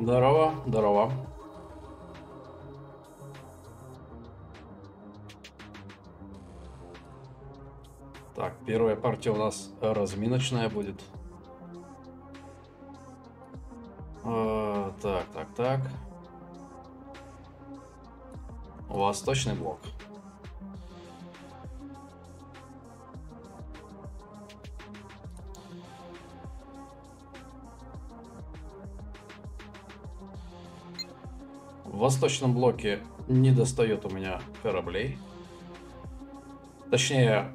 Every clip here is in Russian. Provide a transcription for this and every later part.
Здорово, здорово. Так, первая партия у нас разминочная будет. Э, так, так, так. Восточный блок. Восточном блоке не достает у меня кораблей. Точнее,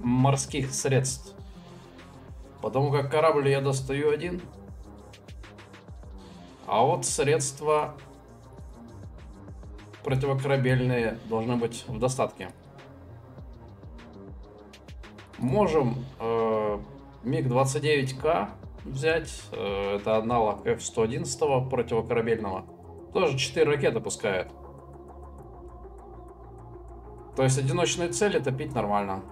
морских средств. Потому как корабль я достаю один. А вот средства противокорабельные должны быть в достатке. Можем э, МиГ-29К взять. Э, это аналог F-111 противокорабельного. Тоже 4 ракеты пускает. То есть одиночные цели топить нормально.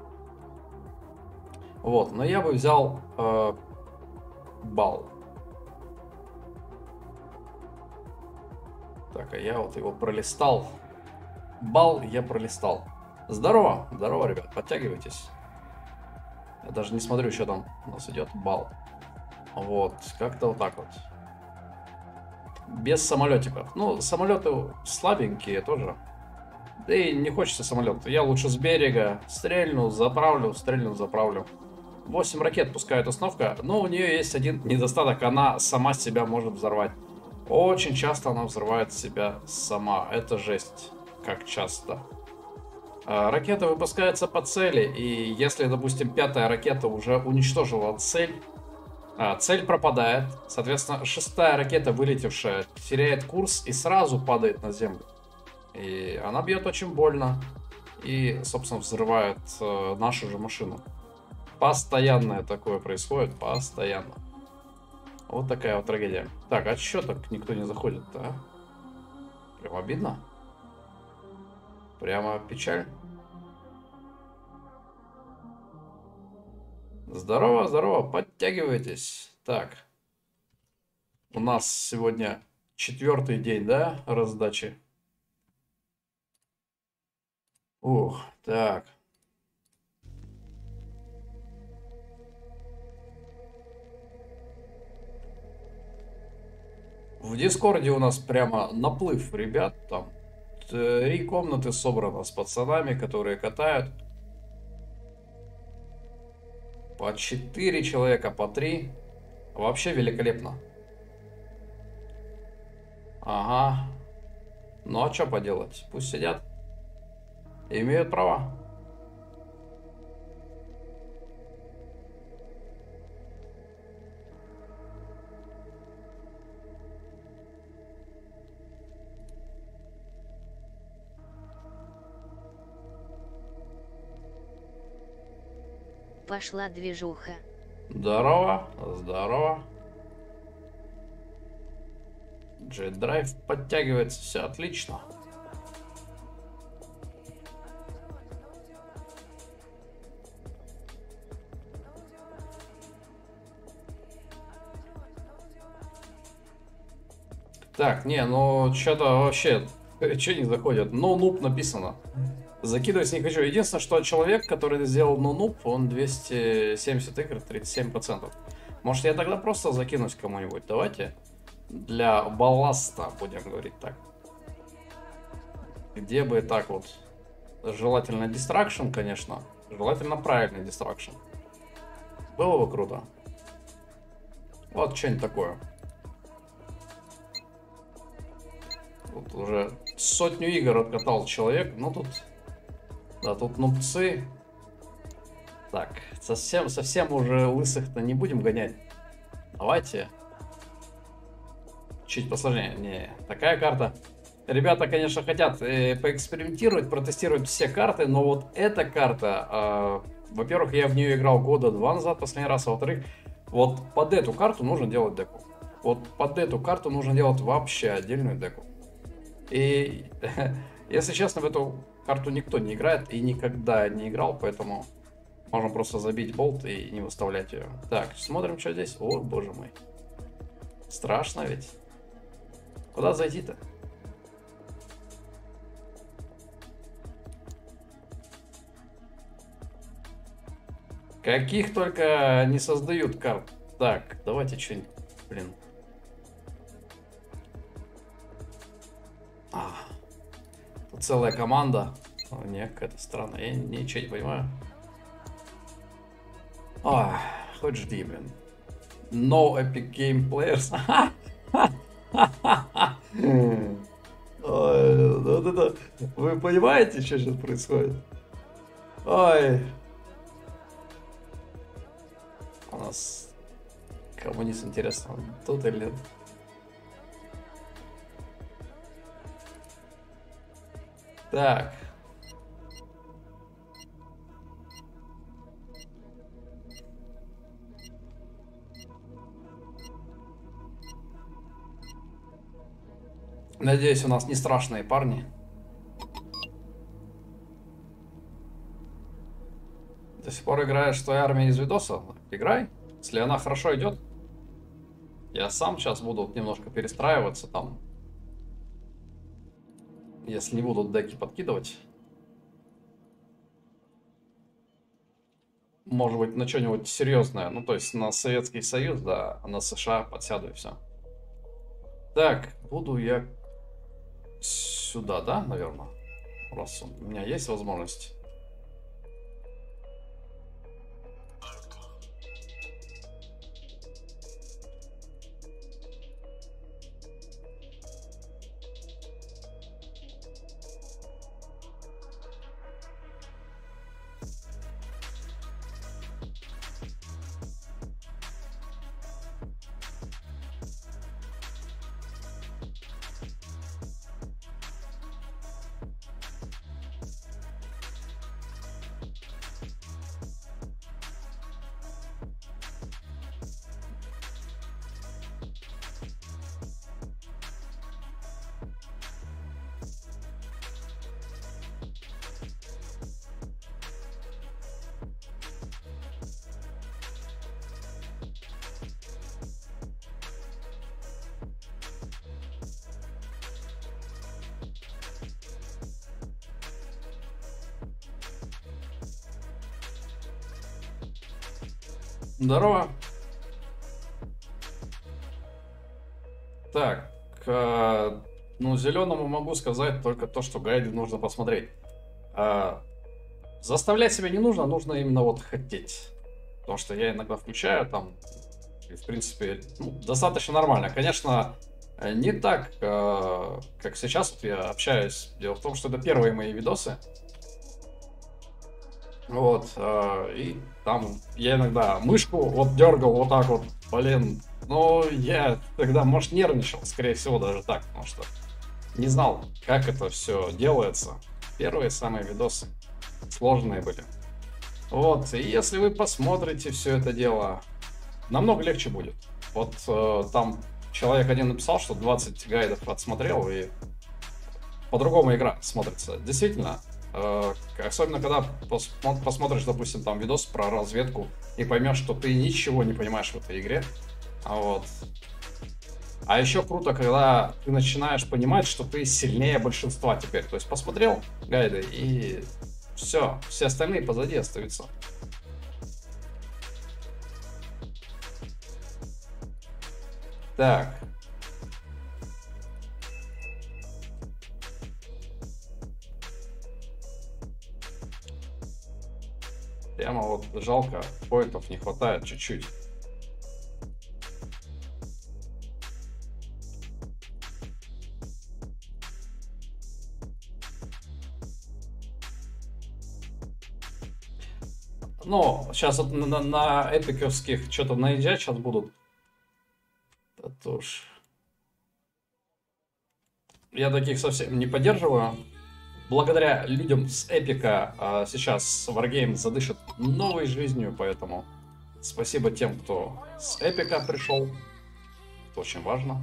Вот, но я бы взял э, бал. Так, а я вот его пролистал. Бал я пролистал. Здорово, здорово, ребят, подтягивайтесь. Я даже не смотрю, что там у нас идет. Бал. Вот, как-то вот так вот. Без самолетиков. Ну, самолеты слабенькие тоже. Да и не хочется самолет. Я лучше с берега стрельну, заправлю, стрельну, заправлю. 8 ракет пускает установка, но у нее есть один недостаток. Она сама себя может взорвать. Очень часто она взрывает себя сама. Это жесть. Как часто. А, ракета выпускается по цели, и если, допустим, пятая ракета уже уничтожила цель, а, цель пропадает, соответственно, шестая ракета, вылетевшая, теряет курс и сразу падает на землю. И она бьет очень больно и, собственно, взрывает э, нашу же машину. Постоянное такое происходит, постоянно. Вот такая вот трагедия. Так, а чё так никто не заходит-то, а? Прям обидно? Прямо печаль? Здорово, здорово, подтягивайтесь. Так. У нас сегодня четвертый день, да, раздачи? Ух, так. В Дискорде у нас прямо наплыв ребят, там три комнаты собрано с пацанами, которые катают. По 4 человека, по 3. Вообще великолепно. Ага. Ну а что поделать? Пусть сидят. Имеют права. Пошла движуха. Здорово, здорово. Jet Drive подтягивается, все отлично. Так, не, ну что-то вообще, что не заходит? No noob написано. Закидывать не хочу. Единственное, что человек, который сделал нунуп, он 270 игр, 37%. Может, я тогда просто закинусь кому-нибудь? Давайте. Для балласта, будем говорить так. Где бы так вот. Желательно дистракшн, конечно. Желательно правильный дистракшн. Было бы круто. Вот что-нибудь такое. Вот уже сотню игр откатал человек, но тут да, тут нубцы. Так, совсем, совсем уже лысых-то не будем гонять. Давайте. Чуть посложнее. Не, такая карта. Ребята, конечно, хотят э, поэкспериментировать, протестировать все карты, но вот эта карта, э, во-первых, я в нее играл года два назад, последний раз, а во-вторых, вот под эту карту нужно делать деку. Вот под эту карту нужно делать вообще отдельную деку. И, если честно, в эту Карту никто не играет и никогда не играл, поэтому можно просто забить болт и не выставлять ее. Так, смотрим, что здесь. О, боже мой. Страшно ведь. Куда зайти-то? Каких только не создают карт. Так, давайте что-нибудь, блин. А, целая команда. О, не, какая-то странная. Я ничего не понимаю. А, хоть жди, блин. No Epic Game Players. Ой, вот это... Вы понимаете, что сейчас происходит? Ой, у нас коммунист интересно, тут или нет. Так. Надеюсь, у нас не страшные парни. До сих пор играешь в той армии из видоса? Играй. Если она хорошо идет. Я сам сейчас буду немножко перестраиваться там. Если не будут деки подкидывать. Может быть, на что-нибудь серьезное. Ну, то есть на Советский Союз, да, а на США подсяду и все. Так, буду я сюда, да, наверное? Раз у меня есть возможность. Здорово. Так, э, ну, зеленому могу сказать только то, что гайды нужно посмотреть. Э, заставлять себя не нужно, нужно именно вот хотеть. Потому что я иногда включаю там, и, в принципе, ну, достаточно нормально. Конечно, не так, э, как сейчас вот я общаюсь. Дело в том, что это первые мои видосы. Вот, э, и там я иногда мышку вот дергал вот так вот, блин. Ну, я тогда, может, нервничал, скорее всего, даже так, потому что не знал, как это все делается. Первые самые видосы сложные были. Вот, и если вы посмотрите все это дело, намного легче будет. Вот э, там человек один написал, что 20 гайдов отсмотрел, и по-другому игра смотрится. Действительно, особенно, когда посмотришь, допустим, там видос про разведку и поймешь, что ты ничего не понимаешь в этой игре. А вот. А еще круто, когда ты начинаешь понимать, что ты сильнее большинства теперь. То есть посмотрел гайды и все, все остальные позади остаются. Так, Прямо вот жалко, поинтов не хватает чуть-чуть. Ну, сейчас вот на, на эпиковских что-то наезжать сейчас будут. Это уж... Я таких совсем не поддерживаю благодаря людям с Эпика а, сейчас Wargame задышит новой жизнью, поэтому спасибо тем, кто с Эпика пришел. Это очень важно.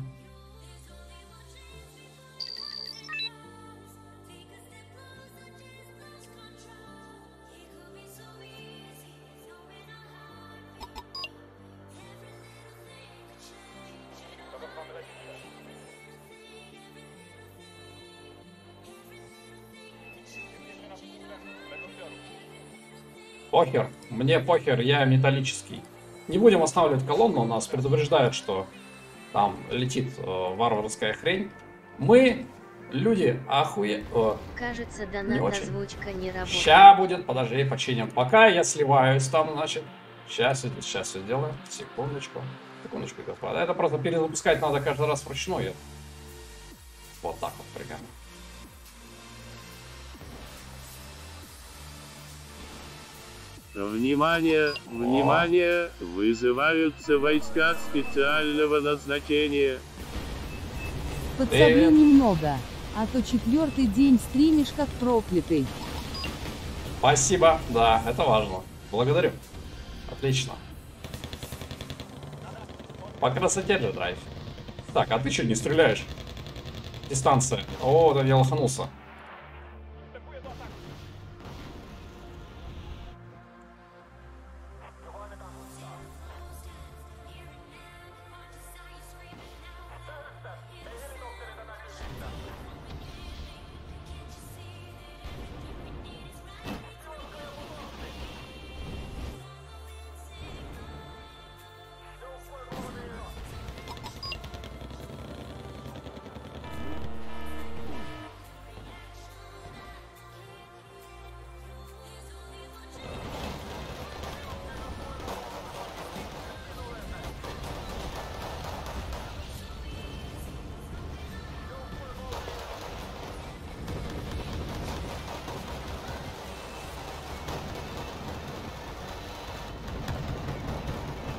Похер. Мне похер, я металлический. Не будем останавливать колонну, нас предупреждают, что там летит э, варварская хрень. Мы, люди, охуе... О, Кажется, Не донат очень. озвучка не работает. Ща будет, подожди, починим. Пока я сливаюсь там, значит. Сейчас, сейчас все сделаем. Секундочку. Секундочку, господа. Это просто перезапускать надо каждый раз вручную. Вот так вот примерно. Внимание, внимание, вызываются войска специального назначения. Подсоби Привет. немного, а то четвертый день стримишь как проклятый. Спасибо, да, это важно. Благодарю. Отлично. По красоте же драйв. Так, а ты что не стреляешь? Дистанция. О, да я лоханулся.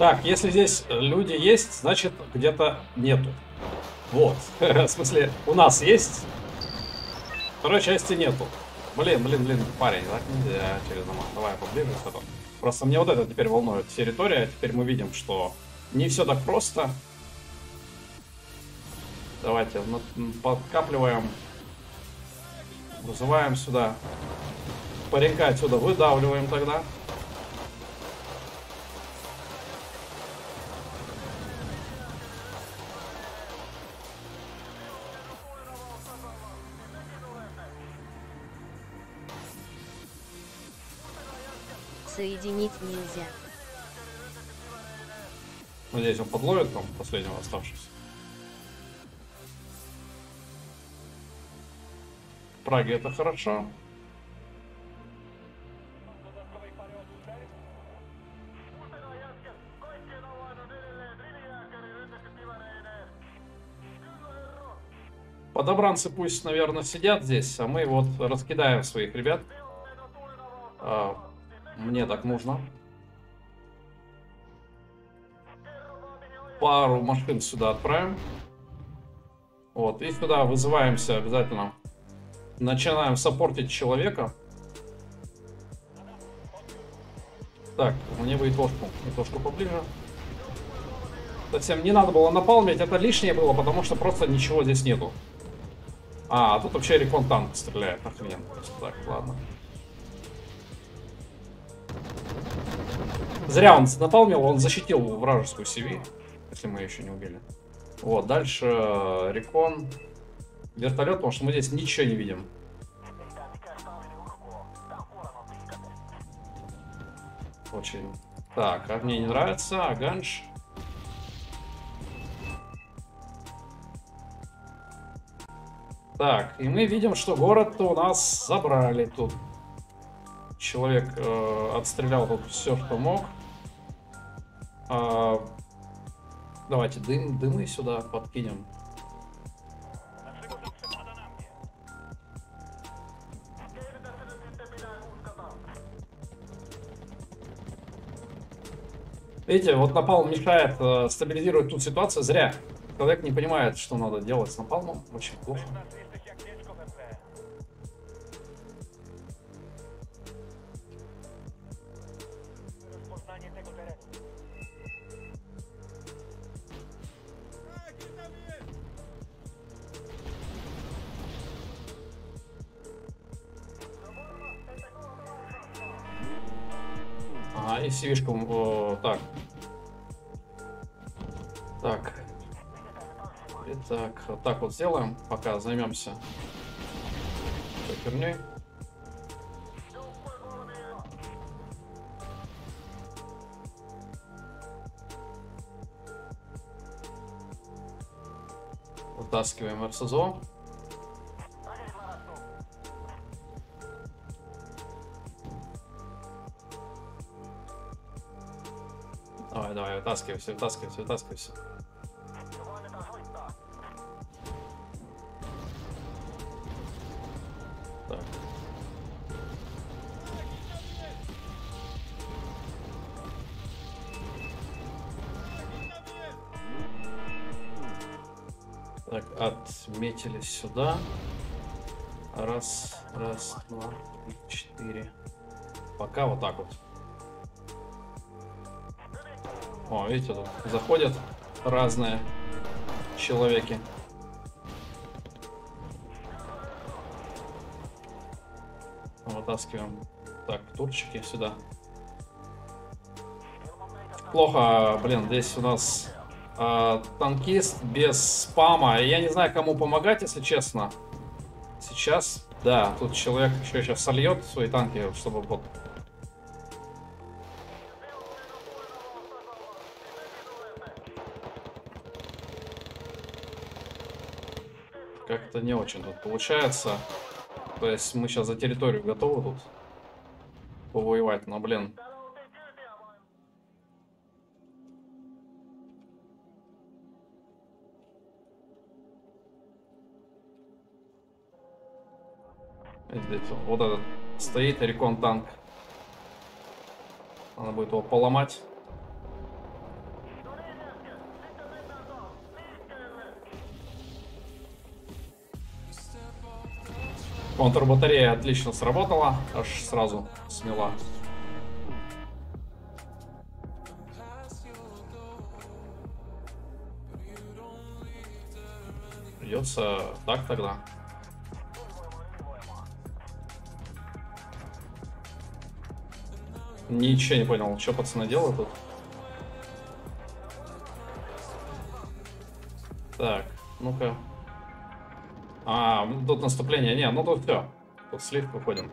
Так, если здесь люди есть, значит где-то нету. Вот. В смысле, у нас есть. Второй части нету. Блин, блин, блин, парень, так нельзя через дома. Давай поближе что Просто мне вот это теперь волнует. Территория, теперь мы видим, что не все так просто. Давайте на- подкапливаем. Вызываем сюда. Паренька отсюда выдавливаем тогда. Соединить нельзя. Надеюсь, он подловит там последнего оставшегося. В Праге это хорошо. Подобранцы пусть, наверное, сидят здесь, а мы вот раскидаем своих ребят. Мне так нужно. пару машин сюда отправим. Вот, и сюда вызываемся обязательно. Начинаем саппортить человека. Так, мне бы и тошку, и тошку поближе. Совсем не надо было напалмить, это лишнее было, потому что просто ничего здесь нету. А, тут вообще рекон танк стреляет, охрененно. Так, ладно. Зря он напалмил, он защитил вражескую CV, если мы еще не убили. Вот, дальше э, рекон. Вертолет, потому что мы здесь ничего не видим. Очень. Так, а мне не нравится, а ганш. Так, и мы видим, что город у нас забрали тут. Человек э, отстрелял тут все, что мог. А, давайте дым, дымы сюда подкинем. Видите, вот напалм мешает э, стабилизировать тут ситуацию зря. Человек не понимает, что надо делать с напалмом. Очень плохо. А, и слишком... Так. Так. Итак, вот так вот сделаем, пока займемся этой херней. Вытаскиваем РСЗО. Вытаскивайся, вытаскивайся, вытаскивайся. Так. Так, отметили сюда. Раз, раз, два, три, четыре. Пока вот так вот. О, видите, тут заходят разные человеки. Вытаскиваем. Так, турчики сюда. Плохо, блин, здесь у нас э, танкист без спама. Я не знаю, кому помогать, если честно. Сейчас, да, тут человек еще сейчас сольет свои танки, чтобы вот не очень тут получается. То есть мы сейчас за территорию готовы тут повоевать, но, блин. Вот этот стоит рекон танк. Надо будет его поломать. Контрбатарея отлично сработала, аж сразу смела. Придется так тогда. Ничего не понял, что пацаны делают тут. Так, ну-ка. А, тут наступление. Не, ну тут все. Тут слив выходим.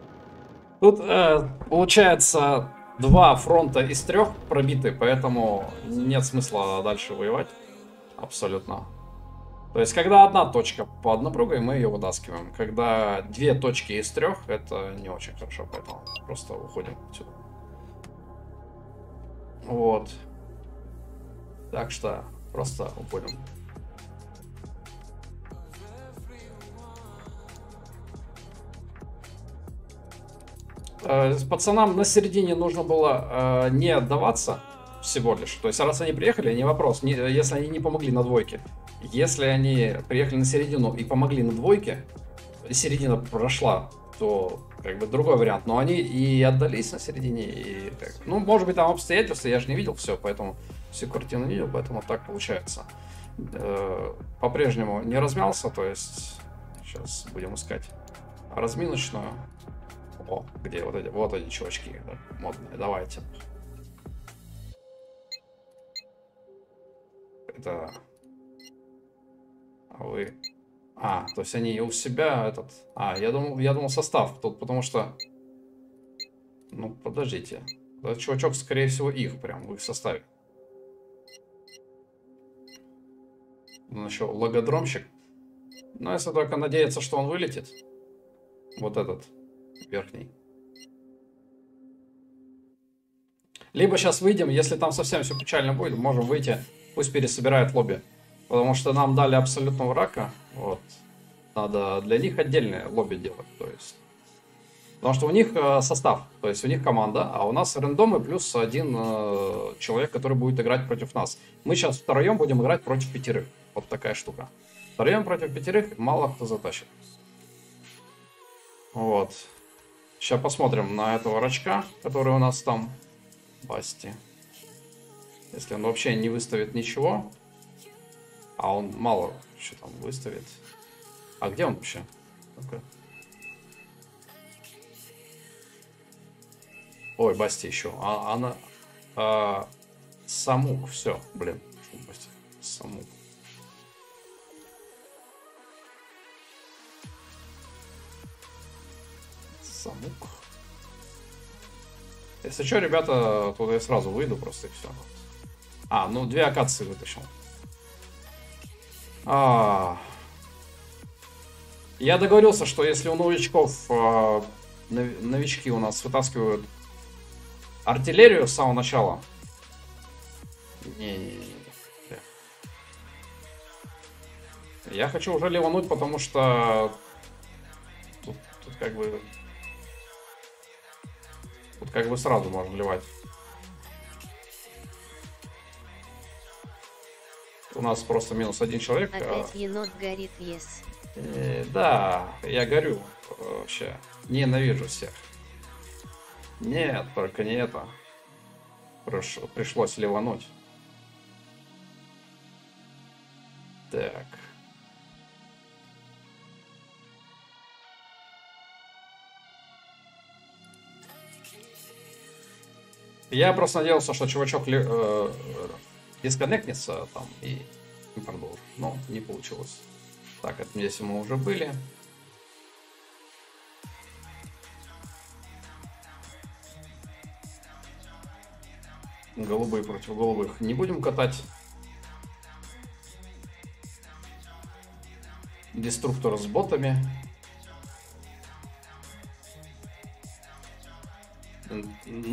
Тут, э, получается, два фронта из трех пробиты, поэтому нет смысла дальше воевать. Абсолютно. То есть, когда одна точка по однопругой, мы ее вытаскиваем. Когда две точки из трех, это не очень хорошо, поэтому просто уходим отсюда. Вот. Так что просто уходим. Э, пацанам на середине нужно было э, не отдаваться всего лишь. То есть, раз они приехали, не вопрос, не, если они не помогли на двойке. Если они приехали на середину и помогли на двойке, середина прошла, то как бы другой вариант. Но они и отдались на середине. И, как, ну, может быть, там обстоятельства, я же не видел все, поэтому всю картину не видел, поэтому так получается. Э, по-прежнему не размялся, то есть сейчас будем искать разминочную. О, где вот эти, вот эти чувачки, да, модные, давайте. Это... А вы... А, то есть они у себя этот... А, я думал, я думал состав тут, потому что... Ну, подождите. Этот чувачок, скорее всего, их прям в их составе. Он еще логодромщик. Но если только надеяться, что он вылетит. Вот этот верхний. Либо сейчас выйдем, если там совсем все печально будет, можем выйти, пусть пересобирает лобби. Потому что нам дали абсолютного рака, вот. Надо для них отдельное лобби делать, то есть. Потому что у них э, состав, то есть у них команда, а у нас рандомы плюс один э, человек, который будет играть против нас. Мы сейчас втроем будем играть против пятерых. Вот такая штука. Втроем против пятерых мало кто затащит. Вот. Сейчас посмотрим на этого рачка, который у нас там. Басти. Если он вообще не выставит ничего. А он мало что там выставит. А где он вообще? ну Ой, Басти еще. А, она... А, самук, все, блин. Самук. Самук. Если что, ребята, туда я сразу выйду просто и все. А, ну две акации вытащил. А, Я договорился, что если у новичков нов- новички у нас вытаскивают артиллерию с самого начала. Не-не-не. Я хочу уже ливануть, потому что тут, тут как бы тут как бы сразу можно ливать. У нас просто минус один человек. а- Опять енот горит, yes. Э, да, я горю э, вообще. Ненавижу всех. Нет, только не это. Приш- пришлось ливануть. Так. Я просто надеялся, что чувачок э, э, дисконнектнется там и продолжит. Но не получилось. Так, это здесь мы уже были. Голубые против голубых не будем катать. Деструктор с ботами.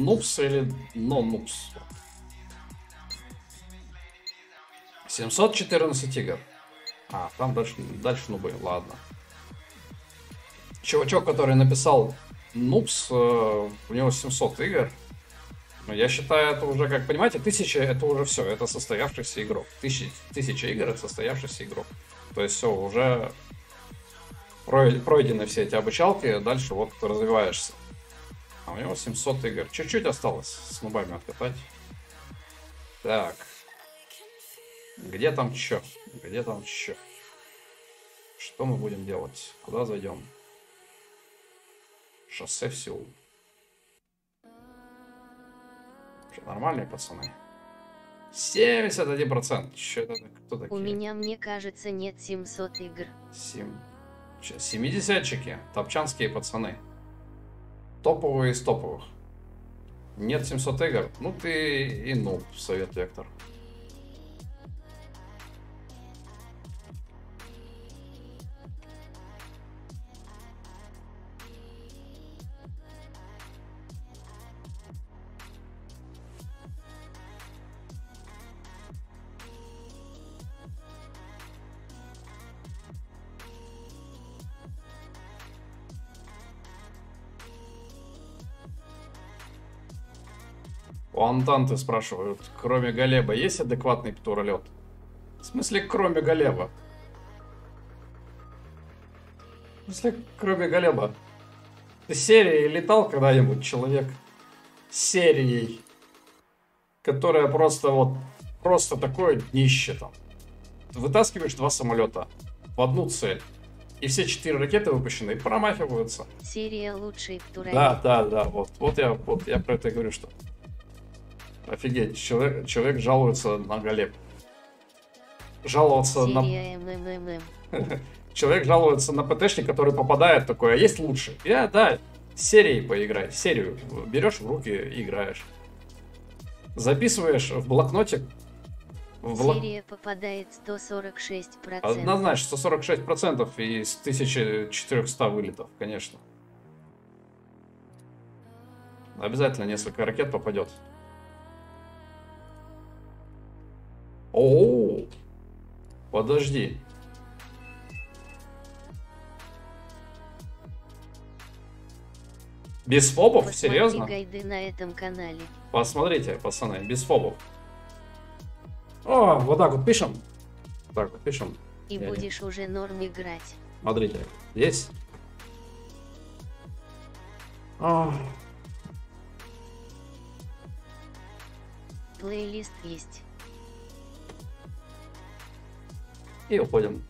Нупс или нон-нупс? 714 игр. А, там дальше, дальше нубы, ладно. Чувачок, который написал Нупс, э, у него 700 игр. Я считаю, это уже, как понимаете, тысяча это уже все, это состоявшийся игрок. Тысяча, тысяча игр это состоявшийся игрок. То есть все, уже прой- пройдены все эти обучалки, дальше вот развиваешься. А у него 700 игр. Чуть-чуть осталось с нубами откатать. Так. Где там чё? Где там чё? Что мы будем делать? Куда зайдем? Шоссе в Сеул. Что, нормальные пацаны? 71%. Чё это? Кто такие? У меня, мне кажется, нет 700 игр. Сем... чё, 70-чики. Топчанские пацаны. Топовые из топовых. Нет 700 игр. Ну ты и ну, совет вектор. Антанты спрашивают, кроме Галеба есть адекватный птуролет? В смысле, кроме Галеба? В смысле, кроме Галеба? Ты серией летал когда-нибудь, человек? Серией. Которая просто вот, просто такое днище там. Вытаскиваешь два самолета в одну цель. И все четыре ракеты выпущены и промахиваются. Серия лучший в. Да, да, да, вот, вот я, вот я про это и говорю, что офигеть, человек, человек жалуется на Галеб. Жаловаться на... Человек жалуется на ПТшник, который попадает такой, а есть лучше? Я, да, серией поиграй, серию берешь в руки и играешь. Записываешь в блокнотик. В блок- Серия попадает 146%. Однозначно, 146% из 1400 вылетов, конечно. Обязательно несколько ракет попадет. О, подожди. Без фобов? Посмотри Серьезно? гайды на этом канале. Посмотрите, пацаны, без фобов. О, вот так вот пишем. Так вот пишем. И Я не- будешь уже норм играть. Смотрите, здесь. А, Плейлист есть. И уходим.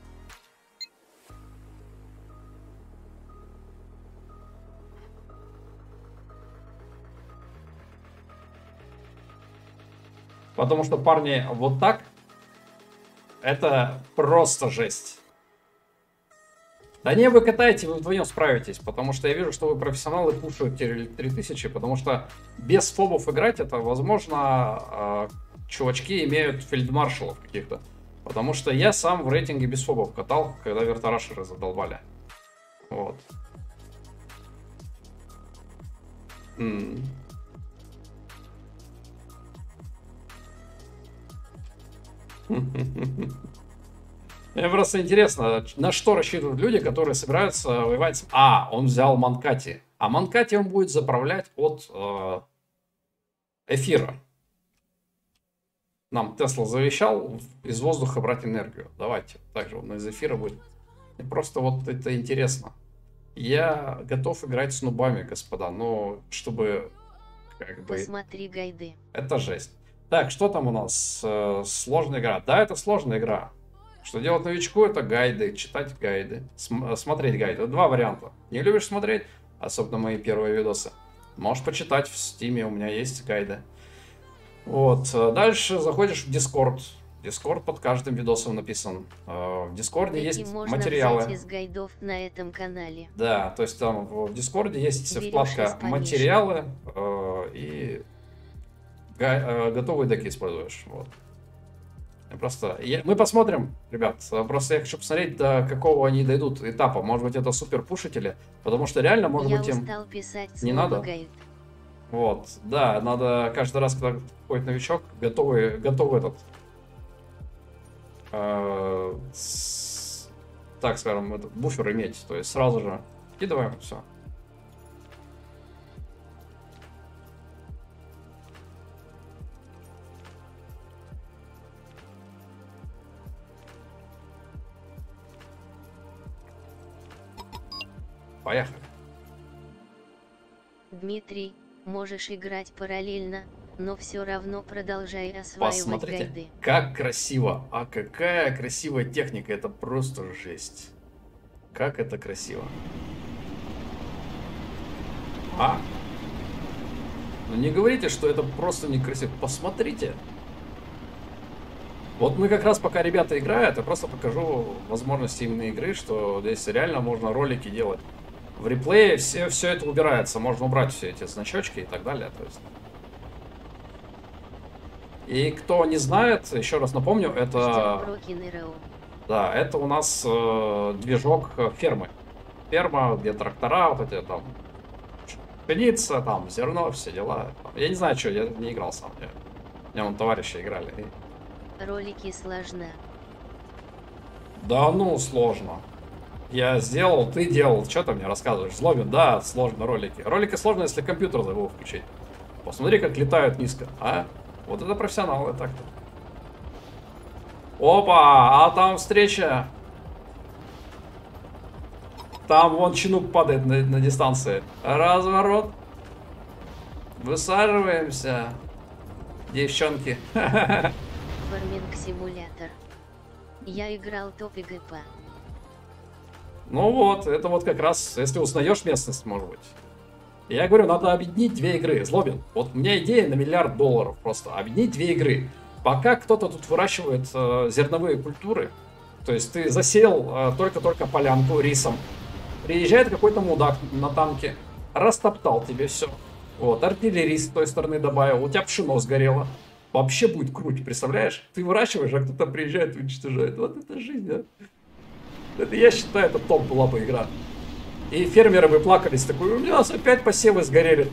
Потому что, парни, вот так это просто жесть. Да не, вы катаете, вы вдвоем справитесь, потому что я вижу, что вы профессионалы пушают те 3000, потому что без фобов играть это, возможно, э, чувачки имеют фельдмаршалов каких-то. Потому что я сам в рейтинге без фобов катал, когда вертарашеры задолбали. Вот. М. Мне просто интересно, на что рассчитывают люди, которые собираются воевать. А, он взял Манкати. А Манкати он будет заправлять от э, эфира. Нам Тесла завещал из воздуха брать энергию. Давайте. Также он из эфира будет. И просто вот это интересно. Я готов играть с нубами, господа, но чтобы как бы... Посмотри гайды. Это жесть. Так, что там у нас? Э, Сложная игра. Да, это сложная игра. Что делать новичку? Это гайды, читать гайды, см- э, смотреть гайды. Два варианта. Не любишь смотреть? Особенно мои первые видосы. Можешь почитать в Steam е, у меня есть гайды. Вот. э, Дальше заходишь в Discord. Discord под каждым видосом написан. Э, В Discord е есть можно материалы. из гайдов на этом канале. Да, то есть там в Дискорде есть Берешь вкладка материалы э, и готовые деки используешь. Вот. Просто я- мы посмотрим, ребят. Просто я хочу посмотреть, до какого они дойдут этапа. Может быть, это супер пушители, потому что реально, может Я быть, им не надо? гайд. Вот, да, надо каждый раз, когда ходит новичок, готовый, готовый этот, э, с- так скажем, этот буфер иметь. То есть сразу же кидываем, все. Поехали. Дмитрий, можешь играть параллельно, но все равно продолжай осваивать Посмотрите, гайды. как красиво. А какая красивая техника. Это просто жесть. Как это красиво. А? Ну не говорите, что это просто некрасиво. Посмотрите. Вот мы как раз пока ребята играют, я просто покажу возможности именно игры, что здесь реально можно ролики делать. В реплее все, все это убирается, можно убрать все эти значочки и так далее. То есть. И кто не знает, еще раз напомню, это да, это у нас э, движок фермы. Ферма, где трактора, вот эти там пшеница, там зерно, все дела. Я не знаю, что, я не играл сам. Я- У меня вон товарищи играли. Ролики сложно. Да ну, сложно. Я сделал, ты делал, что ты мне рассказываешь? Злобин, да, сложно ролики. Ролики сложно, если компьютер забыл включить. Посмотри, как летают низко, а? Вот это профессионалы так-то. Опа, а там встреча. Там вон чинук падает на, на дистанции. Разворот. Высаживаемся. Девчонки. Фарминг симулятор. Я играл топ и ГП. Ну вот, это вот как раз, если узнаешь местность, может быть. Я говорю, надо объединить две игры. Злобин, вот у меня идея на миллиард долларов просто. Объединить две игры. Пока кто-то тут выращивает э, зерновые культуры, то есть ты засеял э, только-только полянку рисом, приезжает какой-то мудак на танке, растоптал тебе все. Вот, артиллерист с той стороны добавил, у тебя пшено сгорело. Вообще будет круть, представляешь? Ты выращиваешь, а кто-то приезжает и уничтожает. Вот это жизнь, а. Это, я считаю, это топ была бы игра. И фермеры бы плакались, такой, у нас опять посевы сгорели.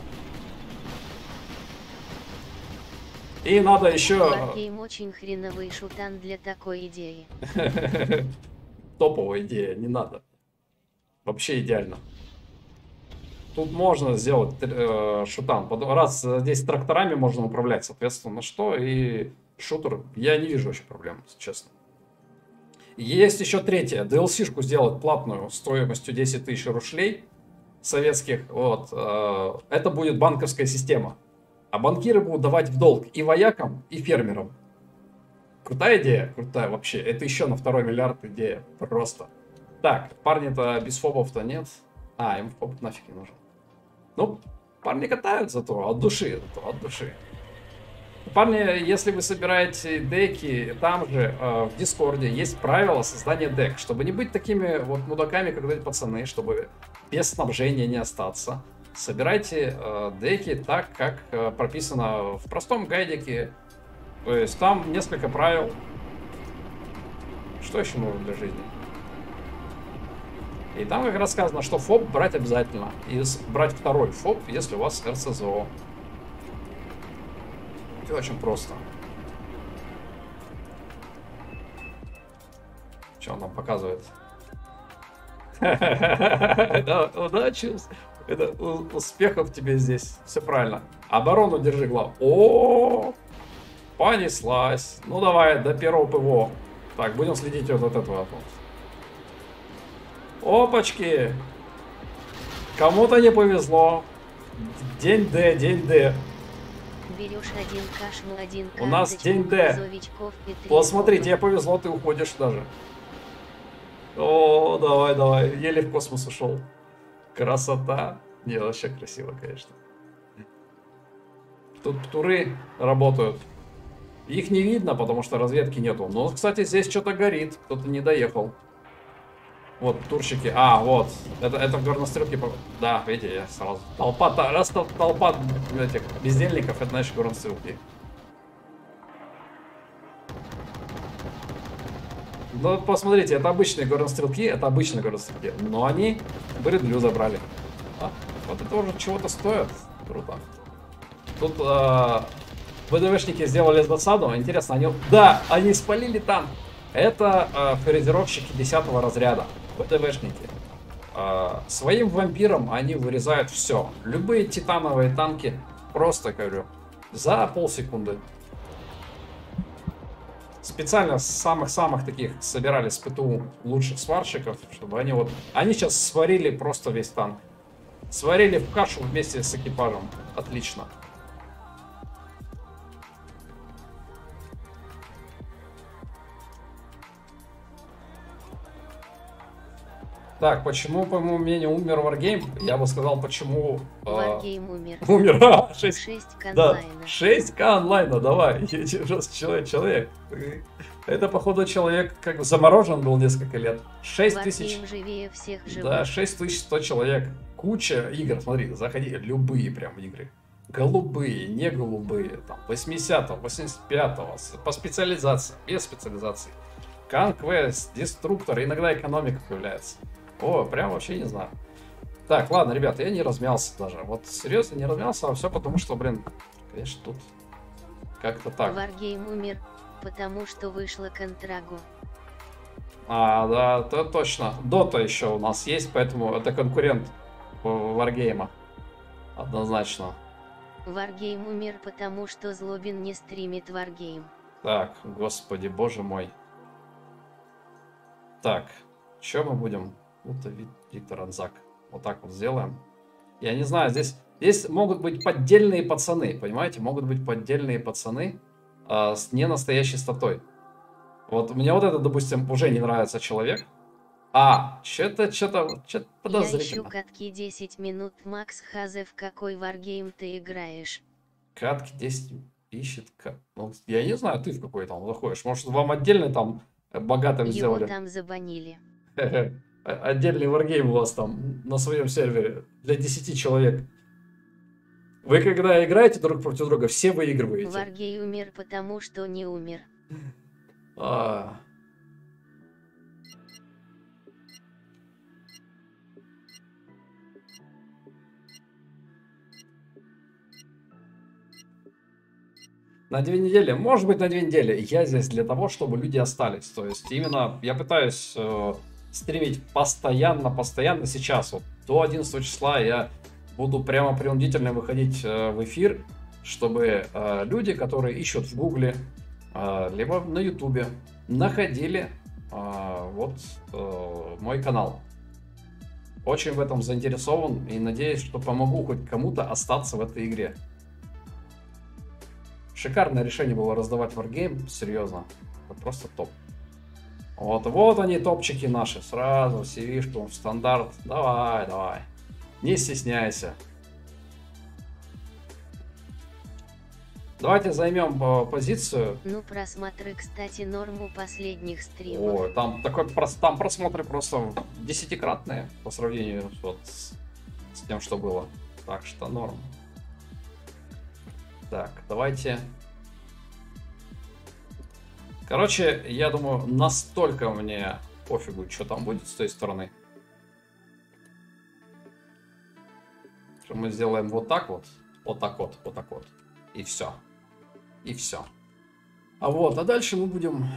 И надо еще Wargame очень хреновый шутан для такой идеи. топовая идея, не надо. Вообще идеально. Тут можно сделать э, шутан. Раз здесь тракторами можно управлять, соответственно, что и шутер, я не вижу вообще проблем, честно. Есть еще третье. DLC-шку сделать платную стоимостью 10 тысяч рушлей советских. Вот. э, Это будет банковская система. А банкиры будут давать в долг и воякам, и фермерам. Крутая идея? Крутая вообще. Это еще на второй миллиард идея. Просто. Так, парни-то без фобов-то нет. А, им фоб нафиг не нужен. Ну, парни катают зато от души, зато от души. Парни, если вы собираете деки, там же э, в Дискорде есть правила создания дек, чтобы не быть такими вот мудаками, как эти пацаны, чтобы без снабжения не остаться. Собирайте э, деки так, как э, прописано в простом гайдике. То есть там несколько правил. Что еще нужно для жизни? И там как раз сказано, что ФОП брать обязательно. И брать второй ФОП, если у вас РСЗО. Все очень просто. Что он нам показывает? Да, удачи. Это успехов тебе здесь. Все правильно. Оборону держи, глав. О, понеслась. Ну давай, до первого ПВО. Так, будем следить вот от этого. Опачки! Кому-то не повезло. День Д, день Д. Берешь один кашму, один У нас день Д. копа. тебе повезло, ты уходишь даже. О, давай, давай. Еле в космос ушел. Красота. Не, вообще красиво, конечно. Тут туры работают. Их не видно, потому что разведки нету. Но, кстати, здесь что-то горит. Кто-то не доехал. Вот, турщики. А, вот. Это, это в Да, видите, я сразу. Толпа, раз тол- толпа этих бездельников, это значит горнострелки. Ну, посмотрите, это обычные горнострелки, это обычные горнострелки. Но они бредлю забрали. А, вот это уже чего-то стоит. Круто. Тут а, ВДВшники сделали засаду. Интересно, они... Да, они спалили танк. Это а, фрезеровщики 10 разряда. ВДВшники. А, своим вампирам они вырезают все. Любые титановые танки. Просто, говорю, за полсекунды. Специально самых-самых таких собирали с ПТУ лучших сварщиков, чтобы они вот... Они сейчас сварили просто весь танк. Сварили в кашу вместе с экипажем. Отлично. Так, почему, по моему мнению, умер Wargame? Я бы сказал, почему... э, Wargame умер. умер. А, 6 6 да, онлайна. 6к онлайна, давай. Человек, человек. Это, походу, человек как бы заморожен был несколько лет. 6 тысяч. Живее всех живых. Да, 6100 человек. Куча игр, смотри, заходи, любые прям игры. Голубые, не голубые, там, 80-го, 85-го, с- по специализации, без специализации. Conquest, Destruction, иногда экономика появляется. О, прям вообще не знаю. Так, ладно, ребята, я не размялся даже. Вот серьезно, не размялся, а все потому, что, блин, конечно, тут как-то так. Wargame умер, потому что вышла Контра GO. А, да, то точно. Dota еще у нас есть, поэтому это конкурент Wargame а. Однозначно. Wargame умер, потому что Злобин не стримит Wargame. Так, господи, боже мой. Так, что мы будем? Это Виктор Анзак. Вот так вот сделаем. Я не знаю, здесь, здесь могут быть поддельные пацаны, понимаете? Могут быть поддельные пацаны а, с ненастоящей статой. Вот мне вот это, допустим, уже не нравится человек. А, что-то, что-то, что-то Я ищу подозрительно. катки 10 минут. Макс Хазе, в какой Wargame ты играешь? Катки 10 ищет. Ну, я не знаю, ты в какой там заходишь. Может, вам отдельно там э, богатым Его сделали? там забанили. Отдельный Wargame у вас там на своем сервере для 10 человек. Вы когда играете друг против друга, все выигрываете. Варгей умер, потому что не умер. А. На две недели, может быть на две недели. Я здесь для того, чтобы люди остались. То есть именно я пытаюсь э, стримить постоянно, постоянно сейчас. Вот до 11 числа я буду прямо принудительно выходить э, в эфир, чтобы э, люди, которые ищут в Гугле, э, либо на Ютубе, находили э, вот э, мой канал. Очень в этом заинтересован и надеюсь, что помогу хоть кому-то остаться в этой игре. Шикарное решение было раздавать Wargame, серьезно. Это просто топ. Вот, вот они топчики наши, сразу CV-шку, стандарт. Давай, давай. Не стесняйся. Давайте займем э, позицию. Ну просмотры, кстати, норму последних стримов. Ой, там такой там просмотры просто десятикратные по сравнению вот с, с тем, что было. Так что норм. Так, давайте. Короче, я думаю, настолько мне пофигу, что там будет с той стороны. Что мы сделаем вот так вот, вот так вот, вот так вот. И все. И все. А вот, а дальше мы будем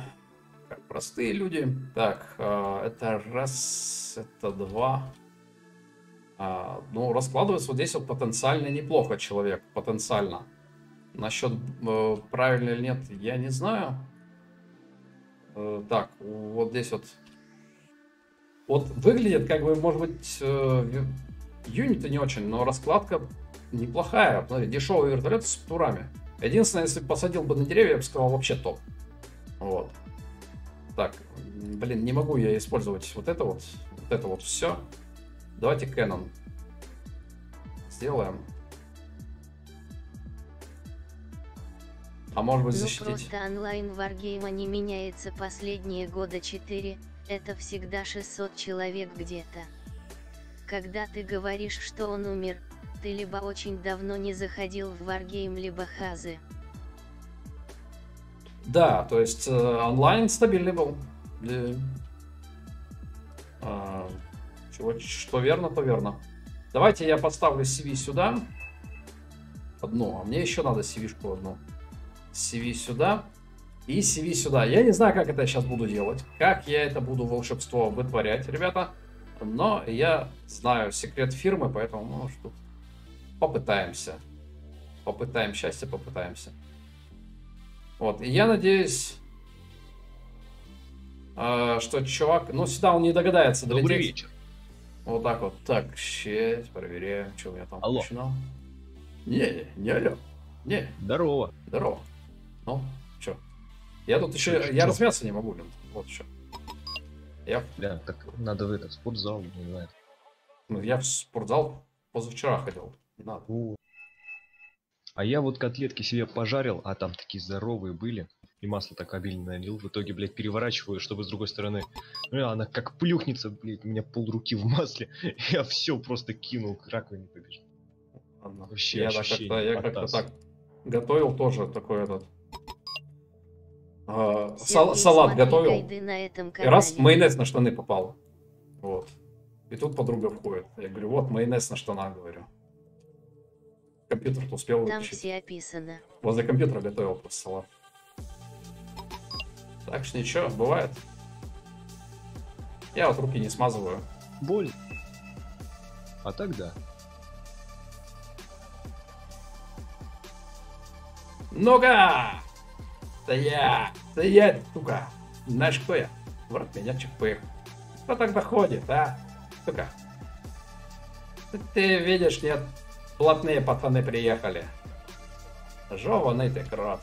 как простые люди. Так, э, это раз, это два. А, ну, раскладывается вот здесь вот потенциально неплохо человек, потенциально. Насчет э, правильно или нет, я не знаю. Э, так, вот здесь вот. Вот выглядит, как бы, может быть, э, юниты не очень, но раскладка неплохая. Смотри, дешевый вертолет с турами. Единственное, если посадил бы на деревья, я бы сказал, вообще топ. Вот. Так, блин, не могу я использовать вот это вот, вот это вот все. Давайте Canon сделаем. А может быть Ну защитить? просто онлайн варгейма не меняется последние года 4, это всегда 600 человек где-то. Когда ты говоришь, что он умер, ты либо очень давно не заходил в варгейм, либо хазы. Да, то есть э, онлайн стабильный был. Да. А, чего, что верно, то верно. Давайте я поставлю CV сюда. Одну. А мне еще надо CV-шку одну. CV сюда. И CV сюда. Я не знаю, как это я сейчас буду делать. Как я это буду волшебство вытворять, ребята. Но я знаю секрет фирмы, поэтому, ну, что попытаемся. Попытаем счастье, попытаемся. Вот, и я надеюсь, э, что чувак, ну сюда он не догадается долететь. Добрый вечер. Вот так вот. Так, сейчас проверяю, что у меня там Алло. включено. Не, не, не алло. Не, Здорово. здорово. Ну, что? Я тут еще, Чё, я чё? размяться не могу, блин. Вот что. Я, Бля, так надо в этот спортзал, не знаю. ну, я в спортзал позавчера ходил. Не надо. О. А я вот котлетки себе пожарил, а там такие здоровые были. И масло так обильно налил. В итоге, блядь, переворачиваю, чтобы с другой стороны. Ну, и она как плюхнется, блядь, у меня пол руки в масле. Я все просто кинул к раковине побежал. Вообще я как-то, я как-то так готовил тоже такой этот. А, сал- салат готовил. гайды на этом И раз майонез на штаны попал. Вот. И тут подруга входит. Я говорю, вот майонез на штанах, говорю. Компьютер успел Там выключить. все описано. Возле компьютера готовил просто салат. Так что ничего, бывает. Я вот руки не смазываю. Боль. А так да. Ну-ка! Стоять! Стоять, сука! Знаешь, кто я? Враг меня чпых. Кто тогда ходит, а? Сука. Ты видишь, нет? Плотные пацаны приехали. Жеваный ты крот.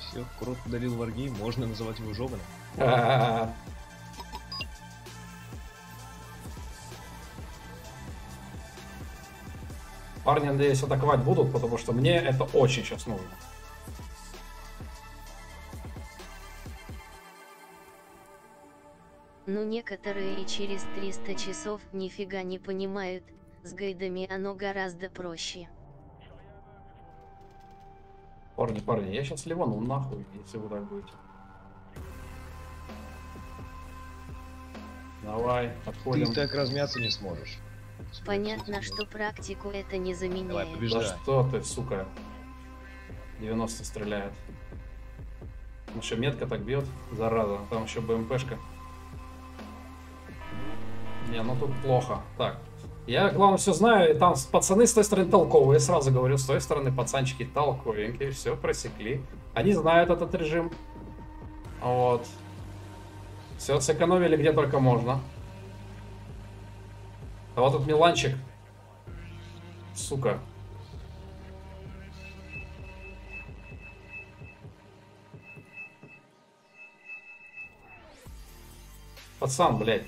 Все, крот удалил варгейм, можно называть его жеваным. Парни, надеюсь, атаковать будут, потому что мне это очень сейчас нужно. Ну некоторые и через 300 часов нифига не понимают, с гайдами оно гораздо проще. Парни, парни, я сейчас ливану нахуй, если вы так будете. Давай, Ты отходим. так размяться не сможешь. Понятно, что практику это не Давай, заменяет. побеждай. Да что ты, сука. 90 стреляет. Ну что, метка так бьет, зараза. Там еще БМПшка. Не, ну тут плохо. Так. Я, главное, все знаю, и там пацаны с той стороны толковые, сразу говорю, с той стороны пацанчики толковенькие, все просекли. Они знают этот режим. Вот. Все сэкономили где только можно. А вот тут Миланчик. Сука. Пацан, блядь.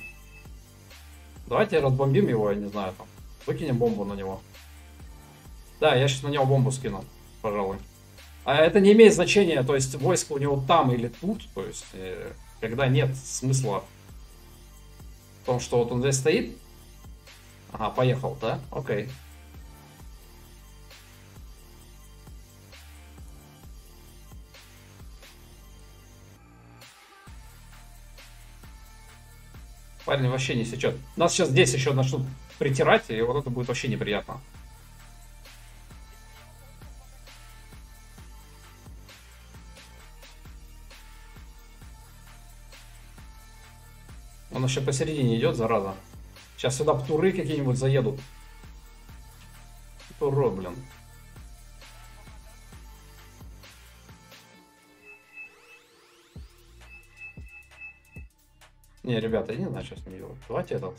Давайте разбомбим его, я не знаю, там. Выкинем бомбу на него. Да, я сейчас на него бомбу скину, пожалуй. А это не имеет значения, то есть войско у него там или тут, то есть э, когда нет смысла в том, что вот он здесь стоит. Ага, поехал, да? Окей. Парень вообще не сечет. Нас сейчас здесь еще начнут притирать, и вот это будет вообще неприятно. Он еще посередине идет, зараза. Сейчас сюда птуры какие-нибудь заедут. Туро, блин. Не, ребята, я не знаю, что с ним делать. Давайте этот.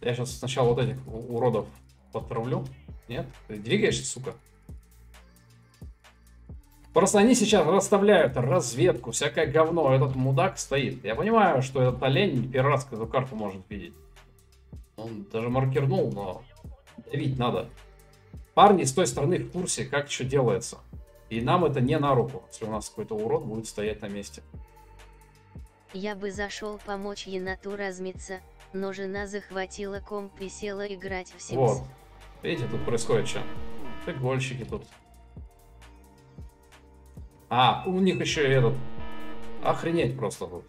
Я сейчас сначала вот этих уродов подтравлю. Нет? Ты двигаешься, сука? Просто они сейчас расставляют разведку, всякое говно. Этот мудак стоит. Я понимаю, что этот олень не первый раз эту карту может видеть. Он даже маркернул, но давить надо. Парни с той стороны в курсе, как что делается. И нам это не на руку, если у нас какой-то урод будет стоять на месте. Я бы зашел помочь еноту размиться, но жена захватила комп и села играть в Sims. Вот. Видите, тут происходит что? Прикольщики тут. А, у них еще и этот. Охренеть просто тут.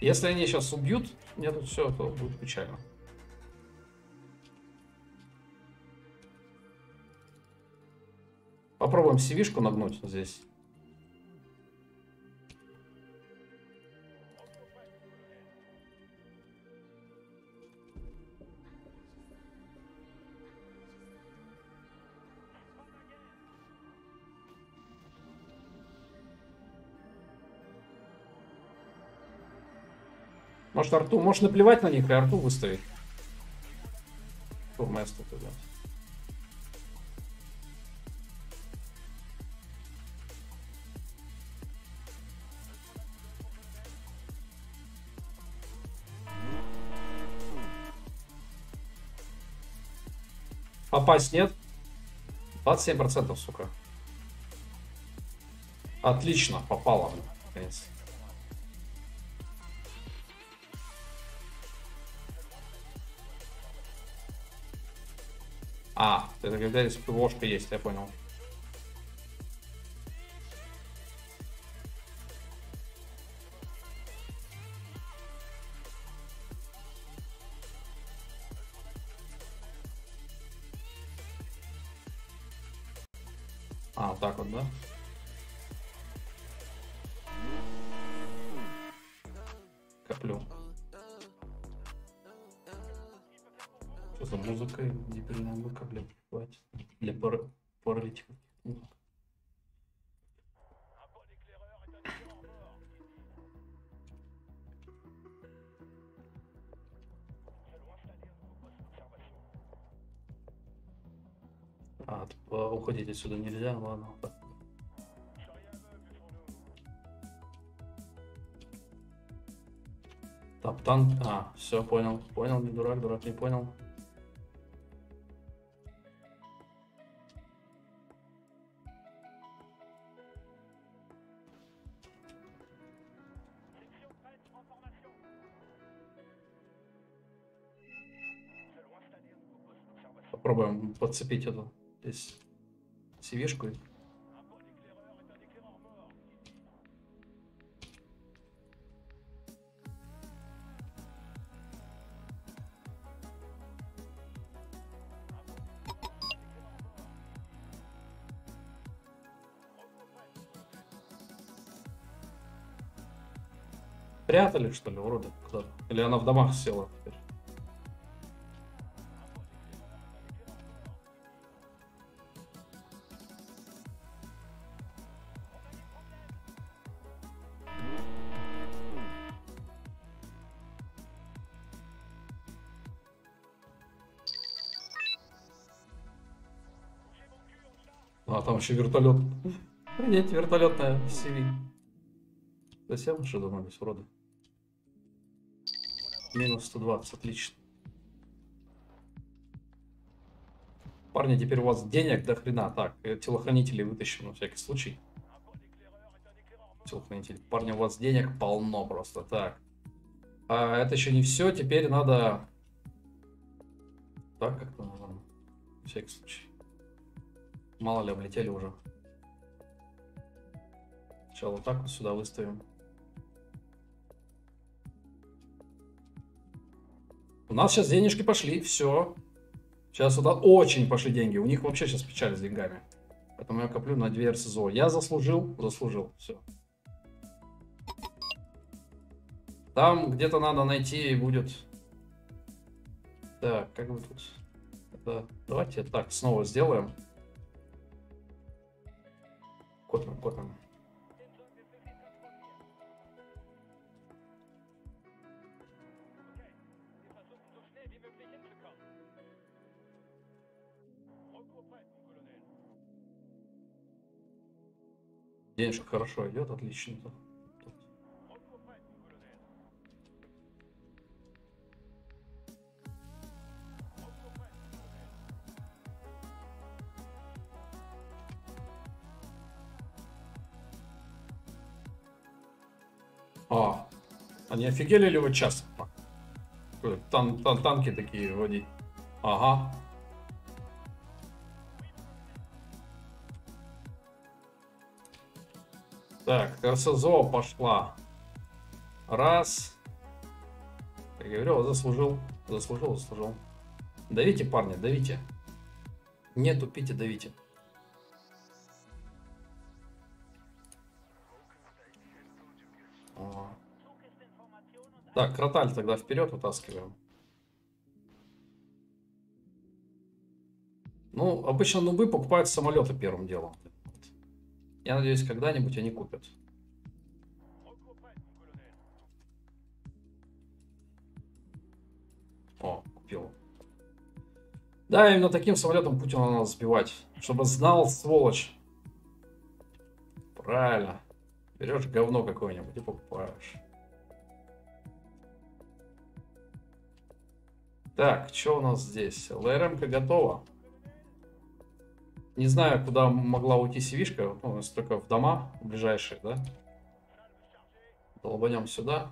Если они сейчас убьют, мне тут все, то будет печально. Попробуем CV-шку нагнуть здесь. Может, арту, может наплевать на них и арту выставить. Турместу туда. Попасть нет? 27%, сука. Отлично, попало. Наконец. А, это когда здесь ПВОшка есть, я понял. А, вот так вот, да? Музыка, блядь, хватит. Для пар... паралитиков. А, т- а, уходить отсюда нельзя, ладно. так. Таптан. А, все, понял. Понял, не дурак, дурак не понял. Подцепить эту здесь CV-шку. Прятали, что ли, уроды? Или она в домах села еще вертолет. Принять вертолетная CV. Совсем что думались, уроды? Минус 120, отлично. Парни, теперь у вас денег до хрена. Так, э, телохранителей вытащим на всякий случай. Телохранитель. Парни, у вас денег полно просто. Так. А, это еще не все. Теперь надо... Так, как-то надо. На всякий случай. Мало ли, облетели уже. Сначала вот так вот сюда выставим. У нас сейчас денежки пошли, все. Сейчас сюда очень пошли деньги. У них вообще сейчас печаль с деньгами. Поэтому я коплю на 2 РСЗО. Я заслужил, заслужил, все. Там где-то надо найти будет... Так, как бы тут... Это... Давайте так снова сделаем. Копим, копим. Денежка хорошо идет, отлично. Они офигели ли вы час? Тан, тан, танки такие водить. Ага. Так, РСЗО пошла. Раз. Как я говорил, заслужил. Заслужил, заслужил. Давите, парни, давите. Не тупите, давите. Так, кроталь тогда вперед вытаскиваем. Ну, обычно нубы покупают самолеты первым делом. Я надеюсь, когда-нибудь они купят. О, купил. Да, именно таким самолетом Путина надо сбивать. Чтобы знал, сволочь. Правильно. Берешь говно какое-нибудь и покупаешь. Так, что у нас здесь? ЛРМ готова. Не знаю, куда могла уйти сивишка. Ну, только в дома ближайшие, да? Долбанем сюда.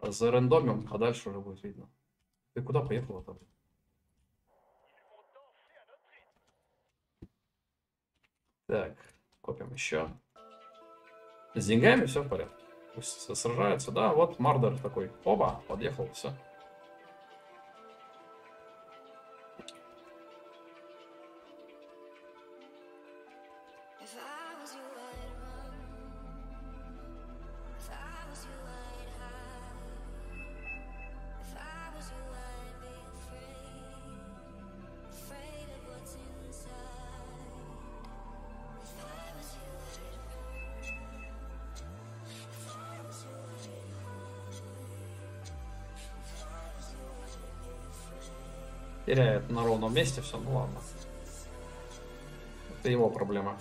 Зарендомим, а дальше уже будет видно. Ты куда поехала там? Так, копим еще. С деньгами все в порядке. Сражаются, да, вот Мардер такой. Оба, подъехал, все. Ровном месте все, ну ладно. Это его проблема.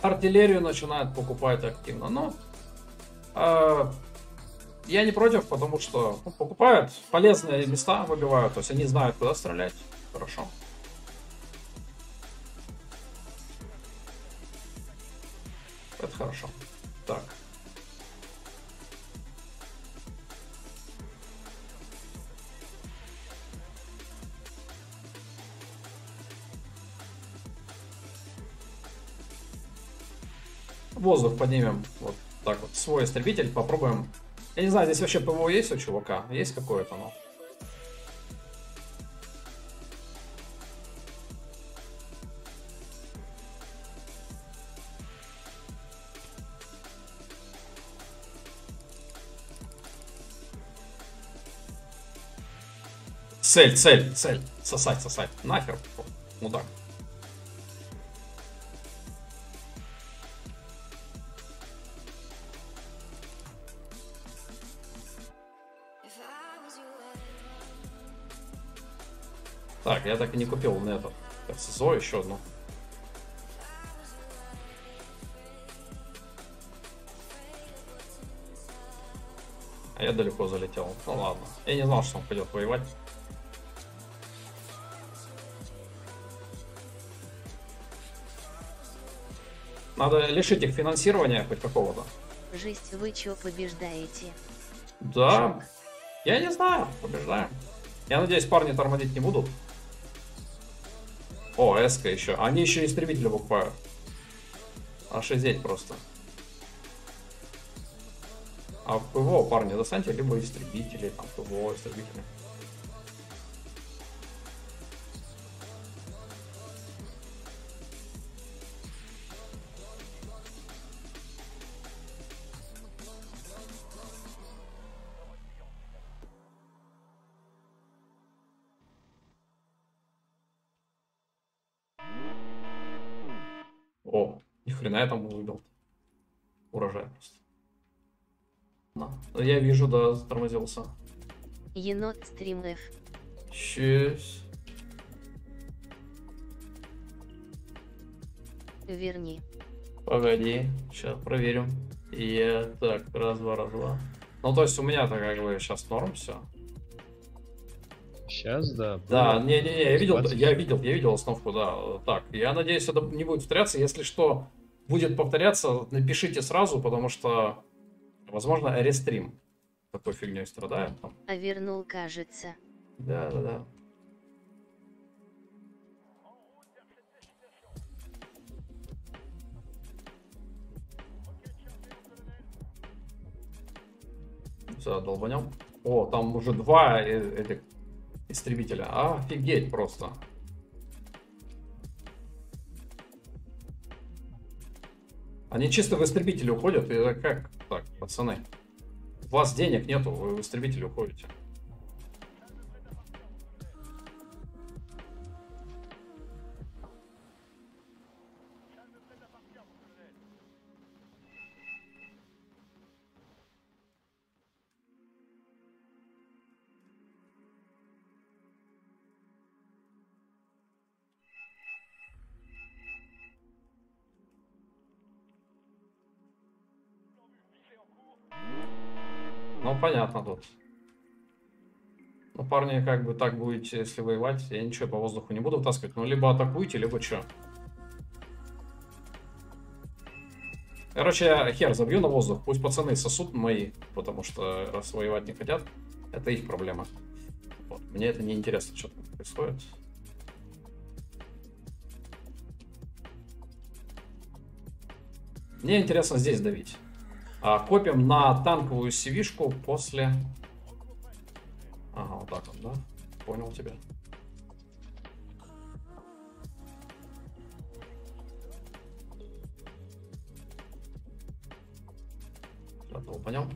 артиллерию начинают покупать активно, но я не против, потому что ну, покупают полезные места, выбивают, то есть они знают, куда стрелять. Хорошо. Это хорошо. Так. Воздух поднимем. Истребитель, попробуем. Я не знаю, здесь вообще ПВО есть у чувака? Есть какое-то, но... Цель, цель, цель. Сосать, сосать. Нахер. Ну Я так и не купил на этот. ССО еще одну. А я далеко залетел. Ну ладно. Я не знал, что он пойдет воевать. Надо лишить их финансирования хоть какого-то. Жесть, вы чего побеждаете? Да. Шок. Я не знаю, побеждаем. Я надеюсь, парни тормозить не будут. О, эска еще. Они еще истребители покупают. Ошизеть просто. А в ПВО, парни, достаньте либо истребители, там, ПВО, истребители. Вижу, да, затормозился. Енот стрим F. Верни. Погоди, сейчас проверим. Я так, раз, два, раз, два. Ну, то есть у меня-то как бы сейчас норм все. Сейчас, да. Да, не-не-не, я видел, 20. я видел, я видел основку, да. Так, я надеюсь, это не будет повторяться. Если что будет повторяться, напишите сразу, потому что, возможно, рестрим такой фигней страдает. Там. А вернул, кажется. Да, да, да. Все, долбанем. О, там уже два э- этих истребителя. Офигеть просто. Они чисто в истребители уходят. И это как так, пацаны? У вас денег нету, вы в истребители уходите. Парни, как бы так будете, если воевать, я ничего по воздуху не буду втаскивать. Ну, либо атакуйте, либо что. Короче, я хер забью на воздух. Пусть пацаны сосут мои, потому что раз воевать не хотят, это их проблема. Вот. Мне это не интересно, что там происходит. Мне интересно здесь давить. А, копим на танковую сивишку после... Ага, вот так вот, да? Понял тебя. Сейчас долбанем.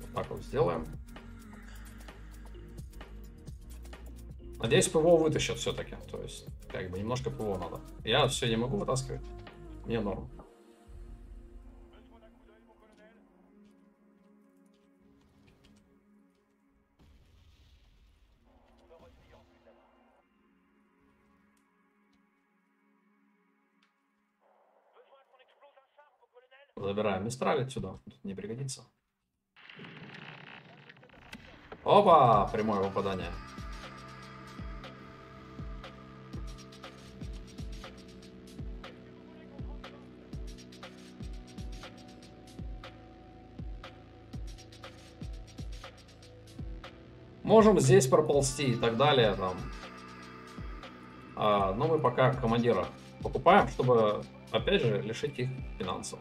Вот так вот сделаем. Надеюсь, ПВО вытащат все-таки. То есть, как бы немножко ПВО надо. Я все не могу вытаскивать. Мне норм. Забираем Мистраль отсюда. Тут не пригодится. Опа! Прямое попадание. Можем здесь проползти и так далее. Там. А, но мы пока командира покупаем, чтобы, опять же, лишить их финансов.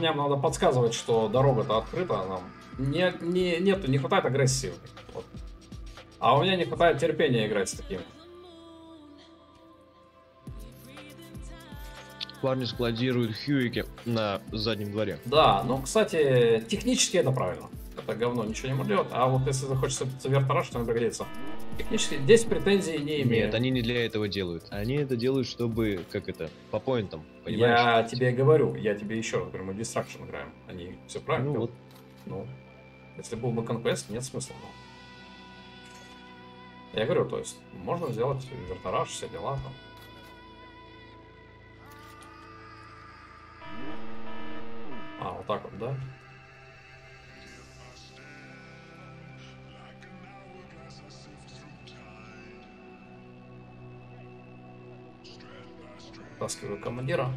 Парням надо подсказывать, что дорога-то открыта нам. Не, не, нету, не хватает агрессии. Вот. А у меня не хватает терпения играть с таким. Парни складируют Хьюики на заднем дворе. Да, ну, кстати, технически это правильно. Это говно ничего не мурлет. А вот если захочется вертараж, то не пригодится. Технически здесь претензий не имею. Нет, они не для этого делают. Они это делают, чтобы, как это, по поинтам, понимаешь? Я тебе говорю, я тебе еще раз говорю, мы Distraction играем. Они все правильно Ну вот, Ну, если был бы Conquest, нет смысла. но. Я говорю, то есть, можно сделать вертараж, все дела там. Таскиваю командира.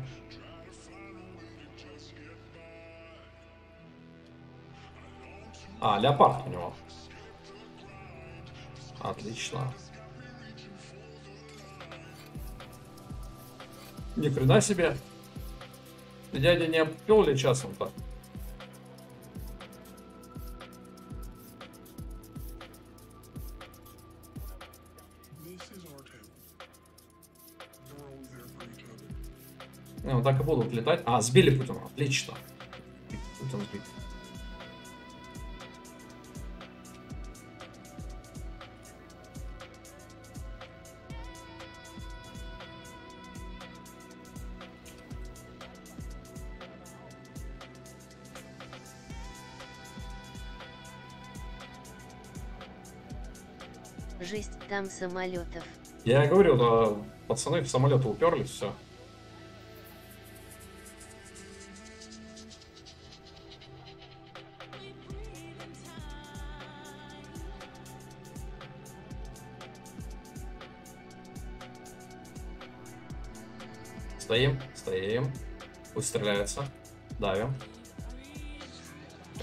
А, леопард у него. Отлично. Ни хрена себе. Дядя не обпел ли часом-то? Так и будут летать. А, сбили Путина. Отлично. Путин сбит. Жесть там самолетов. Я говорю, да, пацаны в самолеты уперлись, все. Стреляется. Давим.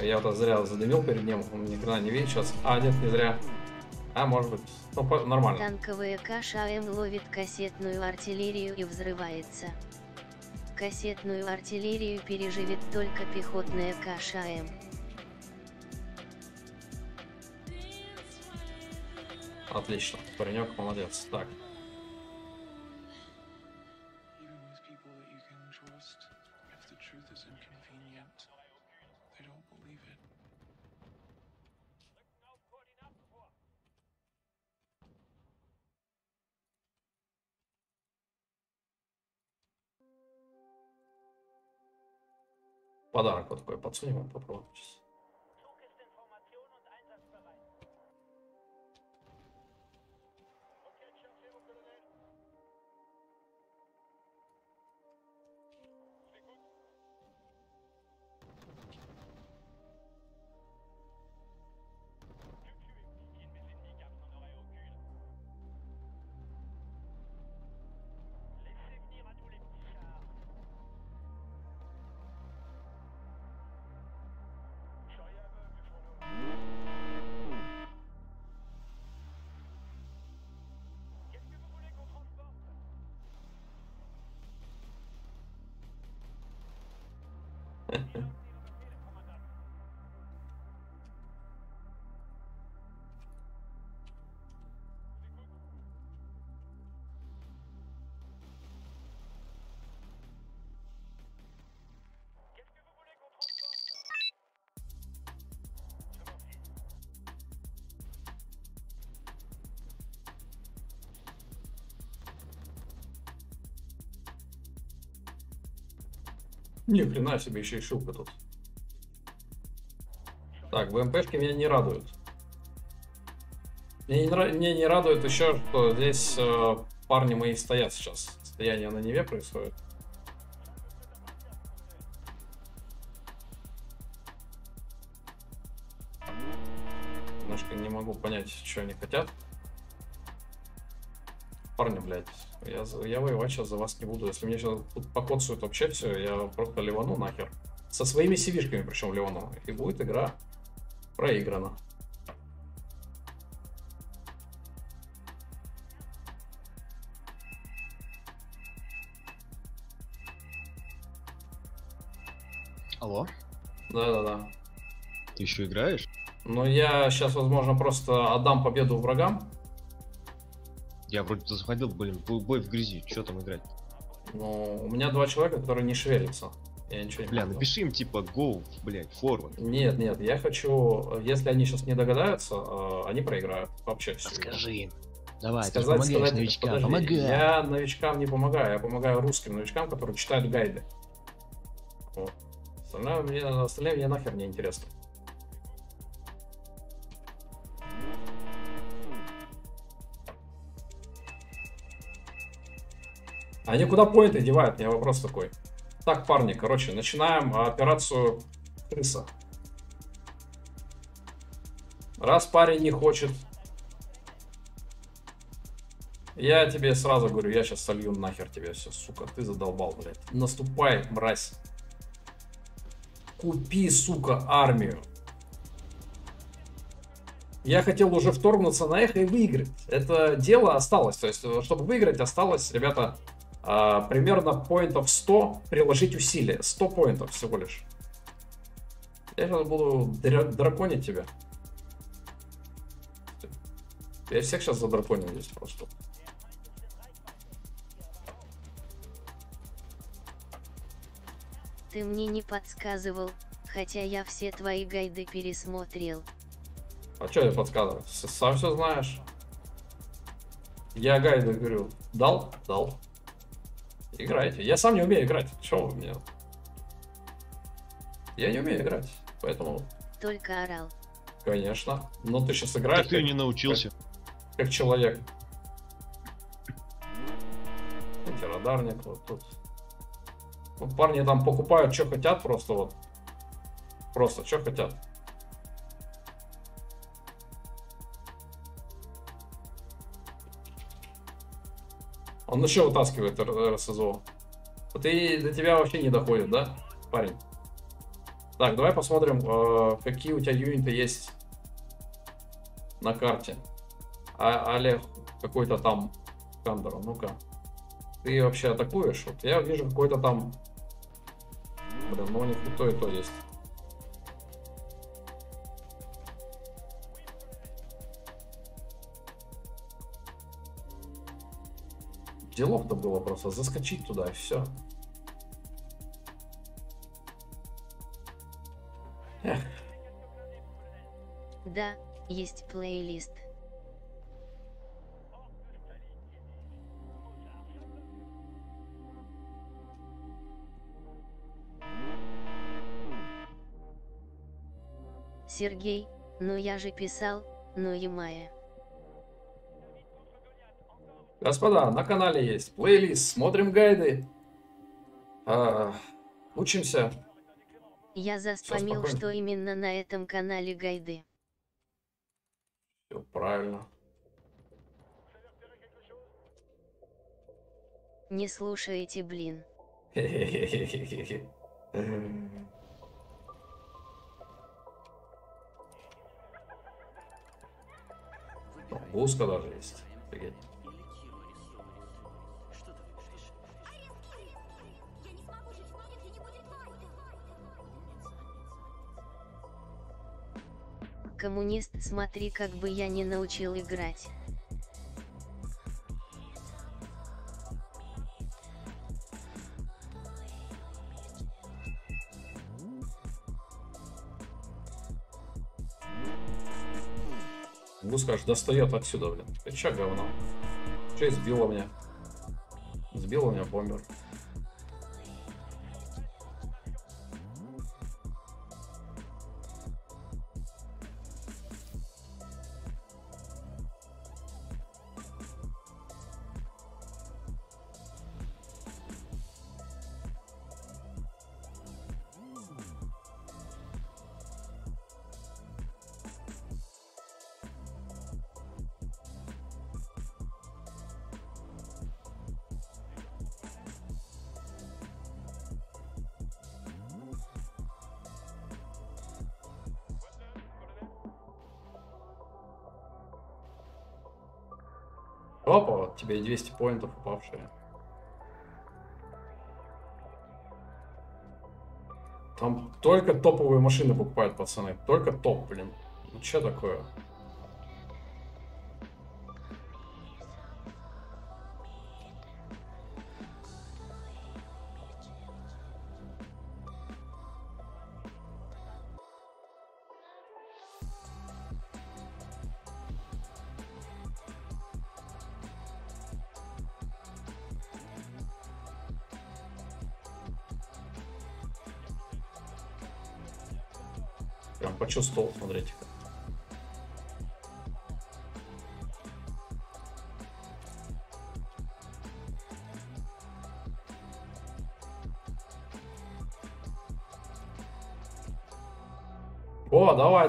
Я вот зря задымил перед ним, он ни хрена не видит сейчас. А, нет, не зря. А, может быть. Ну, по- нормально. Танковая КШМ ловит кассетную артиллерию и взрывается. Кассетную артиллерию переживет только пехотная КШМ. Отлично. Паренек молодец. Так. Подарок вот такой подсунем попробуем сейчас. Ни хрена себе, еще и шилка тут. Так, ВМПшки меня не радуют. Мне не, мне не радует еще, что здесь э, парни мои стоят сейчас. Стояние на Неве происходит. Немножко не могу понять, что они хотят. Я, я воевать сейчас за вас не буду. Если мне сейчас тут покоцают вообще все, я просто ливану нахер. Со своими сивишками причем ливану. И будет игра проиграна. Алло? Да-да-да. Ты еще играешь? Но я сейчас, возможно, просто отдам победу врагам. Я вроде заходил, блин, бой, бой в грязи, что там играть? Но у меня два человека, которые не шевелятся. Я ничего не Бля, могу. напиши им типа go, блядь, forward. Нет, нет, я хочу, если они сейчас не догадаются, э, они проиграют. Вообще все. Скажи им. Давай, ты Сказать, помогаешь сказать, новичкам, подожди, помогай. Я новичкам не помогаю, я помогаю русским новичкам, которые читают гайды. Вот. Остальное мне, остальное мне нахер не интересно. Они куда поинты девают? У меня вопрос такой. Так, парни, короче, начинаем операцию крыса. Раз парень не хочет я тебе сразу говорю, я сейчас солью нахер тебе все, сука, ты задолбал, блядь. Наступай, мразь. Купи, сука, армию. Я хотел уже вторгнуться на эхо и выиграть. Это дело осталось. То есть, э, чтобы выиграть, осталось, ребята, а, примерно поинтов 100 приложить усилия. 100 поинтов всего лишь. Я сейчас буду дра- драконить тебя. Я всех сейчас задраконил здесь просто. Ты мне не подсказывал, хотя я все твои гайды пересмотрел. А что я подсказываю? С- Сам все знаешь. Я гайды говорю, дал? Дал. Играйте. Я сам не умею играть. Чего вы мне? Я не умею играть. Поэтому, Только орал. конечно. Но ты сейчас Так играешь ты как, не научился. как человек. Антирадарник вот тут. Вот парни там покупают, что хотят, просто вот. Просто, что хотят. Он еще вытаскивает РСЗО. И до тебя вообще не доходит, да, парень? Так, давай посмотрим, э, какие у тебя юниты есть на карте. А, Олег какой-то там Кандер, ну-ка. Ты вообще атакуешь? Вот я вижу какой-то там... Блин, ну у них и то, и то есть. Делов-то было просто заскочить туда и все. Да, есть плейлист. Сергей, ну я же писал, ну и Майя. Господа, на канале есть плейлист, смотрим гайды, а, учимся. Я заспамил, спокойно. что именно на этом канале гайды. Все правильно. Не слушаете, блин. Гуска даже есть. Офигеть. Коммунист, смотри, как бы я не научил играть. Гуска аж достает отсюда, блин. Ты чё, говно? Че избило меня? Сбило меня бомбер. Опа, вот тебе и 200 поинтов упавшие. Там только топовые машины покупают, пацаны. Только топ, блин. Ну что такое?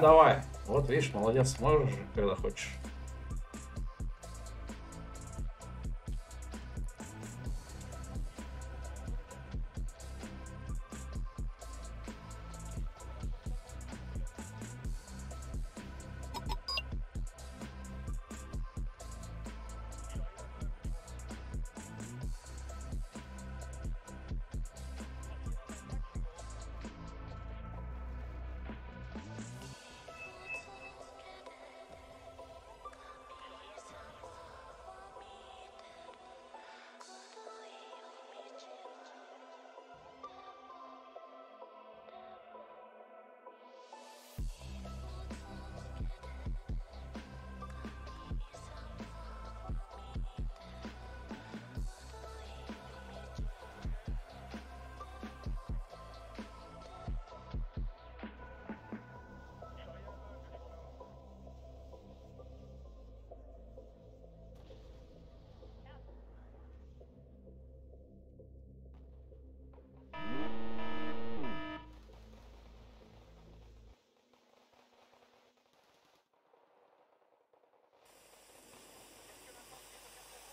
Давай, давай. Вот видишь, молодец, можешь, же, когда хочешь.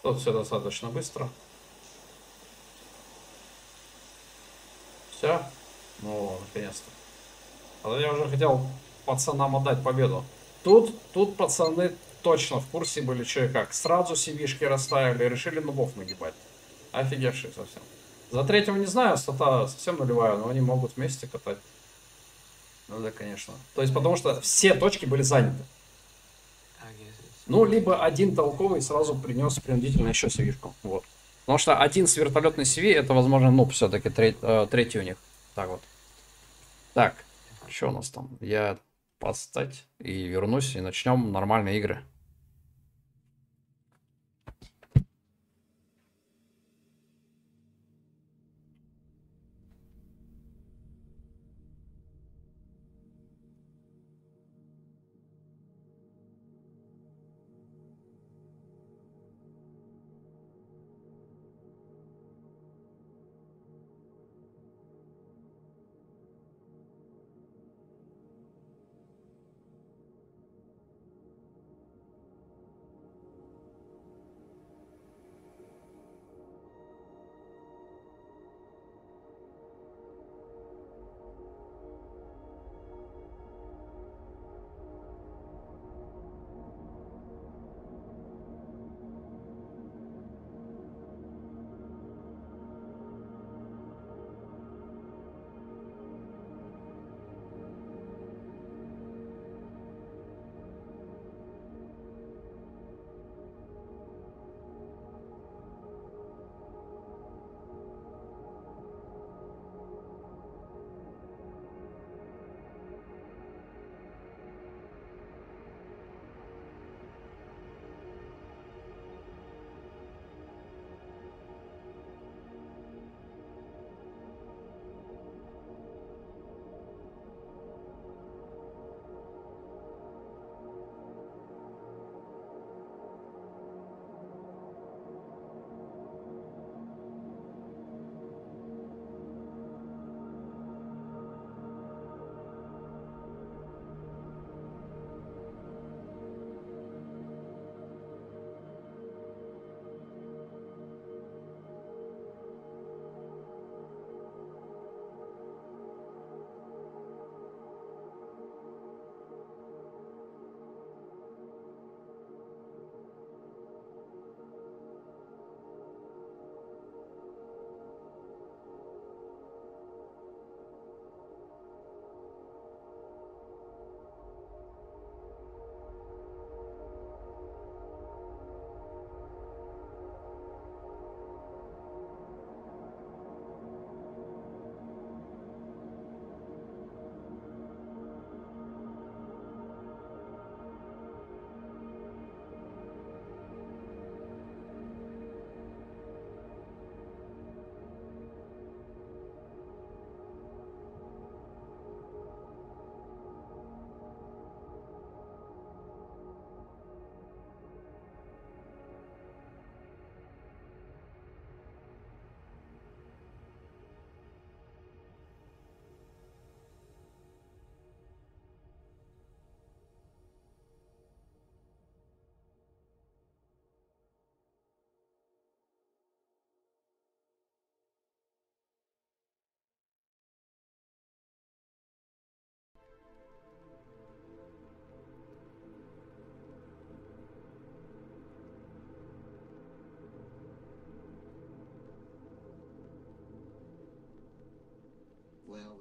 Тут все достаточно быстро. Все? Ну, наконец-то. А я уже хотел пацанам отдать победу. Тут, тут пацаны точно в курсе были, что и как. Сразу сивишки расставили, решили нубов нагибать. Офигевшие совсем. За третьего не знаю, стата совсем нулевая, но они могут вместе катать. Ну да, конечно. То есть, потому что все точки были заняты. Ну, либо один толковый сразу принес принудительно еще сивишку. Вот. Потому что один с вертолетной CV, это, возможно, ну, все-таки треть, э, третий у них. Так вот. Так, что у нас там? Я подстать и вернусь, и начнем нормальные игры.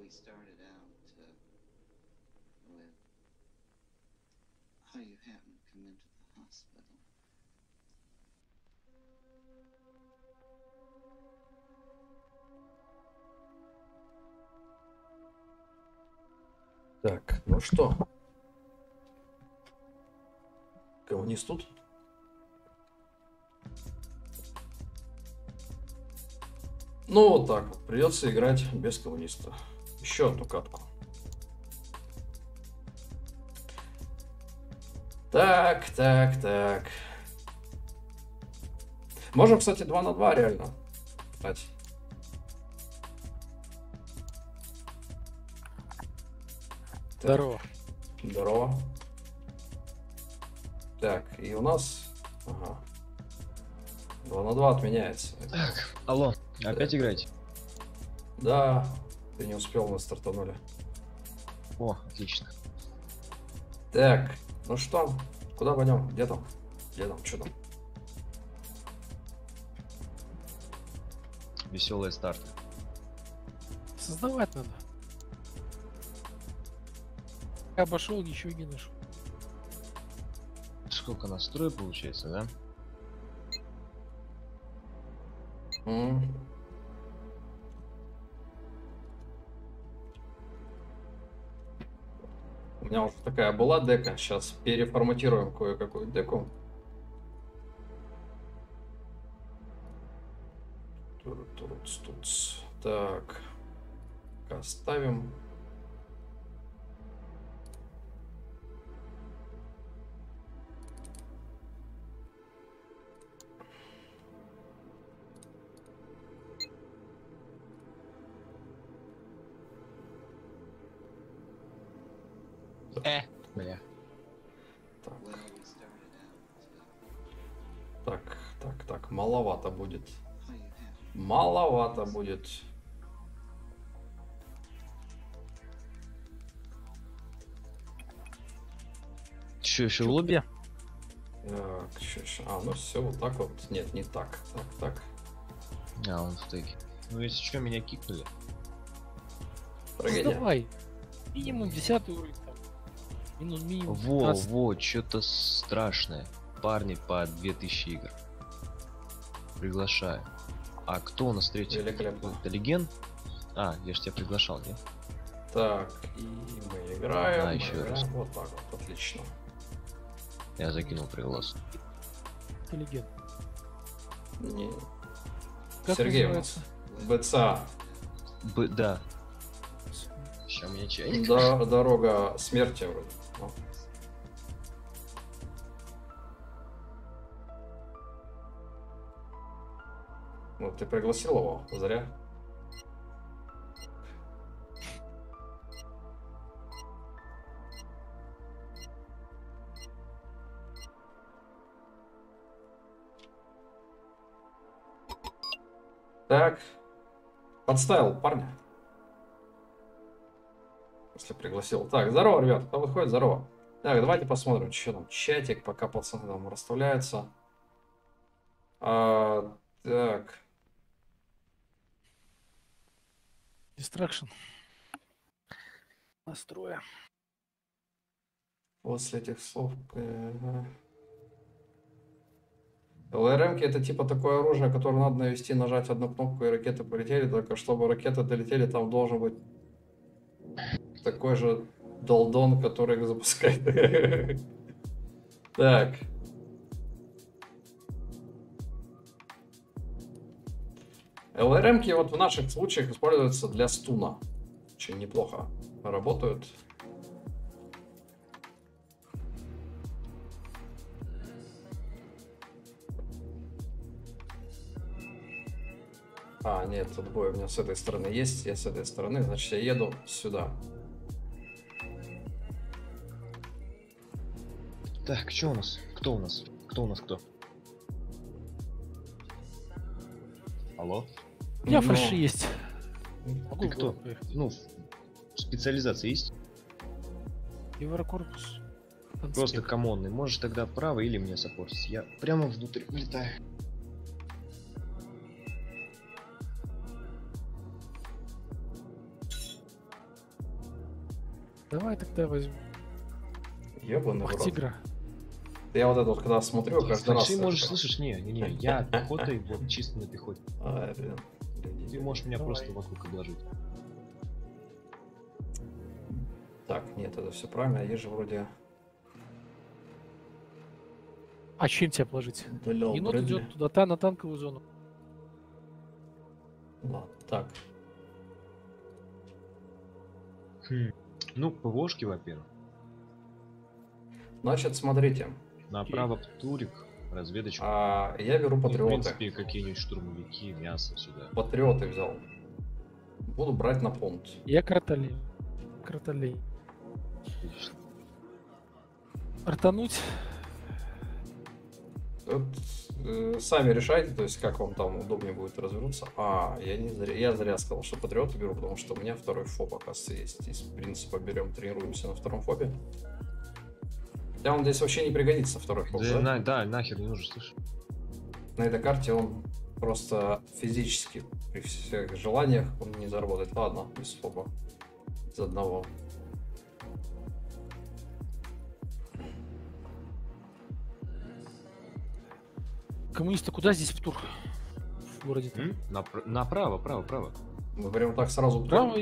Started out uh, with how you happened to come into the hospital. Так, ну что? Коммунист тут? Ну, вот так вот. Придется играть без коммуниста. Еще одну катку. Так, так, так. Можем, кстати, 2 на 2 реально. Кстати. Так. Здорово. Здорово. Так, и у нас... Ага. 2 на 2 отменяется. Так, алло, опять играете? Да, ты не успел, мы стартанули. О, отлично. Так, ну что, куда пойдем? Где там? Где там? Что там? Веселые старты. Создавать надо. Я обошел, ничего не нашел. Сколько настрой получается, да? М. меня уже такая была дека. Сейчас переформатируем кое-какую деку. Туруц-туруц-туц. Так. Оставим. Будет. Маловато будет. Че, еще в лобби? Так, ща, ща. А, ну все, вот так вот. Нет, не так. Так, так. А, он в теге. Ну, если что, меня кикнули. Трагедия. Создавай. Минимум 10 уровень там. Минус минимум Во, 15. во, что-то страшное. Парни по 2000 игр. Приглашаю. А кто у нас третий? Великолепно. Это Леген? А, я ж тебя приглашал, нет? Так, и мы играем. Да, мы еще играем. раз. Вот так вот, отлично. Я закинул приглас. Интеллигент. Не... Как Сергей называется? БЦА. Б, да. Сейчас у меня чайник. Да, дорога смерти вроде. Ты пригласил его, зря. Так. Подставил парня. Если пригласил. Так, здорово, ребят. Кто выходит? Здорово. Так, давайте посмотрим, что там. Чатик, пока пацаны там расставляются. А, так. Дистракшн. Настроя. После этих слов... э, ЛРМ это типа такое оружие, которое надо навести, нажать одну кнопку и ракеты полетели, только чтобы ракеты долетели, там должен быть такой же долдон, который их запускает. Так. ЛРМ вот в наших случаях используются для стуна. Очень неплохо работают. А, нет, тут бой у меня с этой стороны есть, я с этой стороны, значит я еду сюда. Так, что у нас? Кто у нас? Кто у нас кто? Алло? У меня фальши есть. Могу Ты кто? поехать. Ну, специализация есть? Еврокорпус. Просто коммонный. Можешь тогда право или мне саппортить. Я прямо внутрь влетаю. Давай тогда возьмем. Ебаный рот. тигра. Я вот это вот, когда смотрю, каждый раз... Ты можешь, слышишь, не, не, не, я пехотой, вот чисто на пехоте. «Ай, блин, Ты можешь меня Давай. просто вокруг обложить. Так, нет, это все правильно, есть же вроде... А чем тебя положить? Долял Енот Брэдли. идет туда, та на танковую зону. Ладно, так. Хм. Ну, ПВОшки, во-первых. Значит, смотрите, Направо Турик, разведочку. а, я беру Ну, В патриоты. принципе, какие-нибудь штурмовики, мясо сюда. Патриоты взял. Буду брать на понт. Я кротолей. Кротолей. Отлично. Артануть. Вот, э, сами решайте, то есть как вам там удобнее будет развернуться. А, я не зря, я зря сказал, что патриоты беру, потому что у меня второй фоб, оказывается, есть. Из принципа берем, тренируемся на втором фобе. Хотя он здесь вообще не пригодится, второй фоб, Да, да? на- да, нахер не нужен, слышишь? На этой карте он просто физически при всех желаниях он не заработает. Ладно, без фоба. Из одного. Коммунисты куда здесь в тур? В городе направо, право, право. Мы прям так сразу... Право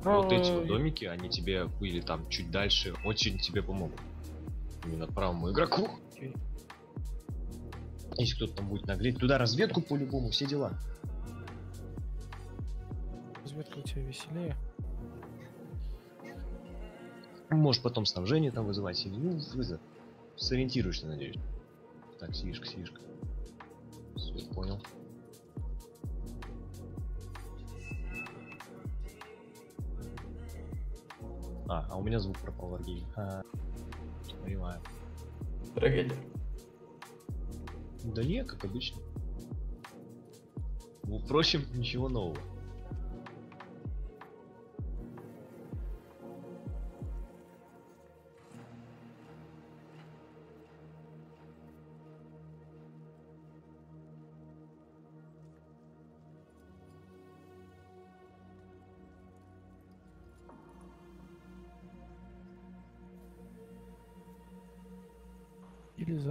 идет. Вот эти вот домики, они тебе были там чуть дальше, очень тебе помогут. Именно правому игроку. Если кто-то там будет наглеть, туда разведку по-любому, все дела. Разведка у тебя веселее. Можешь потом снабжение там вызывать или ну, вызов. Сориентируешься, надеюсь. Так, сишка, сишка. Все, понял. А, а у меня звук пропал, Варгей. А, понимаю. Трагедия. Да не, как обычно. Ну, Впрочем, ничего нового.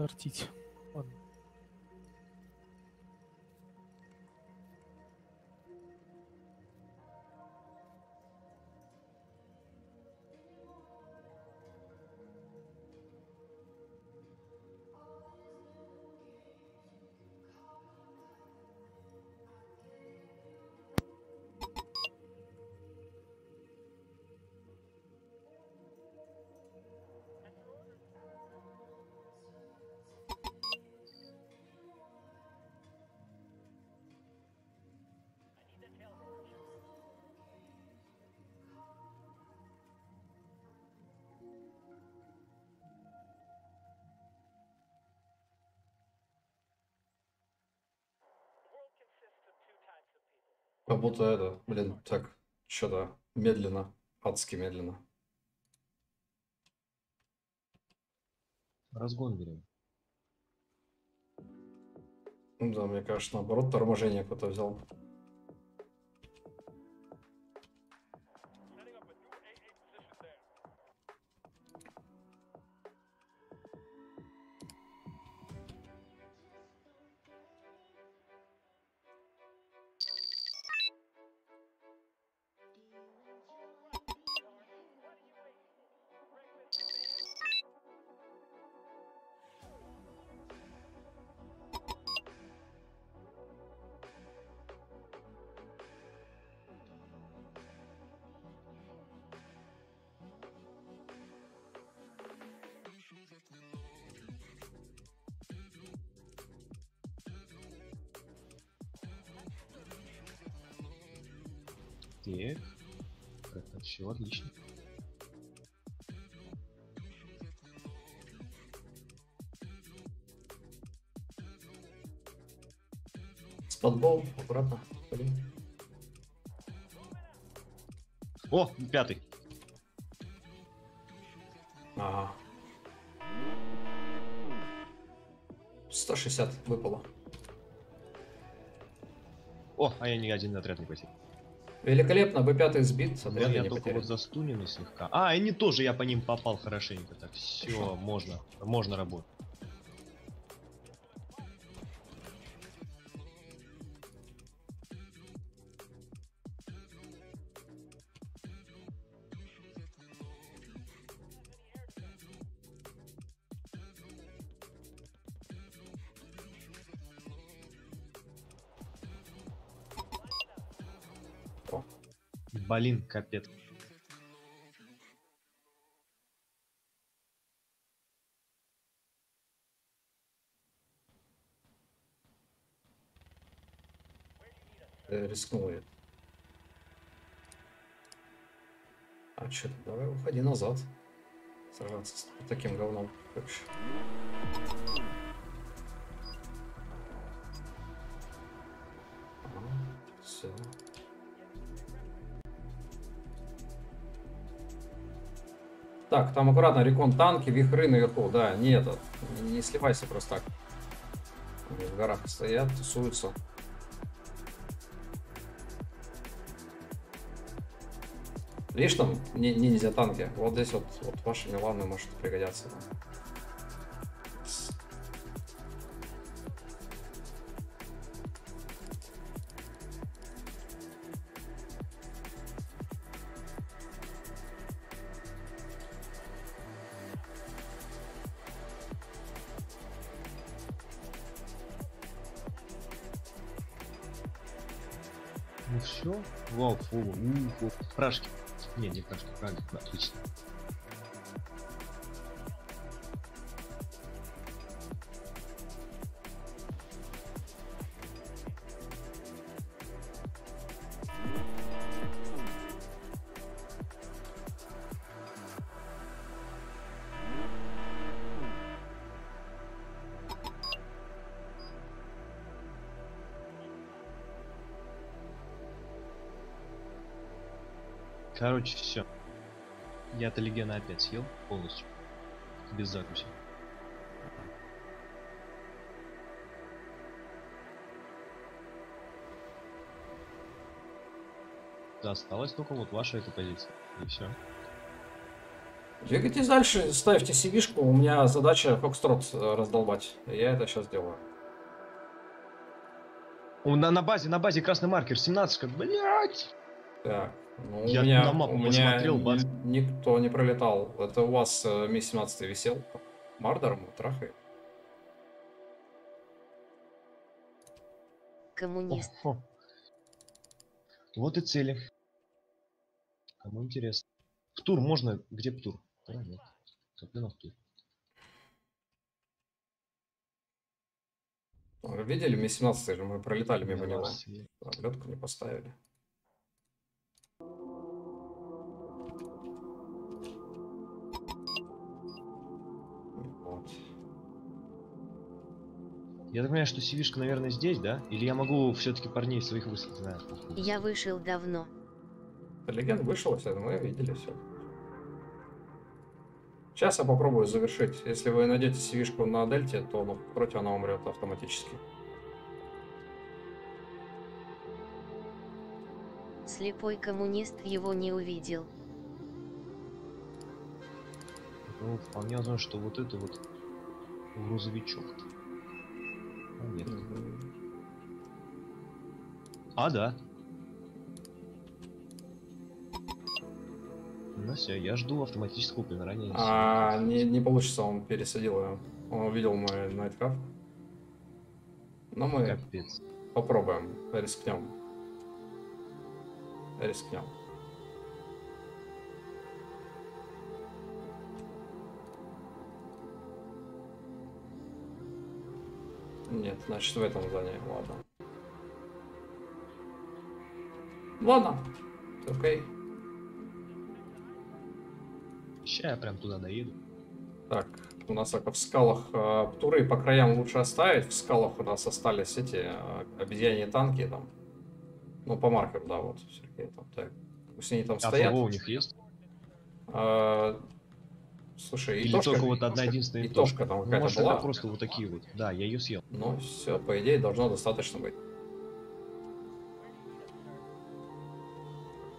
Или Как будто это, блин, так, что-то медленно, адски медленно. Разгон берем. Ну да, мне кажется, наоборот, торможение кто-то взял. Аккуратно. Блин. О, пятый. Ага. 160 выпало. О, а я ни один отряд не потерял. Великолепно, Б5 сбит, отряды я не только потерян. вот застуненный слегка. А, они тоже, я по ним попал хорошенько. Так, все, можно. Можно работать. Блин, капец. Э, Рискнул я. А что давай уходи назад. Сражаться с таким говном. Хочешь. Так, там аккуратно, рекон танки, вихры наверху, да, не этот, не, не сливайся просто так. Они в горах стоят, тусуются. Видишь там ни- ниндзя танки? Вот здесь вот, вот ваши Миланы может пригодятся. Прашки. Не, не прашки, правильно, отлично. Опять съел полностью. Без закуси. Да, осталась только вот ваша эта позиция. И все. Двигайтесь дальше, ставьте CV-шку, у меня задача Фокстрот э, раздолбать. Я это сейчас делаю. На, на базе, на базе красный маркер, 17 как, блять! Так, ну, Я у меня, на мапу у меня посмотрел, бац. никто не пролетал. Это у вас э, Ми-17 висел. Мардером, трахай. Коммунист. Охо. Вот и цели. Кому интересно. В тур можно? Где в тур? Да, нет. Топлено в тур. Видели Ми-17 же мы пролетали мимо него. Летку не поставили. Я так понимаю, что сивишка, наверное, здесь, да? Или я могу все-таки парней своих выслать? Знаю. Я вышел давно. Легенд вышел, все, мы видели все. Сейчас я попробую завершить. Если вы найдете CV-шку на дельте, то ну, против она умрет автоматически. Слепой коммунист его не увидел. Ну, вполне возможно, что вот это вот грузовичок. А, нет. А, да. Ну все, я жду автоматического примирания. А, не, не получится, он пересадил ее. Он увидел мой найткап. Но мы Капец. попробуем, рискнем. Рискнем. Нет, значит в этом здании, ладно. Ладно, окей. Ща я прям туда доеду. Так, у нас только в скалах э, туры по краям лучше оставить. В скалах у нас остались эти э, обезьяньи танки там. Ну, по маркеру, да, вот, Сергей там. Так, пусть они там А стоят. ПВО у них есть? А, слушай, Или итошка, только вот одна единственная итошка там Ну, какая-то может, была. это просто вот такие вот. Да, я ее съел. Ну, все, по идее, должно достаточно быть.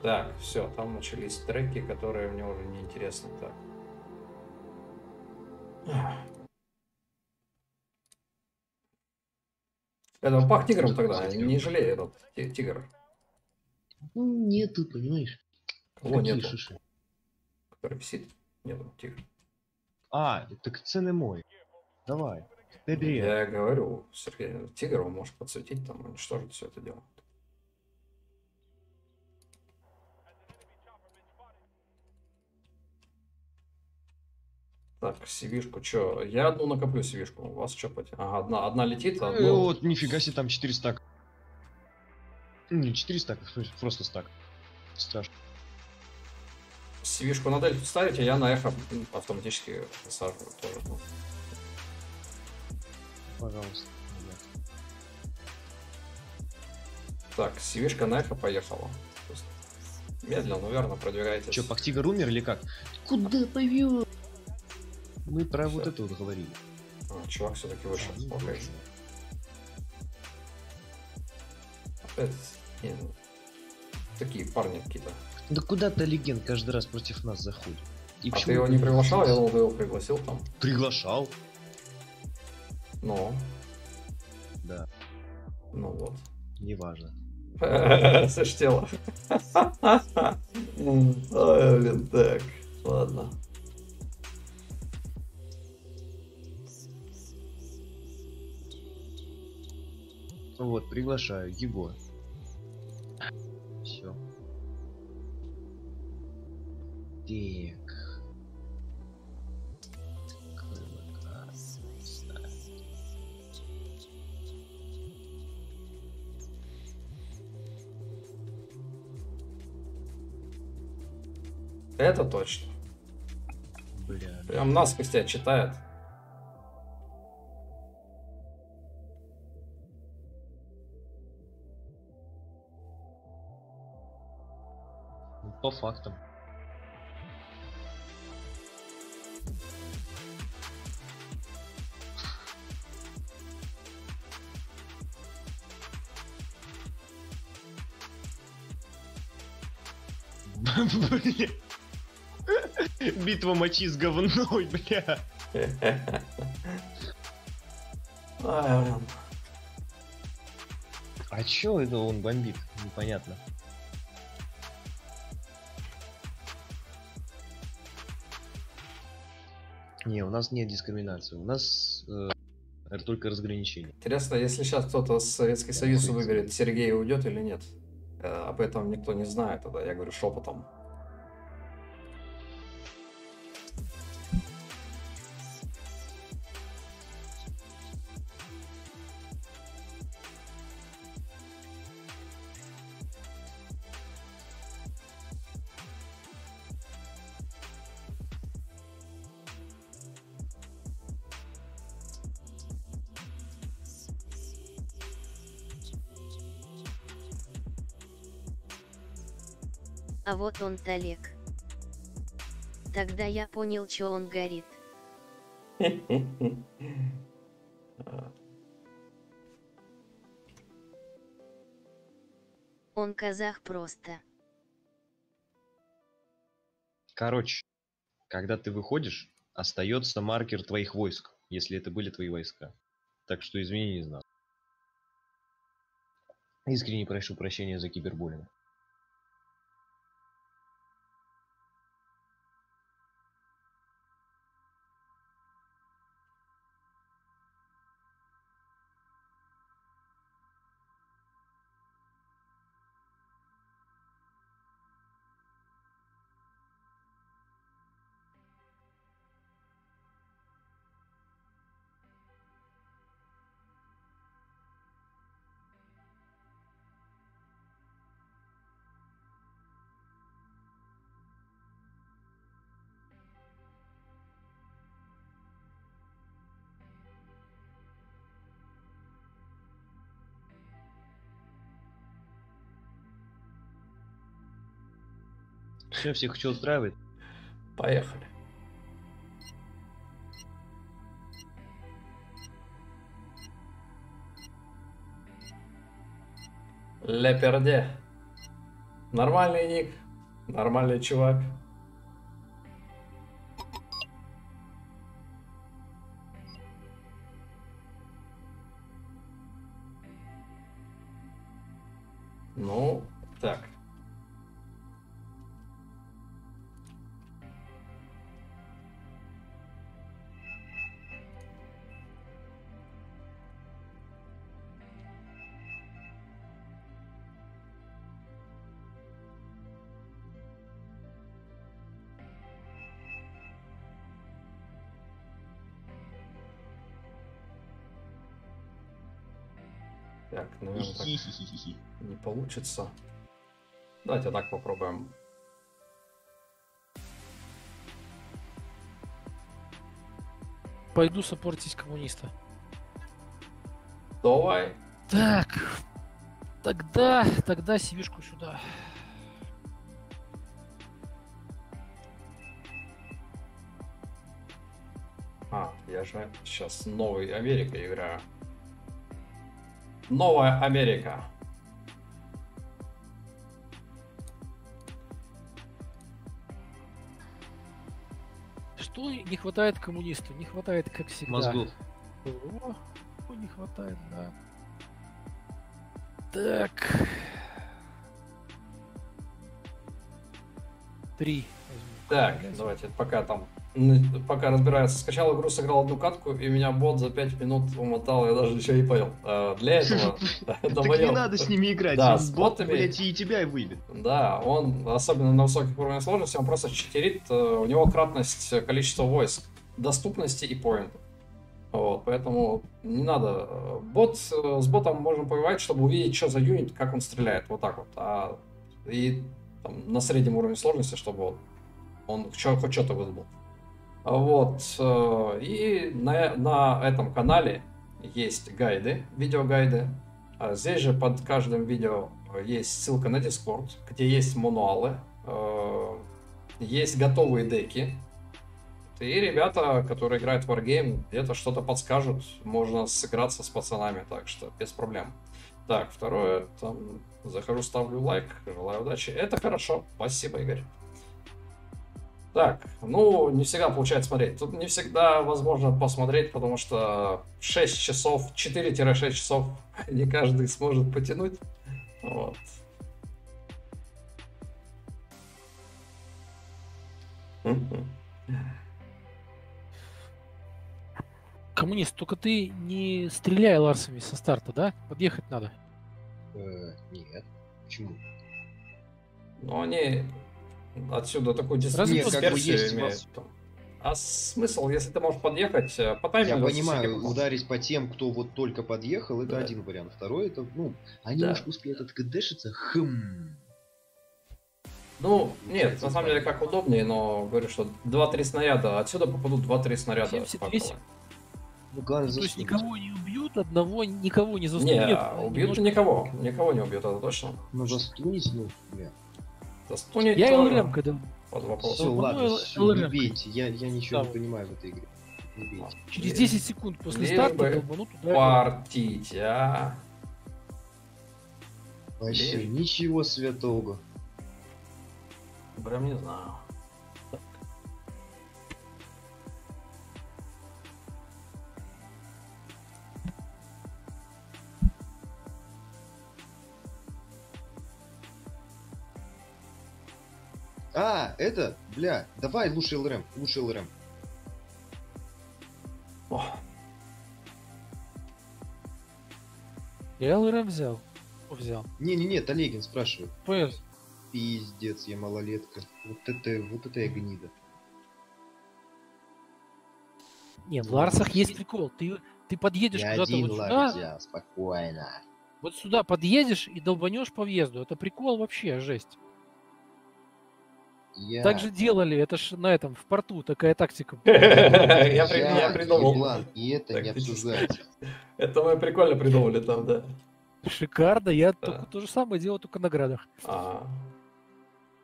Так, все, там начались треки, которые мне уже не интересны. Так. Это пах тигром тогда, не жалею этот ти- тигр. Ну, нету, понимаешь? Кого Какие нету? шиши? Который висит? Нету тигр. А, так цены мой. Давай. Бери. Я говорю, Сергей, тигр он может подсветить, там, уничтожить все это дело. Так, сивишку, чё? Я одну накоплю сивишку. У вас что, поте- Ага, одна, одна летит, а одну... Вот, нифига себе, там 4 стака. Не, 4 стака, просто стак. Страшно. Сивишку на дельту ставите, я на эхо автоматически высаживаю тоже. Пожалуйста. Так, сивишка на эхо поехала. Медленно, но верно продвигайтесь. Че, Пахтигр умер или как? Куда повел? Мы про вот Всё. это вот говорили. А, чувак все-таки вышел. Окей. боже. Опять не, ну, такие парни какие-то. Да куда-то легенд каждый раз против нас заходит. И А почему ты его не приглашал? Я думал, ты его пригласил там. Приглашал. Ну, Да, ну вот. неважно. Слышь, тело. Ой, блин, так. Ладно. Вот, приглашаю. Егор. Так. Это точно. Бля. Прям насквозь тебя читает. Ну, По фактам. Битва мочи с говной, бля. Ай, блин. А чё это он бомбит? Непонятно. Не, у нас нет дискриминации. У нас э, это только разграничение. Интересно, если сейчас кто-то с Советский Союз выберет, Сергей уйдет или нет? Э, Об этом никто не знает, тогда я говорю шепотом. Вот он Талек. Тогда я понял, что он горит. Он казах просто. Короче, когда ты выходишь, остается маркер твоих войск, если это были твои войска. Так что извини, не знал. Искренне прошу прощения за кибербуллинг. Все, всех что устраивает? Поехали. Леперде. Нормальный ник. Нормальный чувак. Так Хи-хи-хи-хи. не получится. Давайте так попробуем. Пойду сопортить коммуниста. Давай. Так. Тогда, тогда сивишку сюда. А, я же сейчас новый Америка играю. Новая Америка. Что не хватает коммунисту? Не хватает, как всегда. Мозгов. О, о, не хватает, да. Так. Три. Так, давайте, пока там, пока разбирается. Скачал игру, сыграл одну катку, и меня бот за 5 минут умотал, я даже ничего не понял. А, Для этого, это Так не надо с ними играть. Да, он с бот, ботами- блядь, и тебя и выбит. Да, он, особенно на высоких уровнях сложности, он просто читерит, э, у него кратность э, количества войск, доступности и поинтов. Вот, поэтому не надо. Бот, э, с ботом можно повоевать, чтобы увидеть, что за юнит, как он стреляет, вот так вот. А, и там, на среднем уровне сложности, чтобы он чё- хоть что-то выдал. Вот, э, и на, на этом канале есть гайды, видеогайды. А Здесь же под каждым видео э, есть ссылка на Discord, где есть мануалы, э, есть готовые деки. И ребята, которые играют в Wargame, где-то что-то подскажут, можно сыграться с пацанами, так что без проблем. Так, второе, там, захожу, ставлю лайк, желаю удачи. Это хорошо, спасибо, Игорь. Так, ну, не всегда получается смотреть. Тут не всегда возможно посмотреть, потому что 6 часов, 4-6 часов не каждый сможет потянуть. Вот. Коммунист, только ты не стреляй ларсами со старта, да? Подъехать надо. Э, Нет. Почему? Но они отсюда Разве Нет, как бы есть воз- А смысл, если ты можешь подъехать э, по Я таймингу... понимаю, совсем неплохо. ударить по тем, кто вот только подъехал, это Да. один вариант. Второй, это, ну, они Да. немножко успеют откдешиться. Хм. Ну, нет, на самом деле как удобнее, но говорю, что 2-3 снаряда, отсюда попадут 2-3 снаряда. 78. факела. Ну, главное, То есть никого не убьют, одного никого не Не, застунет. а убьют Немножко- никого, никого не убьют, это точно. Ну, застунить, ну, бля. Застунить Я ЛРМ, когда под Все, вопросом. Ну, ладно, всё, не LRM. бейте. Я, я ничего Да. не понимаю в этой игре. Не бейте. через Лишь- 10 секунд после лишь старта бы долбанут туда. Партить, а? Вообще, Лишь- ничего святого. Прям не знаю. А, это, бля, давай лучше ЛРМ, лучше ЛРМ. О, Я ЛРМ взял. Взял? Не-не-не, Олегин спрашивает. ПС. Пиздец, я малолетка. Вот это, вот это я гнида. Не, в Ларсах есть прикол. Ты, ты подъедешь куда-то вот сюда, взял, спокойно. вот сюда подъедешь и долбанешь по въезду. Это прикол вообще, жесть. Я... Так же делали, это ж на этом, в порту такая тактика. Я при- я придумал. еблан, и это не обсуждается. Это мы прикольно придумали там, да. Шикарно, я то же самое делаю, только на градах. А,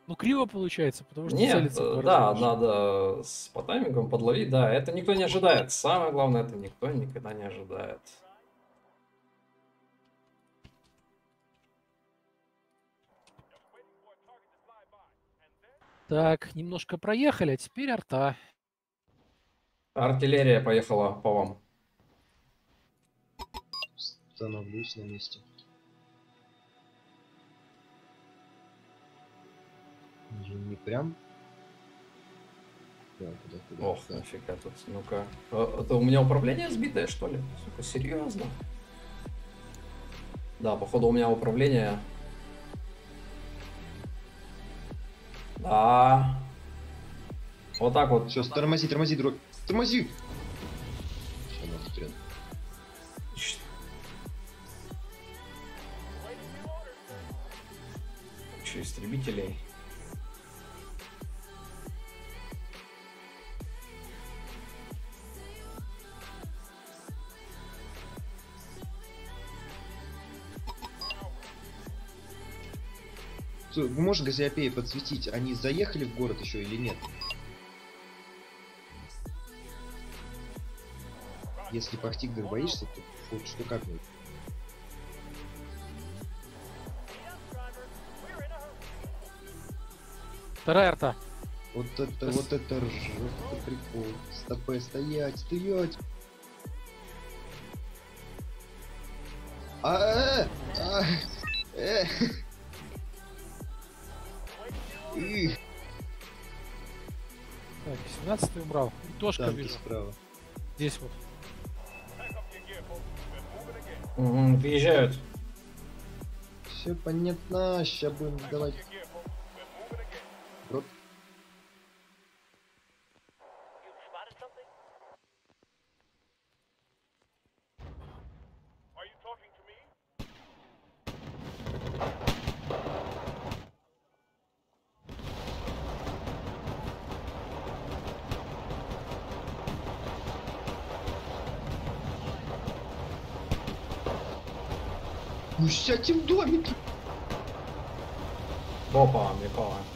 Ну, криво получается, потому что Нет, целиться в э, да, надо с по таймингам подловить, да, это никто не ожидает. Самое главное, это никто никогда не ожидает. Так, немножко проехали, а теперь арта. Артиллерия поехала по вам. Становлюсь на месте. Не, прям. Да, куда, куда, Ох, куда? нафига тут. Ну-ка. А, Это у меня управление сбитое, что ли? Сука, серьезно? Да, походу у меня управление. Да. Вот так вот. Все, тормози, тормози, друг. Тормози! Куча истребителей. Можете Газиопеи подсветить, они заехали в город еще или нет? Если Пахтигдер боишься, то хоть что как -нибудь. Вторая арта. Вот это, вот это вот это прикол. Стопе, стоять, стоять! А, э, а, э. Их, Так, 17 убрал. И Тошка танки вижу. справа. Здесь вот. Мгм, Въезжают. Все понятно, сейчас будем сдавать. Ну сядьте в домике! Опа, Микола.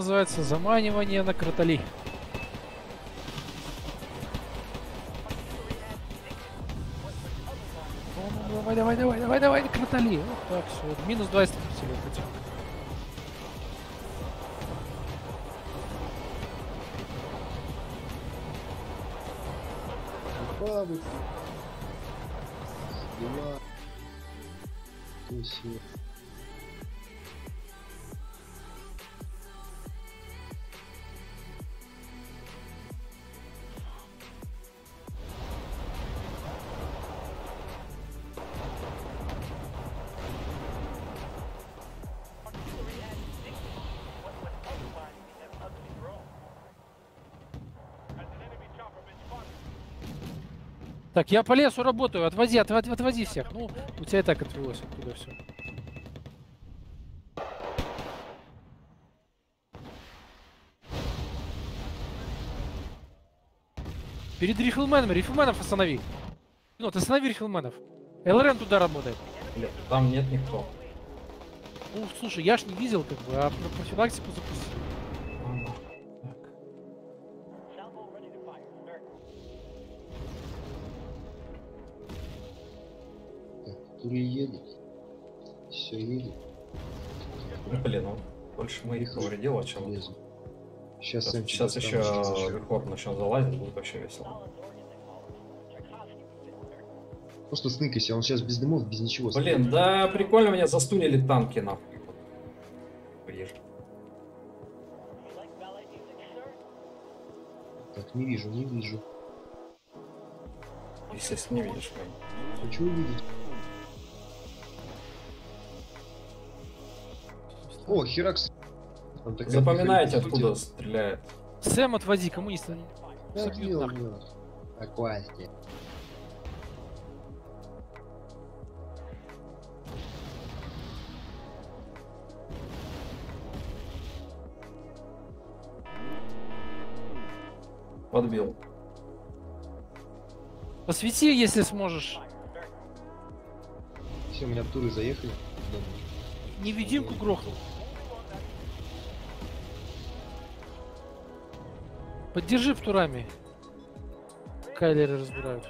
Называется заманивание на кротоли. Давай, давай, давай, давай, давай, кротоли. Вот так, все. Минус 20 хотели хотя. Бабы. Дела. То Так, я по лесу работаю. Отводи, отводи, отводи всех. Ну, у тебя и так отвелось оттуда все. Перед рифлменом, рифлменов останови. Ну, ты останови рифлменов. ЛРН туда работает. Бля, Там нет никто. Ну, слушай, я ж не видел, как бы, а про профилактику запустил. Тури едет. Все едет. Ну, блин, он больше моих повредил, а чем... Лезу. Сейчас, Сейчас, сейчас еще. Верхов начнет залазить, будет вообще весело. Просто сныкайся, он сейчас без дымов, без ничего. Блин, да прикольно меня застунили танки нахуй. Ближе. Так, не вижу, не вижу. Естественно, не видишь. как. Хочу увидеть. О, Херакс. Запоминайте, откуда стреляет. Сэм, отвози, коммуниста. Да, Аквасти. Подбил. Посвети, если сможешь. Все, у меня туры заехали. Невидимку грохнул. Поддержи птурами. Кайлеры разбирают.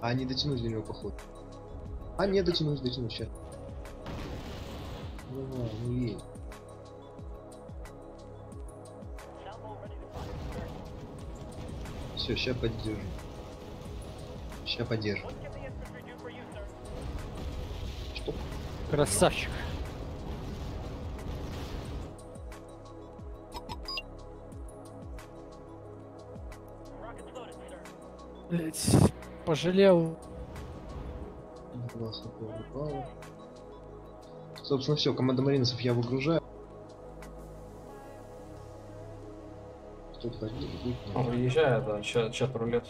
А они дотянуть до него походу. А не дотянуть, дотянуть сейчас. Давай, не верь. Все, сейчас поддержу. Сейчас поддержу. Что? Красавчик. Блять, пожалел. Собственно, все, команда маринцев я выгружаю. Кто-то будет, Он выезжает, да, чат, чат рулет.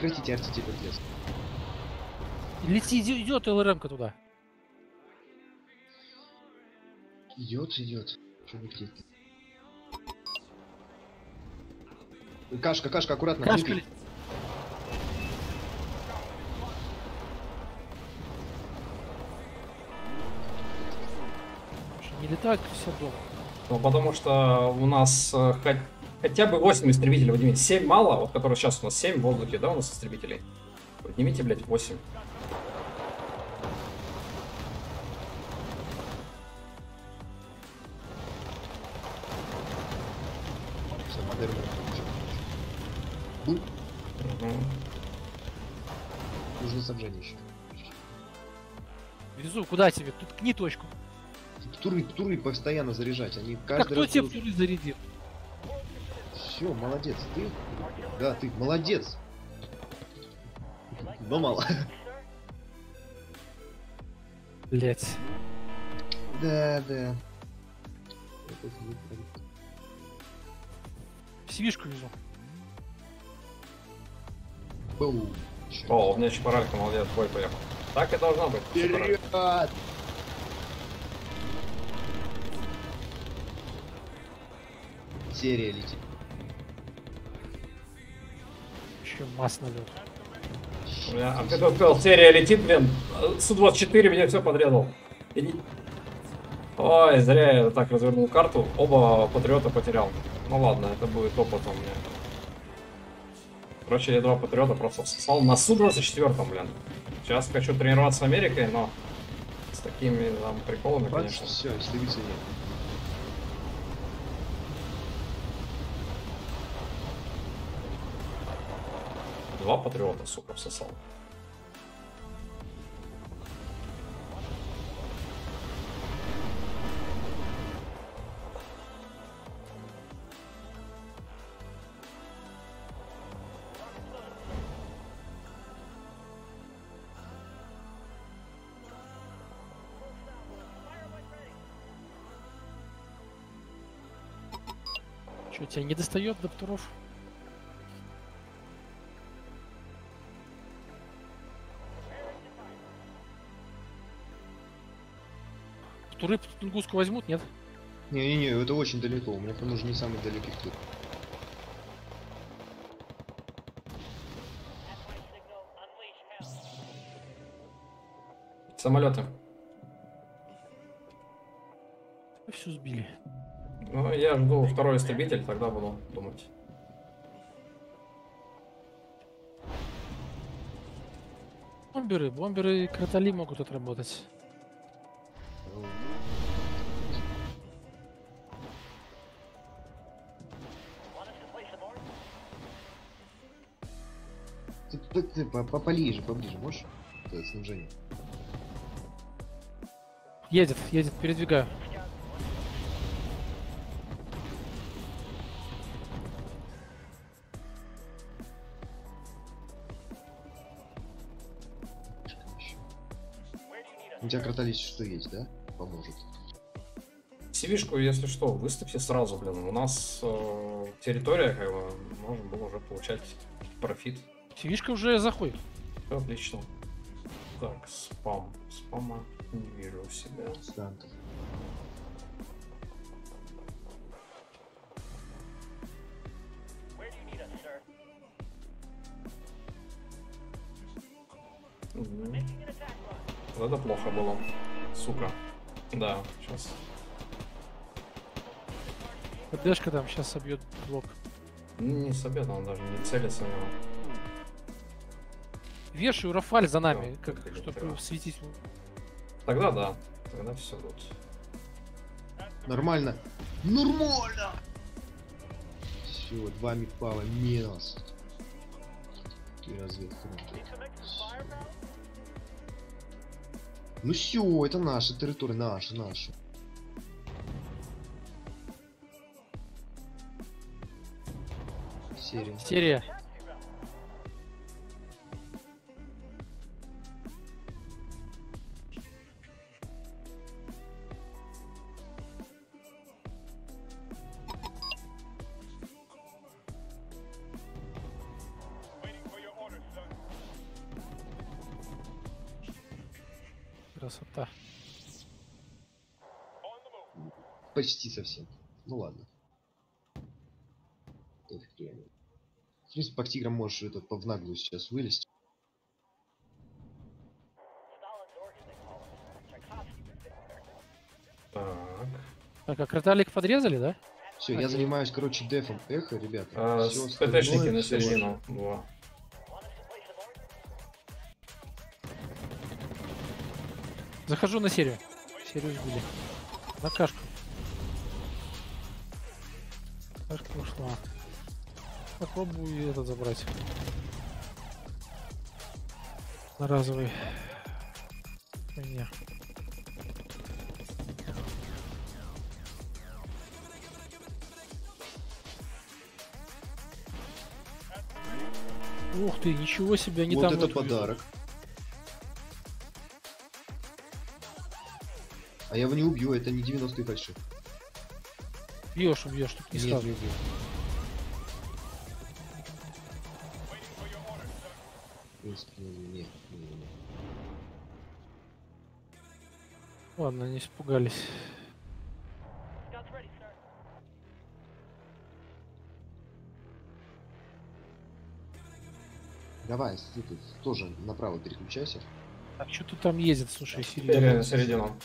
Прекратите артить этот лес. Лети, идет ЛРМ-ка туда. Идет, идет. Что? Кашка, кашка, аккуратно. Кашка летит. Не летают все дома. Ну, потому что у нас э, хот- хотя бы 8 истребителей поднимите. 7 мало, вот которые сейчас у нас 7 в воздухе, да, у нас истребителей. Поднимите, блядь, 8. Всё, модерн. Бу, Угу. Нужно снабжение еще. Везу, куда тебе? Тут кни точку. Туры, туры постоянно заряжать. Они Так каждый кто раз... тебе в туры зарядил? Все, молодец. Ты? Да, ты молодец. Но мало. Блять. Да, да. Сивишку везу. Бум. О, у меня Чапаралька, молодец, бой поехал. Так и должно быть. Вперед! Серия летит. Еще масс налет. Меня, а когда сказал, серия летит, блин, Су-24 меня все подрезал. И не- Ой, зря я так развернул карту, оба патриота потерял. Ну ладно, это будет опыт у меня. Короче, я два патриота просто всосал на Су-24, блин. Сейчас хочу тренироваться с Америкой, но с такими там приколами, конечно. Все, истребитель нет. Два патриота, сука, всосал. Что, тебя не достает докторов? Туры Тунгуску возьмут, нет? Не-не-не, это очень далеко. У меня там уже не самый далекий тур. Самолеты. Все сбили. Ну, я жду второй истребитель, тогда буду думать. Бомберы, бомберы и кротали могут отработать. Ты, ты по- по- Поближе, поближе, можешь? Это снабжение. Едет, едет, передвигаю. У тебя кротались что есть, да? Поможет. Сивишку, если что, выставьте сразу, блин. У нас э, территория, как бы, можно было уже получать профит. Тивишка уже заходит. Отлично. Так, спам. Спама не вижу у себя. Мгм. Вот это плохо было. Сука. Да, сейчас. ПДшка там сейчас собьет блок. Не с обеда, он даже не целится в него. Вешаю Рафаль за нами, Да, как, чтобы светить. Тогда да. Тогда все тут. Нормально. Нормально! Все, два мидпава минус. И разведка. Ну все, это наша территория, наша, наша. Серия. Серия. Тиграм можешь этот по в наглую сейчас вылезть. Так. Так, а кроталик подрезали, да? Все, я занимаюсь, короче, дефом эхо, ребята. А, Всё с- ПТшники на середину. Два. Захожу на серию. Серию сбили. На кашку. Кашка ушла. Попробую этот забрать. На разовый. Хуйня. Ух ты, ничего себе, они вот там это вот подарок. А я его не убью, это не 90-й фальши. Бьешь, убьешь, тут не Нет, сразу. не убью. В принципе, ну, нет, не, не. Ладно, не испугались. Давай, ты тут тоже направо переключайся. А что тут там ездит, слушай, Серия середина? на середину.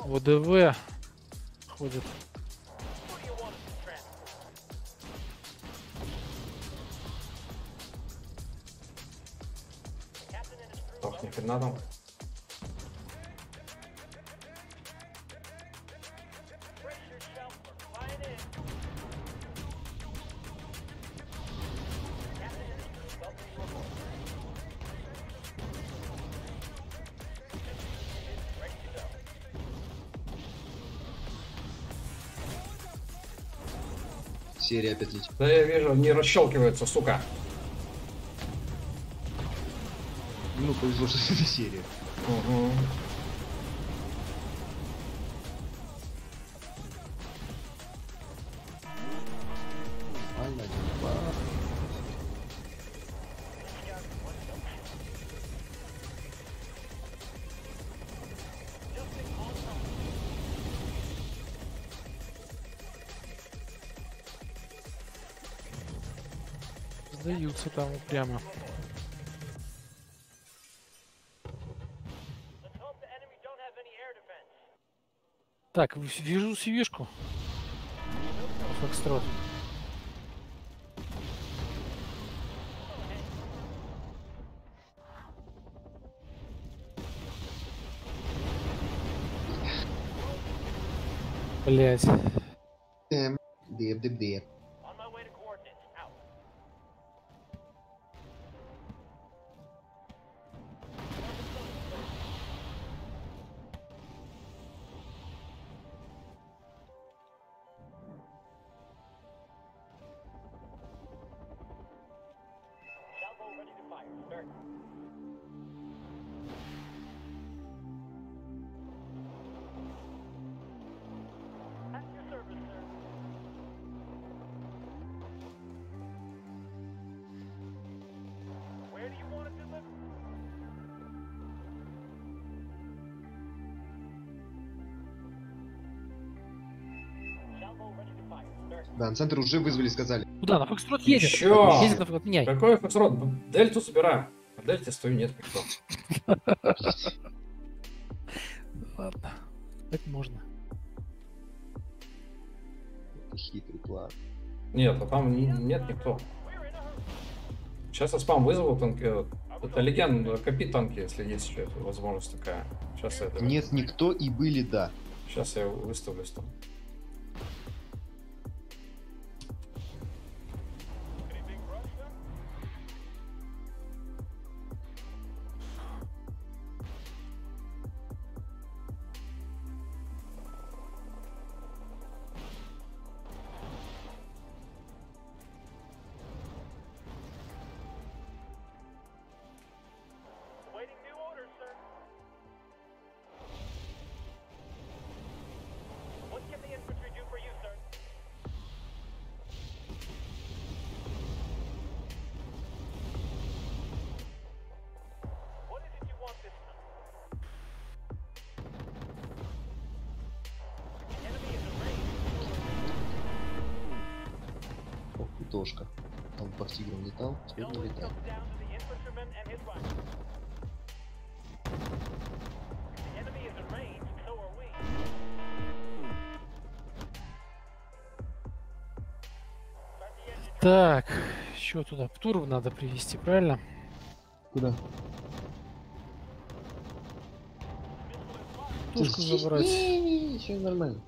ВДВ ходит. Хрена там. Серия летит. Да я вижу, не расщелкивается, сука. Ну, повезло, что это серия. Угу. Сдаются там прямо. Так, вижу сивишку. Фокстрот. Блять. Эм, деп, деп, деп. Центр уже вызвали, сказали. Куда? На Фокстрот едет. Еще! Едет на Фокстрот, меняй. Какой фоксрот? Дельту собираем. А дельте стою нет никто. Ладно. Так можно. Это хитрый план. Нет, а там не- нет никто. Сейчас я спам вызову танки. Это легенда, копи танки, если есть еще возможность такая. Сейчас я это... Нет, никто и были, да. Сейчас я выставлюсь там. Так, еще туда Птуров надо привести, правильно? Куда? Тушку забрать. Все нормально.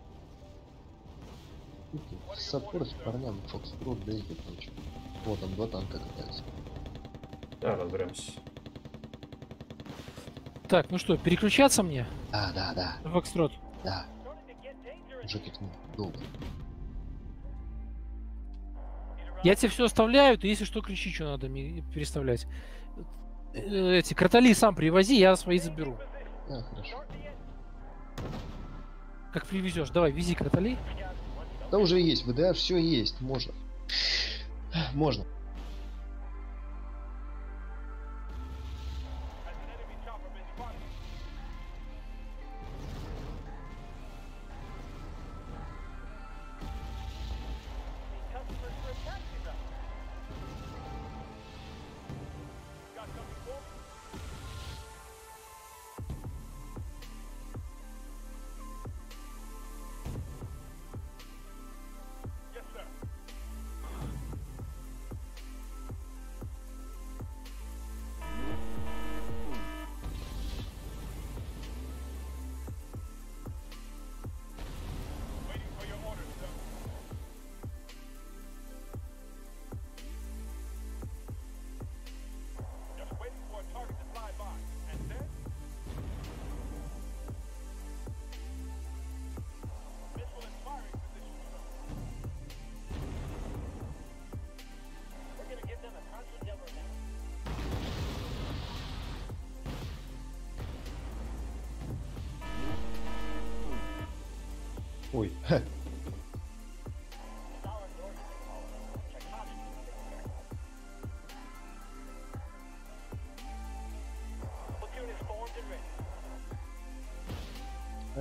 Саппорт с парнями, Фокстрот, да и прочее. Вот там два танка катаются. Да, разберемся. Так, ну что, переключаться мне? Да, да, да, Фокстрот. да. Уже как долго. Я тебе все оставляю, ты если что, кричи, что надо мне переставлять. Э, Эти кротали сам привози, я свои заберу. А, хорошо. Как привезешь, давай, вези кротали. Да уже есть, ВДА все есть, можно. Можно.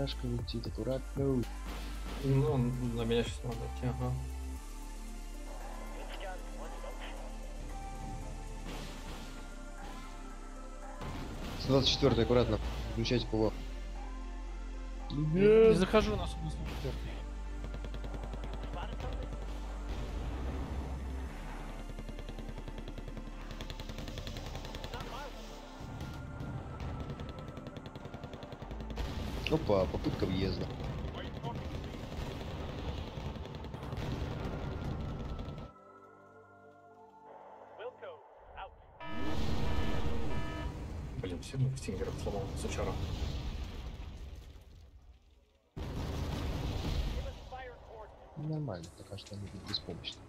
Сашка летит аккуратно. Ну, на меня сейчас надо идти, ага. С 24 аккуратно. Включайте ПВО. Не захожу на 184. Попытка въезда. Блин, сильно в Стингер сломал сучара. Нормально, пока что они беспомощны.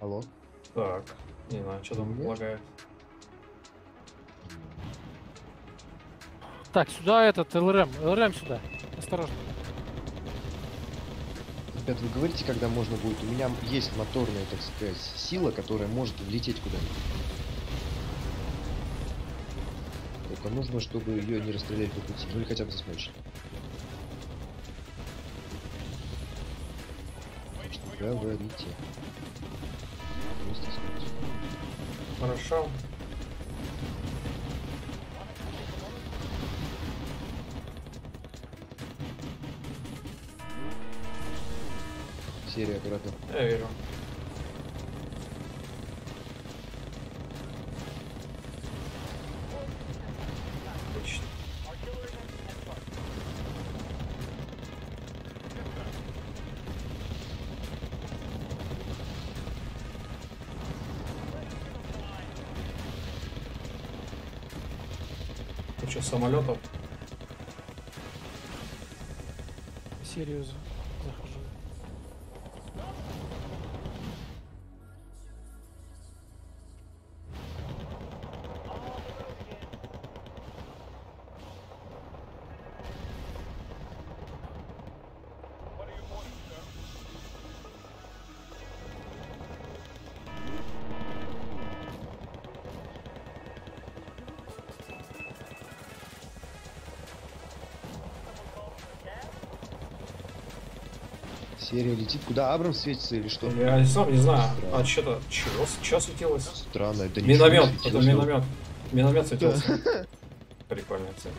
Алло? Так, не знаю, что там лагает. Так, сюда этот ЛРМ. ЛРМ сюда. Осторожно. Ребят, вы говорите, когда можно будет? У меня есть моторная, так сказать, сила, которая может влететь куда-нибудь. Только нужно, чтобы ее не расстреляли по пути. Ну или хотя бы засмочить. Говорите? Хорошо. Серия оператор. Я вижу. Самолетов. Серию Серия летит. Куда? Абрам светится или что? Я сам не знаю. Странно. А что-то, чего, что светилось? Странно. Да не Миномет, это светилось. миномет. Миномет светился. Прикольная цель.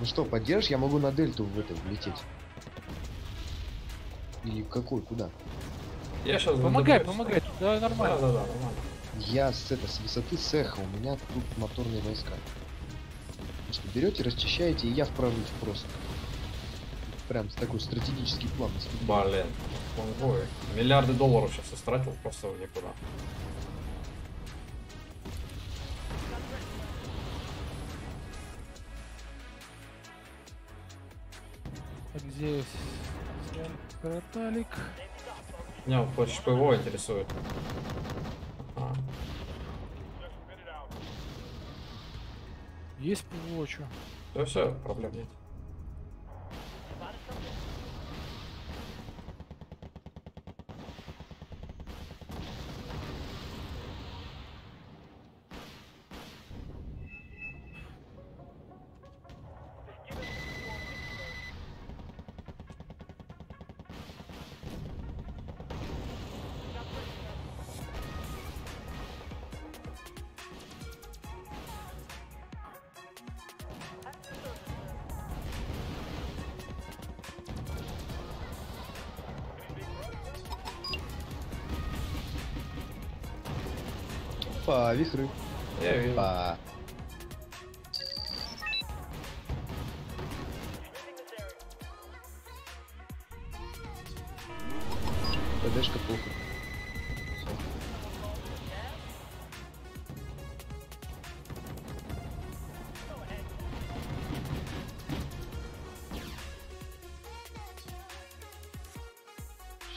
Ну что, поддержишь? Я могу на дельту в это влететь. Или какой? Куда? Я сейчас Помогай, помогай. Да, Да, нормально. да, да, нормально. Я с, это, с высоты цеха, у меня тут моторные войска. Просто берете, расчищаете, и я вправлюсь просто. Прям такой стратегический план. Блин. Конвой. Миллиарды долларов сейчас истратил просто в никуда. А Где? Меня вот хочешь ПВО интересует. А, Есть ПВО, чё? да все, проблем нет. Вихры. Я вижу. Па. ПДшка плохо.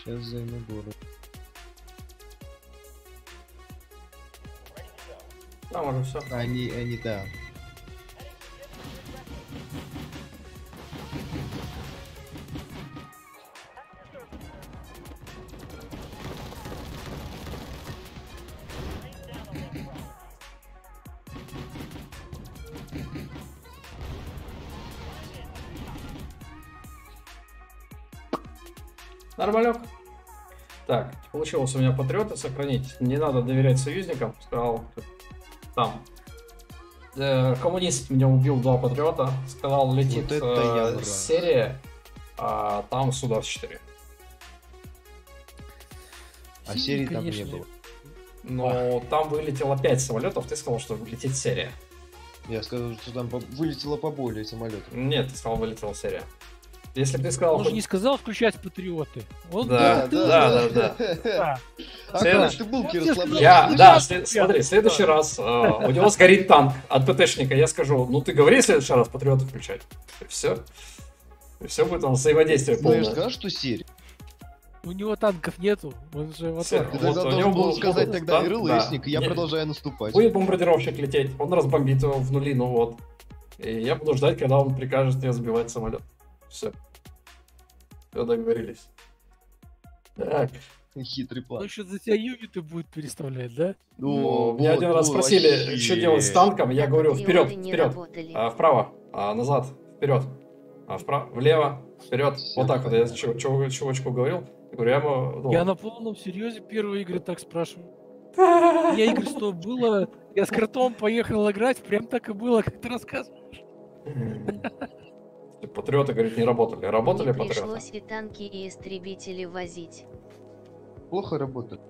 Сейчас займу город. Там уже все. Они, они, да. Нормалек. Так, получилось у меня патриоты сохранить. Не надо доверять союзникам, сказал там. Э, коммунист меня убил два патриота. Сказал, летит Вот это э, серия, а там Судас 4. А Синий, серии там не конечно, было. Но там вылетело 5 самолетов, ты сказал, что летит серия. Я сказал, что там по- вылетело поболее самолетов. Нет, ты сказал, вылетела серия. Если бы ты сказал... Он же не сказал включать патриоты. Он Да, говорил, да, да, да. А Следующий. ты булки расслаблял? Я, да, след- смотри, в следующий раз э, у него сгорит танк от ПТшника, я скажу, ну ты говори в следующий раз патриоты включать. И все. И все будет там взаимодействие Ну я полное. что серия. У него танков нету. Он же вот. Ты Вот тогда у должен него был сказать тогда танк, РЛСник, да. я Не- продолжаю наступать. Будет бомбардировщик лететь, он разбомбит его в нули, ну вот. И я буду ждать, когда он прикажет мне сбивать самолет. Все. Все договорились. Так. Хитрый план. еще за тебя юниты будет переставлять, да? Ну, меня один раз спросили, вообще. что делать с танком. Я говорю, вперед, вперед. А, вправо, а, назад, вперед. А, вправо, влево, вперед. Вот так вот. Я понятно. чу- чу- чувачку говорил. Я говорю, я ему... ну, Я на полном серьезе первые игры так спрашиваю. Меня игры 100 было, я с кротом поехал играть, прям так и было, как ты рассказываешь. Патриоты, говорит, не работали. Работали Мне патриоты? пришлось и танки, и истребители возить. Плохо работает.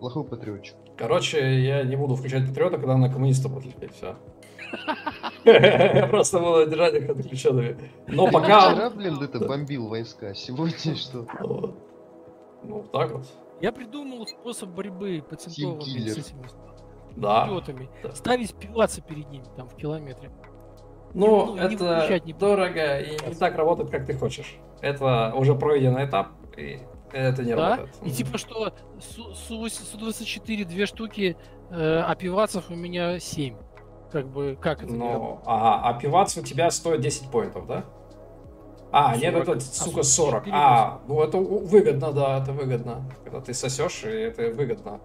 Плохой патриотчик. Короче, я не буду включать патриота, когда на коммуниста будет лететь, все. Я просто буду держать их отключенными. Но Ты пока... Вчера, блин, это бомбил войска. Сегодня что? Ну, так вот. Я придумал способ борьбы пацанковыми с этими Да. Ставить пиваться перед ними там в километре. Ну, Ну, не это не дорого и не так работает, как ты хочешь. Это уже пройденный этап, и это не да? работает. И типа что Су- Су- Су-24 две штуки, э, а пивацев у меня 7. Как бы, как это? Ну, а пивац у тебя стоит 10 поинтов, да? А, нет, 40. это, А, сука, 40. 44 А, ну это выгодно, да, это выгодно. Когда ты сосешь, и это выгодно.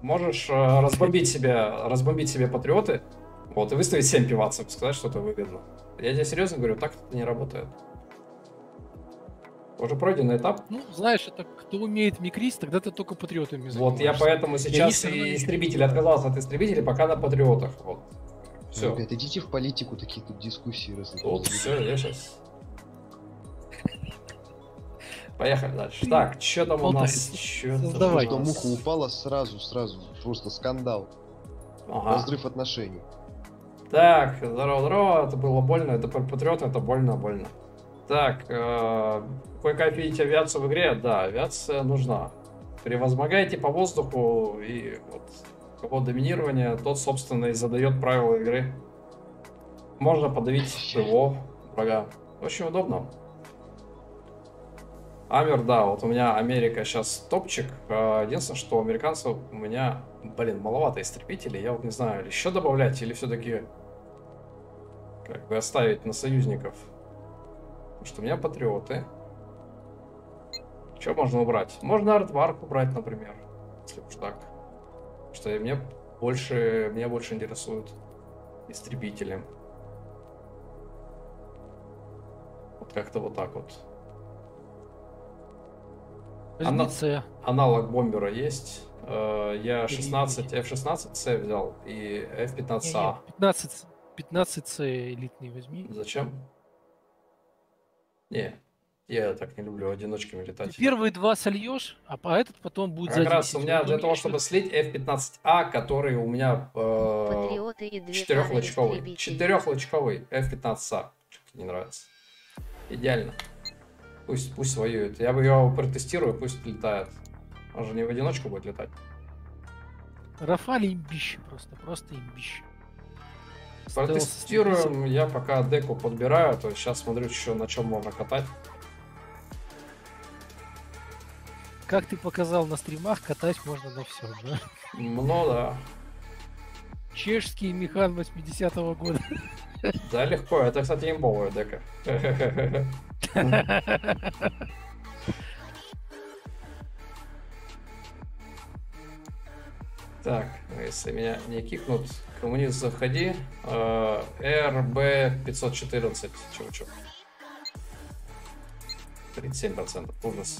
Можешь э, разбомбить себе, разбомбить себе патриоты, вот, и выставить 7 пивацев, сказать, что это выгодно. Я тебе серьезно говорю, так это не работает. Уже пройденный этап. Ну, знаешь, это кто умеет микрить, тогда ты только патриотами Вот я занимаешься. поэтому сейчас равно и истребитель отказался от истребителей, пока на патриотах. Вот. Все. Ребят, идите в политику, такие тут дискуссии Вот, разные. все, я сейчас. Поехали дальше. Так, что там у нас? У Что муха упала сразу, сразу. Просто скандал. Ага. Разрыв отношений. Так, здорово, здорово. Это было больно. Это про патриота, это больно, больно. Так, э, вы видите авиацию в игре? Да, авиация нужна. Превозмогаете по воздуху и вот кого доминирование, тот, собственно, и задает правила игры. Можно подавить ПВО врага. Очень удобно. Амер, да, вот у меня Америка сейчас топчик. А, Единственное, что у американцев у меня, блин, маловато истребителей. Я вот не знаю, еще добавлять, или все-таки как бы оставить на союзников. Потому что у меня патриоты. Что можно убрать? Можно артварк убрать, например. Если уж так. Что и мне больше, меня больше интересуют истребители. Вот как-то вот так вот. С. Аналог бомбера есть. Э, Я Или- 16, F-16C взял и F-15A. 15, 15 С элитный возьми. Зачем? Не, я так не люблю одиночками летать. Первые два сольешь, а по этот потом будет Как раз у меня для того, чтобы слить F-15A, который у меня э, четырехлочковый. Четырехлочковый F-15A. Что-то не нравится. Идеально. Пусть, пусть воюет. Я бы его протестирую, пусть летает. Он же не в одиночку будет летать. Рафали имбище просто, просто имбище. Протестируем. Я пока деку подбираю, то сейчас смотрю, еще на чем можно катать. Как ты показал на стримах, катать можно на все, да? Ну да. Чешский механ 80-го года. Да, легко. Это, кстати, имбовая дека. Так, если меня не кикнут, коммунист, заходи. Э, РБ 514, чувачок. 37%, ужас.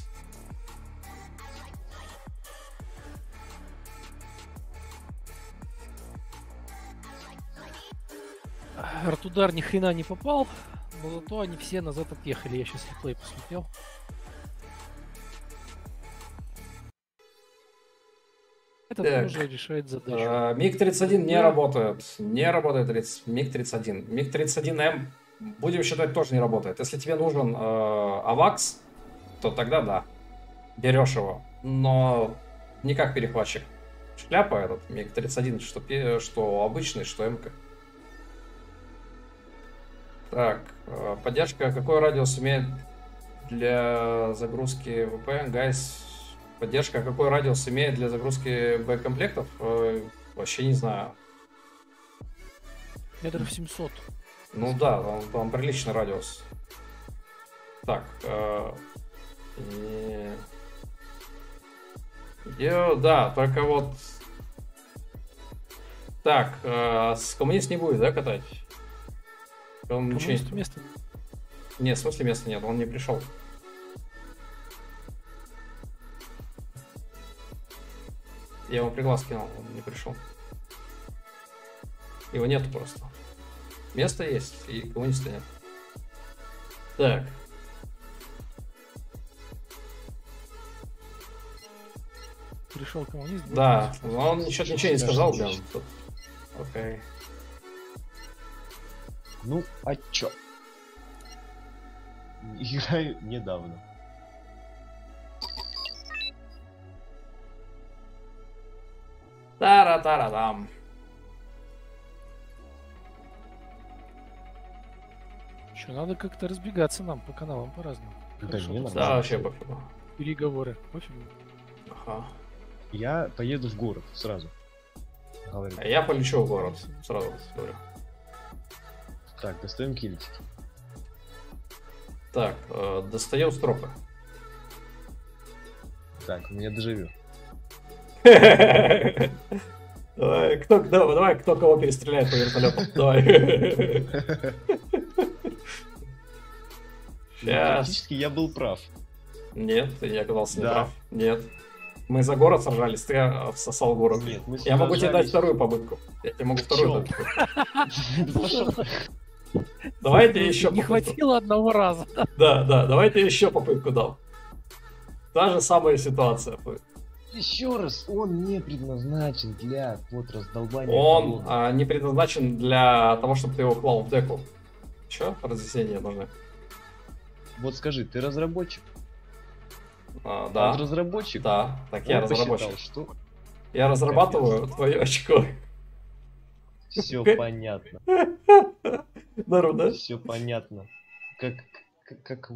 Артудар ни хрена не попал, но зато они все назад отъехали. Я сейчас реплей посмотрел. Это Так. тоже решает задачу. Э, МиГ-31 не работает. Не работает тридц- МиГ-31. МиГ-31М, будем считать, тоже не работает. Если тебе нужен э, АВАКС, то тогда да. Берешь его. Но не как перехватчик. Шляпа этот, МиГ-31, что, что обычный, что МК. Так, э, поддержка. Какой радиус имеет для загрузки ВП? Guys, поддержка. Какой радиус имеет для загрузки боекомплектов? Э, Вообще не знаю. Метров 700. Ну да, там, там приличный радиус. Так. э, не- Ё, да, только вот... Так, э, с коммунист не будет, да, катать? Он ничего не- место. Нет, в смысле места нет, он не пришел. Я ему приглас кинул, он не пришел. Его нету просто. Место есть, и коммуниста нет. Так. Пришел коммунист. Да, но он ничего, ничего не сказал, блин. Окей. Ну, а чё? Играю недавно. Тара-тара-дам. Чё, надо как-то разбегаться нам по каналам по-разному. Да Хорошо, не Да, вообще пофигу. Переговоры. Пофигу. Ага. Я поеду в город сразу. Говорю. А я полечу в город. Сразу говорю. Так, достаем кильтики. Так, э, достаем стропы. Так, у меня дежавю. Давай, кто, давай, давай, кто кого перестреляет по вертолету. Давай. Сейчас. Практически я был прав. Нет, ты не оказался Да. неправ. Нет. Мы за город сражались, ты э, всосал город. Нет, мы Я могу тебе дать вторую попытку. Я тебе могу вторую Чё? Пошёл. Давайте еще Не хватило одного раза. Да, да, давайте еще попытку дам. Та же самая ситуация. будет. Еще раз, он не предназначен для вот раздолбания. Он а, не предназначен для того, чтобы ты его клал в деку. Че? Разъяснения нужны? Вот скажи, ты разработчик? А, Он да. разработчик? Да, так Он я посчитал, разработчик. что Я разрабатываю твое очко. Все понятно. Дару, да? Все понятно. Как, как, как?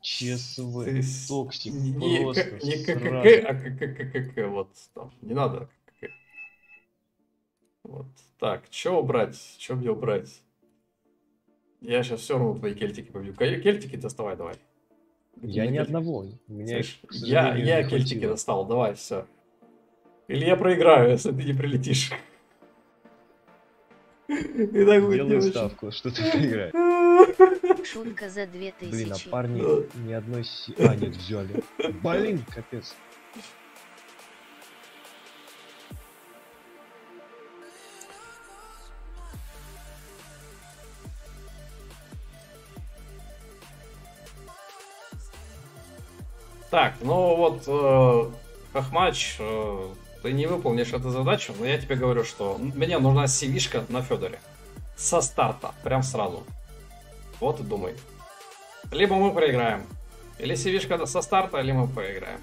ЧСВ, токсик, Не просто как- не. ККК, а КККК, вот там. Не надо ККК. Вот. Так, что убрать? Что мне убрать? Я сейчас все равно твои кельтики побью. Кельтики доставай, давай. Я ни Кельтики. одного. Меня, Слышь, я, я кельтики достал, давай, все. Или я проиграю, если ты не прилетишь. Делаю ставку, что ты проиграешь. Шутка за две Блин, а тысячи. парни ни одной си... А, нет, взяли. Блин, капец. Так, ну вот, э, Хохмач, э, ты не выполнишь эту задачу, но я тебе говорю, что мне нужна сивишка на Федоре. Со старта, прям сразу. Вот и думай. Либо мы проиграем. Или сивишка со старта, или мы проиграем.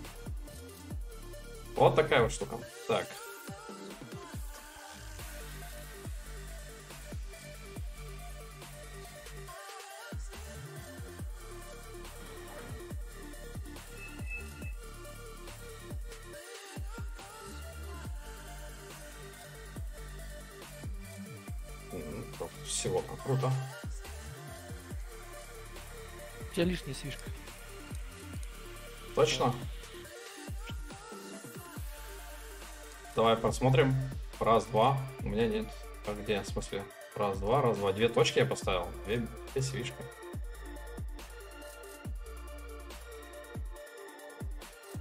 Вот такая вот штука. Так. Всего круто. У тебя лишняя свишка. Точно? Давай посмотрим. Раз, два. У меня нет. А где? В смысле? Раз, два, раз, два. Две точки я поставил. Две, две свишки.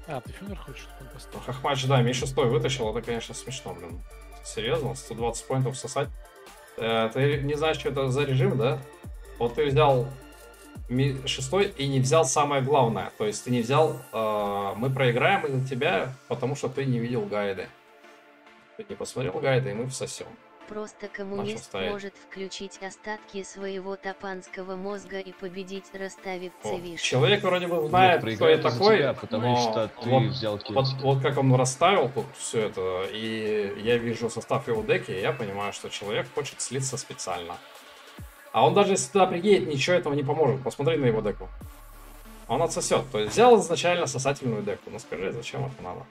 А, ты Фюнер хочешь, чтобы он поставил? Хохмач, да, Ми шестой вытащил. Это, конечно, смешно, блин. Серьезно? 120 поинтов сосать? Э, ты не знаешь, что это за режим, да? Вот ты взял шестой и не взял самое главное. То есть ты не взял... э, мы проиграем из-за тебя, потому что ты не видел гайды. Ты не посмотрел гайды, и мы всосем. Просто коммунист может включить остатки своего топанского мозга и победить, расставив цевиш. Человек вроде бы Нет, знает, кто проиграю я такой, тебя, потому но что ты вот, взял вот, вот как он расставил тут все это, и я вижу состав его деки, и я понимаю, что человек хочет слиться специально. А он даже если туда приедет, ничего этого не поможет. Посмотри на его деку. Он отсосет. То есть взял изначально сосательную деку. Ну скажи, зачем это надо?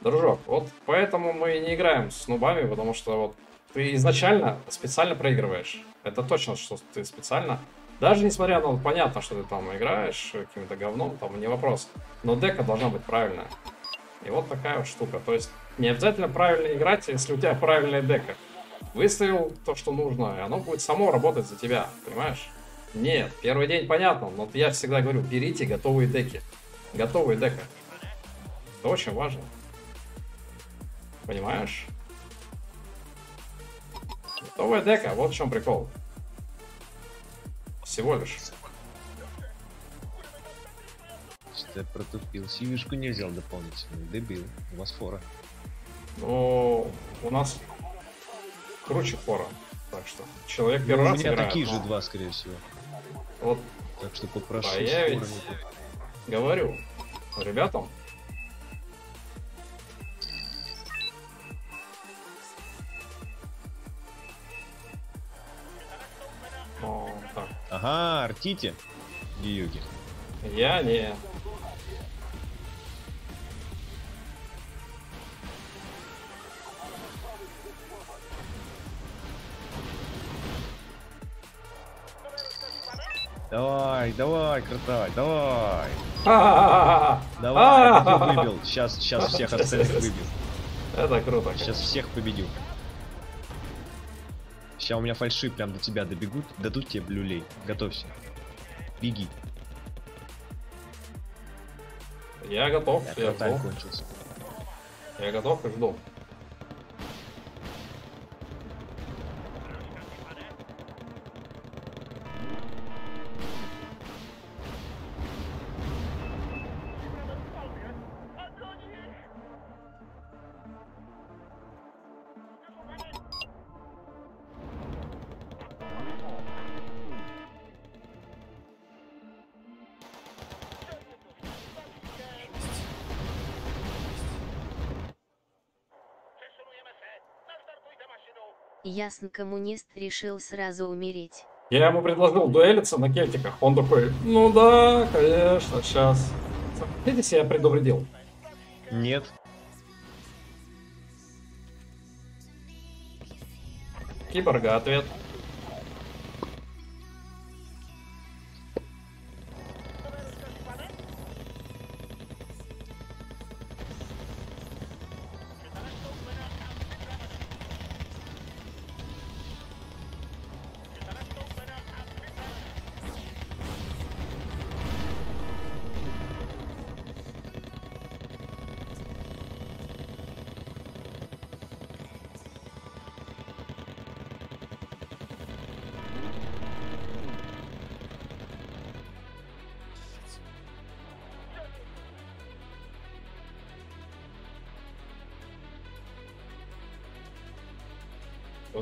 Дружок, вот поэтому мы и не играем с нубами, потому что вот ты изначально специально проигрываешь. Это точно, что ты специально Даже несмотря на понятно, что ты там играешь каким-то говном, там не вопрос. Но дека должна быть правильная. И вот такая вот штука. То есть не обязательно правильно играть, если у тебя правильная дека. Выставил то, что нужно, и оно будет само работать за тебя, понимаешь? Нет, первый день понятно, но я всегда говорю, берите готовые деки. Готовые дека. Это очень важно. Понимаешь? Готовая дека, вот в чем прикол. Всего лишь. Что-то я протупил. Сивишку не взял дополнительную. Дебил. У вас фора. Но у нас круче фора. Так что человек Ну, первый у раз меня играет, такие же но два, скорее всего. Вот Так что попрошу А я ведь- говорю ребятам. Ага, артите. Гиюги. Я не. Давай, давай, крутой, давай. Давай, выбил. Сейчас, сейчас всех остальных выбил. Это круто. Сейчас всех победил. Сейчас у меня фальши прям до тебя добегут, дадут тебе блюлей. Готовься. Беги. Я готов, Я кончился. Я готов и жду. Ясно коммунист решил сразу умереть. Я ему предложил дуэлиться на кельтиках. Он такой, ну да, конечно, сейчас. Видите, я предупредил. Нет. Киборга ответ.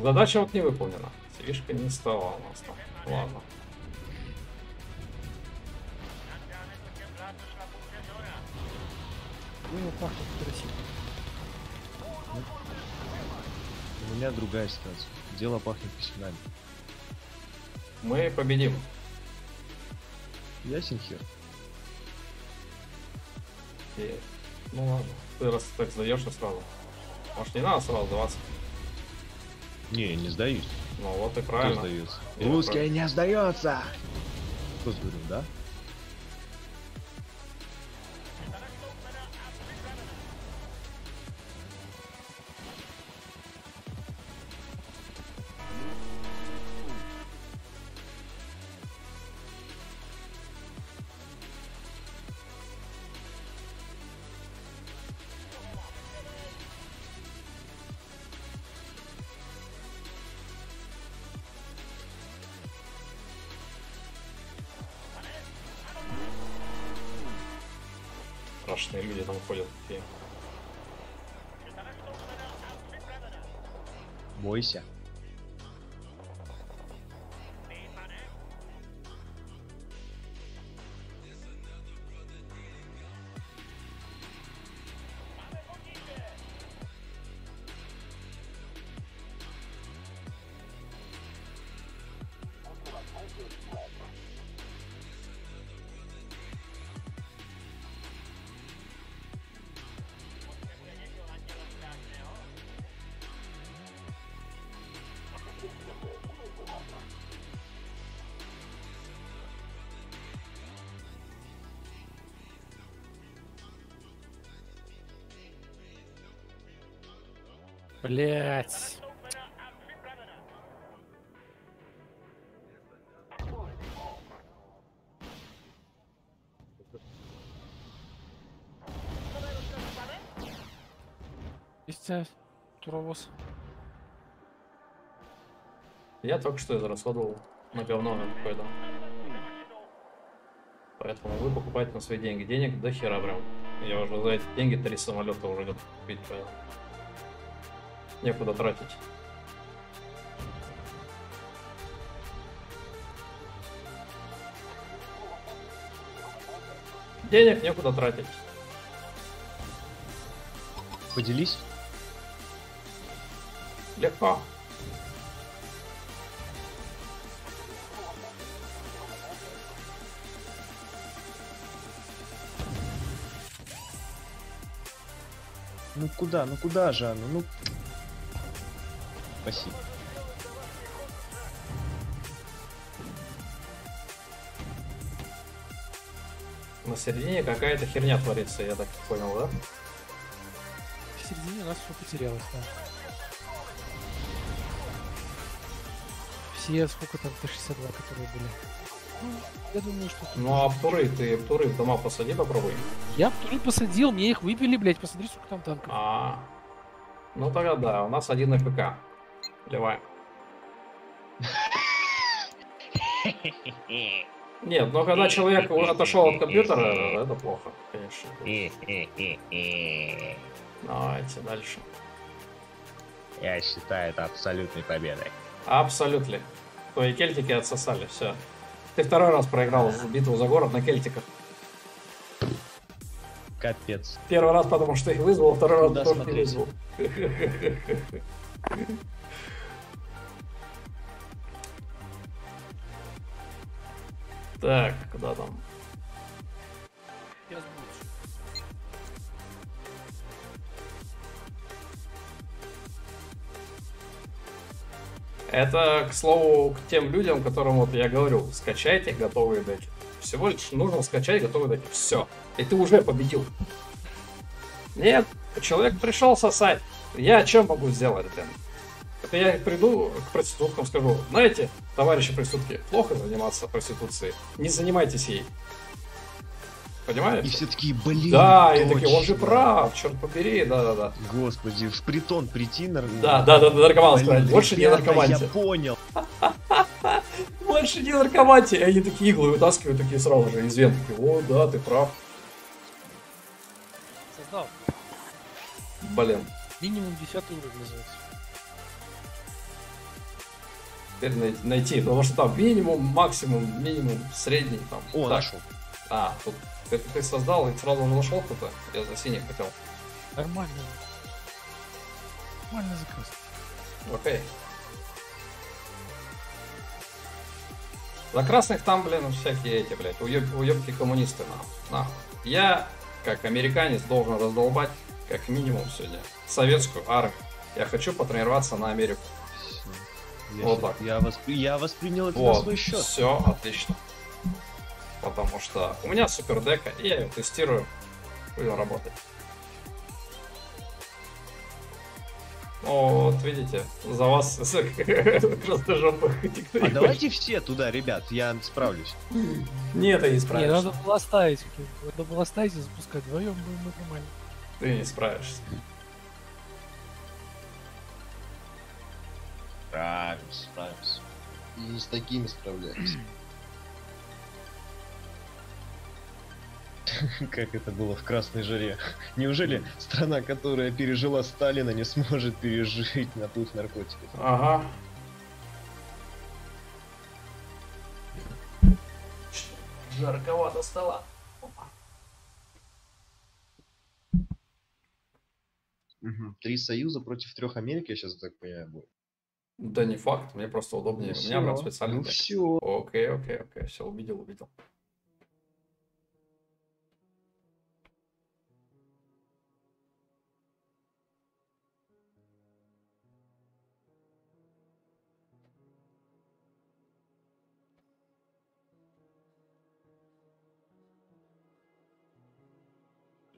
Задача вот не выполнена. Свишка не стала у нас там. Ладно. Ну, пахнет красиво. У меня другая ситуация. Дело пахнет письмами. Мы победим. Ясен хер. И- Ну ладно. Ты раз так сдаешься сразу. Может не надо сразу 20? Не, не сдаюсь. Ну вот и Кто правильно. сдается? Я Русский не сдается! Кто говорил, да? foice. Блять. Есть э, туровоз. Я только что израсходовал на говно на какое-то. Поэтому вы покупаете на свои деньги. Денег до хера прям. Я уже за эти деньги три самолета уже готов купить, поэтому некуда тратить. Денег некуда тратить. Поделись. Легко. Ну куда, ну куда же оно? Ну. Спасибо. На середине какая-то херня творится, я так понял, да? В середине у нас все потерялось, да. Все, сколько там, Т-62, которые были. Ну, я думаю, что... тут Ну а в туры, ты в туры в дома посади, попробуй. Я в туры посадил, мне их выпили, блять, посмотри, сколько там танков. А, ну тогда да, у нас один АПК. Давай. Нет, но когда человек отошел от компьютера, это плохо, конечно. Давайте дальше. Я считаю это абсолютной победой. Абсолютно. Твои кельтики отсосали, все. Ты второй раз проиграл битву за город на кельтиках. Капец. Первый раз потому что их вызвал, второй раз потому что вызвал. Так, куда там? Это, к слову, к тем людям, которым вот я говорю, скачайте готовые деки. Всего лишь нужно скачать готовые деки. Все. И ты уже победил. Нет, человек пришел сосать. Я чем могу сделать, блин? Это я приду к проституткам скажу, знаете, товарищи проститутки, плохо заниматься проституцией. Не занимайтесь ей. Понимаешь? И все такие, блин, Да, и такие, он же точно. прав, черт побери, да-да-да. Господи, в притон прийти нормально. Да, да, да, да, наркоман Блин, сказать, больше не наркоманьте. Я понял. Больше не наркоманьте. И они такие иглы вытаскивают, такие сразу же из вен. Такие, о, да, ты прав. Создал. Блин, Минимум 10 уровень называется. Теперь най- найти, потому что там минимум, максимум, минимум, средний там. О, Так, нашел. А, тут это ты создал и сразу нашел кто-то? Я за синий хотел. Нормально. Нормальный заказ. Окей. За красных там, блин, всякие эти, блядь, уеб- уебки коммунисты, нахуй. нахуй. Я, как американец, должен раздолбать, как минимум сегодня, советскую армию. Я хочу потренироваться на Америку. Я, Вот так. я, воспри- я воспринял это на Вот, свой счет. все отлично. Потому что у меня супер дека, и я ее тестирую. Будем работать. О, вот видите, за вас красножопых А давайте все туда, ребят, я справлюсь. Нет, ты не Не, справишься. надо было оставить. Надо было оставить и запускать. Вдвоем будем мы нормально. Ты не справишься. Справимся, справимся. И не с такими справляемся. Как это было в Красной жаре. Неужели страна, которая пережила Сталина, не сможет пережить наплыв наркотиков? Ага. Жарковато стало. Три союза против трех Америк, я сейчас так понимаю, будет. Да не факт, мне просто удобнее. Ну У меня всё, специально. ну всё. Окей, окей, окей, все, увидел, увидел.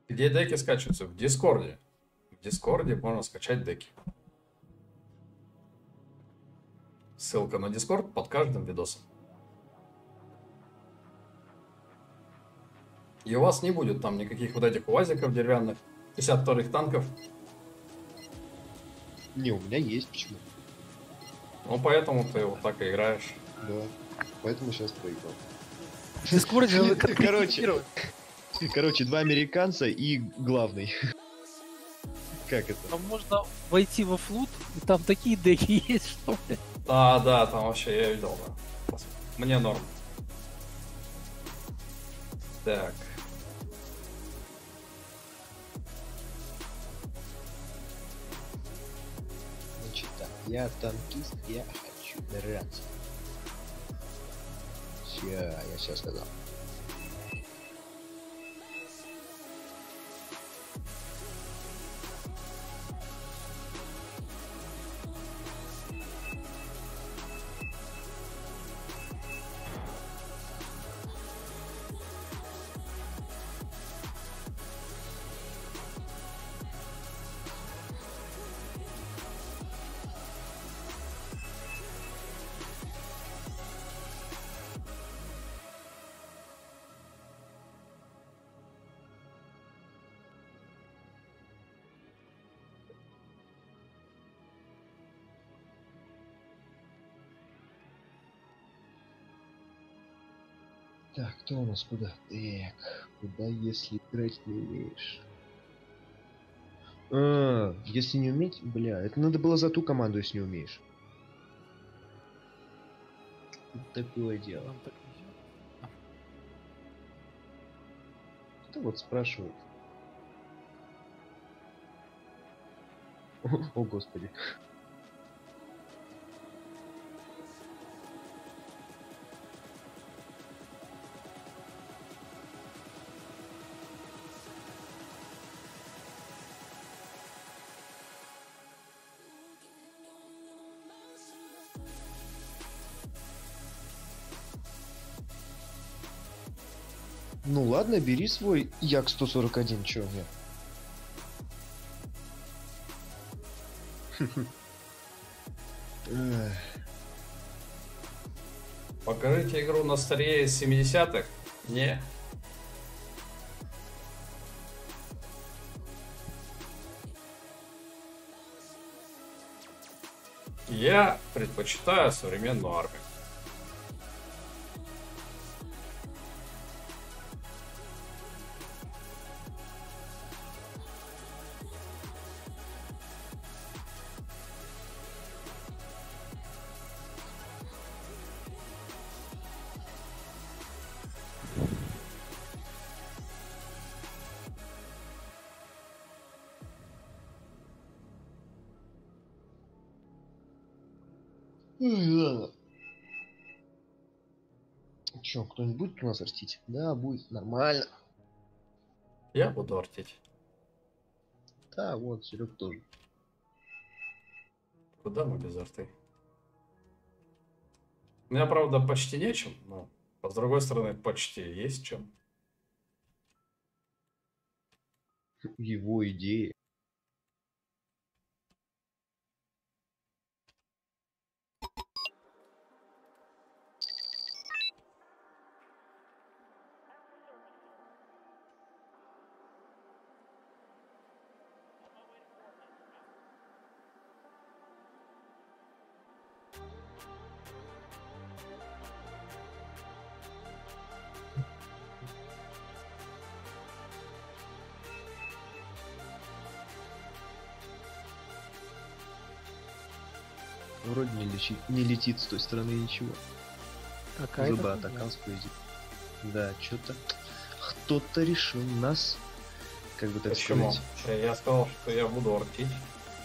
Где деки скачиваются? В Дискорде. В Дискорде можно скачать деки. Ссылка на Дискорд под каждым видосом. И у вас не будет там никаких вот этих УАЗиков деревянных, 52-х танков. Не, у меня есть почему. Ну, поэтому ты вот так и играешь. Да. Поэтому сейчас проиграл. В Дискорде вы Короче. Короче, два американца и главный. Как это? Там можно войти во флут, и там такие деки есть, что, блядь. Да, да, там вообще я видел, да. Мне норм. Так. Значит так, я танкист, я хочу драться. Ща, я сейчас сказал. Кто у нас куда? Так, куда если играть не умеешь? А, если не уметь, бля, это надо было за ту команду, если не умеешь. Такое дело. Так. Кто вот спрашивает? О, о, господи. Ладно, бери свой Як-141, чё мне? Покажите игру на старее 70-х? Не. Я предпочитаю современную армию. Будет у нас растить? Да, будет, нормально. Я буду артить. Да, вот, Серег тоже. Куда мы без арты? У меня, правда, почти нечем, но с другой стороны, почти есть чем. Его идеи. Не, летит с той стороны ничего. Какая бы атакан сплызит. Да, что-то кто-то решил нас, как бы так Почему? сказать. Э, Я сказал, что я буду артить.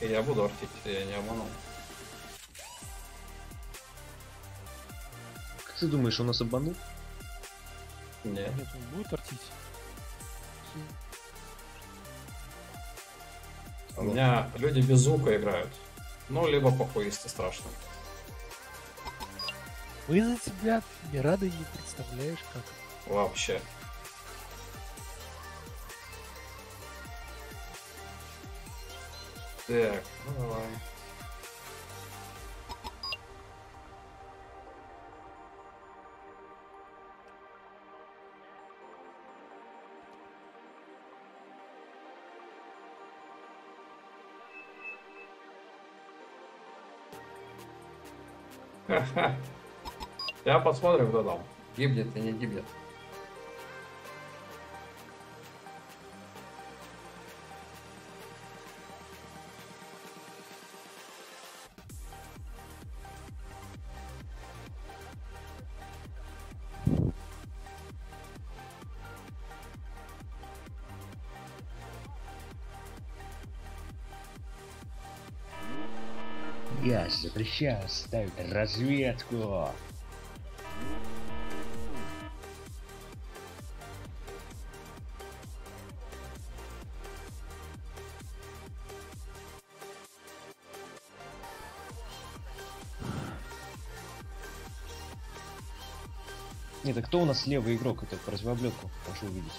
И я буду артить, я не обманул. Как ты думаешь, он нас обманул? Не. Нет, он будет артить. У меня люди без звука играют. Ну, либо похуисты страшно. Вы за тебя не рады не представляешь как. Вообще. Так, ну давай. Ha ha. Я посмотрим, кто там. Гибнет и не гибнет. Я запрещаю ставить разведку. А кто у нас левый игрок? Это по развоблетку. Прошу увидеть.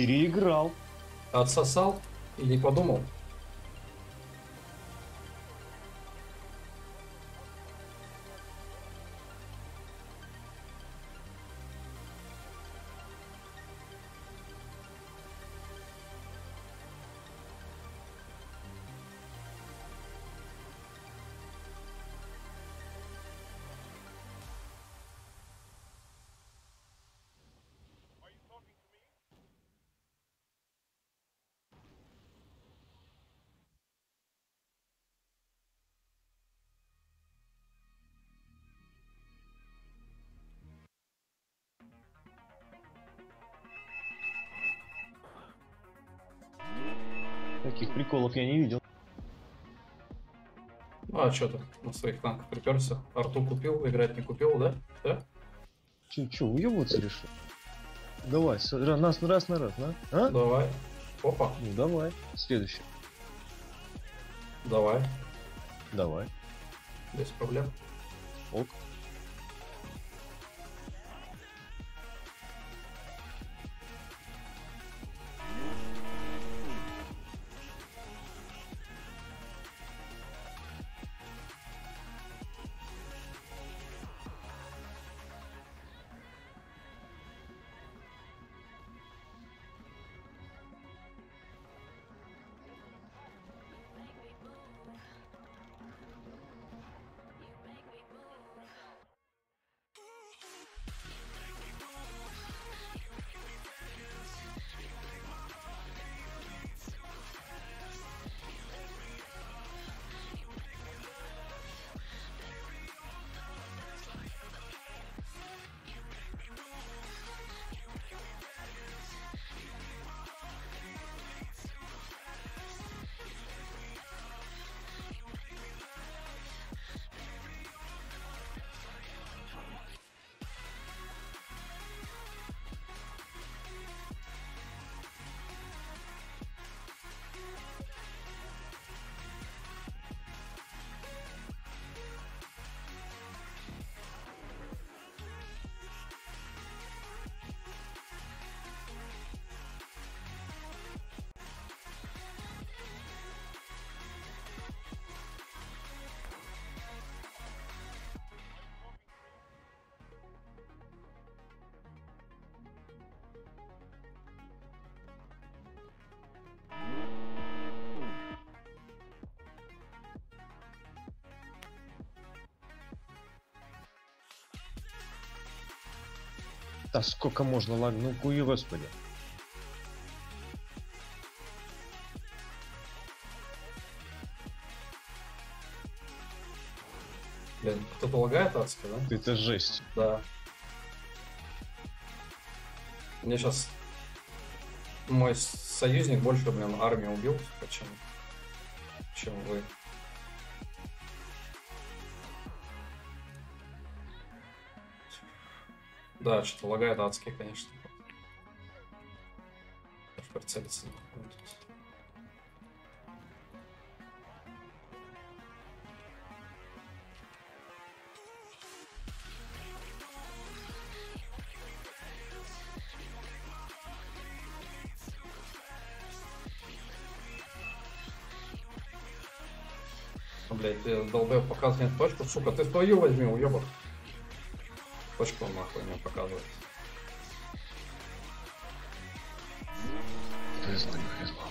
Переиграл. Отсосал и не подумал. Приколов я не видел. Ну а что ты на своих танках приперся? Арту купил, играть не купил, да? Да? Че, че, уебываться решил? Давай, с- ра- раз, раз на раз, на? А? Давай. Опа, Ну давай. Следующий. давай. Давай. Без проблем. Ок. Да сколько можно лаг, ну куи господи. Блин, кто-то лагает адски, да? Это жесть. Да. Мне сейчас мой союзник больше, блин, армию убил, чем, чем вы. Да, что-то лагает адски, конечно. Даже прицелиться не могу тут. Блять, ты долбоеб показывает точку, сука, ты свою возьми, уебок. Точку нахуй мне показывает. Хризло, хризло.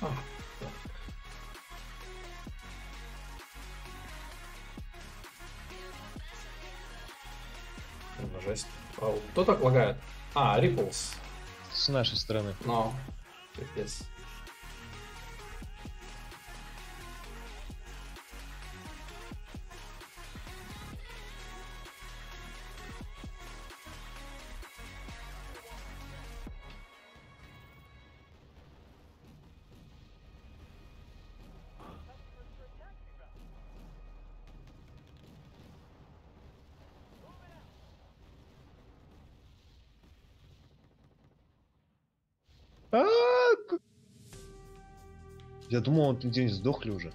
А, так. Ну, Жесть. А, Кто так лагает? А, Ripples. С нашей стороны. Но. Пипец. Я думал, он где-нибудь сдохли уже.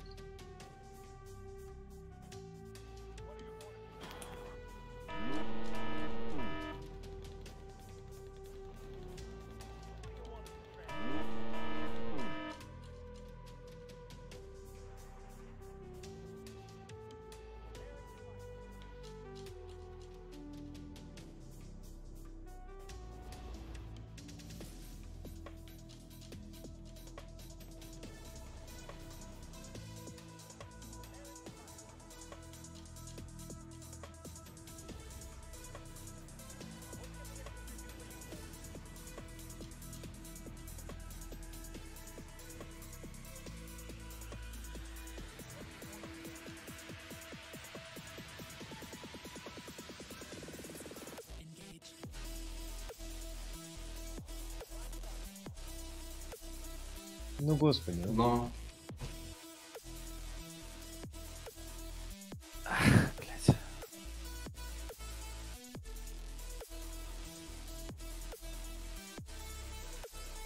Господи. ну. Но. Блять.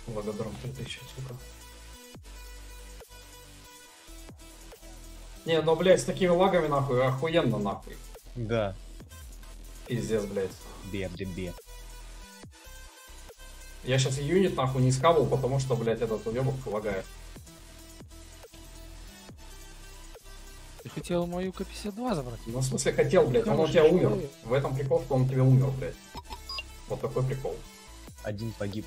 Логодром 3000, сука. Не, ну, блядь, с такими лагами, нахуй, охуенно, нахуй. Да. Пиздец, блядь. Бе, бе, бе. Я сейчас юнит, нахуй, не скавал, потому что, блядь, этот уебок лагает. Ты хотел мою К-52 забрать? Ну, в смысле, хотел, блядь, он у тебя умер. человек. В этом прикол, что он у тебя умер, блядь. Вот такой прикол. Один погиб.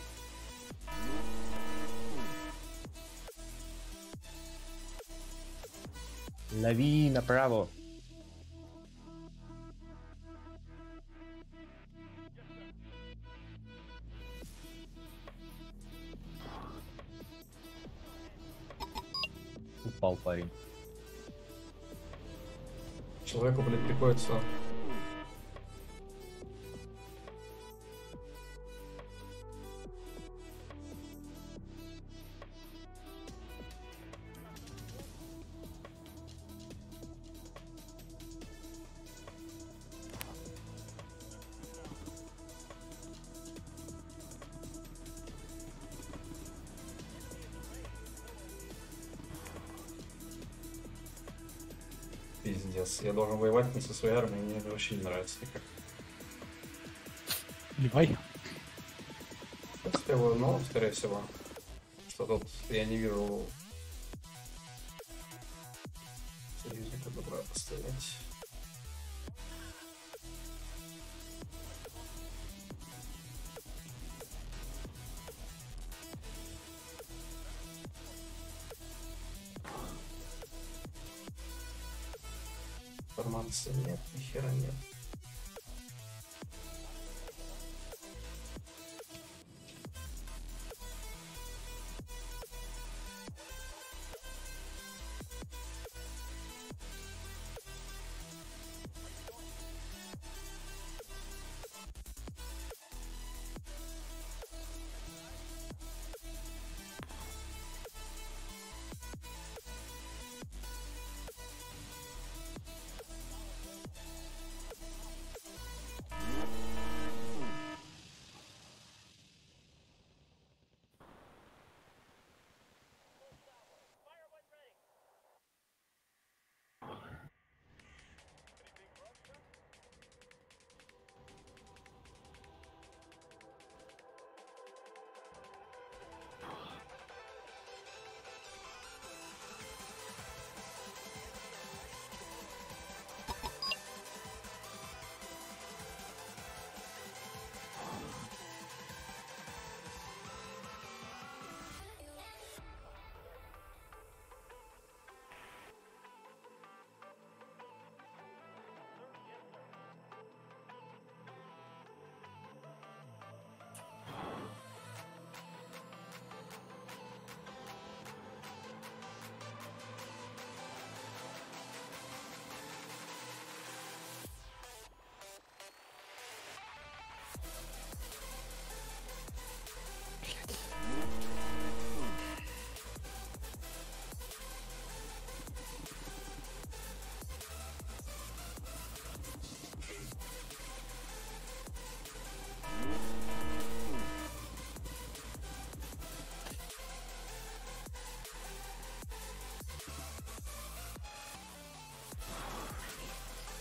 Лови направо. Блядь, приходится... Пиздец. Я должен воевать не со своей армией, мне это вообще не нравится никак. Ливай. Всего, ну, скорее всего. Что тут я не вижу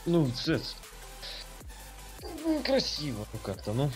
Ну, это... Красиво, ну как-то, ну.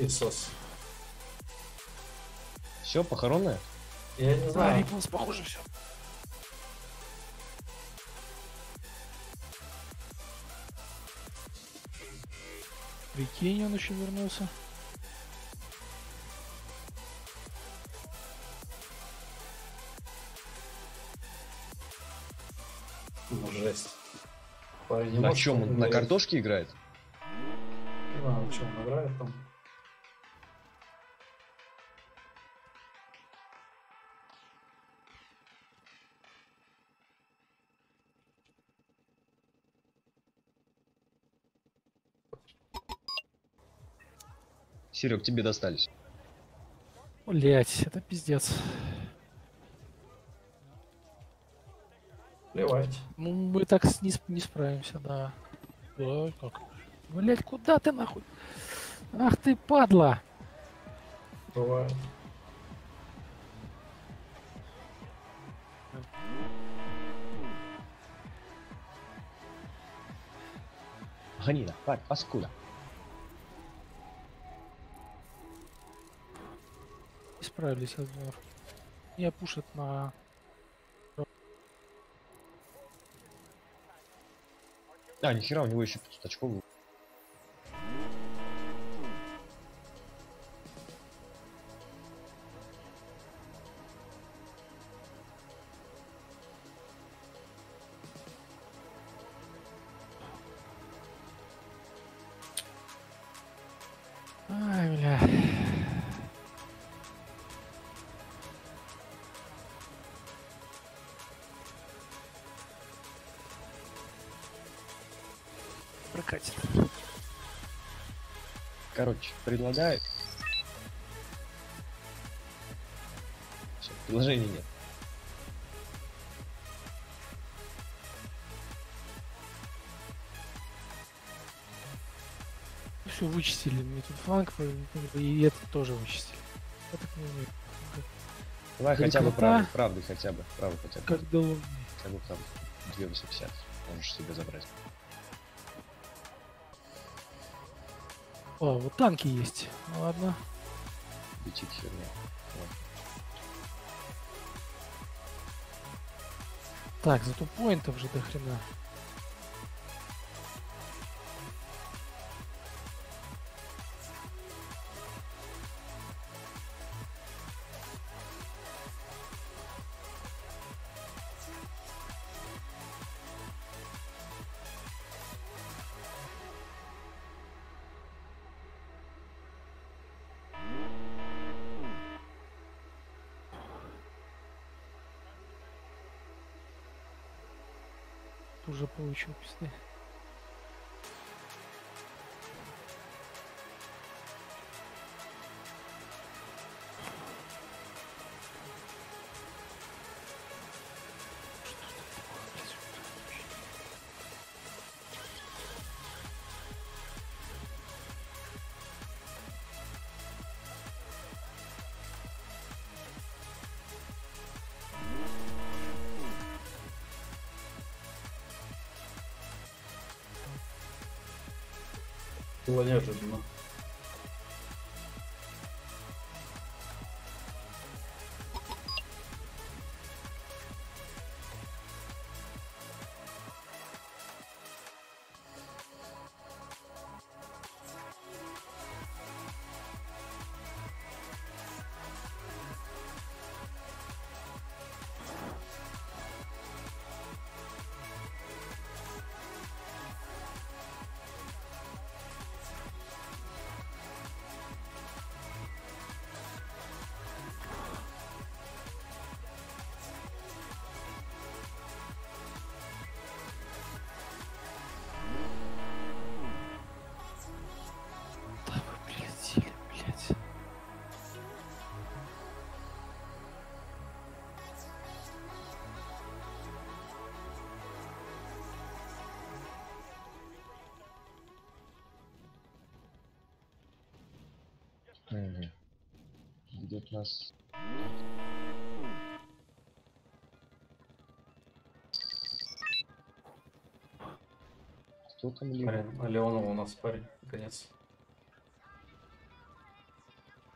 Иисус. Все, похоронное? Я не Да, знаю. Рипплс, похоже, все. Прикинь, он еще вернулся. Ну, жесть. Парень На чем? он? На картошке играет? Серег, тебе достались. Блять, это пиздец. Плевать. Ну, мы так с- не, сп- не справимся, да. Да, как? Блять, куда ты нахуй? Ах ты, падла! Бывает. Ганида, парь, паскуда. Справились, я думаю. Я пушит на... А, нихера, у него еще 500 очков. Короче, предлагаю... Всё, предложений нет. Все вычистили. Мне тут фланг и это тоже вычистили. Я так не умею. Давай хотя бы Далекота. правду, правду хотя бы, правду хотя бы. Как долго. Хотя бы правду. 2850. Можешь себе забрать. О, вот танки есть. Ну, Ладно. Летит херня. Так, зато поинтов же до хрена. Уже получил пизды. Было Мгм. Где-то нас... Кто там а Леонова у нас парень, наконец.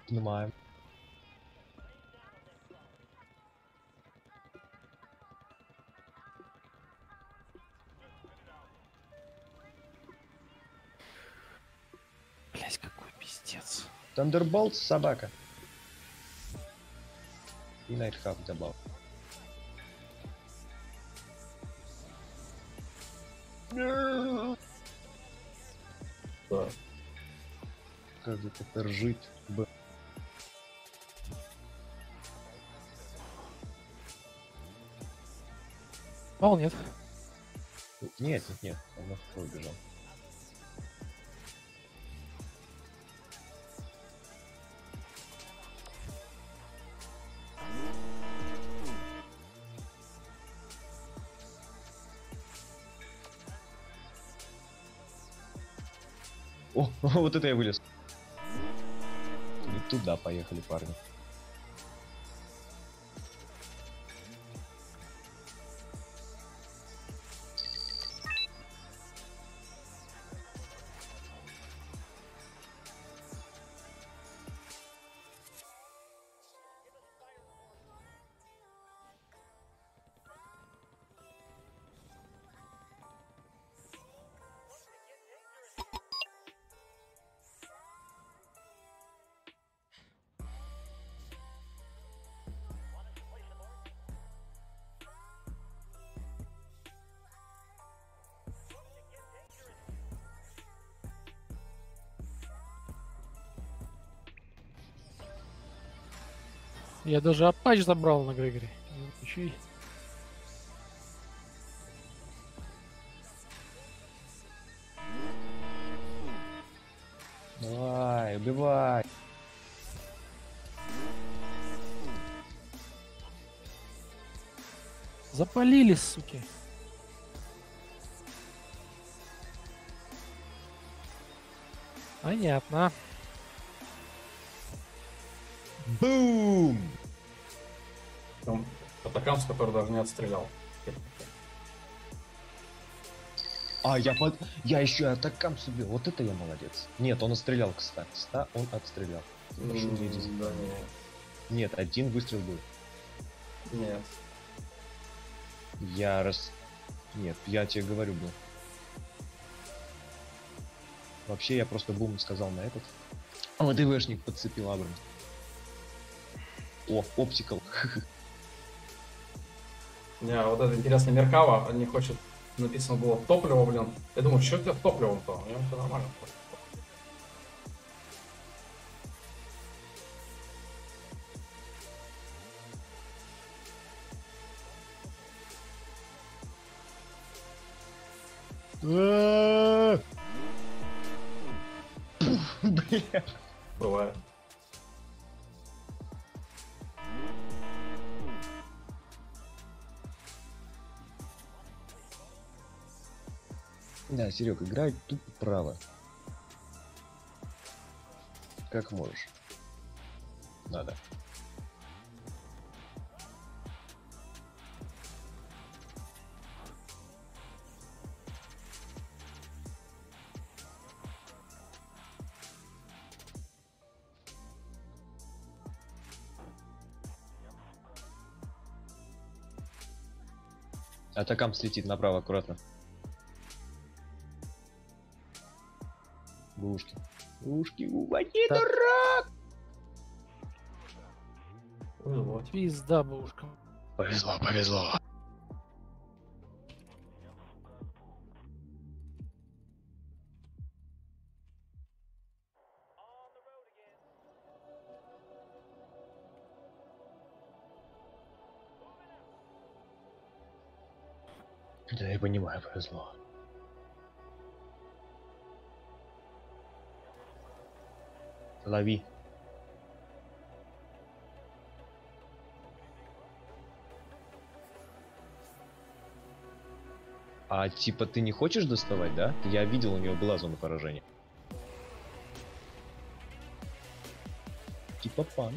Понимаем. Thunderbolt собака. И Найтхав добавил. Да. Как это жить? Б. Пал нет. Нет, нет, нет, он на второй убежал. вот это я вылез. И туда поехали, парни. Я даже апач забрал на Грегоре. Давай, убивай. Запалили, суки. Понятно. Бум! Там атакам, с который даже не отстрелял. А, я под... Я еще и атакам убил. Вот это я молодец. Нет, он отстрелял, кстати. Ста, он отстрелял. Дизайн. Да, нет. Нет, один выстрел был. Нет. Я раз... Нет, я тебе говорю был. Вообще, я просто бум сказал на этот. А вот ИВшник подцепил Абрам. О, оптикал. Не, вот это интересно, Меркава не хочет, написано было топливо, блин. Я думаю, что это топливом-то? У него все нормально. Серег, играй тупо право. Как можешь. Надо. Атакам слетит направо аккуратно. Ушки. Уводи, Так. дурак! Вот. Пизда бабушка. Повезло, повезло. Да, я понимаю, повезло. Лови. А типа ты не хочешь доставать, да? Я видел, у него была зона поражения. Типа пан.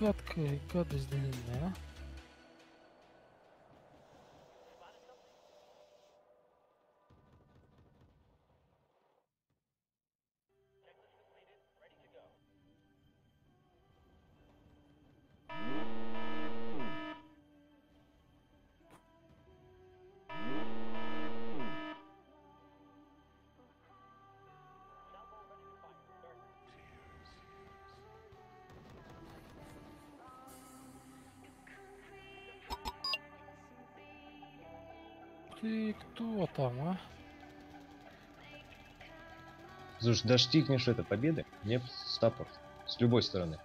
Гадкая гадость длинная, а? Кто там, а? Слушай, достигнешь это победы, мне стапорт. С любой стороны.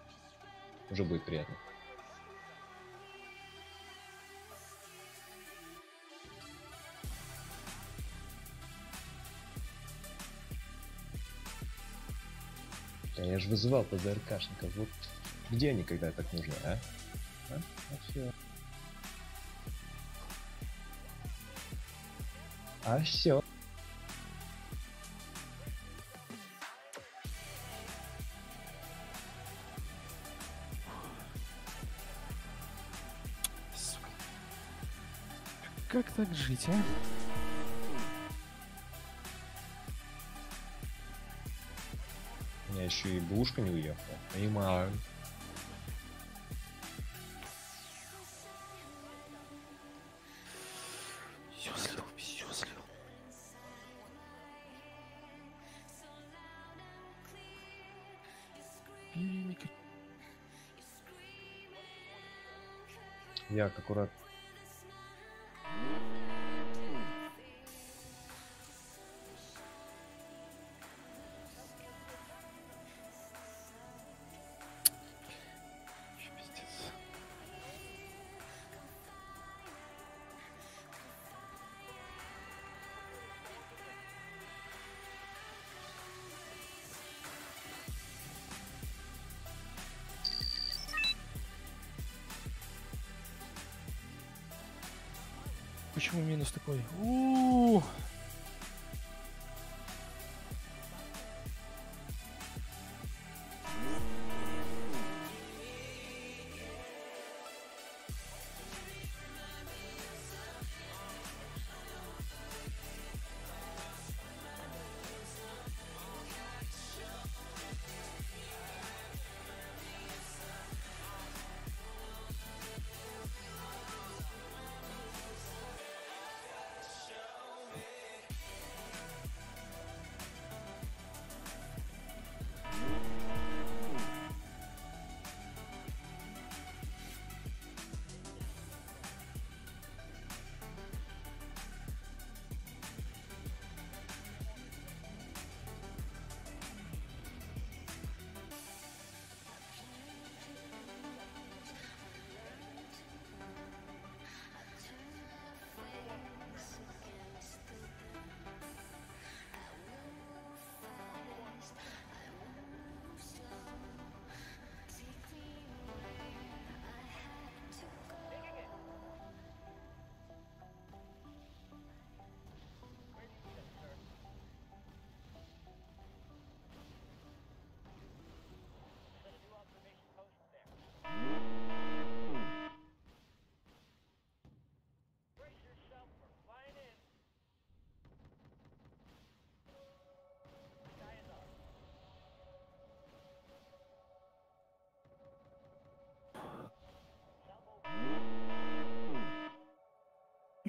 Уже будет приятно. Да я же вызывал ПЗРКшников. Вот где они, когда так нужно, а? А, а все. А все. Как так жить, а? У меня еще и бушка не уехала. Понимаю. Як аккурат. Почему минус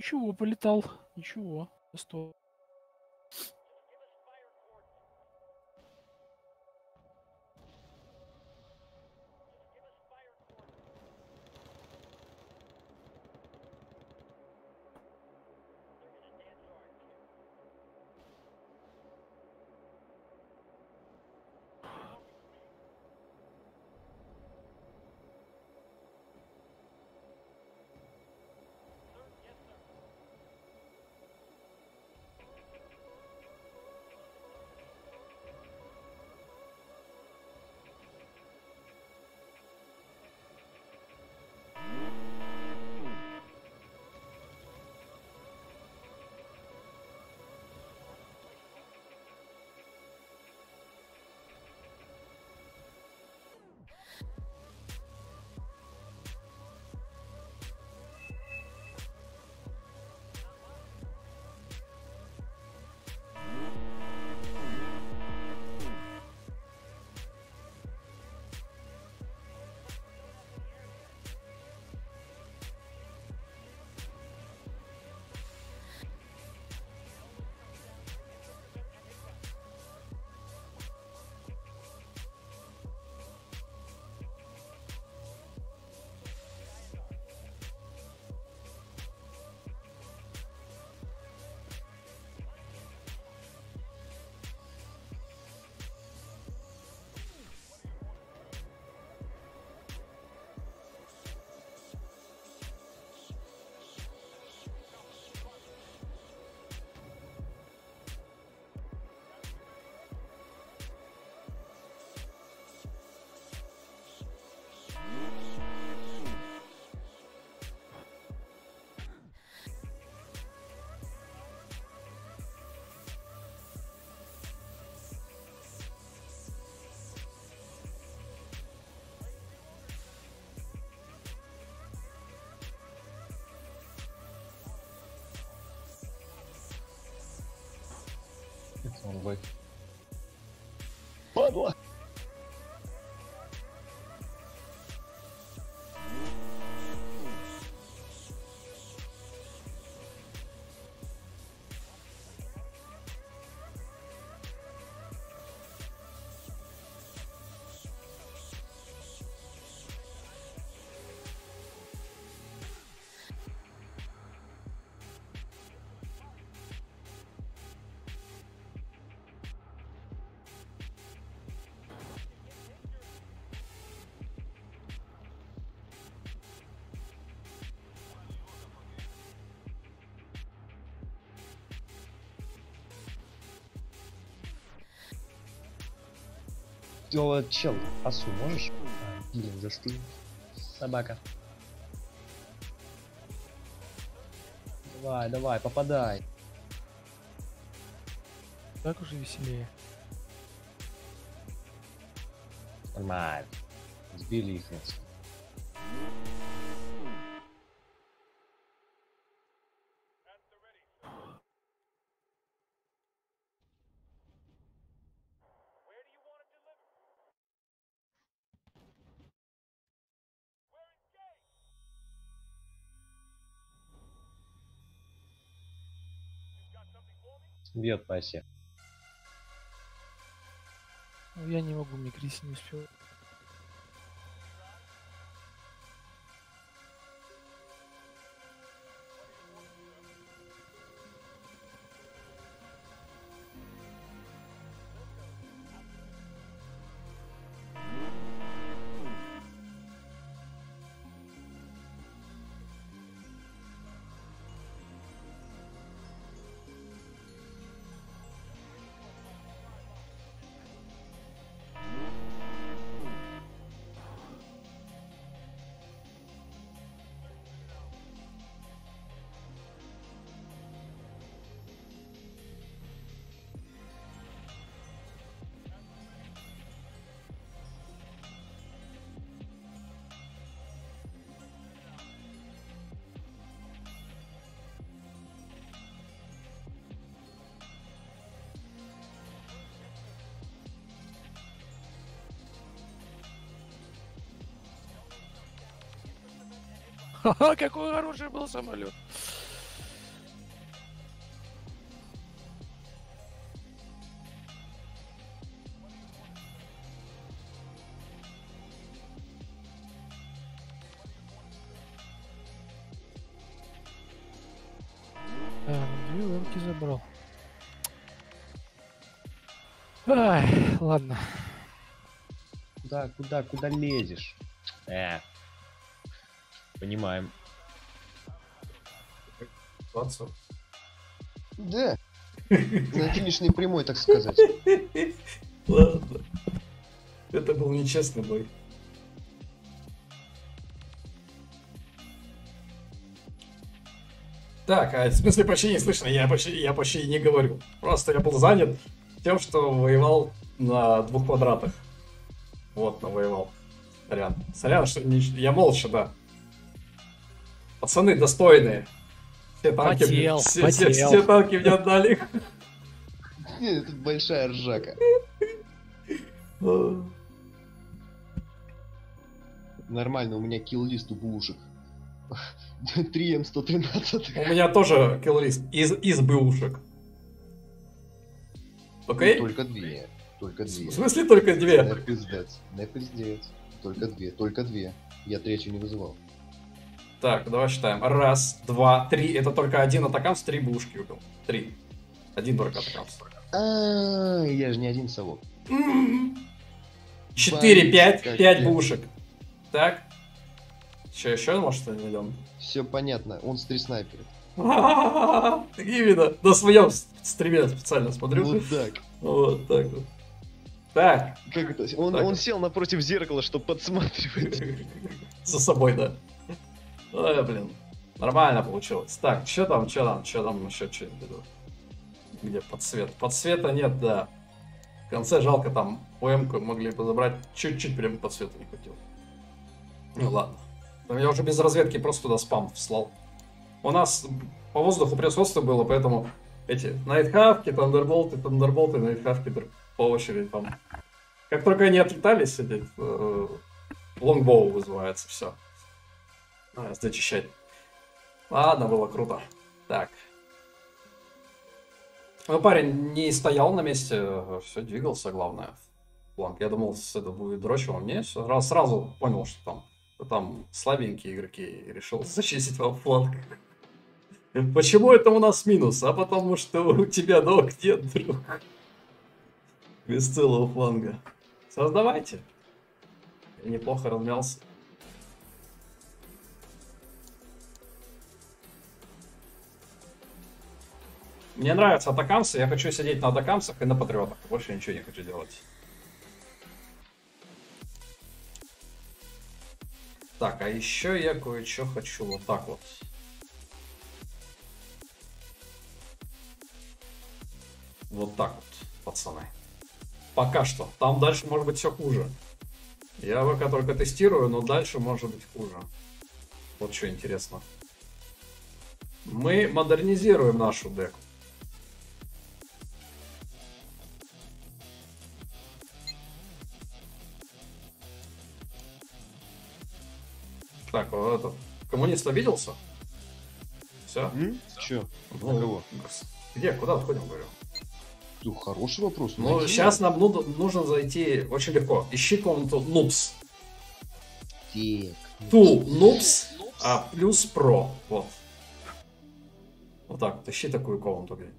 Ничего, полетал. Ничего. Сто. Он в... Падла! О, чел, осу можешь? А, Блин, застыл. Собака. Давай, давай, попадай. Так уже веселее. Нормально. Сбили их. нет. Бьет по оси. Ну, Я не могу, мне Крис не успел. какой хороший был самолет. Да, ну две лэмки забрал. Ай, ладно. Куда, куда, куда лезешь? Э. Понимаем. Ситуацию. Да. На финишной прямой, так сказать. Ладно. Это был нечестный бой. Так, а в смысле почти не слышно, я почти, я почти не говорю. Просто я был занят тем, что воевал на двух квадратах. Вот, навоевал. Сорян. Сорян, что не- я молча, да. Пацаны достойные. Все танки, мне- Потел, все, все- потел. все танки мне отдали. Тут большая ржака. Нормально, у меня килл-лист у бушек. 3 М113. У меня тоже килллист из, из бэушек. Окей? Только две. Только В две. смысле только две? Не пиздец. Не пиздец. Только две. Только две. Я третью не вызывал. Так, давай считаем. Раз, два, три. Это только один атакамс, три бушки убил. Три. Один только атакамс. А, я же не один совок. Четыре, пять, пять бушек. Так. Че, еще, может, найдем? Все понятно, он стри снайперит. Именно. На своем с- стриме специально смотрю. Вот так. Вот так вот. Так. Как это? Он, Так. он сел напротив зеркала, чтобы подсматривать. За собой, да. Ой, блин. Нормально получилось. Так, что там, что там, что там еще что-нибудь? Где подсвет? Подсвета нет, да. В конце жалко там ОМ-ку могли бы забрать. Чуть-чуть прям подсвета не хватило. Ну ладно. Я уже без разведки просто туда спам вслал. У нас по воздуху превосходство было, поэтому эти найтхавки, тандерболты, тандерболты, найтхавки по очереди там. Как только они отлетались, эти, э, лонгбоу вызывается, все. Зачищать. Ладно, было круто. Так. Ну, парень не стоял на месте, все двигался, главное. Фланг. Я думал, это будет дрочево. Мне сразу, сразу понял, что там, там слабенькие игроки, и решил зачистить вам фланг. Почему это у нас минус? А потому что у тебя ног нет, друг. Без целого фланга. Создавайте. Я неплохо размялся. Мне нравятся атакамсы, я хочу сидеть на атакамсах и на патриотах. Больше ничего не хочу делать. Так, а еще я кое-что хочу вот так вот. Вот так вот, пацаны. Пока что. Там дальше может быть все хуже. Я пока только тестирую, но дальше может быть хуже. Вот что интересно. Мы модернизируем нашу деку. Так, вот этот коммунист обиделся? Все? М? Чё? На кого? Где? Куда отходим, говорю? Ну, хороший вопрос. Ну, найди. сейчас нам ну- нужно зайти очень легко. Ищи комнату. Так. Ту Noobs, а плюс Pro. Вот. Вот так вот. Ищи такую комнату где-нибудь.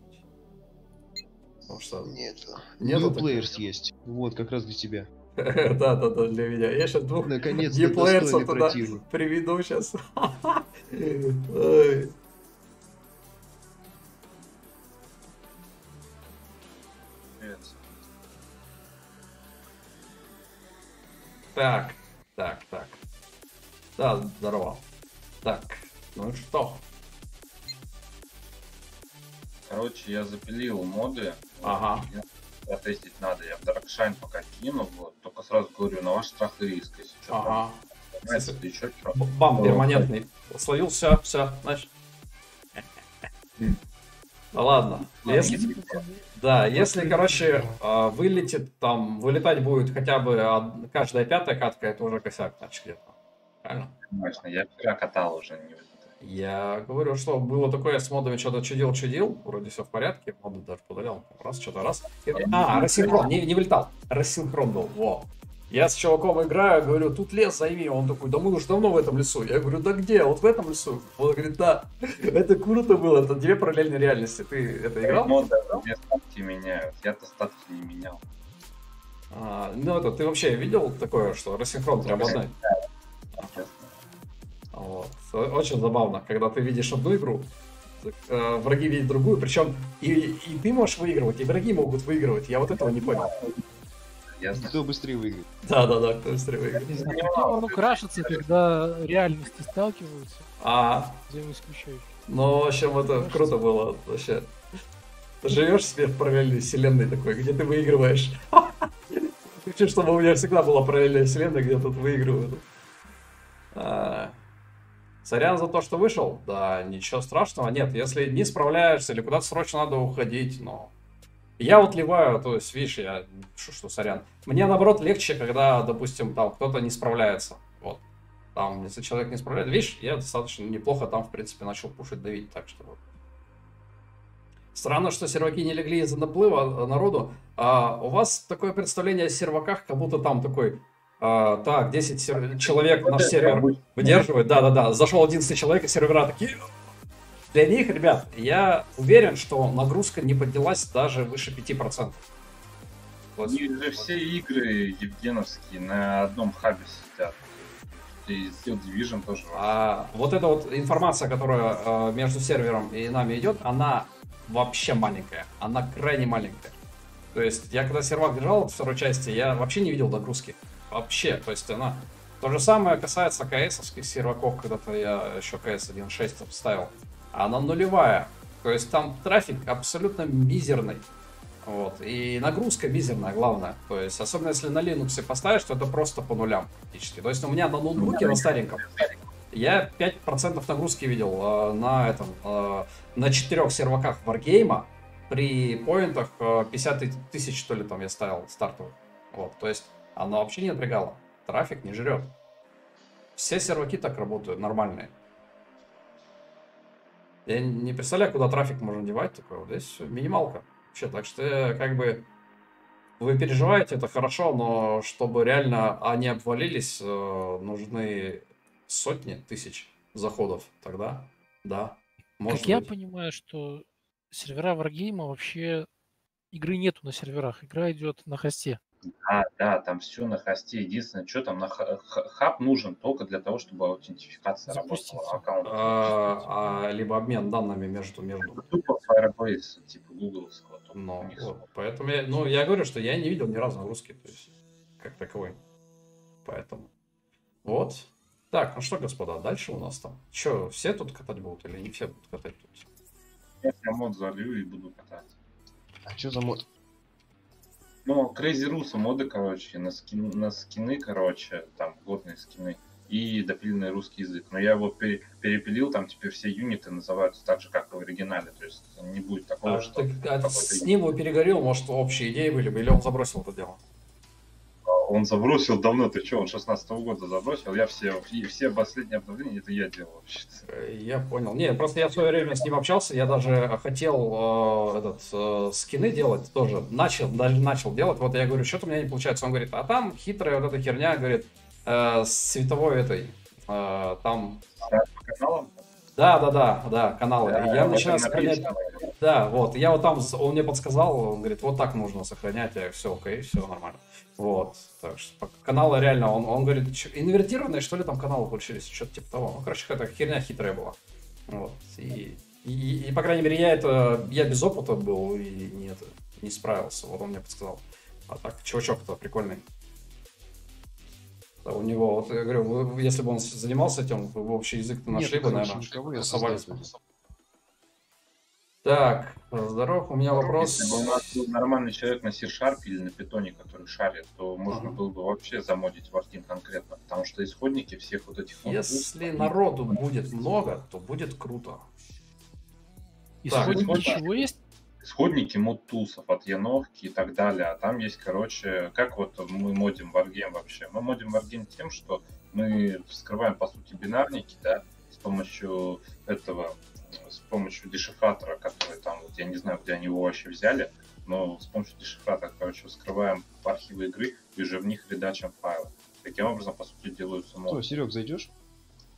Потому что... Нет. Нету New? Players есть. Вот, как раз для тебя. Да, да, да, для меня. Я сейчас двух Наконец-то геймплеерцев туда приведу сейчас. Так, так, так. Да, здорово. Так, ну и что? Короче, я запилил моды. Ага. Мне Протестить надо. Я в Darkshine пока кину. Вот. Только сразу говорю, на ваш страх и риск. Если что Ага. Знаете, ты чё, чё? Б- Бам перманентный. Словил, все, все, значит. Ну ладно. Если, да, если, короче, а, вылетит там, вылетать будет хотя бы каждая пятая катка, это уже косяк, значит, где-то. Правильно? Конечно, я вчера катал уже. Не... Я говорю, что было такое, с модами что-то чудил-чудил, вроде все в порядке, моды даже подалял, раз, что-то раз. И- А, рассинхрон, не, не вылетал, рассинхрон был, во. Я с чуваком играю, говорю, тут лес займи, он такой, да мы уже давно в этом лесу. Я говорю, да где, вот в этом лесу? Он говорит, да, это круто было, это две параллельные реальности. Ты это играл? Моды мне статки меняют. Я-то статки не менял. А, ну это, ты вообще видел такое, что рассинхрон прям одной? Честно. Вот. Очень забавно, когда ты видишь одну игру, э, враги видят другую, причем и, и ты можешь выигрывать, и враги могут выигрывать. Я вот этого не понял. Ясно. Кто быстрее выиграет? Да, да, да, кто быстрее выиграет. Не знаю, оно крашится, когда реальности сталкиваются, А, взаимоисключающие. ну, в общем, это круто было вообще. Ты живешь себе в параллельной вселенной такой, где ты выигрываешь. Хочу, чтобы у меня всегда была параллельная вселенная, где тут выигрывают. А, Сорян за то, что вышел. Да, ничего страшного. Нет, если не справляешься или куда-то срочно надо уходить, но... Я вот ливаю, то есть, видишь, я... Что, что, сорян. Мне, наоборот, легче, когда, допустим, там кто-то не справляется. Вот. Там, если человек не справляется, видишь, я достаточно неплохо там, в принципе, начал пушить, давить, так что... Странно, что серваки не легли из-за наплыва народу. А у вас такое представление о серваках, как будто там такой... а, так, 10 сер- человек наш сервер выдерживает. Да-да-да, зашел 11 человек, и сервера такие... Для них, ребят, я уверен, что нагрузка не поднялась даже выше 5%. Вот. У них же все игры евгеновские на одном хабе сидят. И Steel Division тоже. А вот эта вот информация, которая э, между сервером и нами идет, она вообще маленькая. Она крайне маленькая. То есть я когда сервак держал в второй части, я вообще не видел нагрузки. Вообще. То есть она... То же самое касается КСовских серваков, когда-то я еще КС 1.6 ставил. Она нулевая. То есть там трафик абсолютно мизерный. Вот. И нагрузка мизерная, главное. То есть, особенно если на Linux поставишь, то это просто по нулям практически. То есть у меня на ноутбуке, на стареньком, я 5% нагрузки видел э, на этом, э, на четырех серваках Wargame, при поинтах э, 50 ты- тысяч, что ли, там я ставил стартовых. Вот, то есть она вообще не напрягала. Трафик не жрет. Все серваки так работают, нормальные. Я не представляю, куда трафик можно девать, такой вот здесь минималка. Вообще, так что э, как бы вы переживаете, это хорошо, но чтобы реально они обвалились, э, нужны сотни тысяч заходов. Тогда, да, может Как я быть. понимаю, что сервера Wargame вообще игры нету на серверах, игра идет на хосте. Да, да, там все на хосте. Единственное, что там на ха- ха- хаб нужен только для того, чтобы аутентификация Запустить. работала. Аккаунт. А, а, либо обмен данными между между. Тупо Firebase, типа гугловского. только Но, у них вот, поэтому я, ну, я говорю, что я не видел ни разу русский, то есть, как таковой. Поэтому. Вот. Так, ну что, господа, дальше у нас там. Че, все тут катать будут или не все будут катать тут? Я мод залью и буду катать. А что за мод? Ну, Crazy Russo моды, короче, на, скин, на скины, короче, там годные скины и допиленный русский язык. Но я его пере- перепилил, там теперь все юниты называются так же, как и в оригинале. То есть не будет такого, А, что ты- а с ним вы перегорел, может, общие идеи были бы, или он забросил это дело? Он забросил давно, ты что, он 16 года забросил, я все, и все последние обновления, это я делал вообще. Э, Я понял. Не, просто я в свое время с ним общался, я даже хотел э, этот э, скины делать тоже. Начал, даже начал делать. Вот я говорю, что-то у меня не получается. Он говорит, а там хитрая вот эта херня, говорит, э, с цветовой этой. э, там. По каналам? Да, да, да, да, каналы. Да, я начинаю сохранять. написано. Да, вот. Я вот там, он мне подсказал, он говорит, вот так нужно сохранять. Я все, окей, все нормально. Вот. Так что каналы реально, он, он говорит, «Чё, инвертированные, что ли, там каналы получились, что-то типа того. Ну, короче, какая-то херня хитрая была. Вот. И, и, и, по крайней мере, я это, я без опыта был и не, это, не справился. Вот он мне подсказал. А так, чувачок-то прикольный. Да, у него, вот я говорю, если бы он занимался этим, вы бы общий язык Нет, нашли бы, короче, наверное. никого я создать бы. Так, здоров, у меня вопрос. Если бы у нас был нормальный человек на C-Sharp или на питоне, который шарит, то можно Ага. было бы вообще замодить Wargame конкретно, потому что исходники всех вот этих... вот Если они- народу будет много, то будет круто. Исходники чего есть? исходники мод-тулсов от Яновки и так далее. А там есть, короче, как вот мы модим Wargame вообще? Мы модим Wargame тем, что мы вскрываем, по сути, бинарники, да, с помощью этого, помощью дешифратора, который там, вот я не знаю, где они его вообще взяли, но с помощью дешифратора, короче, вскрываем архивы игры и уже в них редачим файлы. Таким образом, по сути, делаются моды. Что, Серег, зайдешь?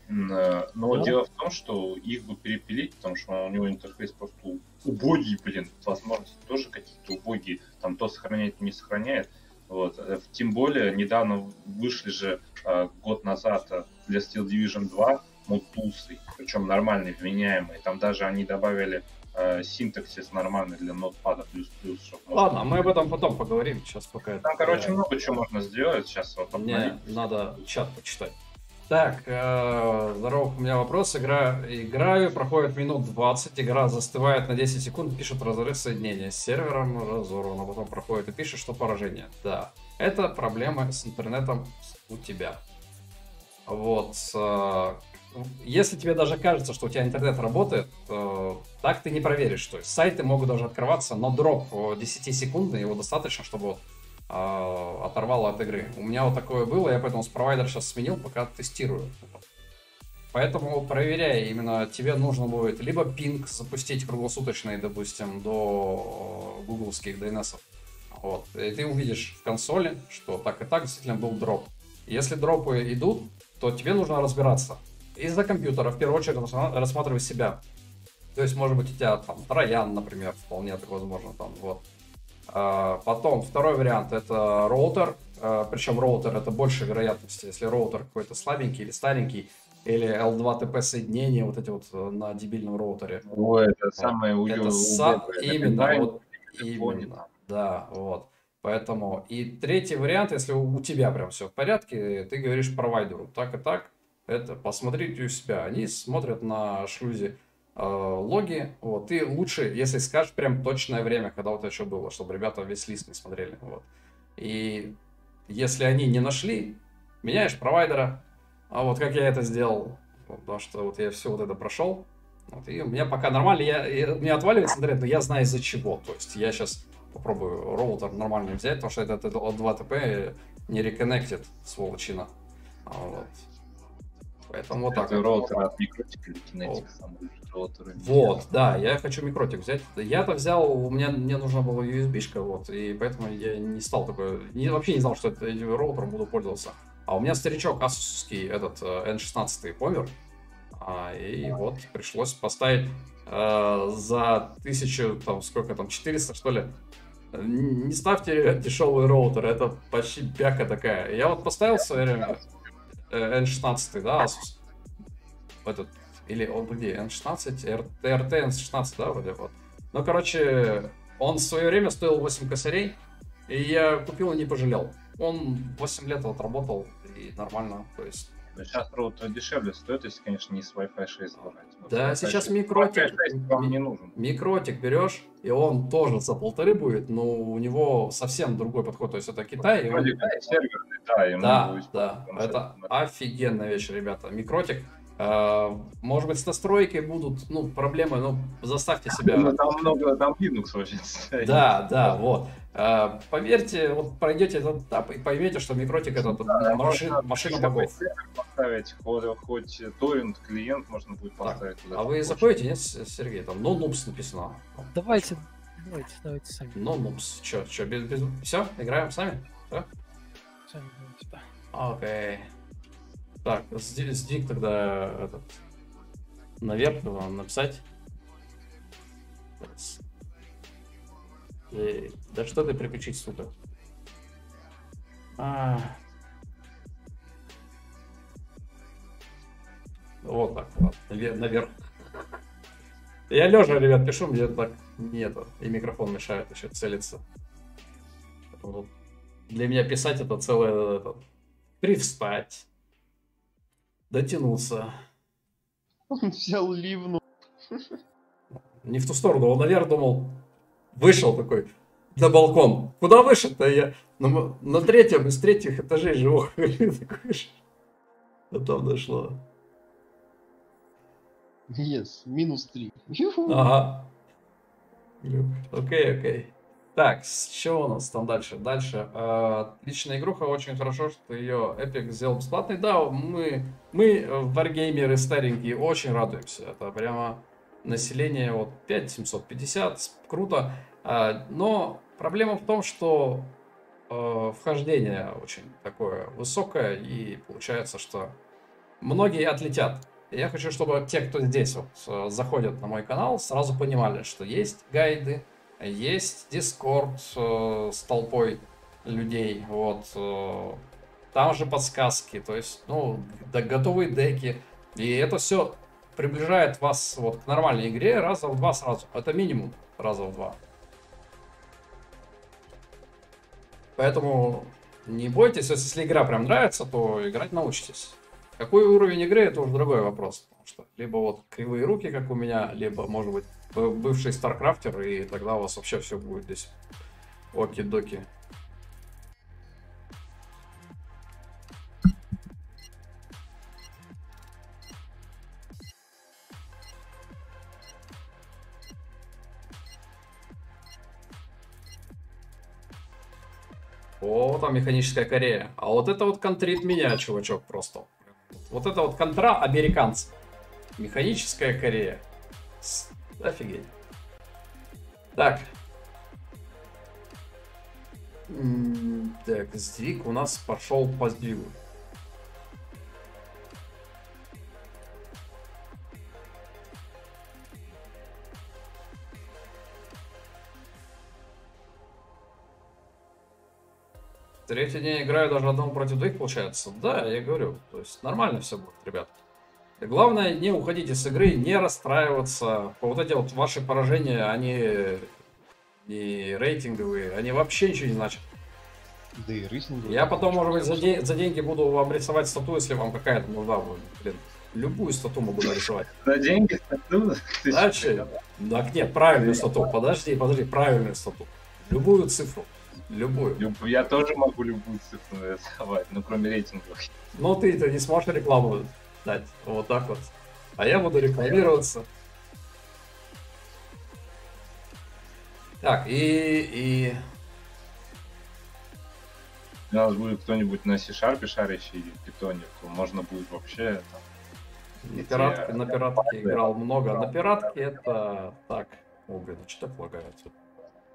Э, Но Да. дело в том, что их бы перепилить, потому что у него интерфейс просто убогий, блин, возможности тоже какие-то убогие, там то сохраняет, то не сохраняет. Вот. Э, Тем более, недавно вышли же э, год назад для Steel Division 2 модтулсы, причем нормальные, вменяемые. Там даже они добавили э, синтаксис нормальный для нотпада плюс-плюс. можно- Ладно, мы об этом потом поговорим. Сейчас пока это- Там, короче, я- много чего можно сделать. Сейчас вот Мне надо чат почитать. Так, э, здорово, у меня вопрос. Игра, играю, проходит минут 20, игра застывает на 10 секунд, пишет разрыв соединения с сервером, разорвано, потом проходит и пишет, что поражение. Да, это проблема с интернетом у тебя. Вот. э, Если тебе даже кажется, что у тебя интернет работает, э, так ты не проверишь. То есть сайты могут даже открываться, но дроп 10-секундный, его достаточно, чтобы вот а, оторвало от игры. У меня вот такое было, я поэтому с провайдера сейчас сменил, пока тестирую. Поэтому проверяй, именно тебе нужно будет либо пинг запустить круглосуточный, допустим, до э, гугловских DNS. Вот. И ты увидишь в консоли, что так и так действительно был дроп. Если дропы идут, то тебе нужно разбираться. Из-за компьютера в первую очередь рассма- рассматривай себя. То есть, может быть, у тебя там троян, например, вполне так возможно, там, вот. А, Потом, второй вариант, это роутер. А, Причем роутер это больше вероятности, если роутер какой-то слабенький или старенький, или L2TP соединение, вот эти вот э, на дебильном роутере. Ой, это самое у- Это са- именно, это вот, именно, да, вот. Поэтому, и третий вариант, если у тебя прям все в порядке, ты говоришь провайдеру, так и так, это посмотрите у себя. Они смотрят на шлюзе э, логи, вот, и лучше, если скажешь прям точное время, когда у тебя что было, чтобы ребята весь лист не смотрели, вот. И если они не нашли, меняешь провайдера, а вот как я это сделал, потому что вот я все вот это прошел, Вот, и у меня пока нормально, я, я- меня отваливается интернет, но я знаю из-за чего. То есть я сейчас попробую роутер нормальный взять, потому что этот, этот L2TP не реконнектит, сволочина. А, Вот. Поэтому вот так. Роутер от сам роутер. Вот, да, я хочу микротик взять. Я-то взял, у меня мне нужна была USB-шка, вот, и поэтому я не стал такой, не, вообще не знал, что это роутером буду пользоваться. А у меня старичок Asus'ский, этот э, N16 помер, а, и вот пришлось поставить э, за тысячу, там, сколько там, 400, что ли. Не ставьте дешевый роутер, это почти бяка такая. Я вот поставил в свое время N16, да, Asus. Этот, или он где, N16, R- RT N16, да, вроде вот. Ну, короче, он в свое время стоил 8 косарей, и я купил и не пожалел. Он 8 лет отработал, и нормально, то есть... Но сейчас роутер дешевле стоит, если, конечно, не с Wi-Fi 6 брать. Вот Да, Wi-Fi сейчас 6 микротик, Wi-Fi 6 вам не нужен. микротик берешь, и он тоже за полторы будет, но у него совсем другой подход, то есть это Китай, и он- как серверный, да, ему Да, будет, да, это офигенная вещь, ребята. Микротик, может быть, с настройкой будут, ну, проблемы, но заставьте себя. Ну, Там много, там Linux очень. Да, да, вот. Э, Поверьте, вот пройдете этот этап и поймете, что микротик это машина, машина богов. Поставить хоть, хоть торрент клиент можно будет поставить. туда. А вы заходите, нет, Сергей? Там no noobs написано. Давайте, давайте, давайте сами. No noobs. Че, че, без, без... Все, играем сами? Да? Сами давайте, да. Окей. Так, сдвиг тогда этот наверх его написать. Раз. Эй, Да что ты приключить, сука? А. Вот так, наве- наверх. Я лежа, ребят, пишу, мне так нету. И микрофон мешает еще целиться. Для меня писать это целое это, привстать, дотянуться. Он взял ливну. Не в ту сторону, он наверх думал, вышел такой на балкон. Куда вышел-то я? На, на третьем из третьих этажей живу. А там дошло. Yes, минус три. Ага. Окей, окей. Так, с чего у нас там дальше? Дальше. э, Отличная игруха, очень хорошо, что ее Epic сделал бесплатной. Да, мы, мы э, варгеймеры старенькие, очень радуемся. Это прямо население вот 5750, круто. А, Но проблема в том, что э, вхождение очень такое высокое, и получается, что многие отлетят. Я хочу, чтобы те, кто здесь вот заходят на мой канал, сразу понимали, что есть гайды, есть Discord э, с толпой людей, вот. э, Там же подсказки, то есть, ну, да, готовые деки. И это все приближает вас вот к нормальной игре раза в два сразу. Это минимум раза в два. Поэтому не бойтесь, если игра прям нравится, то играть научитесь. Какой уровень игры, это уже другой вопрос. Потому что либо вот кривые руки, как у меня, либо, может быть, бывший старкрафтер, и тогда у вас вообще все будет здесь оки-доки. О, там механическая Корея. А вот это вот контрит меня, чувачок, просто. Вот это вот контра американцы. Механическая Корея. Офигеть. Так. Так, сдвиг у нас пошел по сдвигу. Третий день играю даже одному против двоих, получается. Да, я говорю. То есть нормально все будет, ребят. Главное, не уходите с игры, не расстраиваться. Вот эти вот ваши поражения, они не рейтинговые, они вообще ничего не значат. Да и рейтинг. Я потом, может быть, за, де- за деньги буду вам рисовать стату, если вам какая-то нужна будет. Блин, любую стату могу нарисовать. За деньги стату? Ты Да, чё? че? Так нет, правильную стату. Подожди, подожди, правильную стату. Любую цифру. Любую. Люб- Я тоже могу любую цифру нарисовать, ну кроме рейтинговых. Но ты-то не сможешь рекламу стать. Вот так вот. А я буду рекламироваться. Так, и... и... У нас будет кто-нибудь на C-Sharp шарящий или питоне, то можно будет вообще... Там, на, пиратке, на пиратке играл много. На пиратке это... Так, о, блин, а что так лагает?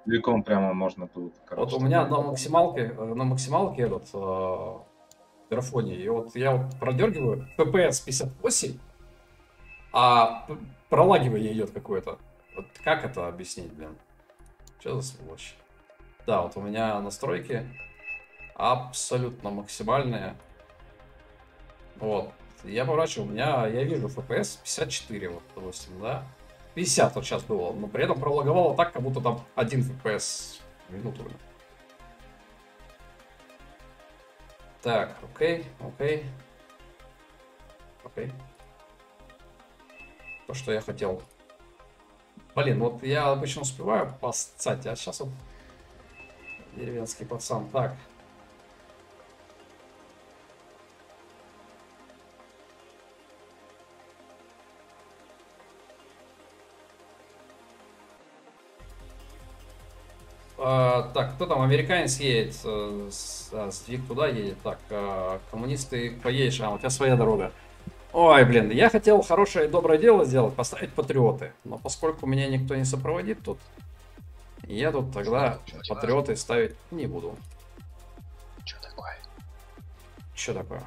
Целиком прямо можно тут. Короче, вот у меня на максималке, э, на максималке этот э, графоний, и вот я вот продергиваю FPS 58, а пролагивание идет какое-то. Вот как это объяснить, блин? Что за сволочь? Да, вот у меня настройки абсолютно максимальные. Вот. Я поворачиваю, у меня, я вижу FPS 54, вот, допустим, да? 50 вот сейчас было, но при этом пролаговало так, как будто там 1 FPS в минуту. блин. Так, окей, окей. Окей. То, что я хотел. Блин, вот я обычно успеваю поссать, а сейчас вот деревенский пацан. Так. А, так, кто там? Американец едет. э, а, Сдвиг туда едет. Так, а, коммунисты поедешь. А, у тебя своя дорога. Ой, блин, я хотел хорошее и доброе дело сделать, поставить патриоты. Но поскольку меня никто не сопроводит тут, я тут тогда патриоты ставить не буду. Что такое? Что такое?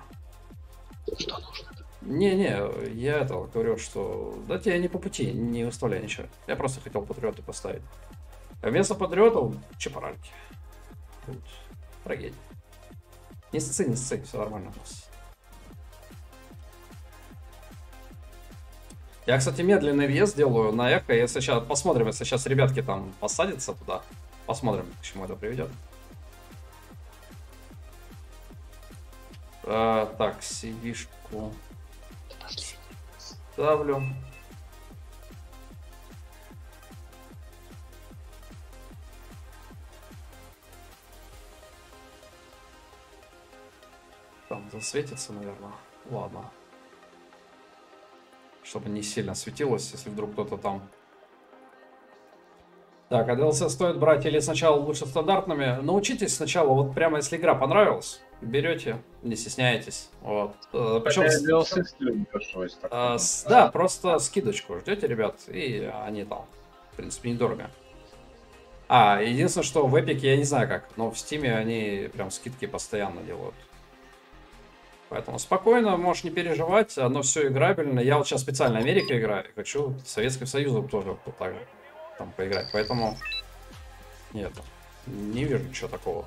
Что нужно? Не-не, я это говорю, что да тебе не по пути, не выставляй ничего. Я просто хотел патриоты поставить. Вместо патриотов чапаральки. Тут трагедия. Не сцы, не сцы, все нормально у нас. Я, кстати, медленный въезд делаю на эхо. Если сейчас посмотрим, если сейчас ребятки там посадятся туда, посмотрим, к чему это приведет. А, так, CV-шку ставлю. Там засветится, наверное. Ладно. Чтобы не сильно светилось, если вдруг кто-то там... Так, а DLC стоит брать или сначала лучше стандартными? Научитесь сначала, вот прямо если игра понравилась, берете, не стесняйтесь. Вот. Э, Причем... DLC так А, с- да, просто скидочку ждете, ребят, и они там, в принципе, недорого. А, единственное, что в Epic я не знаю как, но в Steam они прям скидки постоянно делают. Поэтому спокойно, можешь не переживать, оно все играбельно. Я вот сейчас специально Америка играю, хочу Советским Союзом тоже вот так там поиграть. Поэтому нет, не вижу ничего такого.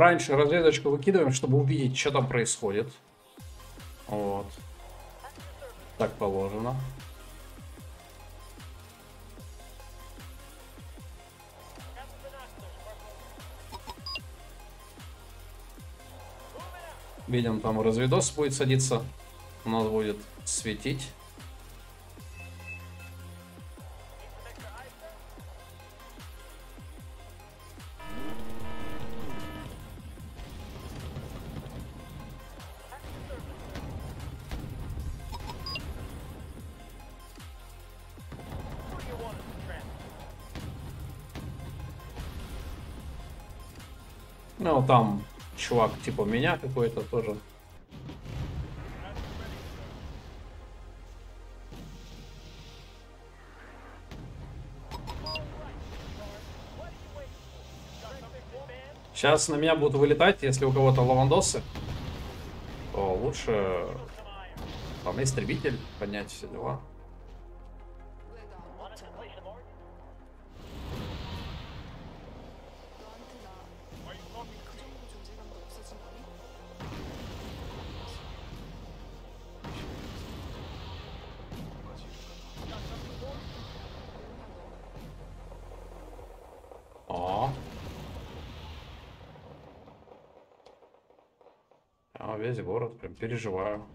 Пораньше разведочку выкидываем, чтобы увидеть, что там происходит. Вот. Так положено. Видим, там разведос будет садиться. У нас будет светить. Там чувак типа меня какой-то тоже. Сейчас на меня будут вылетать, если у кого-то лавандосы, то лучше там истребитель поднять все дела. Прям переживаю.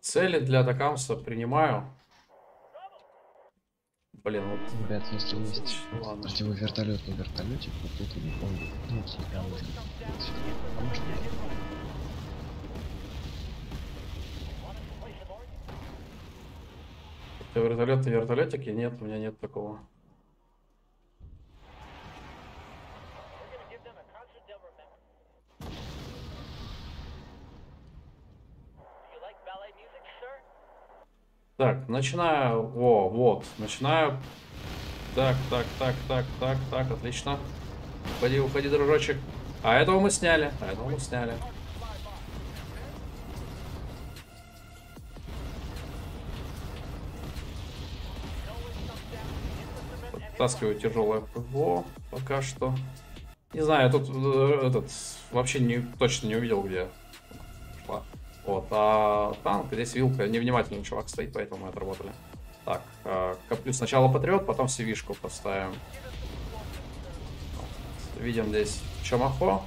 Цели для Атакамса принимаю. Блин, вот... Ребят, если есть ладно. противовертолетный вертолетик, вот тут он, ну, всегда можно. А может, нет. Вертолеты, вертолетики? Нет, у меня нет такого. Так, начинаю. О, вот. Начинаю. Так, так, так, так, так, так, отлично. Уходи, уходи, дружочек. А этого мы сняли. А этого мы сняли. Подтаскиваю тяжелое ПВО пока что. Не знаю, тут э, этот вообще не, точно не увидел, где. Вот, а танк, здесь вилка, невнимательный чувак стоит, поэтому мы отработали. Так, э, коплю сначала патриот, потом сивишку поставим. Видим здесь Чамахо.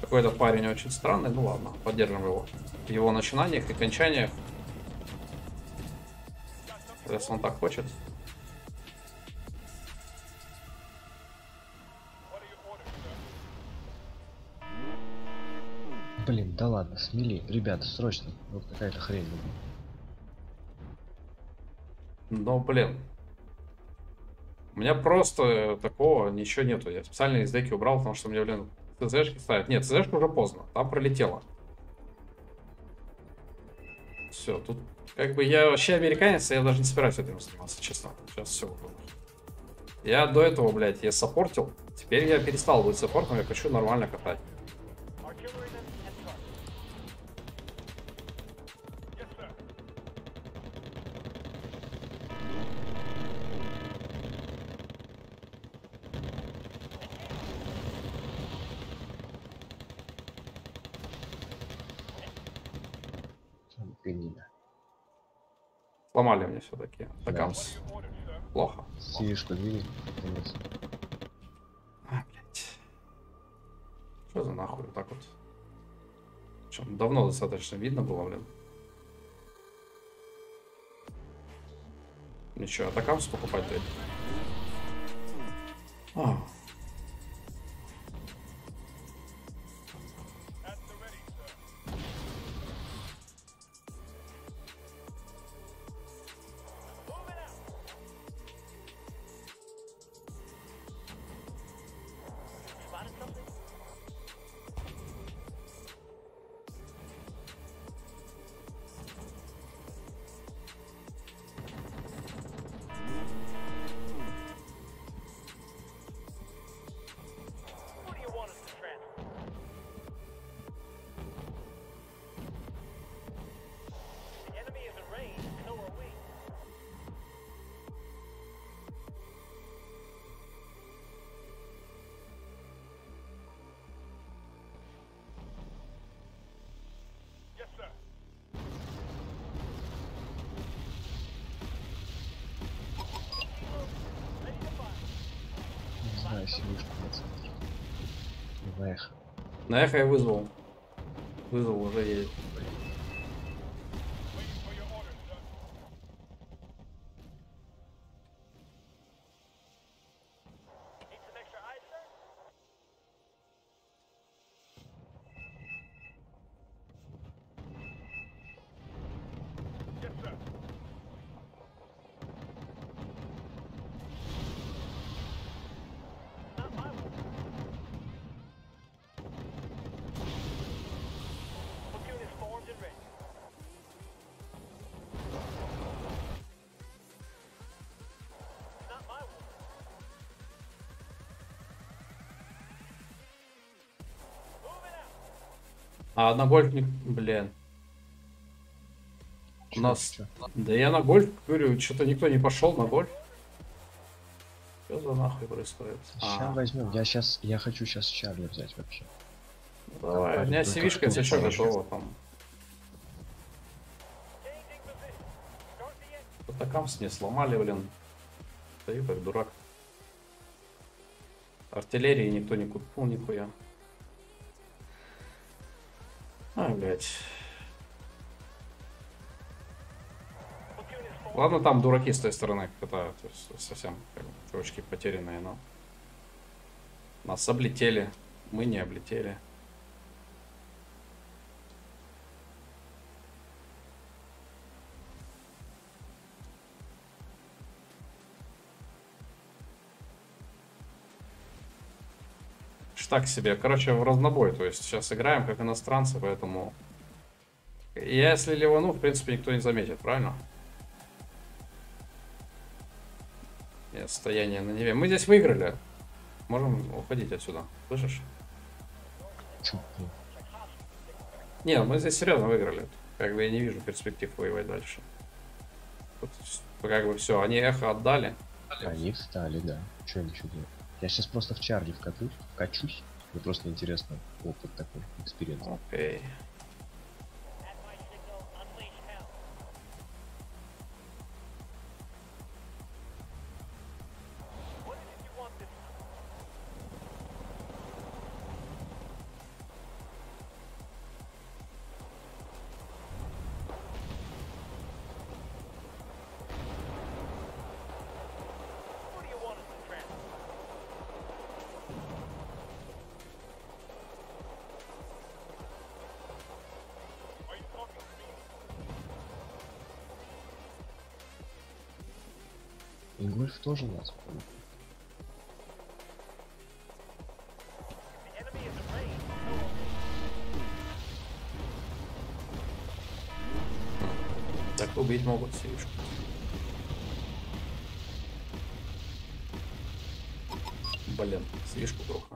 Какой-то парень очень странный, ну ладно, поддержим его. В его начинаниях и окончаниях. Если он так хочет. Блин, да ладно, смели. Ребята, срочно. Вот какая-то хрень. будет. Но, блин. У меня просто такого ничего нету. Я специально из деки убрал, потому что мне, блин, ТЗшки ставят. Нет, ТЗшка уже поздно. Там пролетело. Все, тут как бы я вообще американец, я даже не собираюсь этим заниматься, честно. Сейчас все. Я до этого, блядь, я саппортил. Теперь я перестал быть саппортом, я хочу нормально катать. Все-таки. Такамс. Плохо. Двигай. Конец. А, блядь. Что за нахуй вот так вот? Причем давно достаточно видно было, блин. Ничего, атакамс покупать дать. А. эхо я вызвал. Вызвал, уже едет. А на гольф не... Блин. Чё, Нас... Чё? Да я на гольф говорю, что-то никто не пошел на гольф. Что за нахуй происходит? А. Сейчас а. возьмем. Я сейчас, я хочу сейчас Чарли взять вообще. Ну, давай, там, у меня сивишка, если что готова там. Атакам с не сломали, блин. Стою как дурак. Артиллерии никто не купил, нихуя. Блядь. Ладно, там дураки с той стороны катают, совсем чувачки потерянные, но... Нас облетели, мы не облетели. Так себе. Короче, в разнобой. То есть сейчас играем как иностранцы, поэтому... Я если ливану, в принципе, никто не заметит, правильно? И Состояние на Неве. Мы здесь выиграли. Можем уходить отсюда. Слышишь? Не, мы здесь серьезно выиграли. Как бы я не вижу перспектив воевать дальше. Тут как бы все, они эхо отдали. Они встали, да. Что еще делать? Я сейчас просто в Чарли вкачусь, вкачусь. Мне просто интересно опыт такой, experience. Окей. Ингольф тоже нас понял. Так убить могут сивишку. Блин, сивишку грохнули.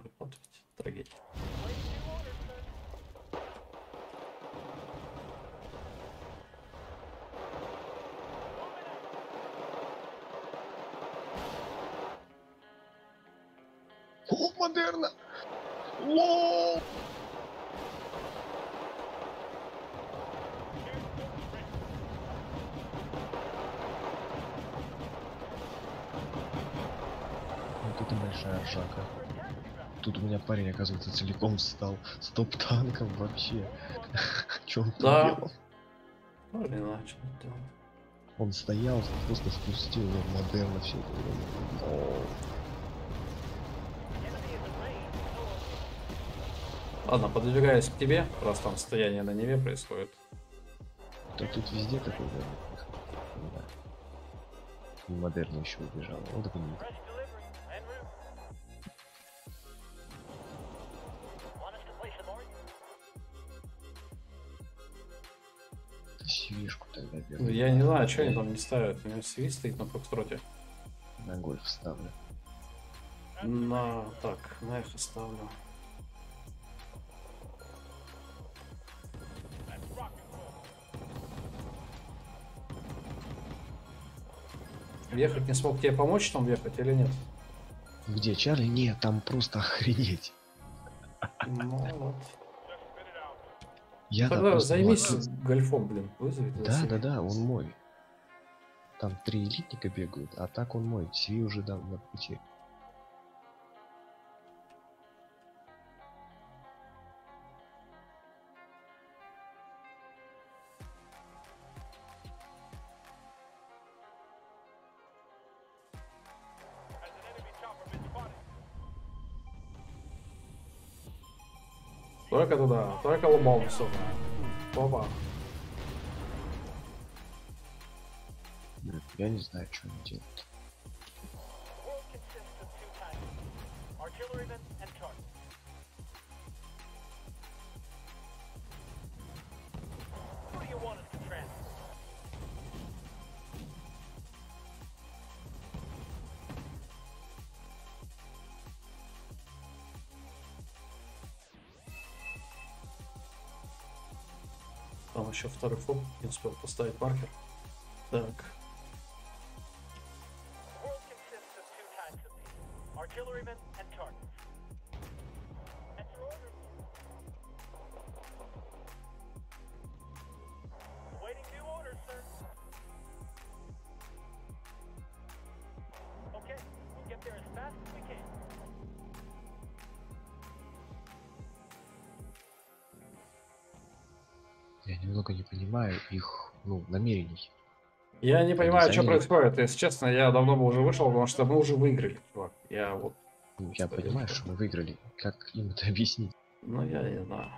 Оказывается, целиком встал. Стоп танком вообще. Че он тут Да. делал? Блин, а что это делать? Он стоял, просто спустил его модерна все это. Лол. Ладно, подвигаюсь к тебе, раз там стояние на Неве происходит. Да тут везде да. И модерн еще убежал. Он такой Я не знаю, что они там не ставят. У меня свист стоит на фокстроте. На гольф ставлю. На... Так, на эхо ставлю. Въехать не смог тебе помочь там въехать или нет? Где Чарли? Нет, там просто охренеть. Ну вот. Я Тогда займись гольфом, блин, вызови. Да, Сиви. да, да, он мой. Там три элитника бегают, а так он мой. Сиви уже дал на пути. Только туда, только сука. Опа. Блин, Я не знаю, что они делают. Еще второй фоп не успел поставить маркер. Так. Я не понимаю, что происходит. Если честно, я давно бы уже вышел, потому что мы уже выиграли, чувак. Я вот, Ну, я понимаю, что мы выиграли. Как им это объяснить? ну я не знаю.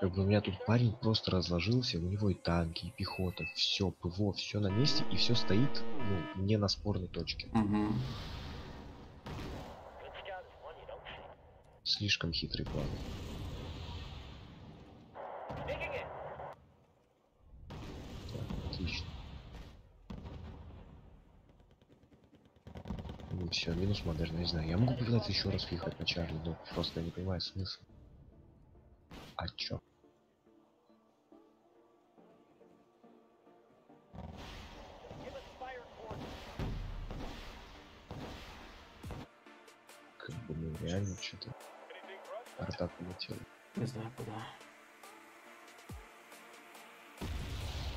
Как бы у меня тут парень просто разложился, у него и танки, и пехота, все, ПВО, все на месте, и все стоит, ну, не на спорной точке. Мгм. Слишком хитрый план. Так, отлично. Модерн, не знаю. Я могу попытаться еще раз въехать на Чарли, но просто не понимаю смысл. А чё? Как бы, ну реально что-то. Арта полетела. Не знаю куда.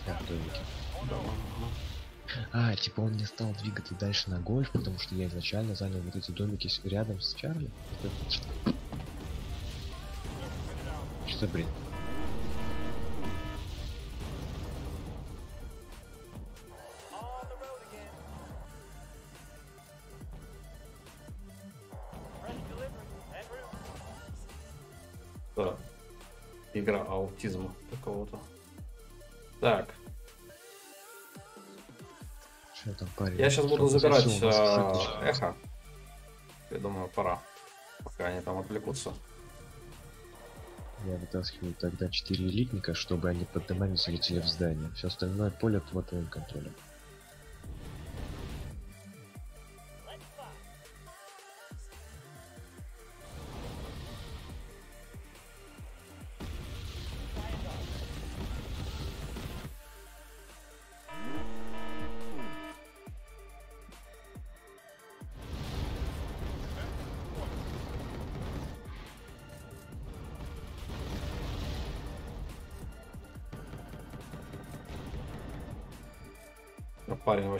Я в домике. Да, ага. А, типа он не стал двигаться дальше на гольф, потому что я изначально занял вот эти домики рядом с Чарли. Что? Что я сейчас буду Что, забирать сыточка. эхо. Я думаю, пора. Пока они там отвлекутся. Я вытаскиваю тогда 4 элитника, чтобы они под домами залетели в здание. Все остальное поле под твоим контролем.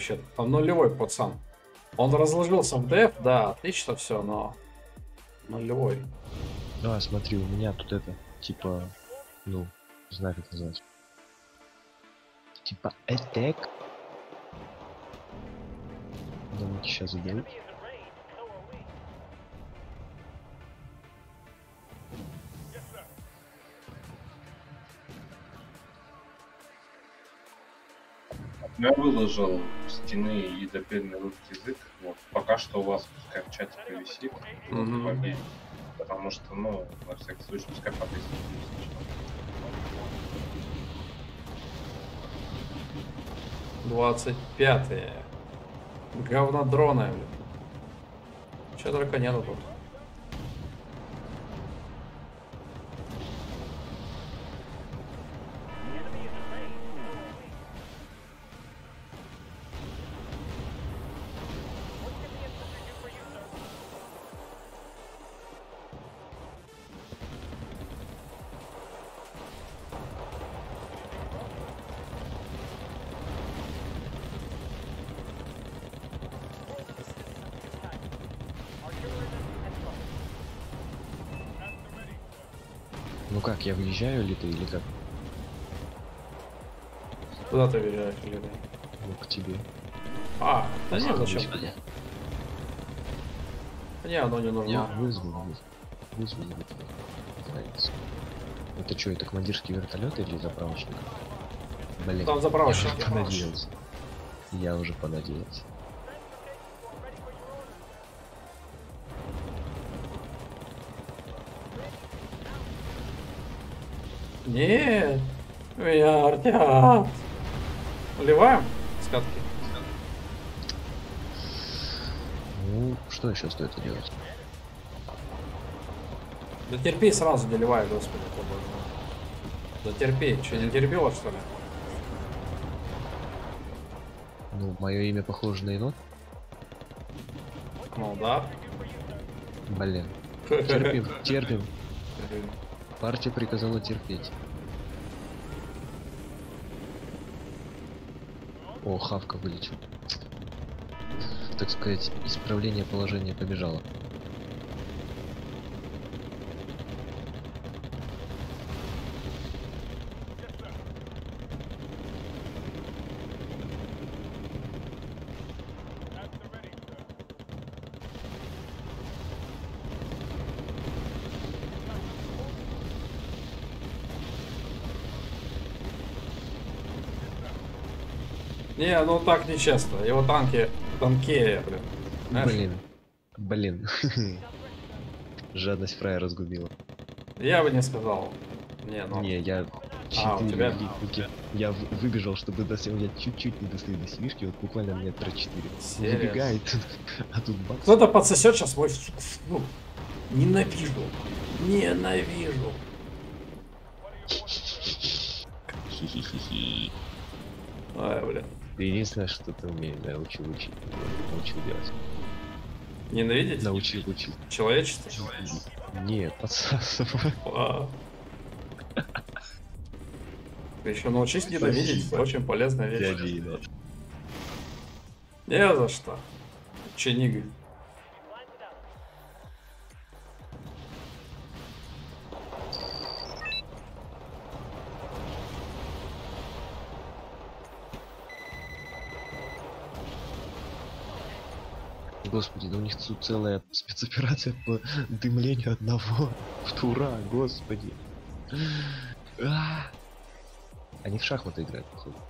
Вообще там нулевой пацан. Он разложился в деф, да, отлично все, но нулевой. Ну, а смотри, у меня тут это, типа, ну, не знаю как назвать. Типа, attack. Домики сейчас заберут. Я выложил стены едопедный русский язык. Вот. Пока что у вас пускай в чате повисит. Побей. Потому что, ну, на всякий случай, пускай повесит. Двадцать пятые. Говнодроны, блин. Че только нету тут. Как, я выезжаю ли ты или как? Куда ты въезжаешь, или? Ну, к тебе. А, да нет, зачем? Не, оно не Я нужно. вызвал, вызвал. Вызвал. Нравится. Это что, это командирский вертолет или заправочник? Блин, Там заправочник. я уже понадеялся. Я уже понадеялся. Нет, меня артят. Уливаем скатки? Ну, что еще стоит делать? Да терпи сразу, доливай, господи. Да терпи, что, не терпила, что ли? Ну, мое имя похоже на енот? Ну да. Блин. Терпим, терпим. Партия приказала терпеть. О, хавка вылетел. Так сказать, исправление положения побежало. Не, ну так нечестно. Его танки танкее, блин. Знаешь? Блин. Блин. Жадность фрая разгубила. Я бы не сказал. Не, ну. Не, я А, у тебя? липники. Я выбежал, чтобы до меня чуть-чуть не достает до семишки, вот буквально метра четыре. Серьезно? Выбегает, а тут бац. Кто-то подсосет сейчас мой... Ну, ненавижу. Ненавижу. Ай, блин. Ты единственное, что ты умеешь, научил учить. Научил делать. Ненавидеть? Научил учить. Человечество? Нет, подсасывай. А. Ты еще научись ненавидеть, это очень полезная вещь. Дядя Еда. Не за что. Чениг. Господи, да у них тут целая спецоперация по дымлению одного тура, господи. А. Они в шахматы играют, походу.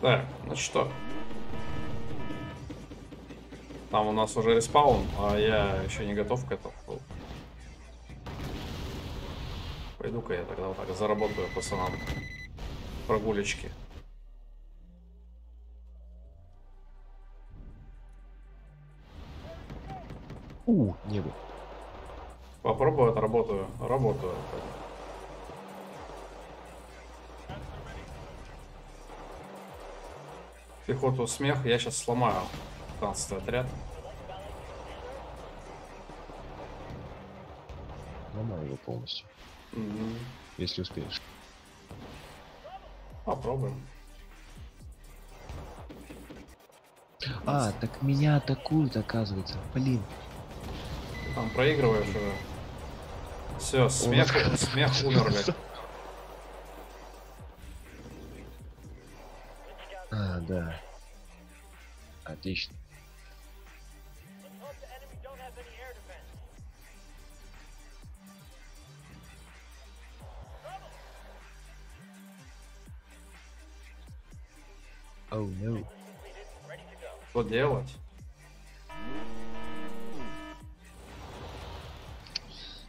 Так, ну что? Там у нас уже респаун, а я еще не готов к этому. Пойду-ка я тогда вот так заработаю пацанам. Прогулечки. У, небо. Попробую, отработаю. Работаю. Пехоту смех, я сейчас сломаю 15 отряд. Ломаю его полностью, Мгм. если успеешь. Попробуем. А, так меня атакуют, оказывается. Блин. Ты там проигрываешь уже. Все, смех, смех умерли. А, да. Отлично. Оу, no. Что делать?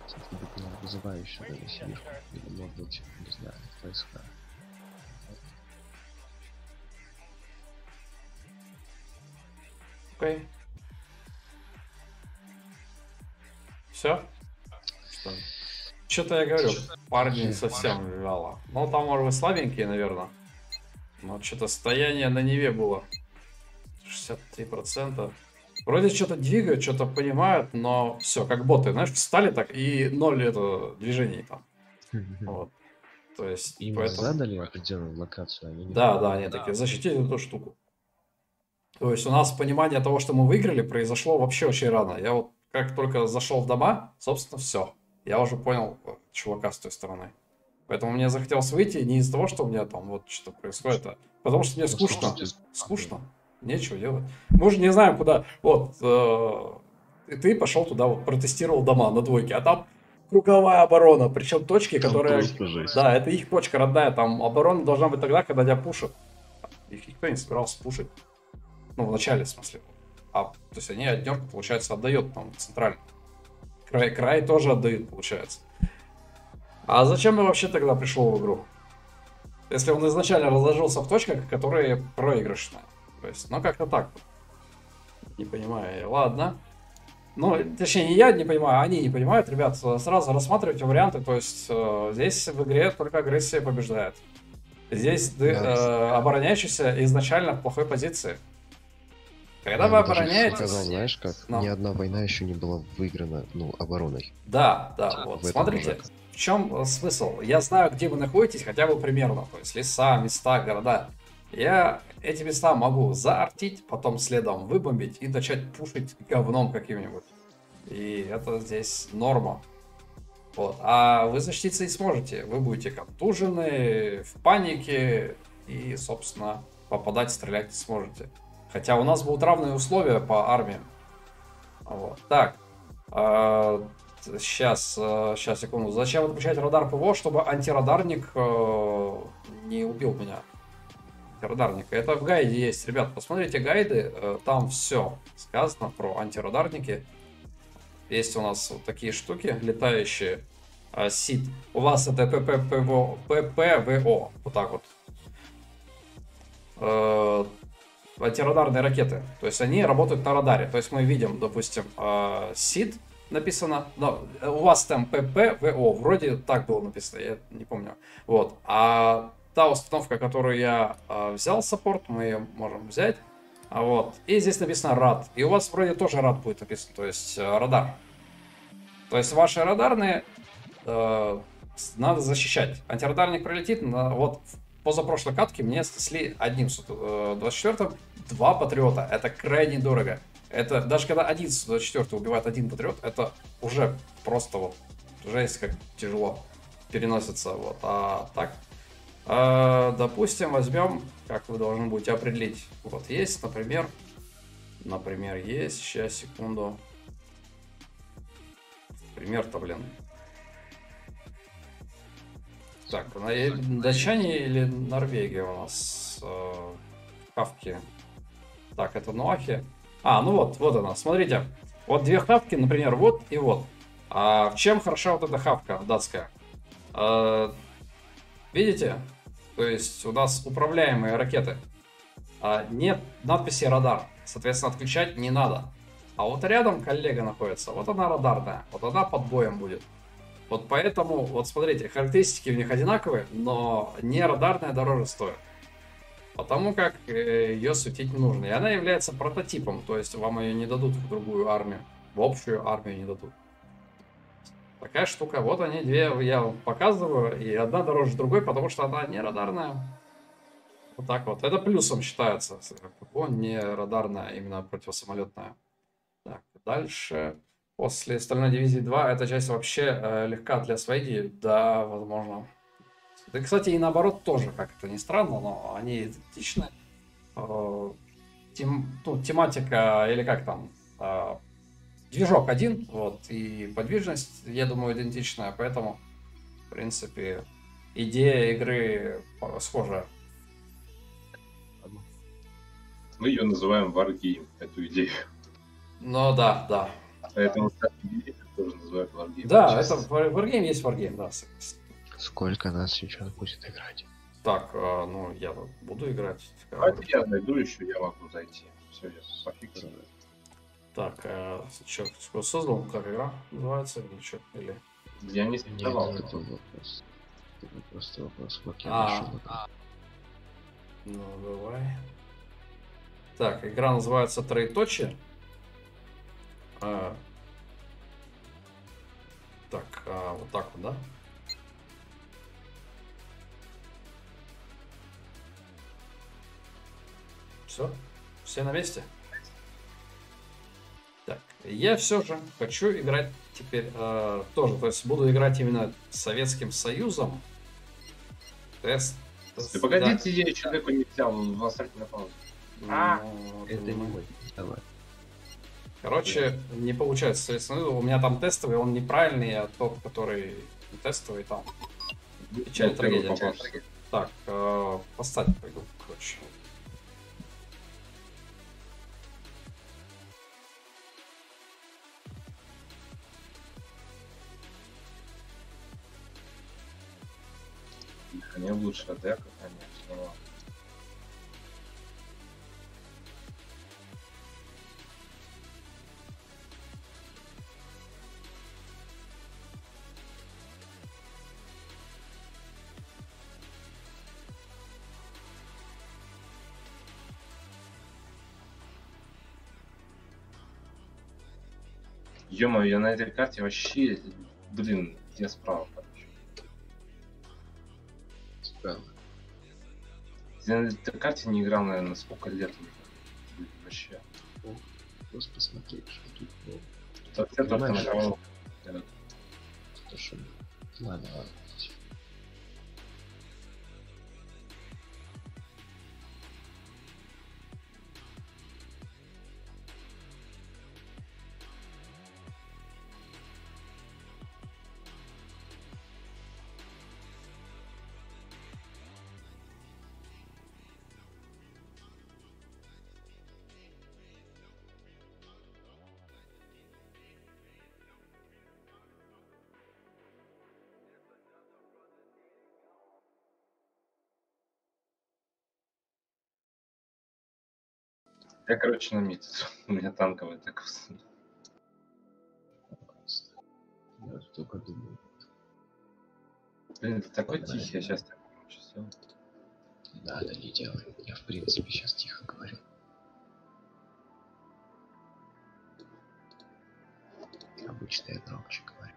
Все-таки бы было вызывающе, да, сидишь. Или может быть, не знаю, войска. Окей. Все? Что? Что-то я говорю, парни совсем вяло. Ну, там, может быть, слабенькие, наверное. Но что-то состояние на Неве было. 63%. Вроде что-то двигают, что-то понимают, но все, как боты, знаешь, встали так и ноль это движений там. Вот. То есть, Им поэтому- задали определенную локацию, они не Да, да, они такие, защитили эту штуку. То есть у нас понимание того, что мы выиграли, произошло вообще очень рано. Я вот как только зашел в дома, собственно, все. Я уже понял э, чувака с той стороны. Поэтому мне захотелось выйти не из-за того, что у меня там вот что происходит, а потому что мне Ну, скучно. Скучно. Нечего делать. Мы уже не знаем, куда. Вот, э, и ты пошел туда, вот, протестировал дома на двойке, а там круговая оборона, причем точки, Там которые... Да, это их точка родная, там оборона должна быть тогда, когда тебя пушат. Их никто не собирался пушить. Ну, в начале, в смысле. А, то есть они однерку, получается, отдает там центральный. Край, край тоже отдают, получается. А зачем я вообще тогда пришел в игру? Если он изначально разложился в точках, которые проигрышные. То есть, ну как-то так. Не понимаю. Ладно. Ну, точнее, не я не понимаю, они не понимают, ребят. Сразу рассматривайте варианты. То есть, э, здесь в игре только агрессия побеждает. Здесь ты э, обороняющийся изначально в плохой позиции. Когда Я вы обороняетесь... сказал, знаешь как, Ну. ни одна война еще не была выиграна, ну, обороной. Да, да, вот. В Смотрите, в чем э, смысл? Я знаю, где вы находитесь, хотя бы примерно. То есть леса, места, города. Я эти места могу заартить, потом следом выбомбить и начать пушить говном каким-нибудь. И это здесь норма. Вот. А вы защититься не сможете. Вы будете контужены, в панике и, собственно, попадать, стрелять не сможете. Хотя у нас будут равные условия по армии. Вот. Так. сейчас, сейчас, секунду. Зачем отключать радар ПВО, чтобы антирадарник э, не убил меня? Антирадарник. Это в гайде есть. Ребят, посмотрите гайды. э, там все сказано про антирадарники. Есть у нас вот такие штуки, летающие. А, СИД. У вас это ППВО, ППВО. Вот так вот. Э, антирадарные ракеты. То есть они работают на радаре. То есть мы видим, допустим, э, СИД написано, но у вас там ППВО, вроде так было написано, я не помню. Вот. А та установка, которую я э, взял саппорт, мы ее можем взять. А вот. И здесь написано рад. И у вас вроде тоже рад будет написано, то есть э, радар. То есть ваши радарные э, надо защищать. Антирадарник пролетит, на, вот позапрошлой катке мне снесли одним 24-м два патриота. Это крайне дорого. Это даже когда один 24 убивает один патриот, это уже просто вот жесть как тяжело переносится. Вот. А так, э, допустим, возьмем, как вы должны будете определить. Вот есть, например, например, есть, сейчас, секунду. Пример-то, блин. Так, э, датчане или Норвегия у нас? Э, хавки. Так, это Нуахи. А, ну вот, вот она, смотрите. Вот две хавки, например, вот и вот. А в чем хороша вот эта хавка датская? Э, видите? То есть у нас управляемые ракеты. А, нет надписи радар. Соответственно, отключать не надо. А вот рядом коллега находится. Вот она радарная. Вот она под боем будет. Вот поэтому, вот смотрите, характеристики у них одинаковые, но не радарная дороже стоит. Потому как э, ее светить не нужно. И она является прототипом, то есть вам ее не дадут в другую армию. В общую армию не дадут. Такая штука. Вот они две, я вам показываю, и одна дороже другой, потому что она не радарная. Вот так вот. Это плюсом считается. Он не радарная, именно противосамолетная. Так, дальше. После Стальной дивизии 2 эта часть вообще э, легка для свайги. Да, возможно. Да, кстати, и наоборот тоже, как это ни странно, но они идентичны. Э, тем, ну, тематика, или как там, э, движок один, вот, и подвижность, я думаю, идентичная, поэтому, в принципе, идея игры по- схожая. Мы ее называем Wargame, эту идею. Но да, да. Поэтому тоже называют Wargame. Да, это Wargame есть Wargame, да. Сколько нас сейчас будет играть? Так, э, ну, я вот буду играть. Давайте я найду еще, я могу зайти. Все, я пофиксирую. Так, э, что, создал, как игра называется, или что? Или... Я не Нет, создавал. это вопрос. Это просто вопрос, как я А. нашел. это. Ну, давай. Так, игра называется Троеточие. Так, а, вот так вот, да? Все? Все на месте? Так, я все же хочу играть теперь э, тоже, то есть буду играть именно с Советским Союзом. Тест. Да погодите, я человеку не взял, поставьте на паузу. А, Это не мой. Давай. Короче, не получается, соответственно, у меня там тестовый, он неправильный, а тот, который тестовый, там. Печаль, Ну, трагедия. попался. Так, э, поставь пойду, короче. Мне лучше конечно. но- Ё-моё, я на этой карте вообще... Блин, я справа, короче. Справа. Я на этой карте не играл, наверное, сколько лет уже. Блин, Вообще. Просто посмотри, что тут. ну, Так я только начал. то, что- Ладно, ладно. Я, короче, на мид. У меня танковый так. Я только думаю. Блин, ты такой тихий, я сейчас так громче сделаю. Не надо, не делай. Я в принципе сейчас тихо говорю. Обычно я громче говорю.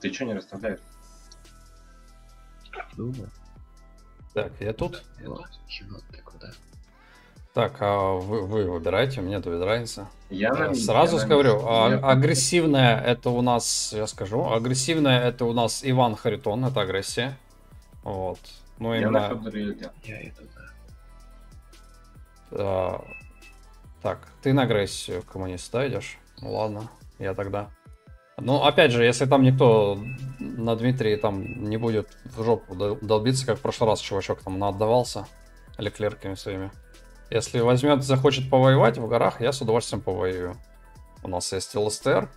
Ты что не расставляешь? Думаю. Так, я тут. Вот, чего ты куда? Так, а вы, вы выбираете, мне это без разницы. Я на Э, Сразу я на мид. а- Я- агрессивная это у нас, я скажу, агрессивная это у нас Иван Харитон, это агрессия. Вот. Ну, Я на именно... Федоре Илья. Я иду, да. а, так, ты на агрессию коммунист, да, идешь? Ну ладно, я тогда. Ну, опять же, если там никто на Дмитрии там не будет в жопу дол- долбиться, как в прошлый раз чувачок там наотдавался леклерками своими. Если возьмет, захочет повоевать в горах, я с удовольствием повоюю. У нас есть ЛСТР.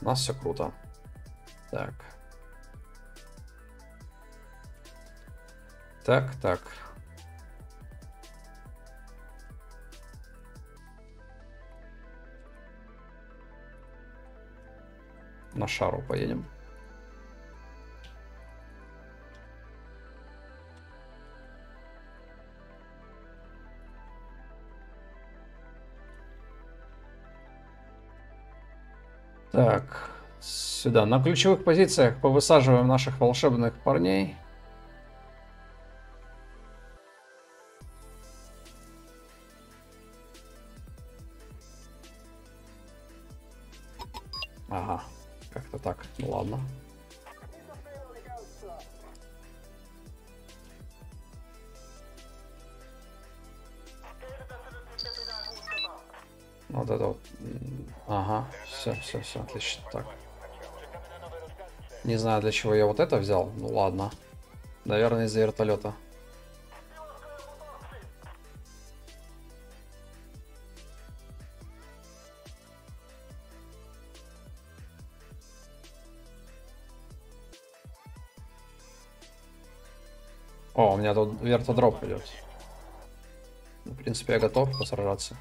У нас все круто. Так. Так, так. На шару поедем. Так, сюда. На ключевых позициях повысаживаем наших волшебных парней. Ну ладно. Вот это вот. Ага, все, все, все, отлично. Так. Не знаю, для чего я вот это взял. Ну ладно. Наверное, из-за вертолета. Меня тут вертодроп идет. В принципе, я готов посражаться.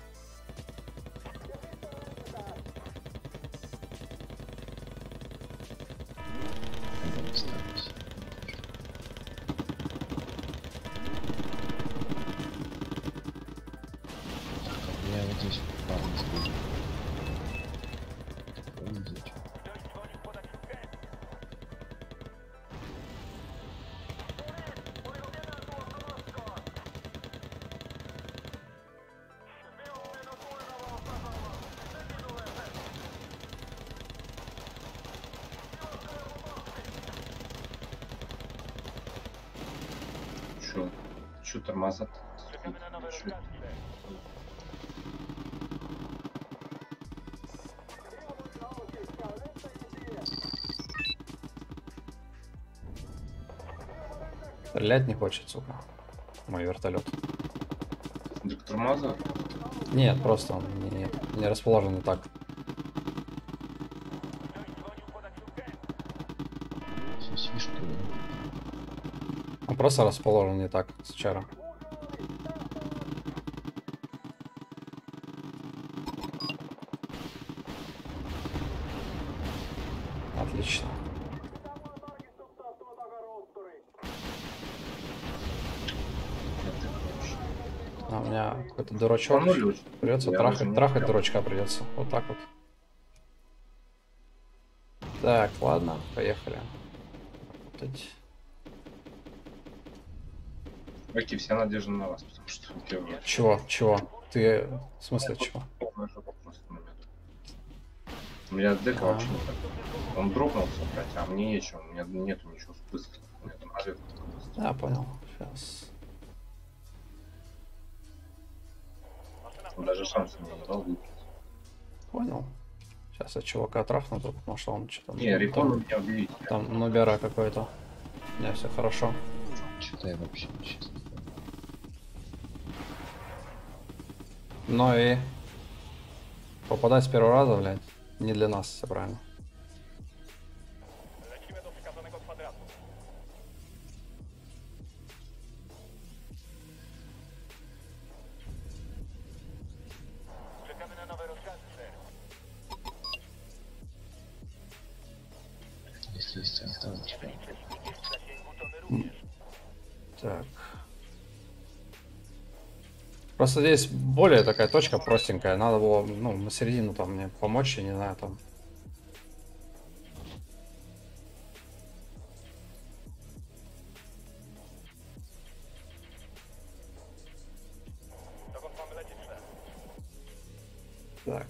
Стрелять не хочет, сука. Мой вертолет. Так тормоза? Нет, просто он не, не расположен так. Он просто расположен не так с вчера. Какой-то дурачок. Ну, Придется я трахать, трахать дурачка придется. Вот так вот. Так, ладно, поехали. Окей, вся надежда на вас, потому что раз. Чего? Чего? Ты... В смысле чего? На меня. У меня дека А. вообще не так. Он дропнулся, блядь, а мне нечего. У меня нету ничего с быстрым. У меня там разведка. Да, понял. Чувака трахну, только потому что он что-то... Не, рекон у меня уберите. Там нубера какой-то. У меня все хорошо. Что-то я вообще честно. Ну и... Попадать с первого раза, блядь, не для нас, все правильно. Просто здесь более такая точка простенькая. Надо было, ну, на середину там мне помочь, я не знаю, там. Так,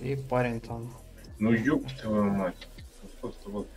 и парень там. Ну ёб твою мать. Просто вот.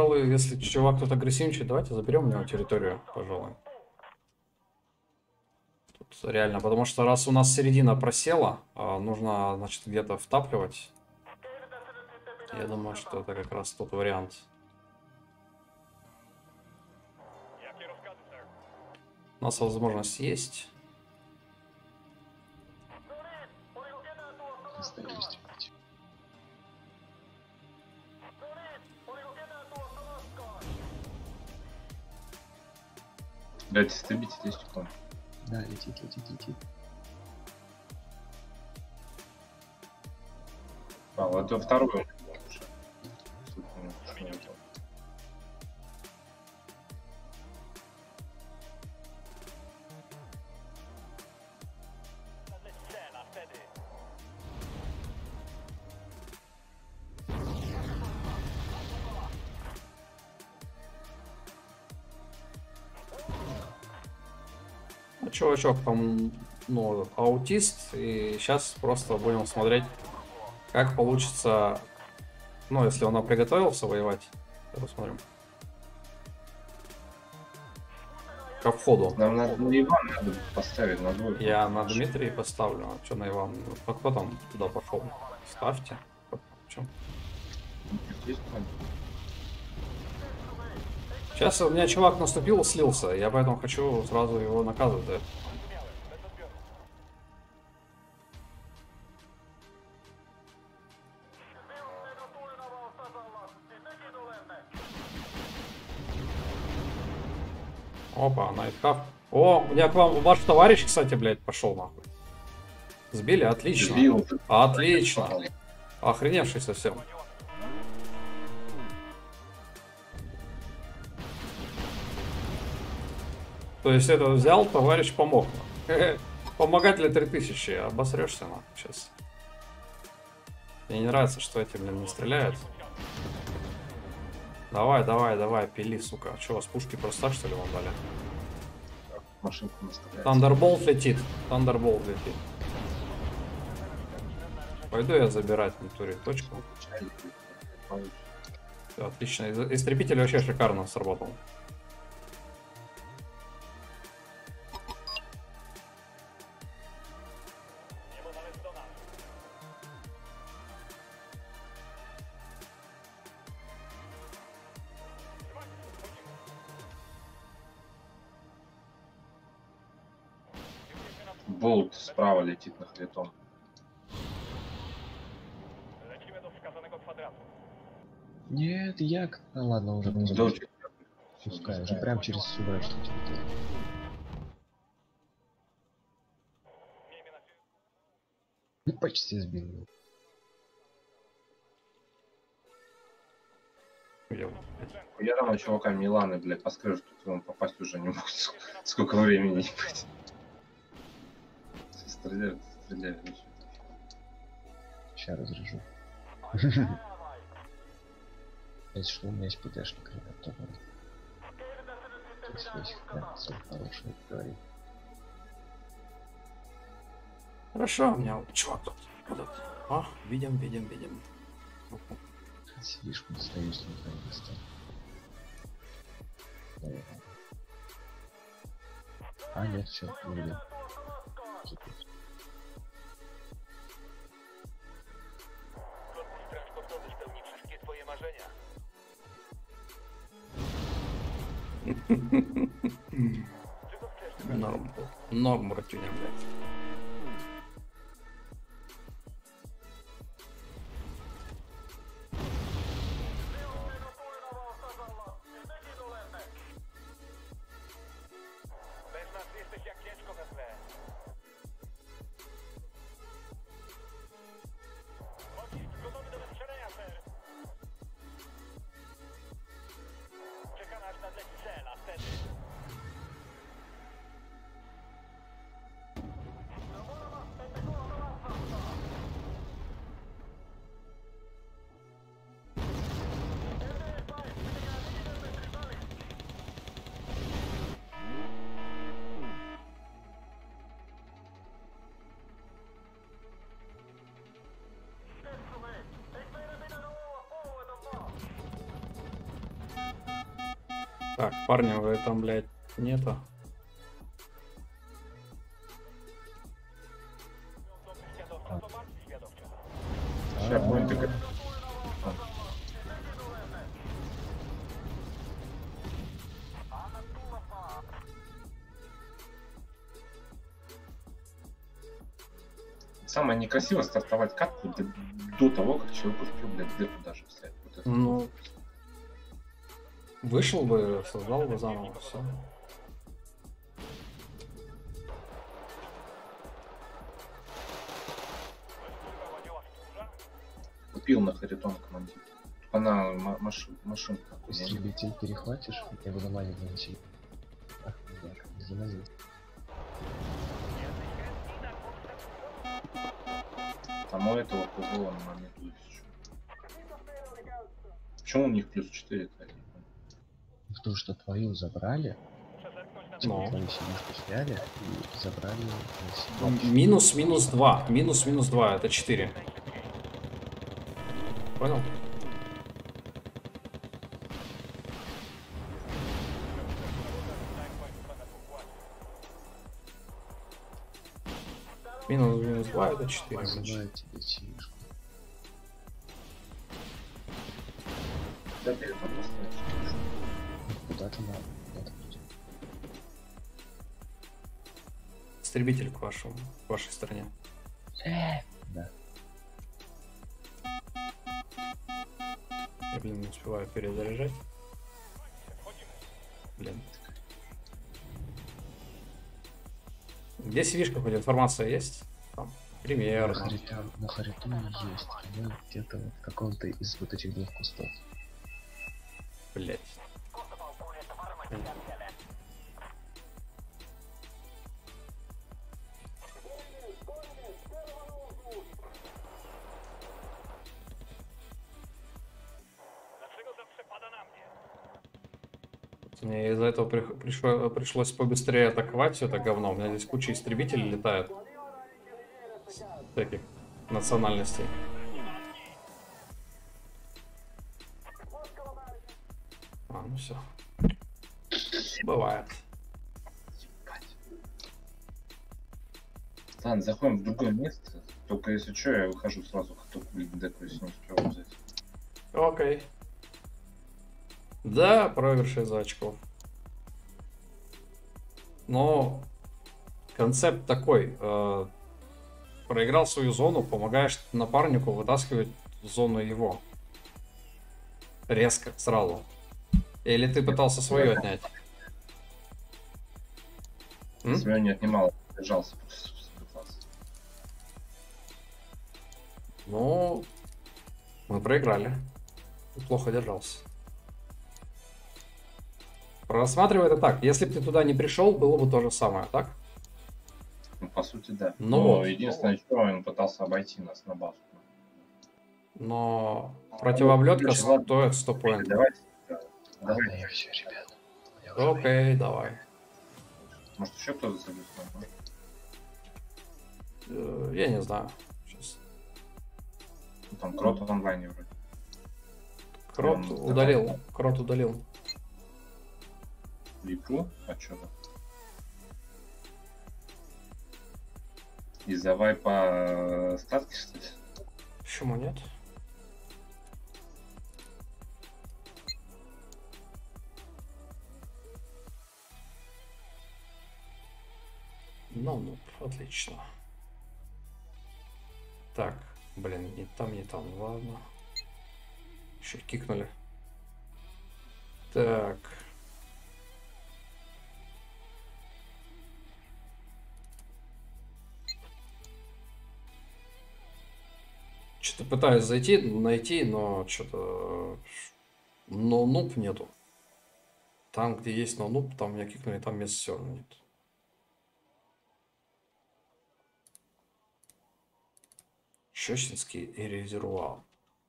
Пожалуй, если чувак тут агрессивничает, давайте заберем у него территорию, пожалуй. Тут реально, потому что раз у нас середина просела, а, нужно, значит, где-то втапливать. Я думаю, что это как раз тот вариант. У нас возможность есть. Типа. Блять, истребитель есть кто? Да, летит, летит, летит. А, вот это второй чувачок там, ну, аутист, и сейчас просто будем смотреть, как получится, ну, если он приготовился воевать. Посмотрим. Ко входу. Нам надо на Ивана надо поставить на двойку. Я на Дмитрия поставлю. А что на Иван? А кто там туда пошел? Ставьте. Чем? План? Сейчас у меня чувак наступил, слился. Я поэтому хочу сразу его наказывать. да. Опа, найтхав. О, у меня к вам ваш товарищ, кстати, блядь, пошел нахуй. Сбили, отлично. Сбил. Отлично. Охреневший совсем. То есть это взял, товарищ помог. Помогать ли 3000? Обосрешься нахуй сейчас. Мне не нравится, что эти, блин, не стреляют. Давай, давай, давай, пили, сука. Че, у вас пушки просто так, что ли, вам дали? Машинку. Thunderbolt летит. Thunderbolt летит. Пойду я забирать в натуре точку. Всё, отлично. Истребитель вообще шикарно сработал. Справа летит на хлетом. Нет, як. А ладно, уже не Дочь. Пускай, уже прям через всю вражескую территорию. Ну, Почти сбил его. Я- там у чувака Миланы, блядь, по скрежету он попасть уже не могут. Сколько времени не быть. Стреляют, стреляют. ничего. Сейчас разряжу. Если что, у меня есть ПТшник, ребят. Если есть прям цель хороший, говорит. Хорошо, у меня вот чувак тут. Вот этот. О, видим, видим, видим. Сидишь, не стоишь, никогда не достал. Давай. А, нет, все, выведен. Норм. Норм, братюня, блядь. Так, парни, вы там, блядь, нету. Сейчас будем тыкать. Самое некрасиво стартовать катку до, до того, как человек успел, блядь, деку даже взять. Вот это Ну, вышел бы, создал бы заново, все. купил на Харитон командир. Она ма- машин, машинка. Истребитель перехватишь, я буду маленький заносить. Ах, да, заноси. Там у этого ПВО на момент тысячу. Почему у них плюс 4 -то? Потому что твою забрали, Ну. твою сняли и забрали себя. Минус минус 2. Минус минус 2 это 4. Понял? Минус минус 2 это 4. Вызывают тебе. Да, стоит. Куда-то надо, куда-то. Истребитель к вашему, к вашей стороне. Да. Я, блин, не успеваю перезаряжать. Блин. Где свишка, хоть информация есть? Там, На примерно. На Харитоне есть, где-то вот в каком-то из вот этих двух кустов. Блять. Мне из-за этого пришло- пришлось побыстрее атаковать все это говно. У меня здесь куча истребителей летает. Всяких национальностей. А, ну все. Бывает. Ладно, заходим в другое место. Только если что, я выхожу сразу, как только, блин, деку, если не успел взять. Окей. Да, проигрыш из очков. Но концепт такой. э, проиграл свою зону, помогаешь напарнику вытаскивать зону его. Резко, сразу. Или ты пытался свою отнять? М? Если меня не отнимал, держался. просто пытался. Ну, мы проиграли. Плохо держался. Рассматривай это так. Если бы ты туда не пришел, было бы то же самое, так? Ну, по сути, да. Ну Но вот. единственное, что он пытался обойти нас на базу. Но противооблетка Короче, ладно. стоит 100 поинтов. Давайте. да, Ладно, Давай. я все, ребят. Я уже Окей, давай. Может, еще кто-то забился? Может? Э, я не знаю. Сейчас. Ну, там Крот в онлайне вроде. Крот Он удалил. Давай. Крот удалил. Липу? А что там? Из-за вайпа э, статки, что ли? Почему нет? Ну, ну, отлично. Так, блин, не там, не там, ладно. Еще кикнули. Так. Что-то пытаюсь зайти, найти, но что-то... Но нуб нету. Там, где есть но нуб, там меня кикнули, там места все равно нет. Щечинский резервуар.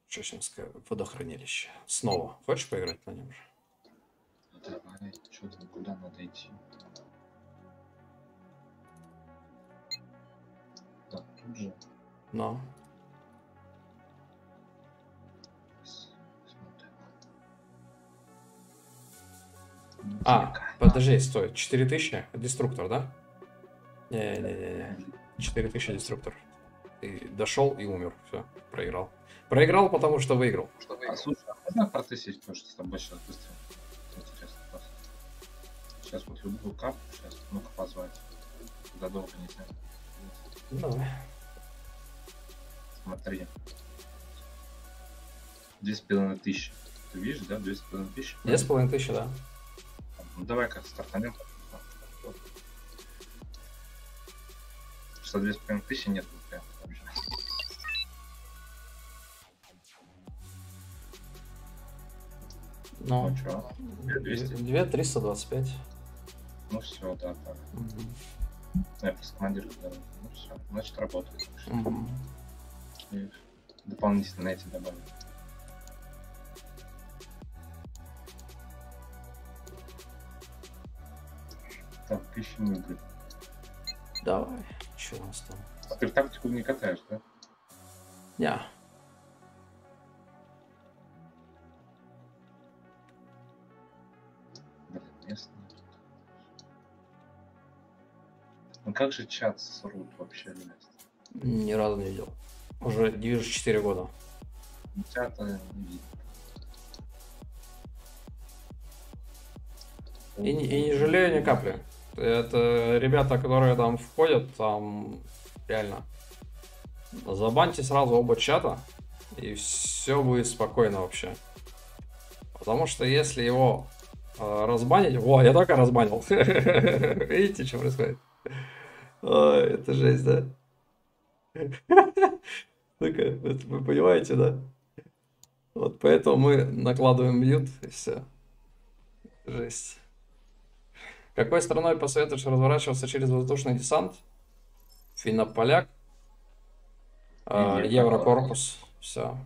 Щечинское водохранилище. Снова. Хочешь поиграть на нем же? Давай, что там, куда надо идти? Так, тут же. Но. А, подожди, стой. 4000? Деструктор, да? Не-не-не-не. 4000 деструктор. Ты дошел и умер. Все, проиграл. Проиграл, потому что выиграл. А, слушай, а можно протестить то, что с тобой сейчас быстро? Интересно. Сейчас вот любую капу, сейчас, ну-ка позвать. Туда долго не знаю. Давай. Смотри. Две с половиной тысячи. Ты видишь, да? Две с половиной тысячи. Две с половиной тысячи, да. Ну давай как стартанем. Что две с половиной тысячи нет Ну, Ну чё? 200? 2 325. Ну все, да, так. Я просто командир говорю. Ну все, значит работает. Мгм. И дополнительно эти добавить. Так, тысячи не будет. Давай. Че у нас там? А ты в тактику не катаешь, да? Я. Блин, Ну как же чат срут вообще, блядь? Ни разу не видел. Уже вижу 4 года. Чата не видно. И, не- и не жалею ни капли. Это ребята, которые там входят, там реально. Забаньте сразу оба чата, и все будет спокойно вообще. Потому что если его э, разбанить... О, я только разбанил. Видите, что происходит? Ой, это жесть, да? Вот вы понимаете, да? Вот поэтому мы накладываем мьют, и все. Жесть. Какой страной посоветуешь разворачиваться через воздушный десант? Финно-поляк, а, Или Еврокорпус, все.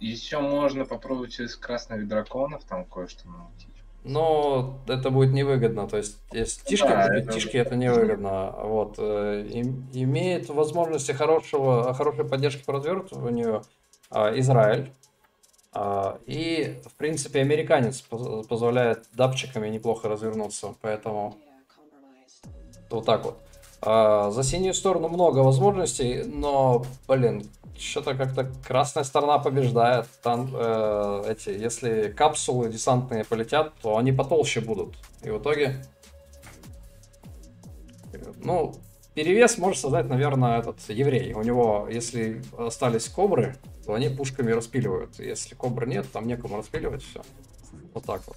Еще можно попробовать через красных драконов там кое-что научить. Но это будет невыгодно, то есть если тишки, Да, купить это- тишки, это невыгодно. Вот. э, им- имеет возможности хорошего, хорошей поддержки по развертыванию а, Израиль. А, И, в принципе, американец поз- позволяет дапчиками неплохо развернуться, поэтому вот так вот. А, За синюю сторону много возможностей, но, блин, что-то как-то красная сторона побеждает. Там э, эти, если капсулы десантные полетят, то они потолще будут. И в итоге, ну, перевес может создать, наверное, этот еврей. У него, если остались кобры, то они пушками распиливают. Если кобр нет, там некому распиливать все. Вот так вот.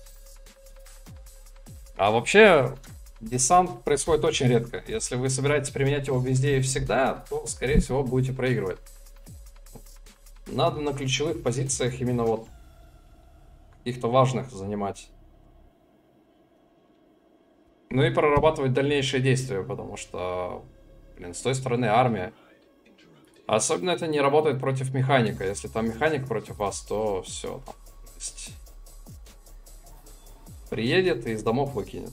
А вообще, десант происходит очень редко. Если вы собираетесь применять его везде и всегда, то, скорее всего, будете проигрывать. Надо на ключевых позициях именно вот каких-то важных занимать. Ну и прорабатывать дальнейшие действия, потому что, блин, с той стороны армия. Особенно это не работает против механика. Если там механик против вас, то все. Там, есть приедет и из домов выкинет.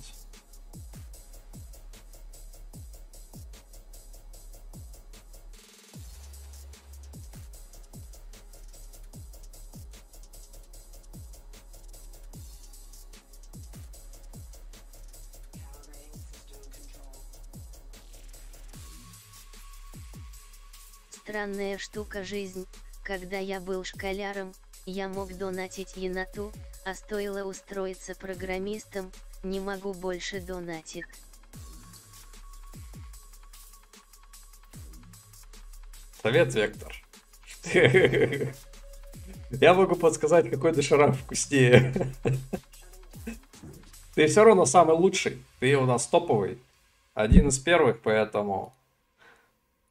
Странная штука жизнь. Когда я был школяром, я мог донатить еноту, а стоило устроиться программистом, не могу больше донатить. Совет, Вектор. Я могу подсказать, какой доширак вкуснее. Ты все равно самый лучший. Ты у нас топовый. Один из первых, поэтому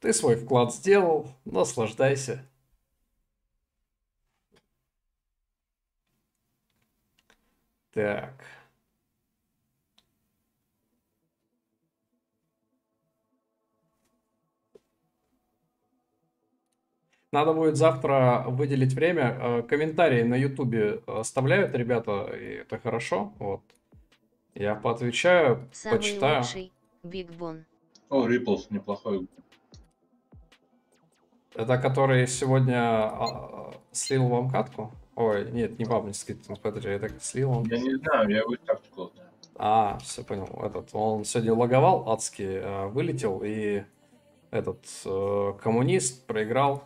ты свой вклад сделал. Наслаждайся. Так. Надо будет завтра выделить время. Э, Комментарии на Ютубе оставляют ребята, и это хорошо. Вот. Я поотвечаю, Самый почитаю. лучший, Биг Бон. О, Ripples, неплохой. Это который сегодня а, слил вам катку? Ой, нет, не бабнический, подожди, это слил он. Я не знаю, я его так знаю. А, все понял. Этот, он сегодня логовал адски, э, вылетел, и этот э, коммунист проиграл.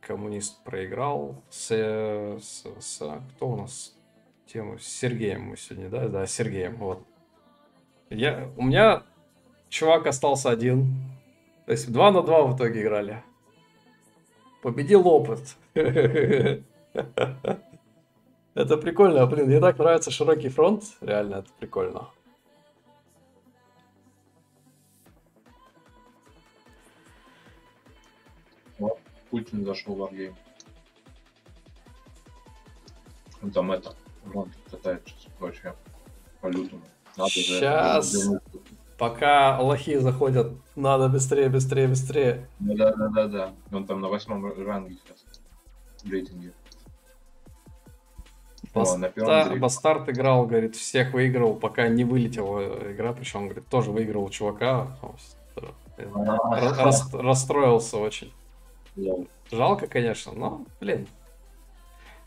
Коммунист проиграл с, с, с- кто у нас тему? С Сергеем мы сегодня, да? Да, с Сергеем, вот. Я, у меня чувак остался один. То есть 2 на 2 в итоге играли. Победил опыт. Это прикольно, блин, мне так нравится широкий фронт, реально, это прикольно. Путин зашел в Wargame. Он там это, он катает сейчас вообще по лютому. Надо же Щас. вернуть. Пока лохи заходят, надо быстрее, быстрее, быстрее. Да, да, да, да. Он там на восьмом ранге сейчас. В рейтинге. О, Баста- дереве. Бастард играл, говорит, всех выиграл, пока не вылетела игра, причем, говорит, тоже выиграл чувака. Э, ра- рас- Расстроился очень. Жалко, конечно, но, блин.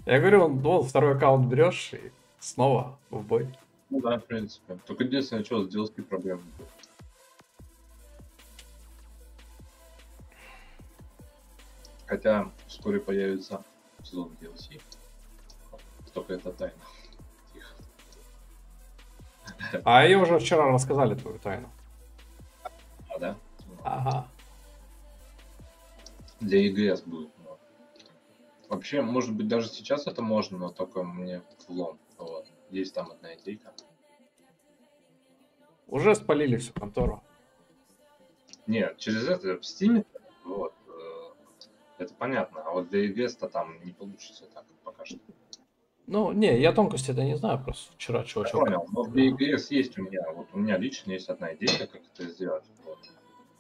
Я говорю, он, вот, второй аккаунт берешь и снова в бой. Ну да, в принципе. Только единственное, что с DLC проблемы. Хотя вскоре появится сезон DLC. Только это тайна. Тихо. А ее уже вчера рассказали твою тайну. А, да? Ага. Для EGS будет. Вообще, может быть, даже сейчас это можно, но только мне влом. Есть там одна идейка. Уже спалили всю контору. Нет, через это в Steam, вот, э, это понятно. А вот для EGS-то там не получится так пока что. Ну, не, я тонкости это не знаю, просто вчера Я чувачок. понял, но для EGS есть у меня, вот у меня лично есть одна идея, как это сделать. вот.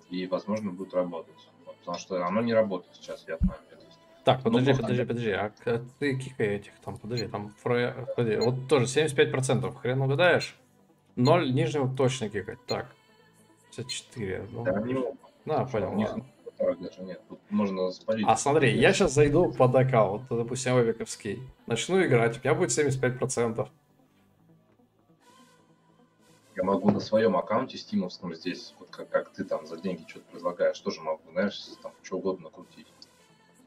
И, возможно, будет работать. Вот, потому что оно не работает сейчас, я знаю. Так, Ну, подожди, можно- подожди, подожди. А ты кикай этих там, подожди, там фре... подожди, вот тоже 75%. Хрен угадаешь. 0 нижнего точно кикать. Так. 54. Ну, Да, не да, понял. Ладно. вторых даже нет. Тут можно спалить. А смотри, я сейчас зайду под аккаунт, допустим, Вебиковский. Начну играть, у меня будет 75%. Я могу на своем аккаунте стимовском здесь, вот как, как ты там за деньги что-то предлагаешь, тоже могу, знаешь, там что угодно крутить.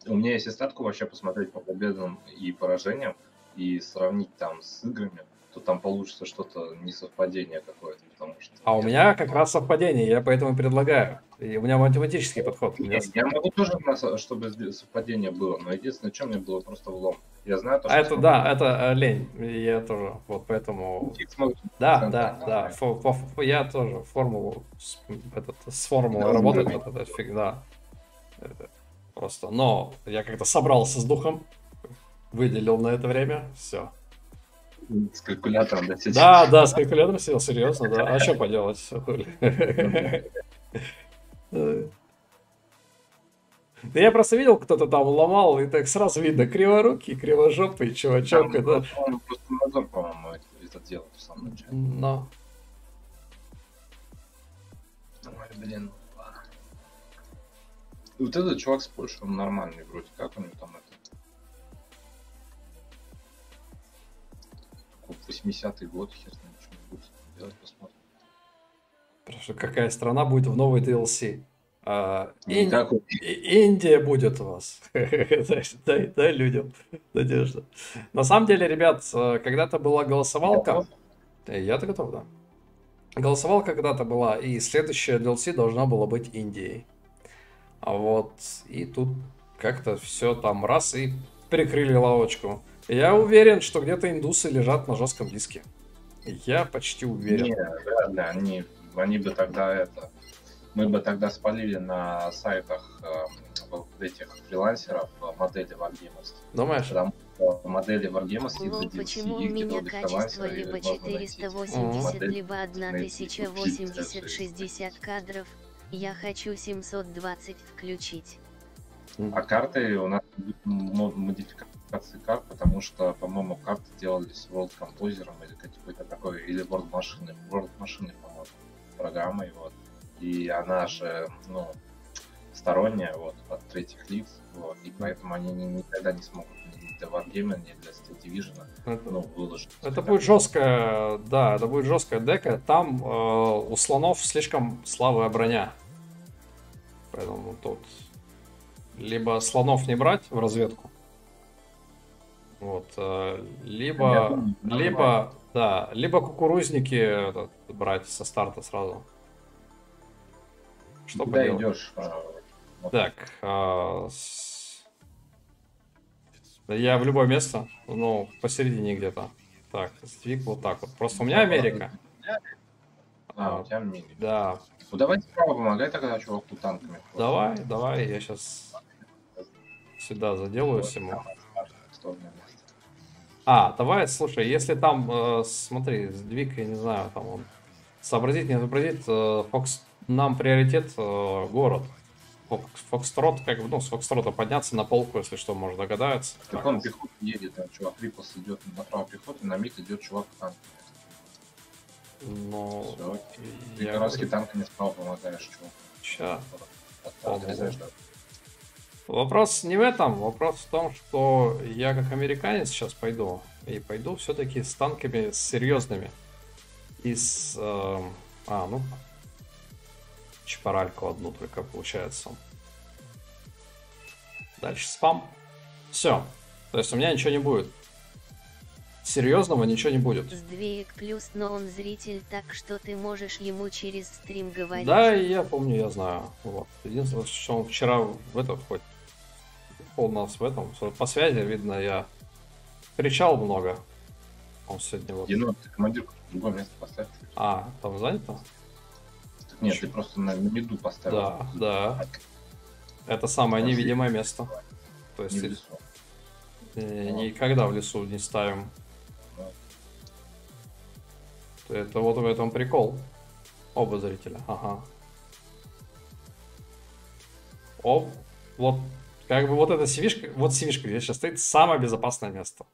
У меня есть и статку вообще посмотреть по победам и поражениям и сравнить там с играми, то там получится что-то несовпадение какое-то, потому что... А у меня как раз совпадение, я поэтому предлагаю. И у меня математический подход. У меня Я могу тоже, чтобы совпадение было, но единственное, что мне было просто влом. Я знаю то, А это, да, это э, лень. Я тоже, вот поэтому... Да, да, да. Фо- фо- фо- я тоже формулу, с, этот, с формулой Да, работать, это фигня. Это Просто, но я как-то собрался с духом, выделил на это время, все. С калькулятором, да, сидишь? Да, да, с калькулятором сидел, серьезно, да. А что поделать? Да я просто видел, кто-то там ломал, и так сразу видно криворукий, кривожопый чувачок. Там, Это... Он просто Мазур, по-моему, это делал в самом начале. Но. Ой, блин. Вот этот чувак с Польши, он нормальный вроде, как у него там это? Такой 80-й год, хер знает, что будет делать, посмотрим. Просто какая страна будет в новой DLC? А, Ин- Никакой. И- Индия будет у вас. Дай- Дай, людям надежду. На самом деле, ребят, э, когда-то была голосовалка. Э, Я-то готов, да. Голосовалка когда-то была, и следующее DLC должно было быть Индией. А вот, и тут как-то все там раз и прикрыли лавочку. Я уверен, что где-то индусы лежат на жестком диске. Я почти уверен. Не, ли, они, они бы тогда это... Мы бы тогда спалили на сайтах э, вот этих фрилансеров э, модели варгеймовские. Думаешь? Потому что модели варгеймовские Лол, DLC почему у меня качество либо можно найти, типа, 480, модель, либо найти, купить, 1080, даже 60 кадров? Я хочу 720 включить. А карты у нас модификации карт, потому что, по-моему, карты делались World Composer или какой-то такой, или World Machine, World Machine, по-моему, программой, вот. И она же, ну, сторонняя, вот, от третьих лиц, вот, и поэтому они ни- никогда не смогут для Wargame, ни для Steel Division, Это- ну, выложить. Это будет жесткая, да, это будет жесткая дека. Там э, у слонов слишком слабая броня. Поэтому тут либо слонов не брать в разведку, вот, э, либо, думаю, либо, да, либо кукурузники этот, брать со старта сразу. Что Куда идешь? Так, а, с- я в любое место, ну, посередине где-то. Так, сдвиг вот так вот. Просто у меня Америка. А, у тебя мини. Да, Ну, давай справа помогай тогда чуваку танками. давай, давай, я сейчас сюда заделаюсь ему. Стороны места. А, давай, слушай, если там, э, смотри, сдвиг, я не знаю, там он сообразит, не сообразит, э, Фокс, нам приоритет э, город. Фокс, Фокстрот, как бы, ну, с Фокстрота подняться на полку, если что, может догадается. Так он пехота едет, а чувак Риплс идет направо пехоты, на миг идет чувак танк. Ну, Все. Ты я городские говорю, танками справа помогаешь ща. От- Отрезаешь, да. Вопрос не в этом, вопрос в том, что я как американец сейчас пойду, и пойду все-таки с танками серьезными. И с... эм, а, ну... Чапаральку одну только получается. Дальше спам. Все. То есть у меня ничего не будет. Серьезного ничего не будет. Сдвеек плюс, но он зритель, так что ты можешь ему через стрим говорить. Да, я помню, я знаю. Вот. Единственное, что он вчера в этот хоть у нас в этом, по связи, видно, я кричал много. Он сегодня вот. Енот, в другое место поставь. А, там занято? Нет, ты просто на меду поставил. Да, да. Это самое невидимое место. То есть Не в лесу. э, никогда в лесу не ставим. Это вот в этом прикол. Оба зрителя. Ага. О, вот как бы вот эта сивишка, вот сивишка здесь сейчас стоит самое безопасное место.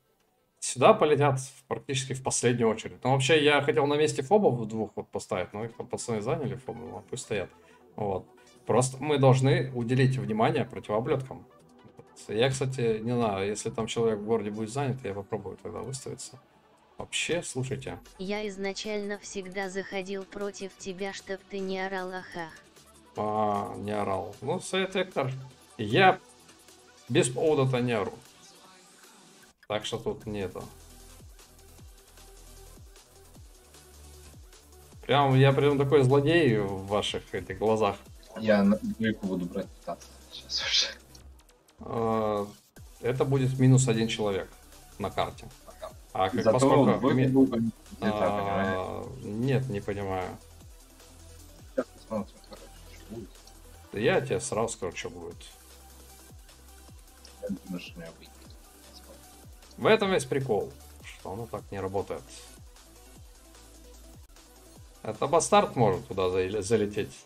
Сюда полетят практически в последнюю очередь. Ну, вообще, я хотел на месте фобов двух вот поставить, но их там пацаны заняли фобы, ну, пусть стоят. Вот. Просто мы должны уделить внимание противооблеткам. Я, кстати, не знаю, если там человек в городе будет занят, я попробую тогда выставиться. Вообще, слушайте, Я изначально всегда заходил против тебя, чтоб ты не орал аха. а, не орал. Ну, совет Вектор, я без повода-то не ору. Так что тут не это. Прям, я прям такой злодей в ваших этих глазах. Я на двойку буду брать пытаться. Сейчас уже. А, Это будет минус один человек на карте. А как, Зато поскольку... ми- понимаешь? а, Нет, не понимаю. Сейчас посмотрим, короче, что будет. Да Я тебе сразу скажу, что будет. Я думаю, что у меня выйдет. В этом весь прикол, что оно так не работает. Это бастард может туда за- залететь.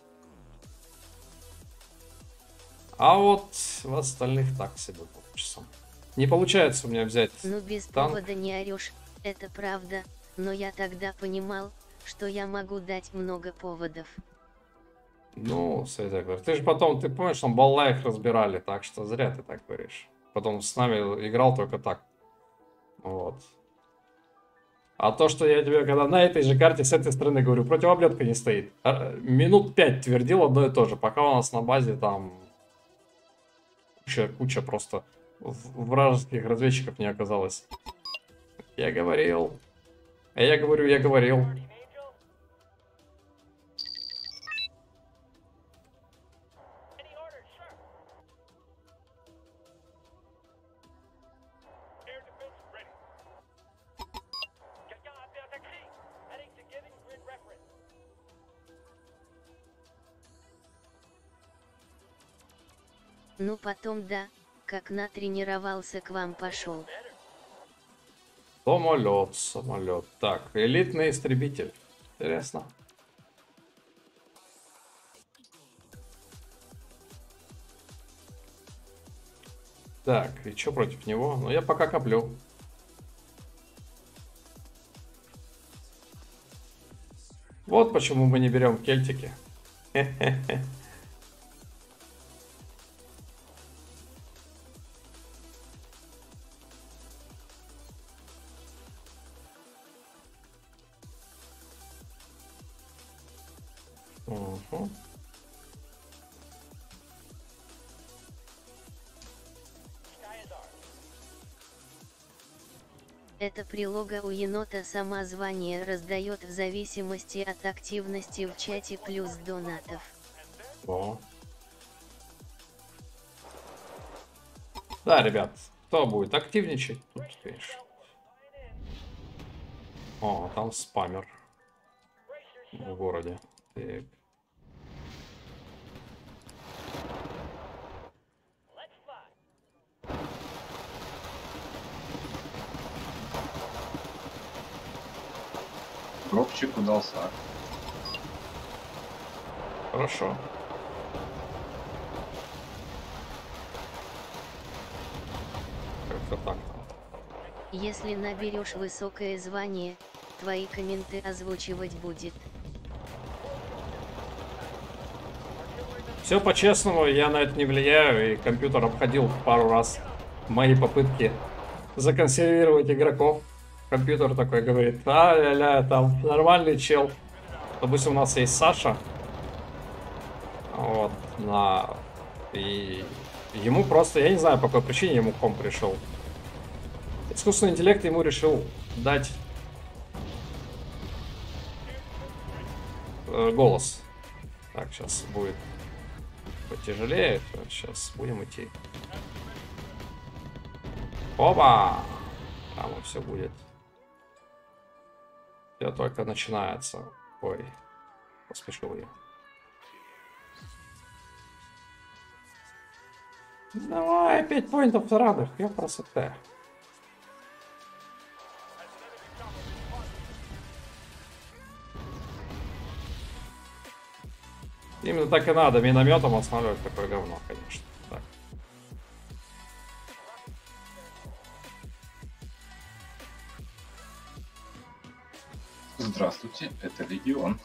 А вот в остальных так себе получится. Не получается у меня взять Ну без танк. повода не орешь, это правда, но я тогда понимал, что я могу дать много поводов. Ну, Света говорит, ты же потом, ты помнишь, там балла их разбирали, так что зря ты так говоришь. Потом с нами играл только так. Вот. А то, что я тебе когда на этой же карте с этой стороны говорю, противооблетка не стоит. А, Минут пять твердил одно и то же, пока у нас на базе там куча, куча просто вражеских разведчиков не оказалось. Я говорил. А я говорю, я говорил. Ну потом да, как натренировался к вам пошел. Самолет, самолет. Так, элитный истребитель. Интересно. Так, и что против него? Ну, я пока коплю. Вот почему мы не берем кельтики. Мгм. прилога у енота сама звание раздает в зависимости от активности в чате плюс донатов. О. Да, ребят, кто будет активничать? Тут, конечно. О, там спамер. В городе. Так. Дропчик удался. Хорошо. Как-то так. Если наберешь высокое звание, твои комменты озвучивать будет. Все по-честному, я на это не влияю, и компьютер обходил пару раз мои попытки законсервировать игроков. Компьютер такой говорит, а ля-ля, там нормальный чел. Допустим, у нас есть Саша. Вот, на... И ему просто, я не знаю, по какой причине ему ком пришел. Искусственный интеллект ему решил дать э, голос. Так, сейчас будет потяжелее. Сейчас будем идти. Опа! Там все будет. Все только начинается. Ой, поспешил я. Давай, 5 поинтов ранных, я красота. Именно так и надо, минометом останавливать такое говно, конечно. Здравствуйте, это Легион.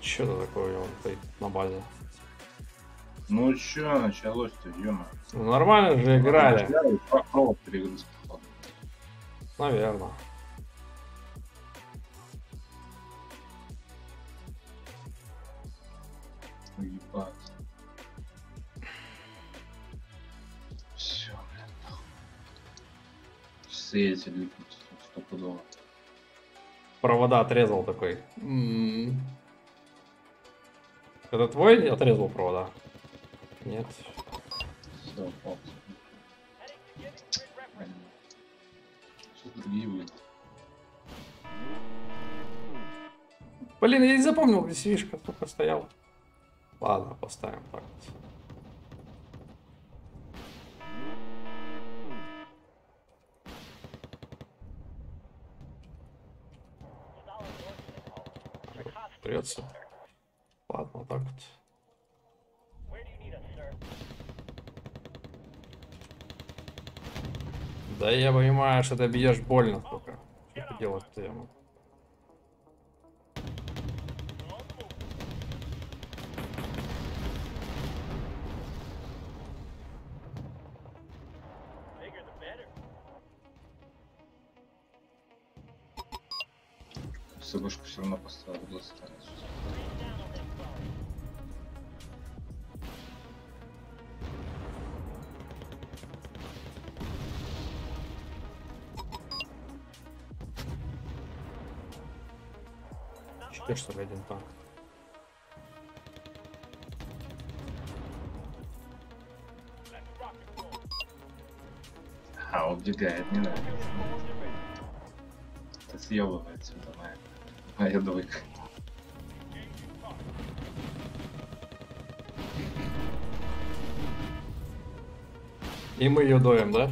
Что это такое он стоит на базе? Ну чё началось-то, ё Ну, нормально же играли. Провод. Наверное. Ебать. Все, блин, нахуй. Все эти липнут стопудово. Провода отрезал такой. М. Это твой отрезал провода? Нет. Все, другие выйдут. Блин, я не запомнил, где свишка только стоял. Ладно, поставим так. Придется. Ладно, так вот. Да я понимаю, что ты бьешь больно только. Что делать-то я могу? СВшку все равно поставил застаницу. Четыре, что ли, один танк. А, убегает, не надо. Это съебывает сюда, моя двойка. И мы ее доем, да?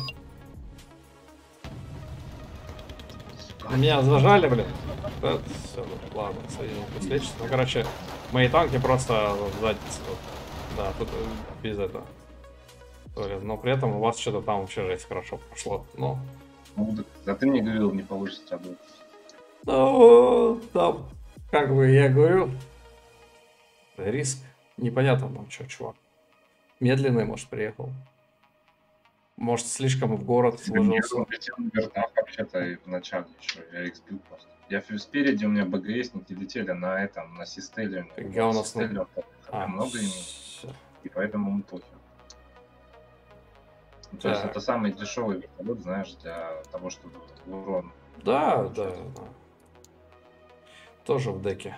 Меня зажали, блин. Да, всё, ну, ладно, соединение слечится. Ну, короче, мои танки просто сзади. вот. Да, тут э, без этого. Но при этом у вас что-то там вообще жесть хорошо прошло. Ну, Ну, так, а ты мне говорил, не получится работать. Ну, там, как бы я говорю, риск. Непонятно там что, чувак. Медленный, может, приехал. Может, слишком в город Я сложился. он летел на вертах вообще-то и в начале еще. Я их сбил просто. Я спереди у меня БГСники летели на этом, на Систеле. Ты говно Систеле А, много всё. и поэтому ему похер. Ну, То есть это самый дешевый вертолет, знаешь, для того, чтобы урон. Да, да, да. Тоже в деке.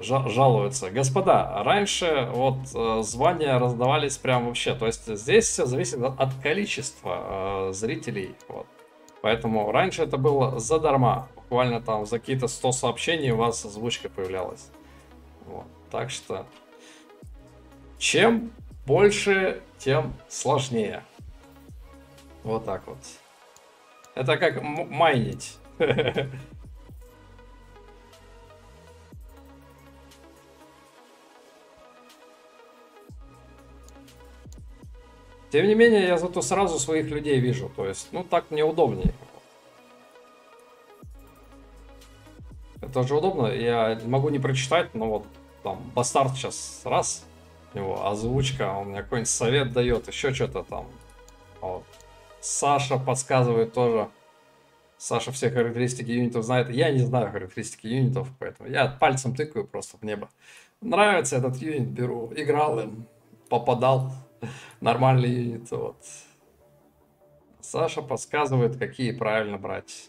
Жа- жалуются. Господа, раньше вот э, звания раздавались прям вообще. То есть здесь все зависит от, от количества э, зрителей. Вот. Поэтому раньше это было задарма. Буквально там за какие-то 100 сообщений у вас озвучка появлялась. Вот. Так что чем больше, тем сложнее. Вот так вот. Это как майнить. Тем не менее, я зато сразу своих людей вижу. То есть, ну так мне удобнее. Это же удобно. Я могу не прочитать, но вот там бастард сейчас раз, у него озвучка, он мне какой-нибудь совет дает, еще что-то там. Вот. Саша подсказывает тоже. Саша все характеристики юнитов знает. Я не знаю характеристики юнитов, поэтому я пальцем тыкаю просто в небо. Нравится этот юнит, беру. Играл им, попадал. Нормальный юнит, вот. Саша подсказывает, какие правильно брать.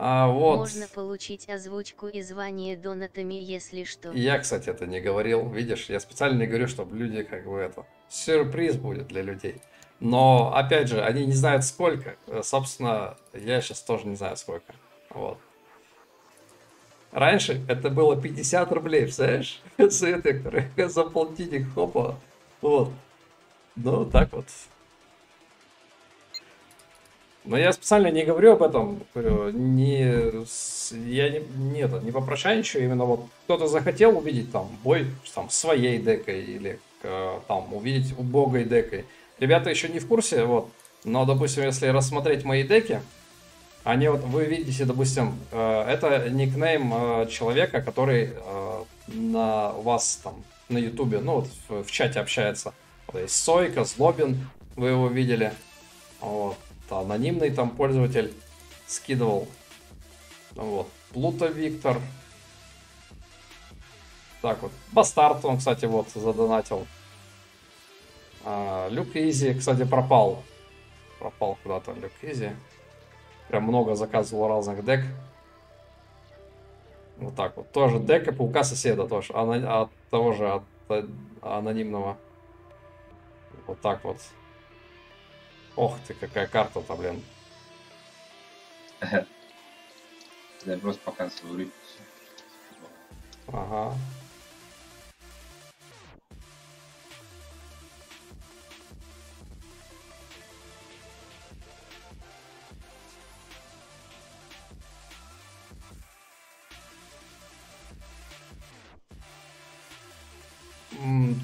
А вот. Можно получить озвучку и звание донатами, если что. Я, кстати, это не говорил. Видишь, я специально не говорю, чтобы люди как бы это... Сюрприз будет для людей. Но, опять же, они не знают сколько. Э, Собственно, я сейчас тоже не знаю сколько. Вот. Раньше это было 50 рублей, представляешь? Советы, которые за полтинник, хопа. Вот. Ну, так вот. Но я специально не говорю об этом, говорю, не, я не, не, это, не попрощайничаю, именно вот кто-то захотел увидеть там бой там, своей декой или э, там увидеть убогой декой. Ребята еще не в курсе, вот, но, допустим, если рассмотреть мои деки, они вот, вы видите, допустим, э, это никнейм э, человека, который на вас там на ютубе, ну вот в, в чате общается. Вот есть Сойка, Злобин, вы его видели. Вот. Анонимный там пользователь скидывал. Вот. Плута Виктор. Так вот. Бастард он, кстати, вот задонатил. А, Люк Изи, кстати, пропал. Пропал куда-то Люк Изи. Прям много заказывал разных дек. Вот так вот. Тоже дека паука соседа тоже. От того же, от э, анонимного. Вот так вот. Ох ты, какая карта-то, блин. Я просто показываю. Ага.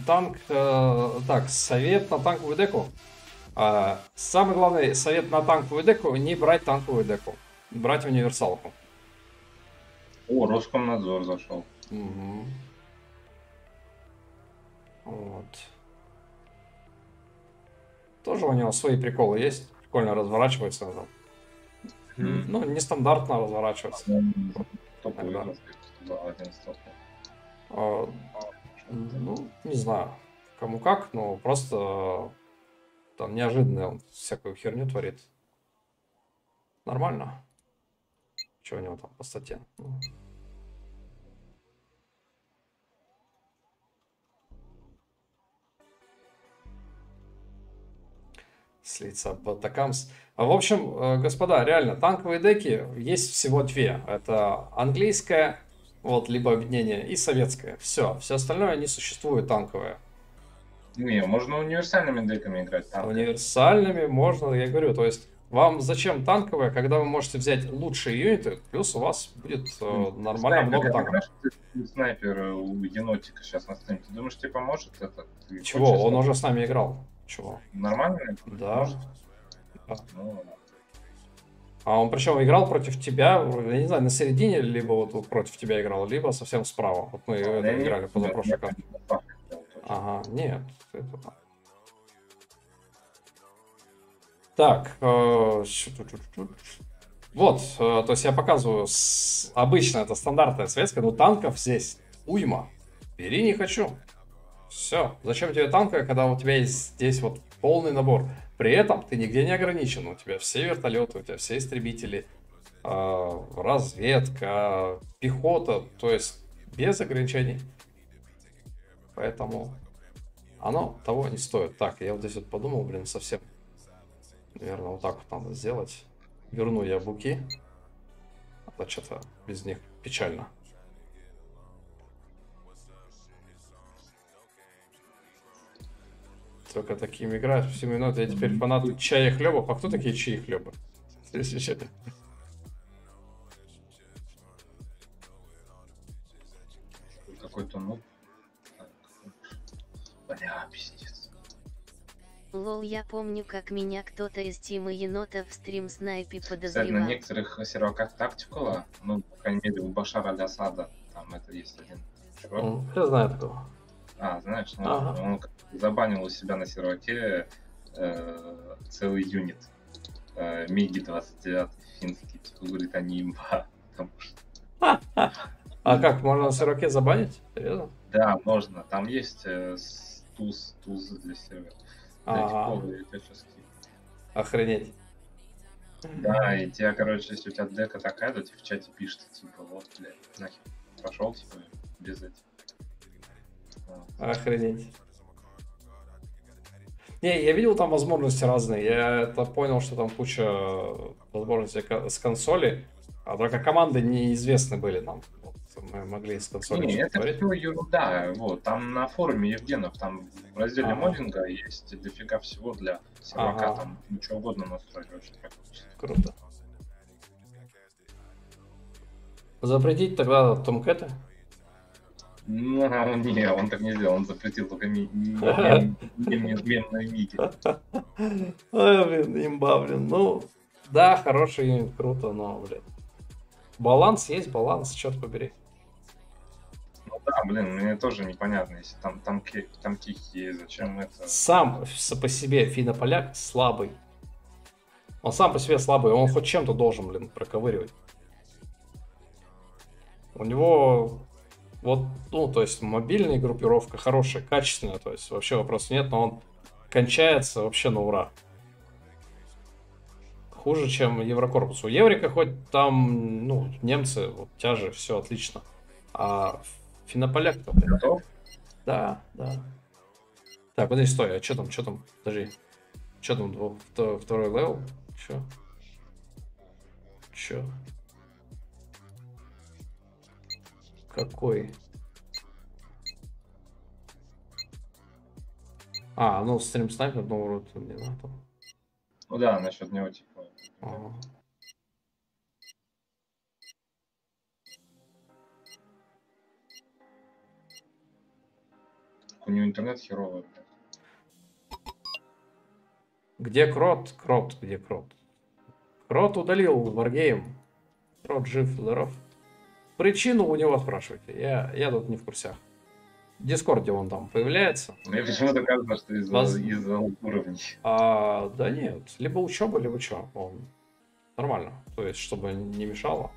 Танк, э, так, совет на танковую деку. А, самый главный совет на танковую деку не брать танковую деку, брать универсалку. О, Роскомнадзор зашел. Мгм. Вот. Тоже у него свои приколы есть. Прикольно разворачивается. Мгм. Ну, нестандартно разворачивается. Топовый Иногда. график. Да, один из топовых. А, Ну, не знаю, кому как, но просто там неожиданно он всякую херню творит. Нормально. Что у него там по статье? Ну. Слиться Батакамс. А, В общем, э, господа, реально, танковые деки есть всего две. Это английская, вот, либо объединение, и советская. Все. Все остальное не существует танковое. Не, можно универсальными деками играть. Там Универсальными можно, я говорю, то есть вам зачем танковая, когда вы можете взять лучшие юниты, плюс у вас будет э, нормально Снайпер, много танков. ты снайпер у енотика сейчас на стриме. Ты думаешь, тебе поможет это? Ты Чего? хочешь, Он чтобы уже с нами играл. Чего? Нормально? Да. Да. Ну, А он причем играл против тебя, я не знаю, на середине, либо вот против тебя играл, либо совсем справа. Вот мы да, это я не- играли позапрошлый я Ага, нет. это. Так, э, вот, э, то есть я показываю, с- обычно это стандартная советская, но танков здесь уйма. Бери не хочу. Все. Зачем тебе танковая, когда у тебя есть здесь вот полный набор? При этом ты нигде не ограничен. У тебя все вертолеты, у тебя все истребители, э, разведка, пехота, то есть без ограничений. Поэтому оно того не стоит. Так, я вот здесь вот подумал, блин, совсем. Наверное, вот так вот надо сделать. Верну я буки. А то что-то без них печально. Только такими играют всю минуту. Я теперь фанат чая и хлеба. А кто такие чаи и хлеба? Если честно. Какой-то ну. Бля, пиздец. Лол, я помню, как меня кто-то из Тима Енота в стрим снайпе Кстати, на подозревал. некоторых серваках тактикала, ну, по крайней мере, у Башара Аль-Асада, там это есть один чувак. Я знаю такого. А, знаешь, ну, Ага. он забанил у себя на серваке э, целый юнит. Э, Миги 29 финский. Типа, говорит, они имба. Потому что- А как, можно на серваке забанить? Серьезно? Да, можно. Там есть э, с- туз, туз для сервера. Ага. Охренеть. Да, и тебя, короче, если у тебя дека такая, то тебе в чате пишет, типа, вот, блядь, нахер. Пошел, типа, без этих. Вот. Охренеть. Не, я видел там возможности разные. Я это понял, что там куча возможностей с консоли, а только команды неизвестны были нам. Мы могли с консоли Не, что-то это все ерунда. Вот, там на форуме Евгенов, там в разделе Ага. моддинга есть дофига всего для сервака, Ага. там ничего угодно настроить вообще практически. Круто. Запретить тогда Томкэты? Ну, не, он так не сделал, он запретил только ми- ми- мем- мем- мемные миги. Ой, блин, имба, блин. Ну, да, хороший круто, но, блин. Баланс есть, баланс, черт побери. Да, блин, мне тоже непонятно, если там тамки, тамки есть, зачем это... Сам по себе финополяк слабый. Он сам по себе слабый, он хоть чем-то должен, блин, проковыривать. У него вот, ну, то есть мобильная группировка хорошая, качественная, то есть вообще вопросов нет, но он кончается вообще на ура. Хуже, чем Еврокорпус. У Еврика хоть там, ну, немцы, вот тяжи, все отлично. А финополяк Готов? да, да. Так, подожди, стой, а что там, что там? Подожди. Что там, дво- вто- второй level? Че? Че? Какой? А, ну, стрим снайпер, ну, вроде не там. Ну да, насчет него, типа... Ага. У него интернет херовый. Где Крот? Крот, где Крот? Крот удалил Wargame. Крот жив, здоров. Причину у него спрашивайте. Я, я тут не в курсях. В Дискорде он там появляется. Мне почему-то кажется, что из-за Воз- из-за уровней. А, да нет, либо учеба, либо что. Он нормально. То есть, чтобы не мешало.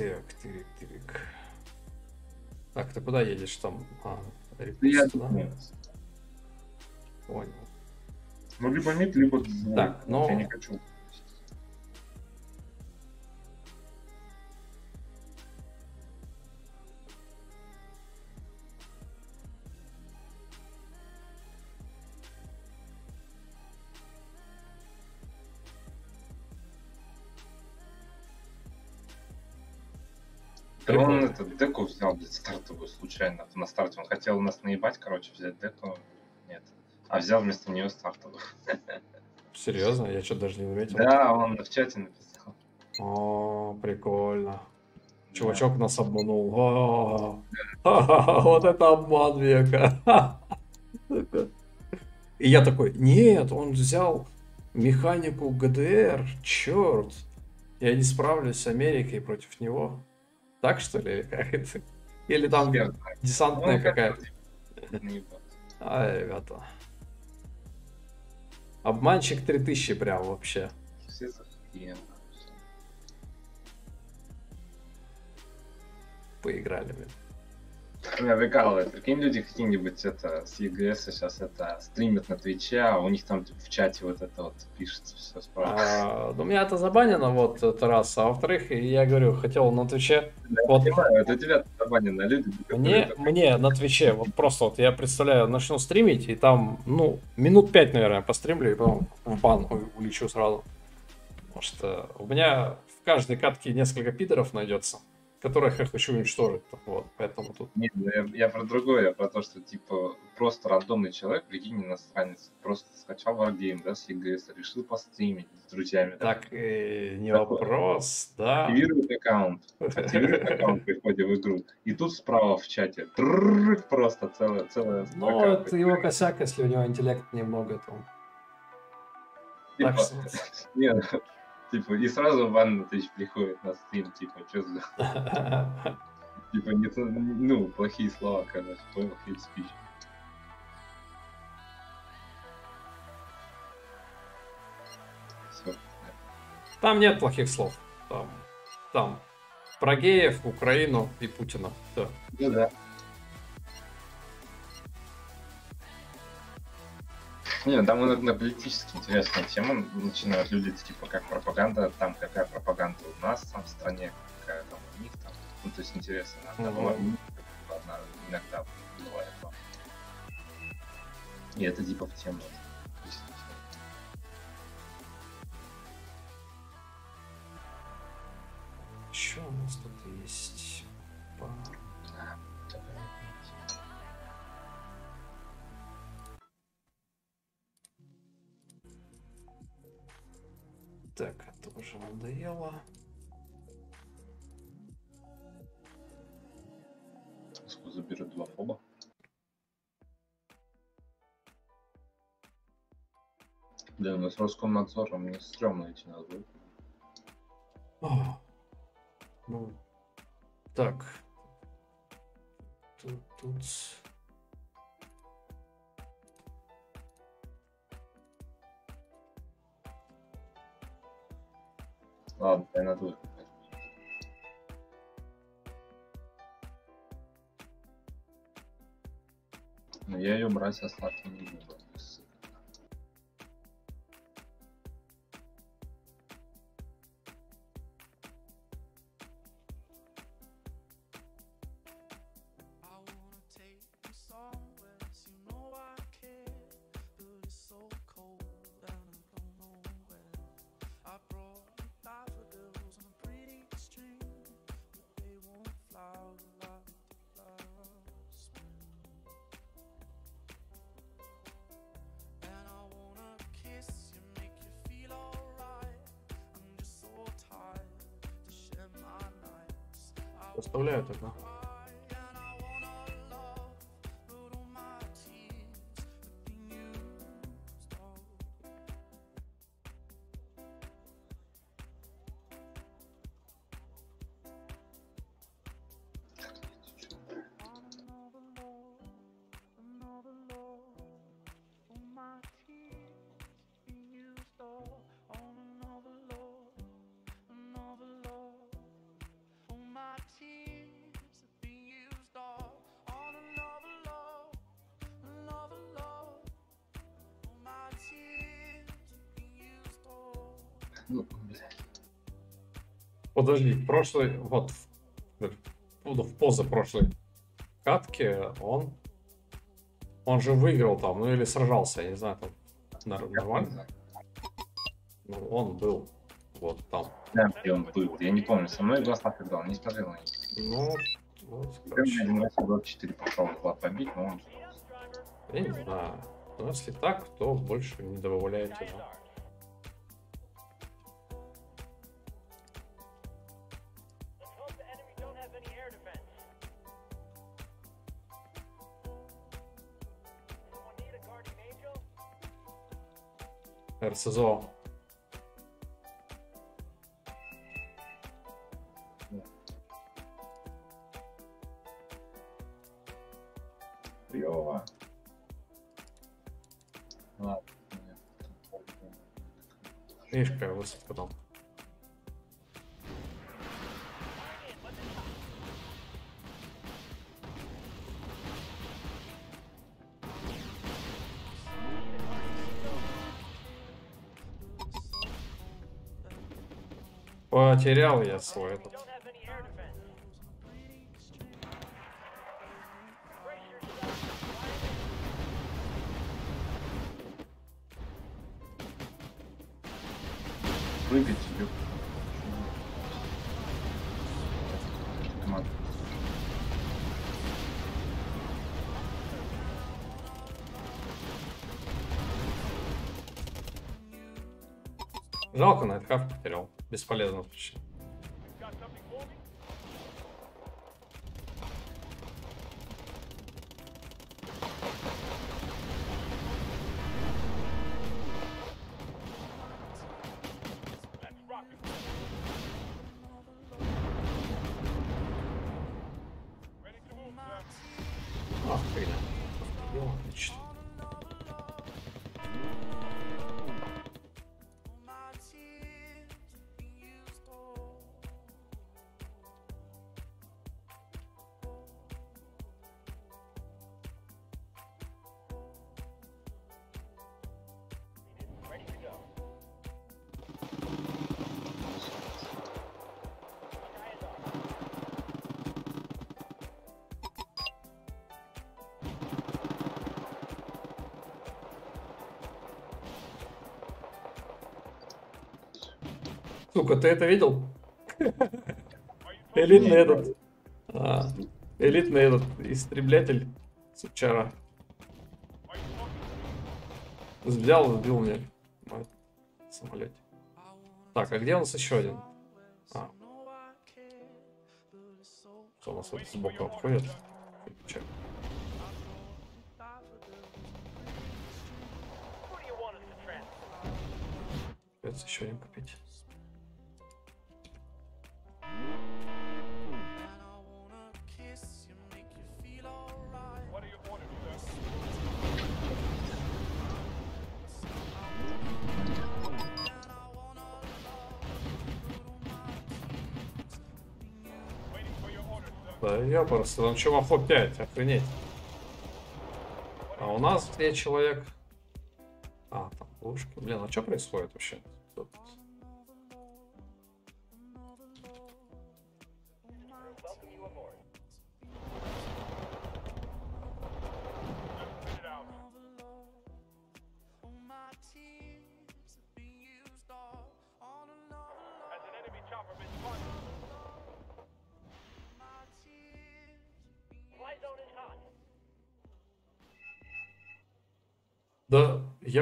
Так, тырик, тырик. Так, ты куда едешь там? А, Я репист, да? Понял. Ну, либо мид, либо. Так, но- Я не хочу. Этот деку взял, блядь, стартовую случайно. На старте он хотел нас наебать, короче, взять деку. Нет. А взял вместо нее стартовую. Серьезно? Я что-то даже не заметил. Да, он в чате написал. О, прикольно. Чувачок нас обманул. О, Вот это обман века. И я такой, нет, он взял механику ГДР, черт. Я не справлюсь с Америкой против него. Так что ли? Или как это? Или там Хер десантная Ну, какая-то? А, ребята. Обманщик 3000 прям вообще. Все. Поиграли, блин. Меня выкалывает. Прикинь, люди какие-нибудь это с EGS сейчас это стримят на Твиче, а у них там типа, в чате вот это вот пишется все справа. А, ну, меня это забанено, вот, это раз. А во-вторых, я говорю, хотел на Твиче. Я Вот понимаю, это тебя забанено люди. мне, которые- мне на Твиче, вот просто вот я представляю, начну стримить, и там, ну, минут пять, наверное, постримлю, и потом в бан у- улечу сразу. Потому что у меня в каждой катке несколько пидоров найдется, которых я хочу уничтожить. Вот, поэтому тут Нет, ну я, я про другое, я про то, что типа просто рандомный человек, прикинь, иностранец, просто скачал Wargame, да, с ЕГС, решил постримить с друзьями. да. так э, не Такое. вопрос, да. Активирует аккаунт, активирует аккаунт при входе в игру, и тут справа в чате просто целая, целая Ну, это его косяк, если у него интеллект немного, то... Типа, Так что- не, ну, типа, и сразу ван на Twitch приходит на стрим, типа, что за, типа, не, ну, плохие слова, короче, понял, speech. Всё. Там нет плохих слов. Там, там про геев, Украину и Путина. Да. Ну да. Не, там иногда политически интересная тема начинают люди, типа, как пропаганда, там какая пропаганда у нас там в стране, какая там у них там. Ну, то есть интересно. Мгм. Бывает, ну, одна- иногда бывает. И это типа в тему. Что у нас тут надоело. Заберут два фоба. Блин, мы с Роскомнадзором мне стрёмно идти на звук. Ну, так. Тут, тут... Ладно, я на двух. Но я ее брать остатки не буду. Поставляю тогда. Подожди, в прошлый, вот, в, в, позапрошлой катке он, он же выиграл там, ну или сражался, я не знаю, там нормально. Ну, он был вот там. Да, где он был. Я не помню, со мной глаз когда он не смотрел на них. Ну, вот, короче, один раз 24 пошел Влад побить, но он я не знаю. Но если так, то больше не добавляйте. да. РСЗО. Клево. Потерял я свой этот. Прыгать тебе. Жалко, на хав потерял. Бесполезно вообще. Сука, ты это видел? Элитный этот. а, элитный этот истреблятель сучара. Взял сбил мне мой самолет. Так, а где у нас еще один? А. Что у нас вот сбоку обходит? Ёпарасы, там чувако 5, охренеть. А у нас где человек? А, там пушки. Блин, а что происходит вообще?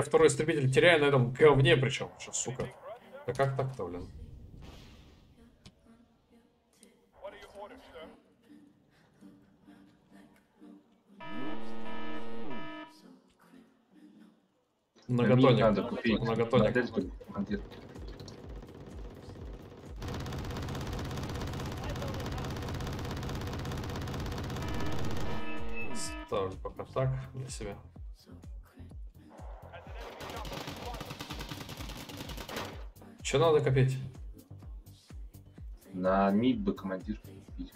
Второй истребитель теряю на этом говне причем. Что, сука? Да как так-то, блин? Многотонник. Надо купить командир. Ставлю пока так для себя. Че надо копить? На мид бы командир купить.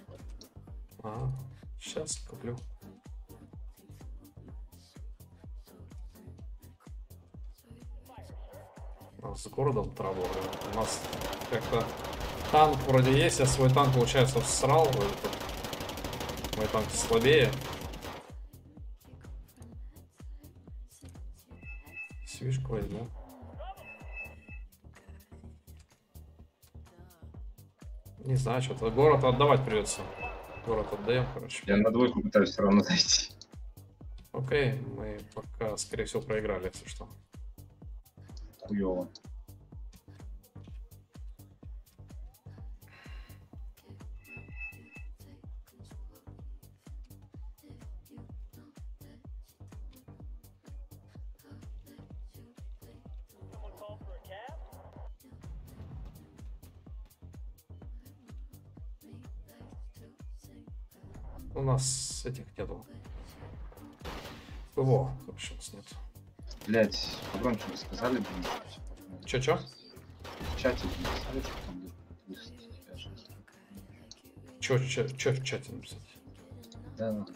А, сейчас куплю. А С городом траву. У нас как-то танк вроде есть, я свой танк, получается, всрал. Мой танк слабее. Знаю, что-то город отдавать придется. Город отдаем, короче. Я на двойку пытаюсь все равно зайти. Окей, мы пока, скорее всего, проиграли, если что. Хуёво. У нас этих нету. ПВО, в общем, нет. Блять, погромче вы сказали, блин. Чё-чё? В чате написали, что там будет. Чё, чё, чё в чате написать? Да, ну.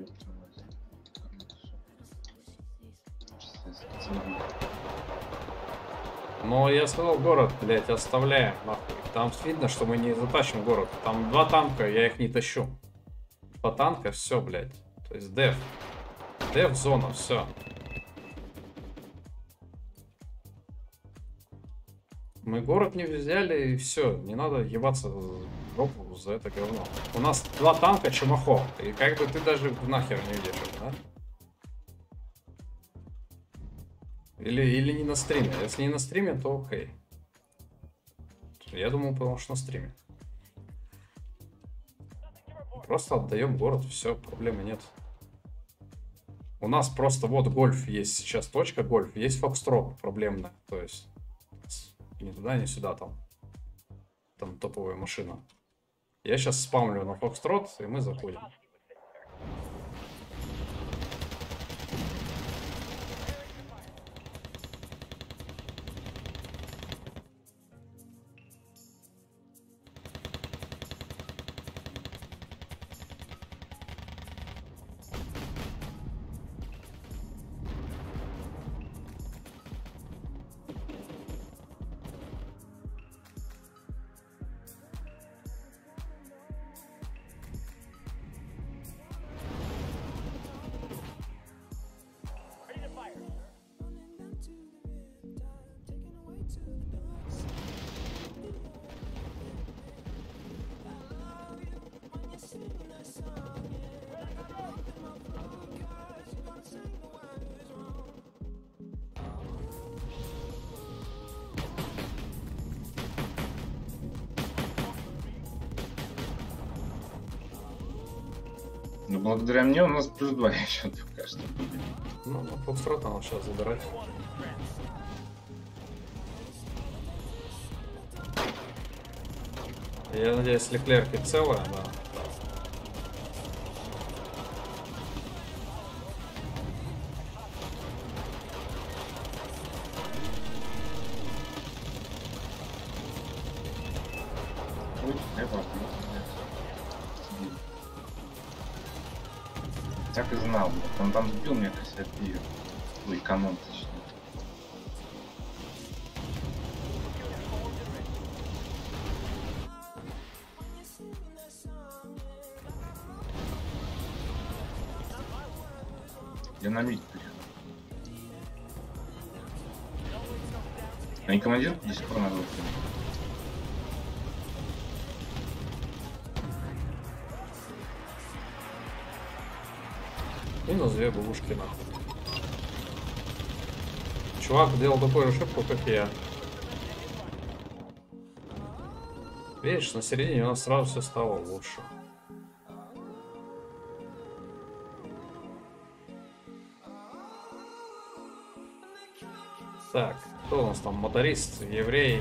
Ёб специально- Но я сказал, город, блядь, оставляем, нахуй. Там видно, что мы не затащим город. Там два танка, я их не тащу. По танка, все, блядь. То есть деф. Деф зона, все. Мы город не взяли, и все. Не надо ебаться за это говно. У нас два танка Чумахо. И как бы ты даже нахер не видишь, да? Или, или не на стриме. Если не на стриме, то окей. Я думал, потому что на стриме. Просто отдаем город, все, проблемы нет. У нас просто вот гольф есть сейчас, точка гольф, есть фокстрот проблемная. То есть ни туда, ни сюда там. Там топовая машина. Я сейчас спамлю на фокстрот, и мы заходим. Благодаря мне у нас плюс 2 еще пока что. Ну, на фокстрот надо сейчас забирать. Я надеюсь, Леклерки целая, да. Софию. Ой, команд, точнее. Я на мид А не командир до сих пор на группе. Минус две бабушки нахуй. Чувак делал такую ошибку, как я. Видишь, на середине у нас сразу все стало лучше. Так, кто у нас там? Моторист, еврей.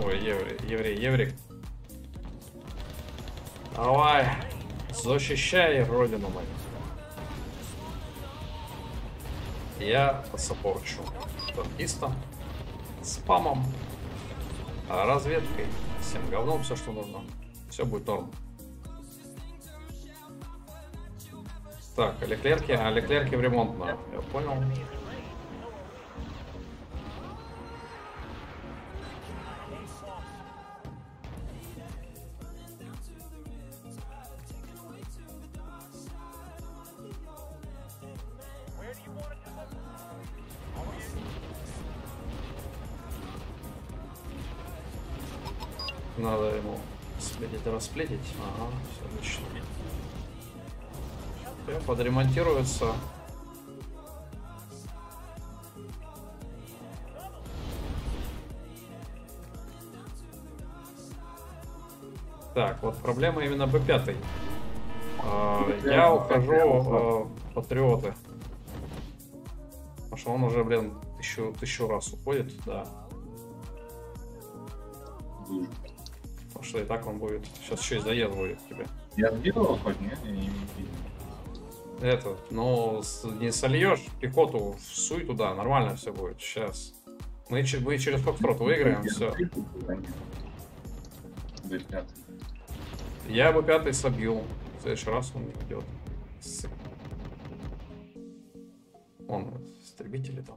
Ой, еврей, еврей, еврик. Давай, защищай родину мою. Я саппорчу танкистом, спамом, разведкой, всем говном, все, что нужно. Все будет норм. Так, а Леклерки, а Леклерки в ремонтную. Я понял. Расплетить. Ага, все отлично. Все, подремонтируется. Так, вот проблема именно B5. А, я ухожу а, в патриоты. Потому что он уже, блин, тысячу, тысячу раз уходит, да. Что и так он будет. Сейчас еще и заезд будет тебе. Я сбил его хоть, нет? Я не. Это, ну, с- не сольешь пехоту, всуй туда, нормально все будет. Сейчас. Мы, мы через Фокстрот выиграем, все. Б5. Я бы пятый собью. В следующий раз он не идет. Он, истребители там.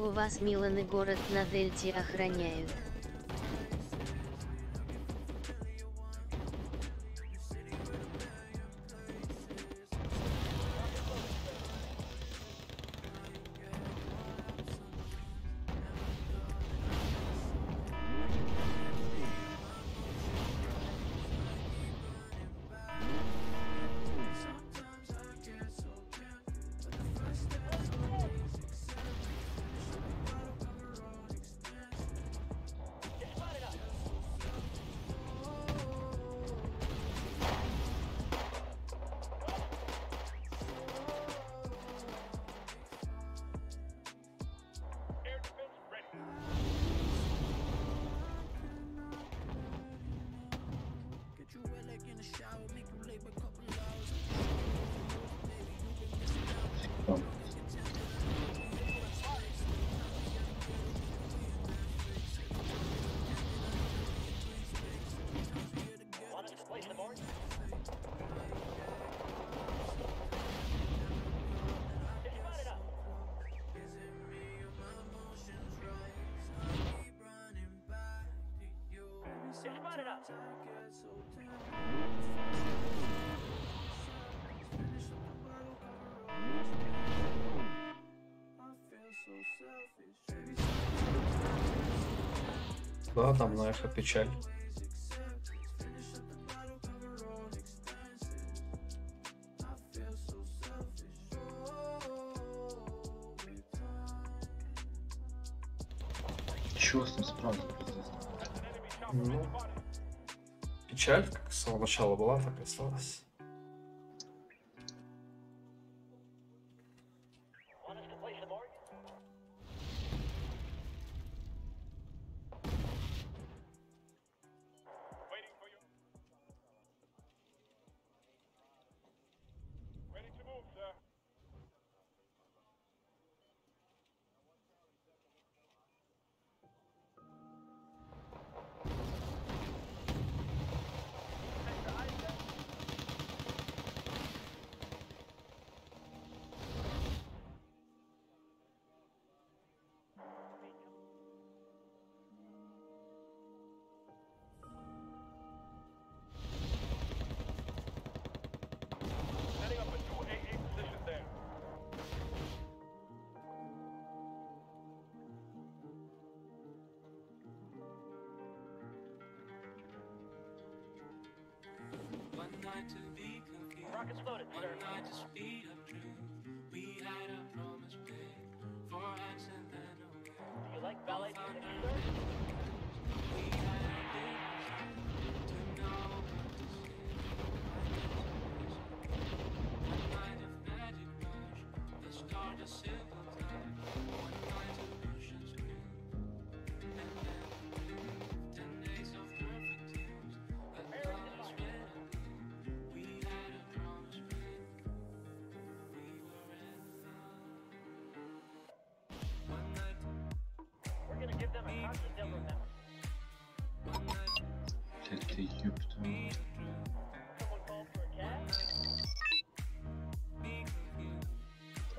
Лол, вас Милан и город на Дельте охраняют. Там на эхо печаль. Чего с ним справа? Ну, печаль, как с самого начала была, так и осталась. should.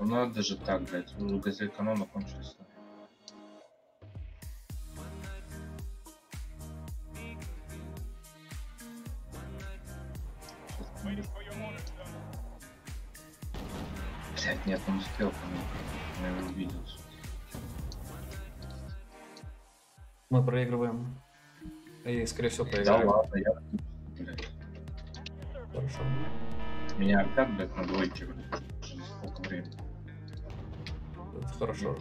Ну надо же так, блядь, у газель канона кончились. Блядь, нет, он успел мне. Я его увидел. Мы проигрываем. И, скорее всего, Да проиграем. ладно, я... Блядь. Хорошо. Меня опять, блядь, на двойке, блядь. Хорошо.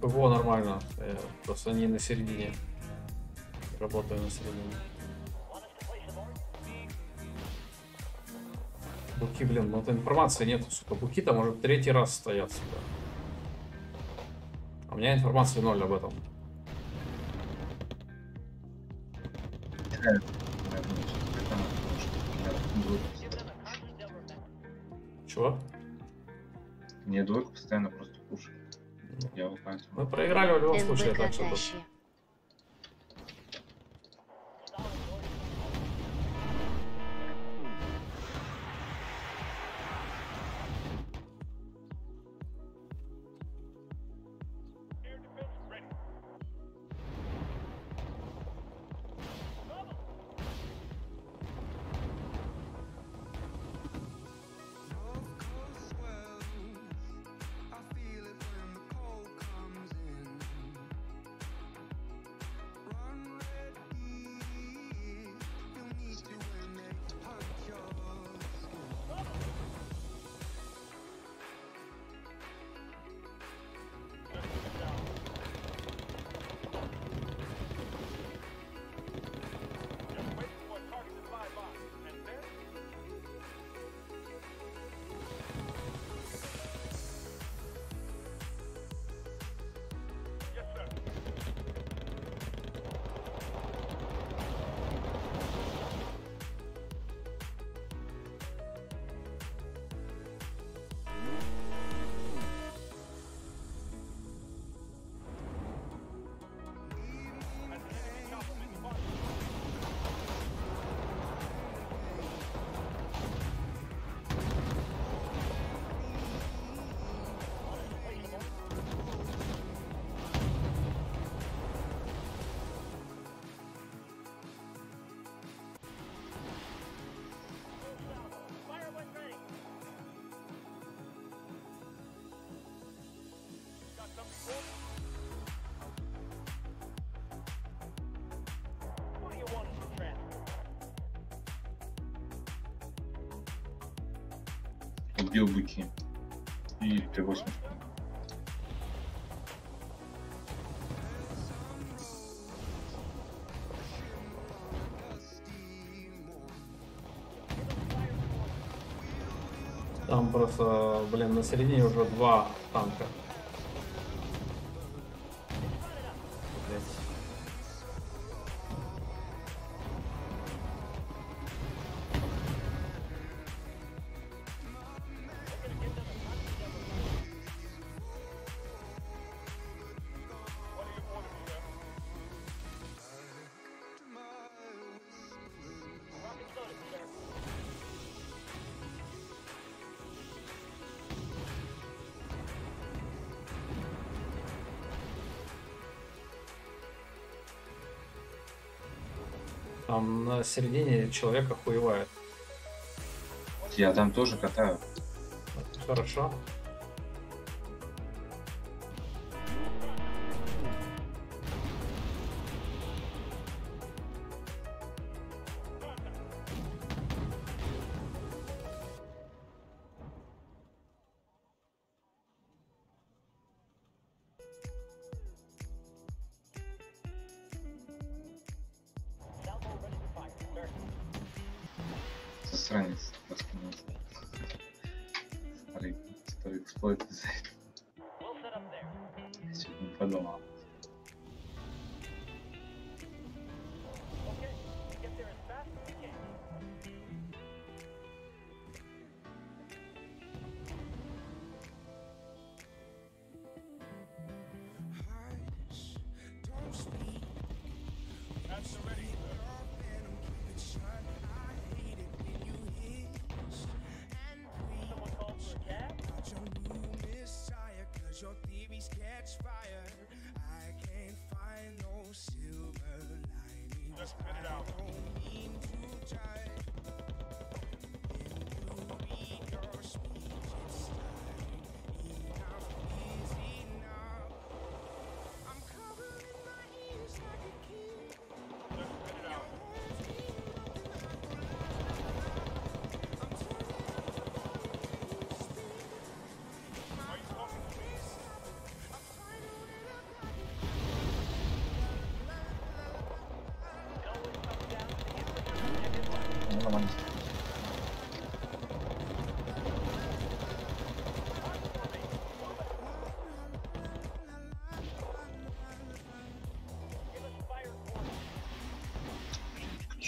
ПВО нормально. Я просто не на середине. Работаю на середине. Буки, блин, ну вот информации нет, сука. Буки там уже третий раз стоят, сука. А у меня информации ноль об этом. Проиграли в любом Т-8. Там просто, блин, на середине уже два танка. Там на середине человека хуевает. Я там тоже катаю. Хорошо.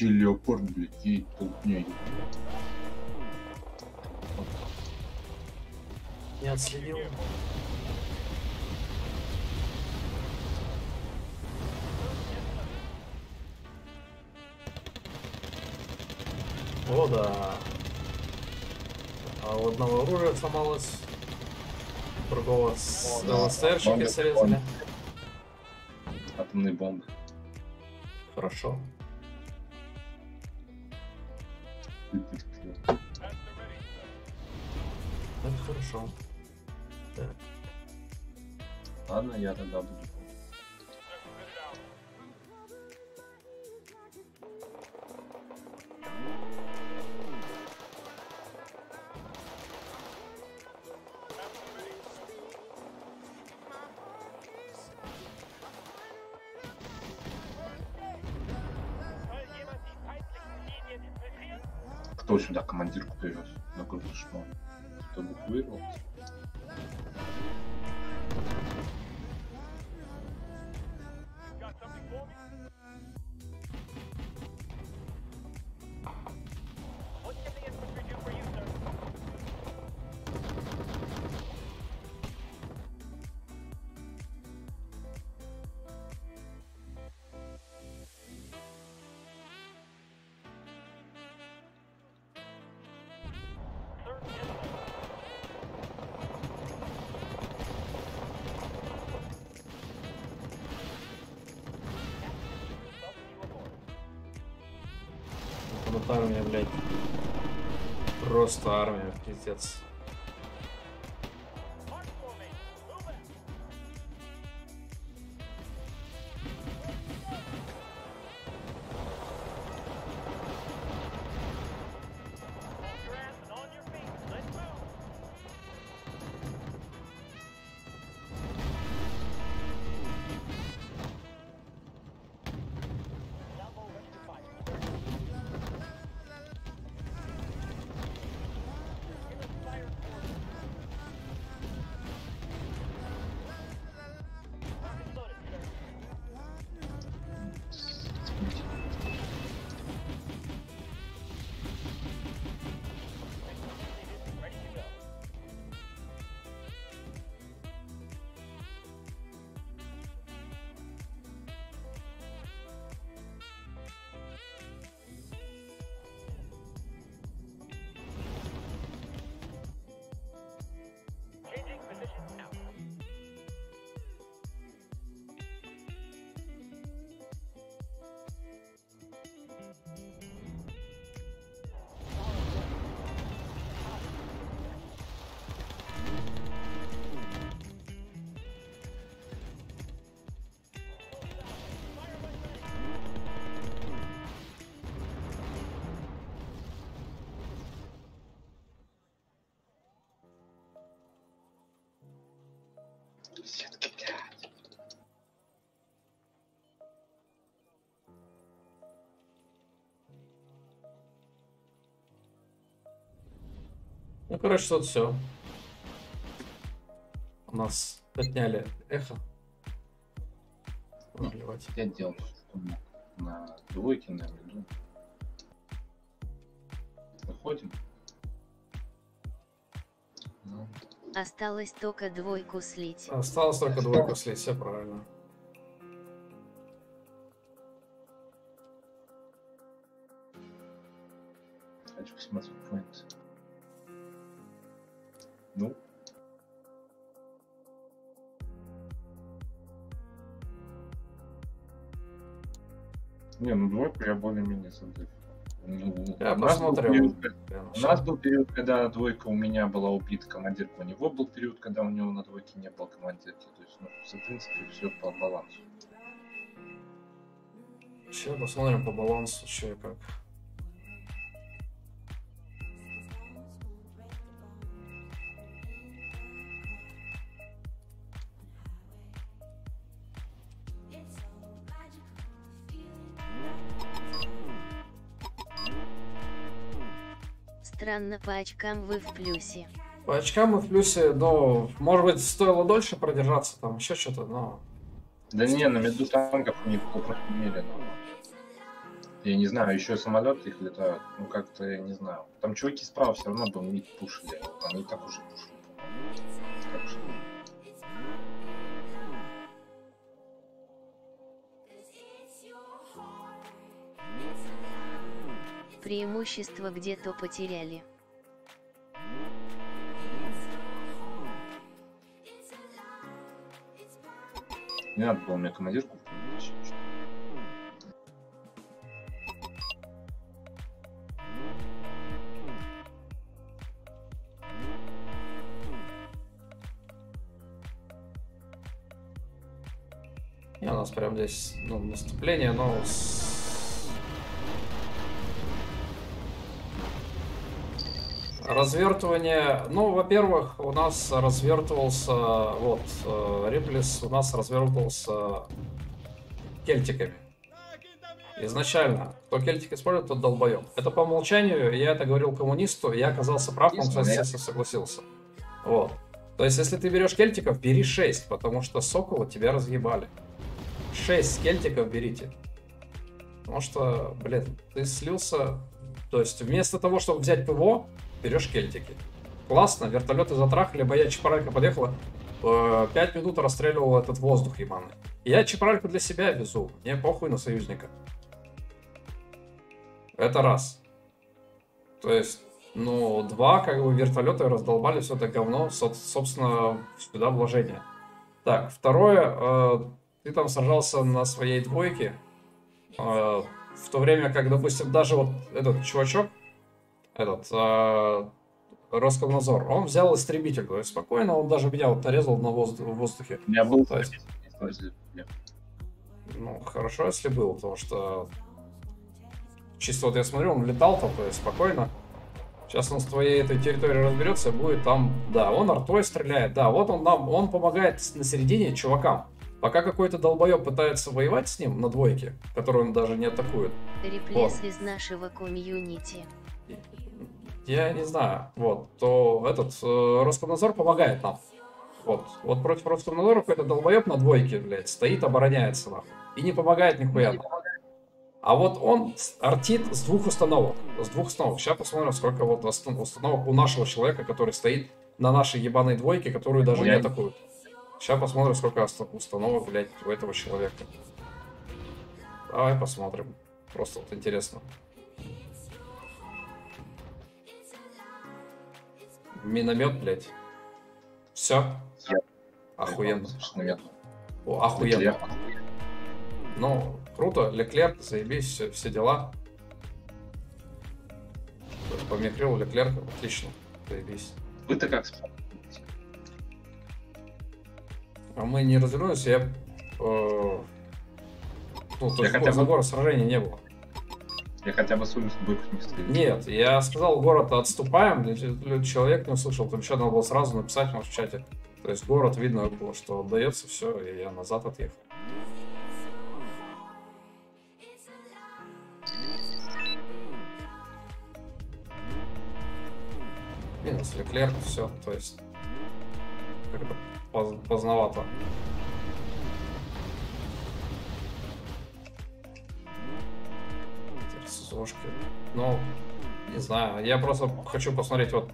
Где леопард, блядь, едет толкня. Не отследил. О, да. А у одного оружия сломалось. Другого с ЛСРщики срезали. Атомные бомбы. Хорошо. Сюда командирку привез? На группу шмон. Кто эвакуировал? Армия, блядь. Просто армия, пиздец. Короче, тут все. У нас отняли эхо. Наплевать. Я делал, что мог. На двойке, на меду. Выходим. Ну, Осталось только двойку слить. Осталось только двойку слить, все правильно. хочу посмотреть поинт. Не, ну двойку я более-менее задеф. Ну, Я у нас был посмотрел. период, У нас был период, когда двойка у меня была убита командирка, у него был период, когда у него на двойке не было командирки. То есть, ну, в принципе, все по балансу. Сейчас посмотрим по балансу, что и как. Странно, по очкам вы в плюсе. По очкам мы в плюсе, но, может быть, стоило дольше продержаться, там еще что-то, но... Да не, на меду танков не просто медленно. Я не знаю, еще самолеты их летают. Ну как-то я не знаю. Там чуваки справа все равно был мид пушили. Они так уже пушили. Преимущество где-то потеряли. Не надо было мне командирку включить. Не, у нас прям здесь ну, наступление, но с... Развертывание, ну, во-первых, у нас развертывался, вот, э, Риплис у нас развертывался кельтиками. Изначально, кто кельтик использует, тот долбоеб. Это по умолчанию, я это говорил коммунисту, я оказался прав, он, кстати, естественно, согласился. Вот. То есть, если ты берешь кельтиков, бери 6, потому что сокола тебя разъебали. 6 кельтиков берите. Потому что, блин, ты слился... То есть, вместо того, чтобы взять ПВО, берешь кельтики. Классно, вертолеты затрахали, моя чепаралька подъехала, 5 минут расстреливал этот воздух ебаный. Я чепаральку для себя везу, мне похуй на союзника. Это раз. То есть, ну, два, как бы, вертолеты раздолбали все это говно, со- собственно, сюда вложение. Так, второе, э, ты там сражался на своей двойке, э, в то время как, допустим, даже вот этот чувачок, этот э, Роскомнадзор, он взял истребитель, то есть спокойно, он даже меня вот нарезал на воздух- в воздухе. У меня был То есть, ну, хорошо, если был, потому что чисто вот я смотрю, он летал там, то есть спокойно. Сейчас он с твоей этой территорией разберется, будет там, да, он артой стреляет, да, вот он нам, он помогает на середине чувакам. Пока какой-то долбоеб пытается воевать с ним на двойке, который он даже не атакует, Реплес из нашего комьюнити. Я не знаю, вот, то этот э, Роскомнадзор помогает нам. Вот, вот против Роскомнадзора какой-то долбоеб на двойке, блядь, стоит, обороняется нахуй. И не помогает нихуя. А вот он артит с двух установок. С двух установок. Сейчас посмотрим, сколько вот установок у нашего человека, который стоит на нашей ебаной двойке, которую даже не Я- атакуют. Сейчас посмотрим, сколько установок, блядь, у этого человека. Давай посмотрим. Просто вот интересно. Миномет, блядь. Все? Охуенно. О, охуенно. Леклер. Ну, круто, Леклер, заебись, все, все дела. Помикрил Леклер, отлично, заебись. Вы-то как? А мы не развернулись, я... э, ну, то Я есть хотя бы- за город сражения не было. Я хотя бы с улицы двойку не встретил. Нет, я сказал, город отступаем, человек не услышал, там еще надо было сразу написать может, в чате. То есть город видно было, что отдается все, и я назад отъехал. Минус Леклер, все, то есть как-то поз- поздновато. РСЗОшки. Ну, не знаю, я просто хочу посмотреть, вот,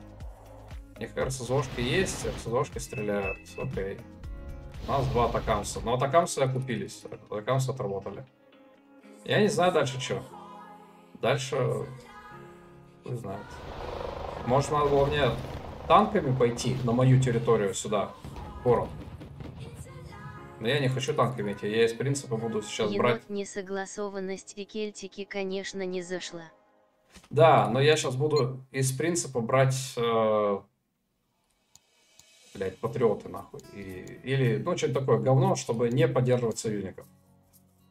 у них РСЗОшки есть, РСЗОшки стреляют, окей. У нас два атакамса, но атакамсы окупились, атакамсы отработали. Я не знаю дальше что. Дальше, не знаю. Может, надо было мне танками пойти на мою территорию сюда, в город. Но я не хочу танками идти, я из принципа буду сейчас брать... Енот несогласованность и кельтики, конечно, не зашла. Да, но я сейчас буду из принципа брать, э, блядь, патриоты нахуй. И, или, ну, что-то такое говно, чтобы не поддерживать союзников.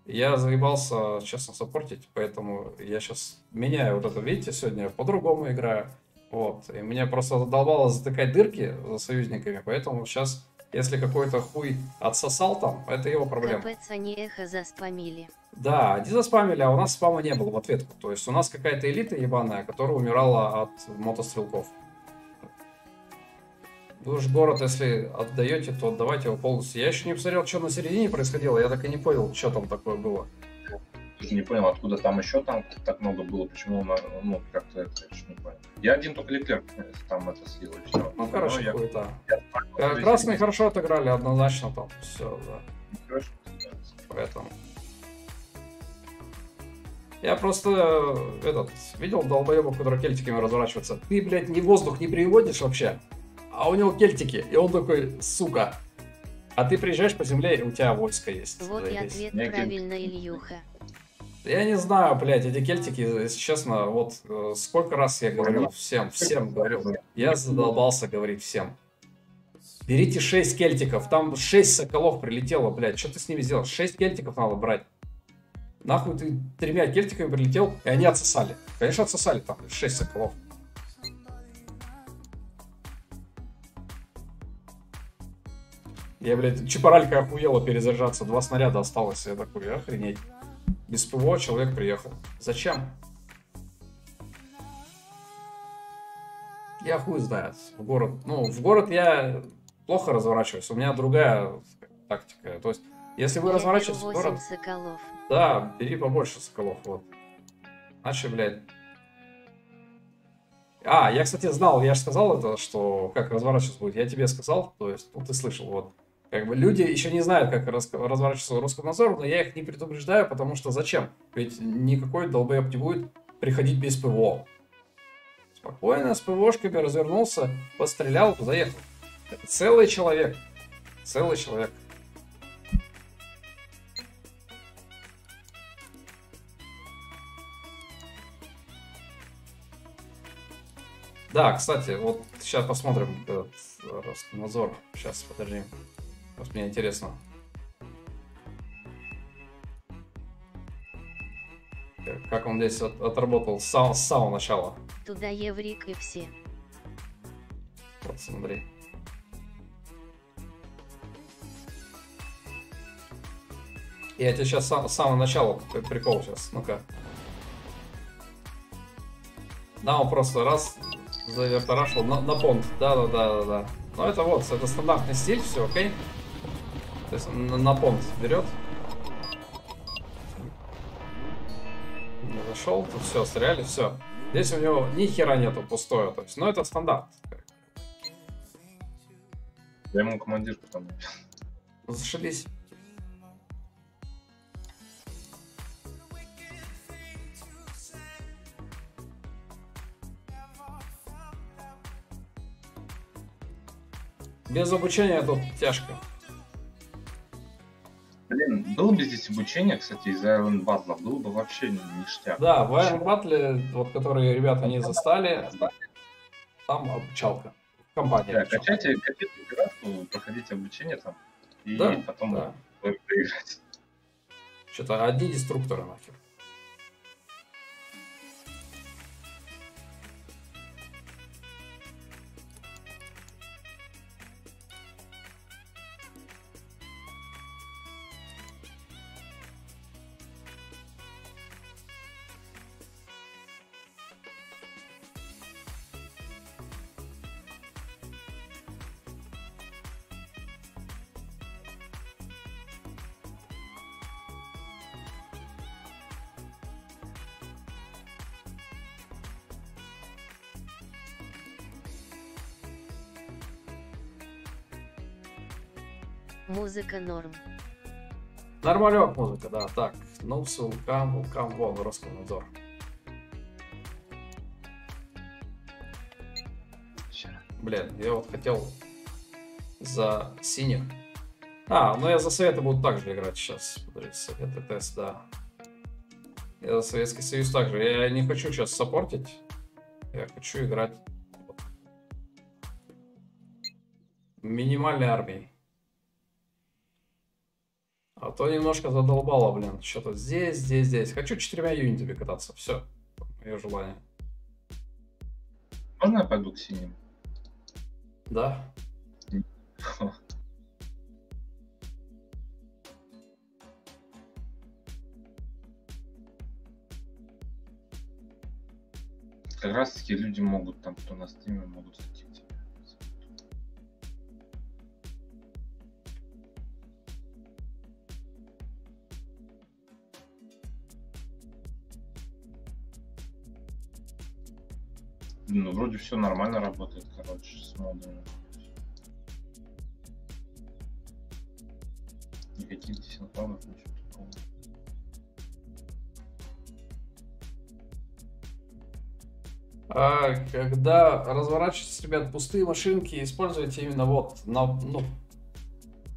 Я заебался, честно, саппортить, поэтому я сейчас меняю вот это, видите, сегодня я по-другому играю. Вот, и меня просто задолбало затыкать дырки за союзниками, поэтому сейчас, если какой-то хуй отсосал там, это его проблема. Капец, они эхо заспамили. Да, они заспамили, а у нас спама не было в ответку. То есть у нас какая-то элита ебаная, которая умирала от мотострелков. Вы же город, если отдаете, то отдавайте его полностью. Я еще не посмотрел, что на середине происходило, я так и не понял, что там такое было. Тоже не понял, откуда там еще танков так много было, почему, на- ну, как-то это, я не понял. Я один только Леклер там это слил, и все. Ну, короче, я, хуета. я Э, Красные хорошо отыграли, однозначно там. Все, да. Хорошо. Поэтому. Я просто э, этот видел долбоебов, которые кельтиками разворачиваются. Ты, блядь, ни воздух не переводишь вообще, а у него кельтики. И он такой, сука. А ты приезжаешь по земле, и у тебя войско есть. Вот и ответ правильно, Ильюха. Я не знаю, блядь, эти кельтики, если честно, вот э, сколько раз я говорил всем, всем говорил. Я задолбался говорить всем. Берите 6 кельтиков, там 6 соколов прилетело, блядь, что ты с ними сделал? 6 кельтиков надо брать. Нахуй ты тремя кельтиками прилетел, и они отсосали. Конечно, отсосали там 6 соколов. Я, блядь, чепаралька охуела перезаряжаться, два снаряда осталось, я такой, охренеть. Без ПВО человек приехал. Зачем? Я хуй знает. В город. Ну, в город я плохо разворачиваюсь. У меня другая тактика. То есть, если вы разворачиваетесь в город, 8 соколов. да, бери побольше соколов, вот. Иначе, блядь. А, я, кстати, знал, я же сказал это, что как разворачиваться будет. Я тебе сказал, то есть, ну, ты слышал, вот. Как бы люди еще не знают, как раз- разворачиваться Роскомнадзор, но я их не предупреждаю, потому что зачем? Ведь никакой долбоеб не будет приходить без ПВО. Спокойно, с ПВОшками развернулся, пострелял, заехал. Целый человек. Целый человек. Да, кстати, вот сейчас посмотрим этот Роскомнадзор. Сейчас, подожди. Вот мне интересно. Как- он здесь от- отработал с самого, с самого начала. Туда еврик и все. Вот смотри. Я тебе сейчас с самого начала при- прикол сейчас. Ну-ка. Да, он просто раз завертарашил на, на понт. Да, да, да, да, да. Ну это вот, это стандартный стиль, все окей. То есть на, на понт берет. Зашел, тут все, стреляли, все. Здесь у него ни хера нету пустое. То есть, ну это стандарт. Я ему командир потом. Зашибись. Без обучения тут тяжко. Блин, было бы здесь обучение, кстати, из Iron Battle, было бы вообще ништяк. Да, в Iron Battle, вот которые ребята не застали, там обучалка. Компания. Да, обучалка. качайте, качайте пиратку, проходите обучение там, и Да, потом да. проиграете. Что-то одни деструкторы нахер. Музыка норм. Нормалек музыка, да. Так, ну, вулкан, вулкан, вон, Роскомнадзор. Блин, я вот хотел за синих. А, ну я за Советы буду также играть сейчас. Смотрите, Советы, тест, да. Я за Советский Союз также. Я не хочу сейчас саппортить. Я хочу играть минимальной армией. То немножко задолбало, блин. Что-то здесь, здесь, здесь. Хочу четырьмя юнитами кататься. Все. Мое желание. Можно я пойду к синим? Да. Как раз таки люди могут там, кто на стриме, могут скидывать. Ну, вроде все нормально работает, короче, с модами. Никаких десинхронов, ничего такого. А когда разворачиваетесь, ребят, пустые машинки, используйте именно вот на, ну,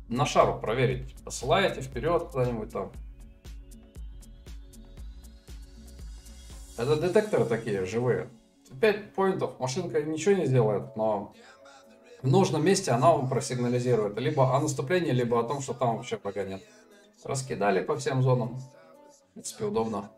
на шару проверить. Посылаете вперед куда-нибудь там. Это детекторы такие, живые. 5 поинтов, машинка ничего не сделает, но в нужном месте она вам просигнализирует. Либо о наступлении, либо о том, что там вообще врага нет. Раскидали по всем зонам. В принципе, удобно.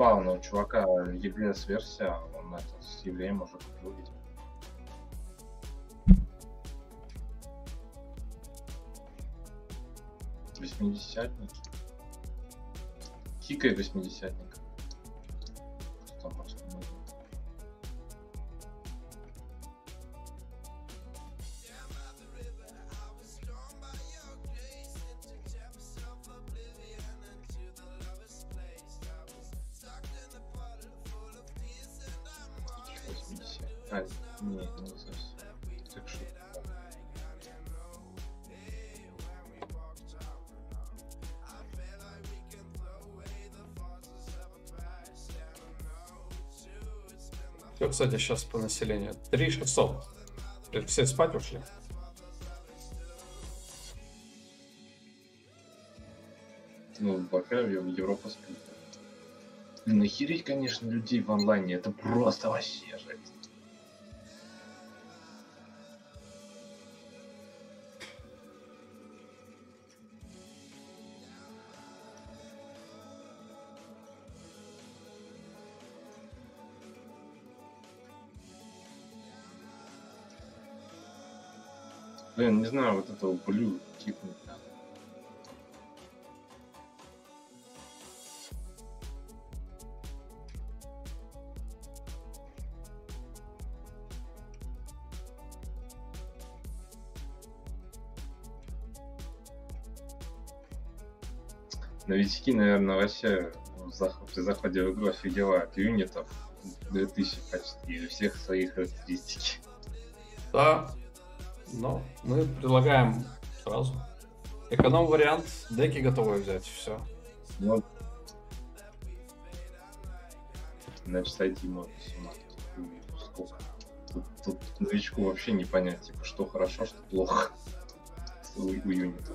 Забавно, у чувака EBS версия, он это, с евреем уже купил. Восьмидесятник. Кикай восьмидесятник. Кстати, сейчас по населению? 3600. Это Все спать ушли? Ну, пока Ев- Европа спит. Блин, охереть, конечно, людей в онлайне, это просто вообще Блин, не знаю, вот этого блю надо. Новички, наверное, вообще при заходе в игру офигевают. Юнитов 2000 почти, и всех свои характеристики. Да. Но мы предлагаем сразу. Эконом-вариант, деки готовы взять, все. Ну, Значит, сойти можно. Сколько? Тут, тут новичку вообще не понять, типа, что хорошо, что плохо у, у юнита.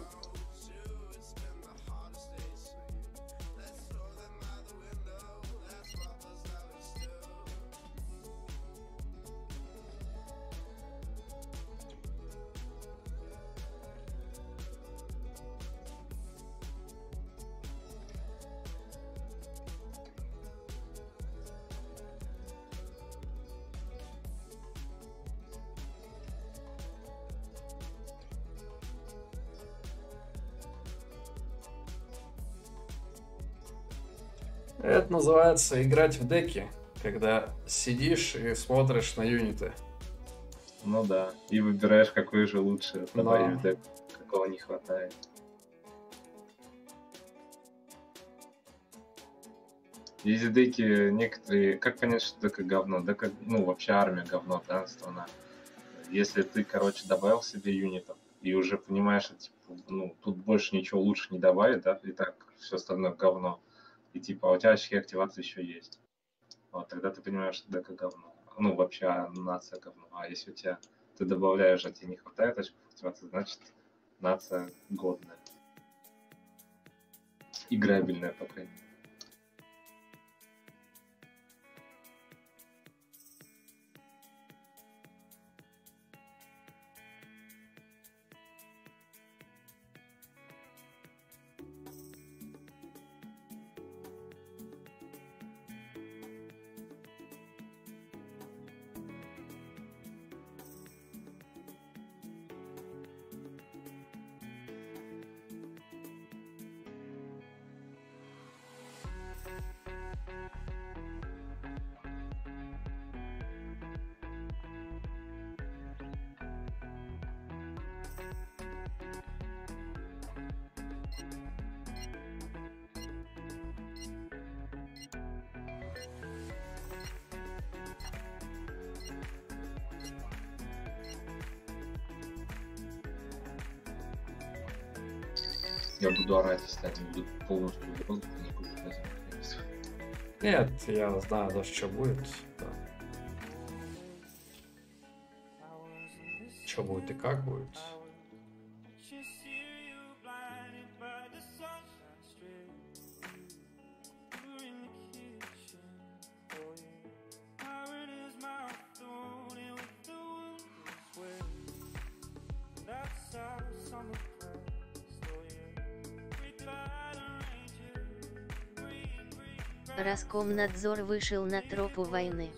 Называется играть в деки, когда сидишь и смотришь на юниты. Ну да. И выбираешь, какой же лучше добавить дек, какого не хватает. Есть деки некоторые... Как понять, что дека говно? Дека, ну, вообще армия говно, да, страна. Если ты, короче, добавил себе юнитов, и уже понимаешь, что, типа, ну, тут больше ничего лучше не добавить, да, и так все остальное говно. И типа, а у тебя очки активации еще есть. Вот, тогда ты понимаешь, что дека говно. Ну, вообще, а нация говно. А если у тебя ты добавляешь, а тебе не хватает очков активации, значит, нация годная. Играбельная, по крайней мере. Буду разговаривать. Нет, я знаю даже, что будет. Да. Что будет и как будет. Роскомнадзор вышел на тропу войны.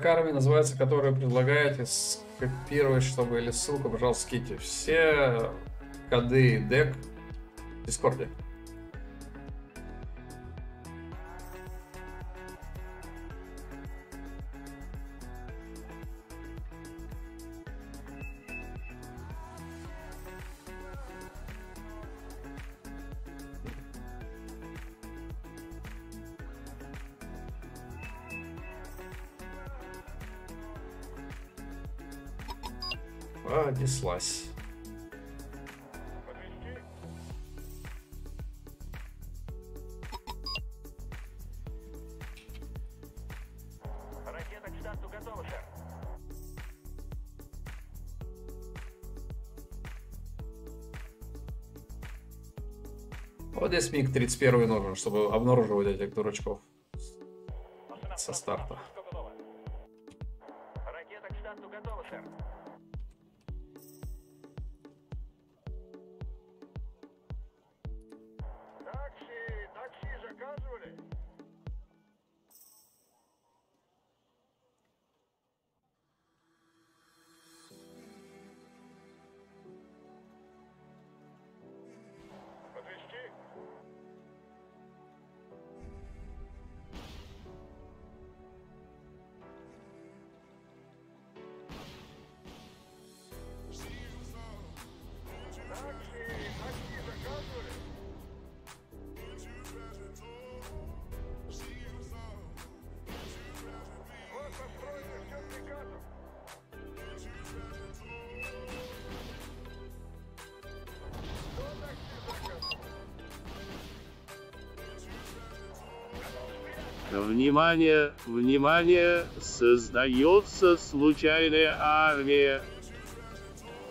Как армия называется, которую предлагаете скопировать, чтобы или ссылку, пожалуйста, скиньте. Все коды и дек в Дискорде. МиГ-31 нужен, чтобы обнаруживать этих дурачков. Внимание, внимание, создается случайная армия.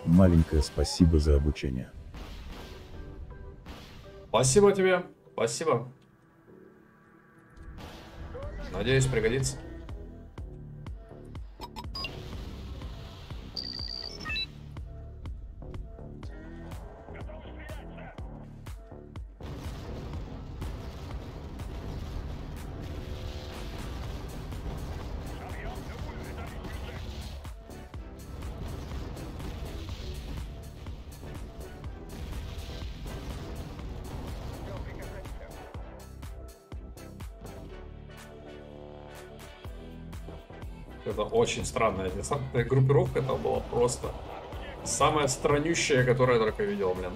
Маленькое спасибо за обучение. Спасибо тебе. Спасибо. Надеюсь, пригодится. Это очень странная десантная группировка. Это была просто самая странющая, которую я только видел, блин.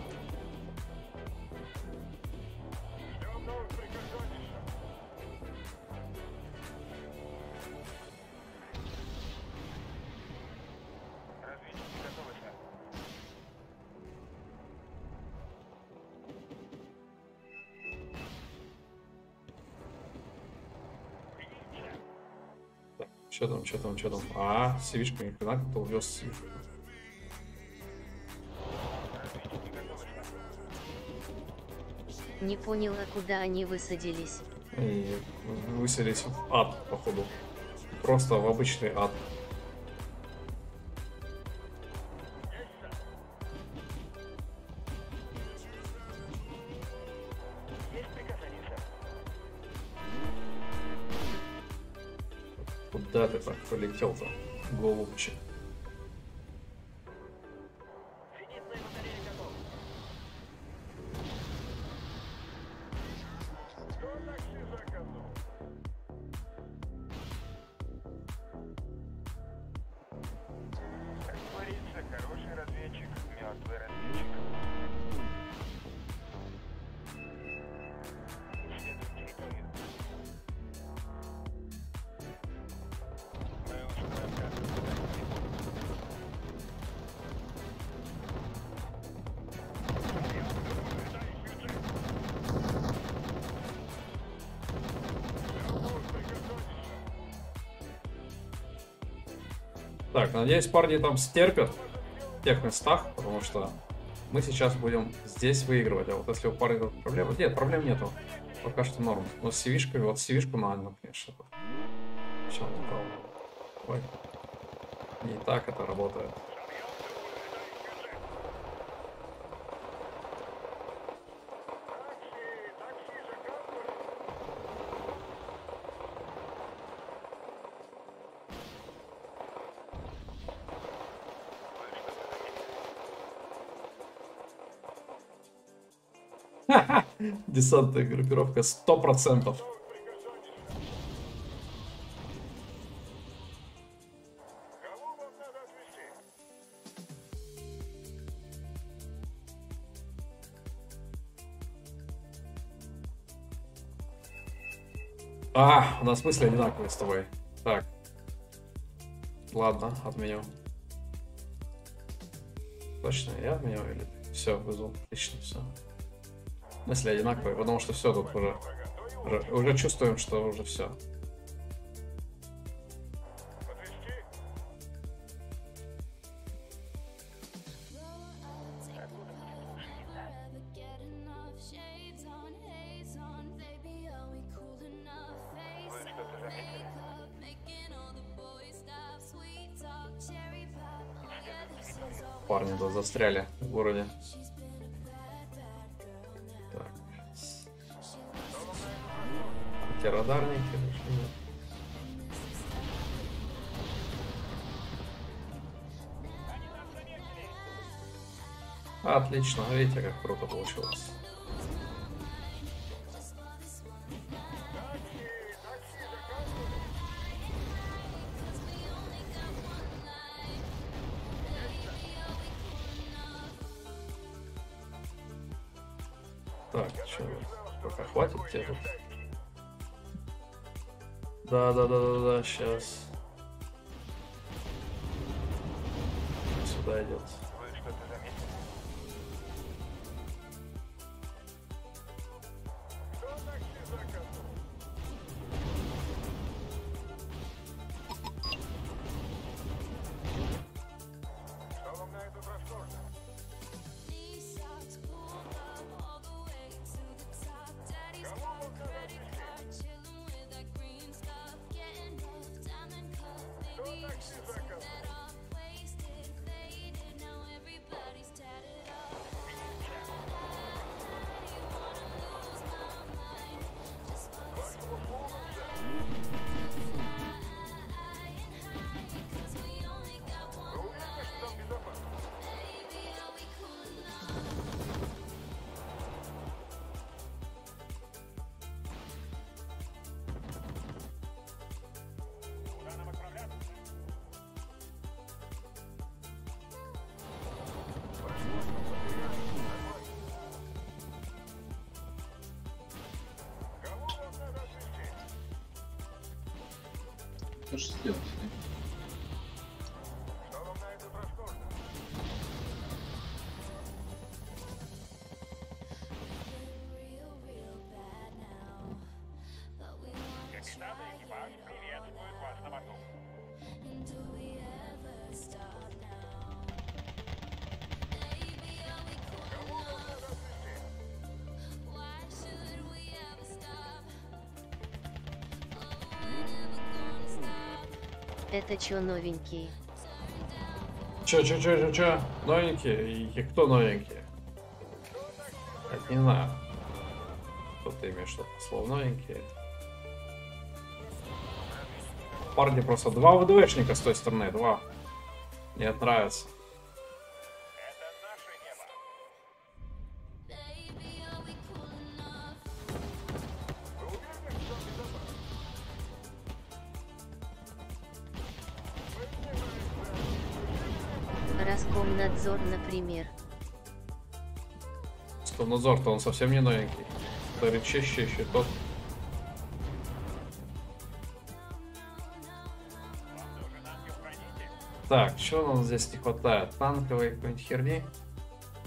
Че там, че там? А, сивишка, ни хрена, кто увез сивишку. Не поняла, куда они высадились. И выселись в ад, походу. Просто в обычный ад. Полетел-то, голубчик? Надеюсь, парни там стерпят в тех местах, потому что мы сейчас будем здесь выигрывать. А вот если у парня проблемы... Нет, проблем нету. Пока что норм. Но с сивишкой, вот сивишку надо, конечно. Все, Ой. Не так это работает. Десантная группировка сто процентов. А, у нас мысли одинаковые с тобой. Так. Ладно, отменю. Точно, я отменю или все, вызов. Отлично, все в смысле одинаковые, потому что все тут уже, уже, уже чувствуем, что уже все. Парни тут застряли в городе. Отлично, видите, как круто получилось. Так, что, пока хватит тебе тут? Да, да, да, да, да, сейчас. Что ж сделать? Это чё новенький? Чё, чё, чё, чё, чё? Новенькие? И кто новенькие? Так, не знаю. Что ты имеешь что слово новенькие? Парни просто два ВДВшника с той стороны, два. Мне нравится. Скомнадзор-то он совсем не новенький. Это чаще еще тот. Так, что нам здесь не хватает? Танковой какой-нибудь херни?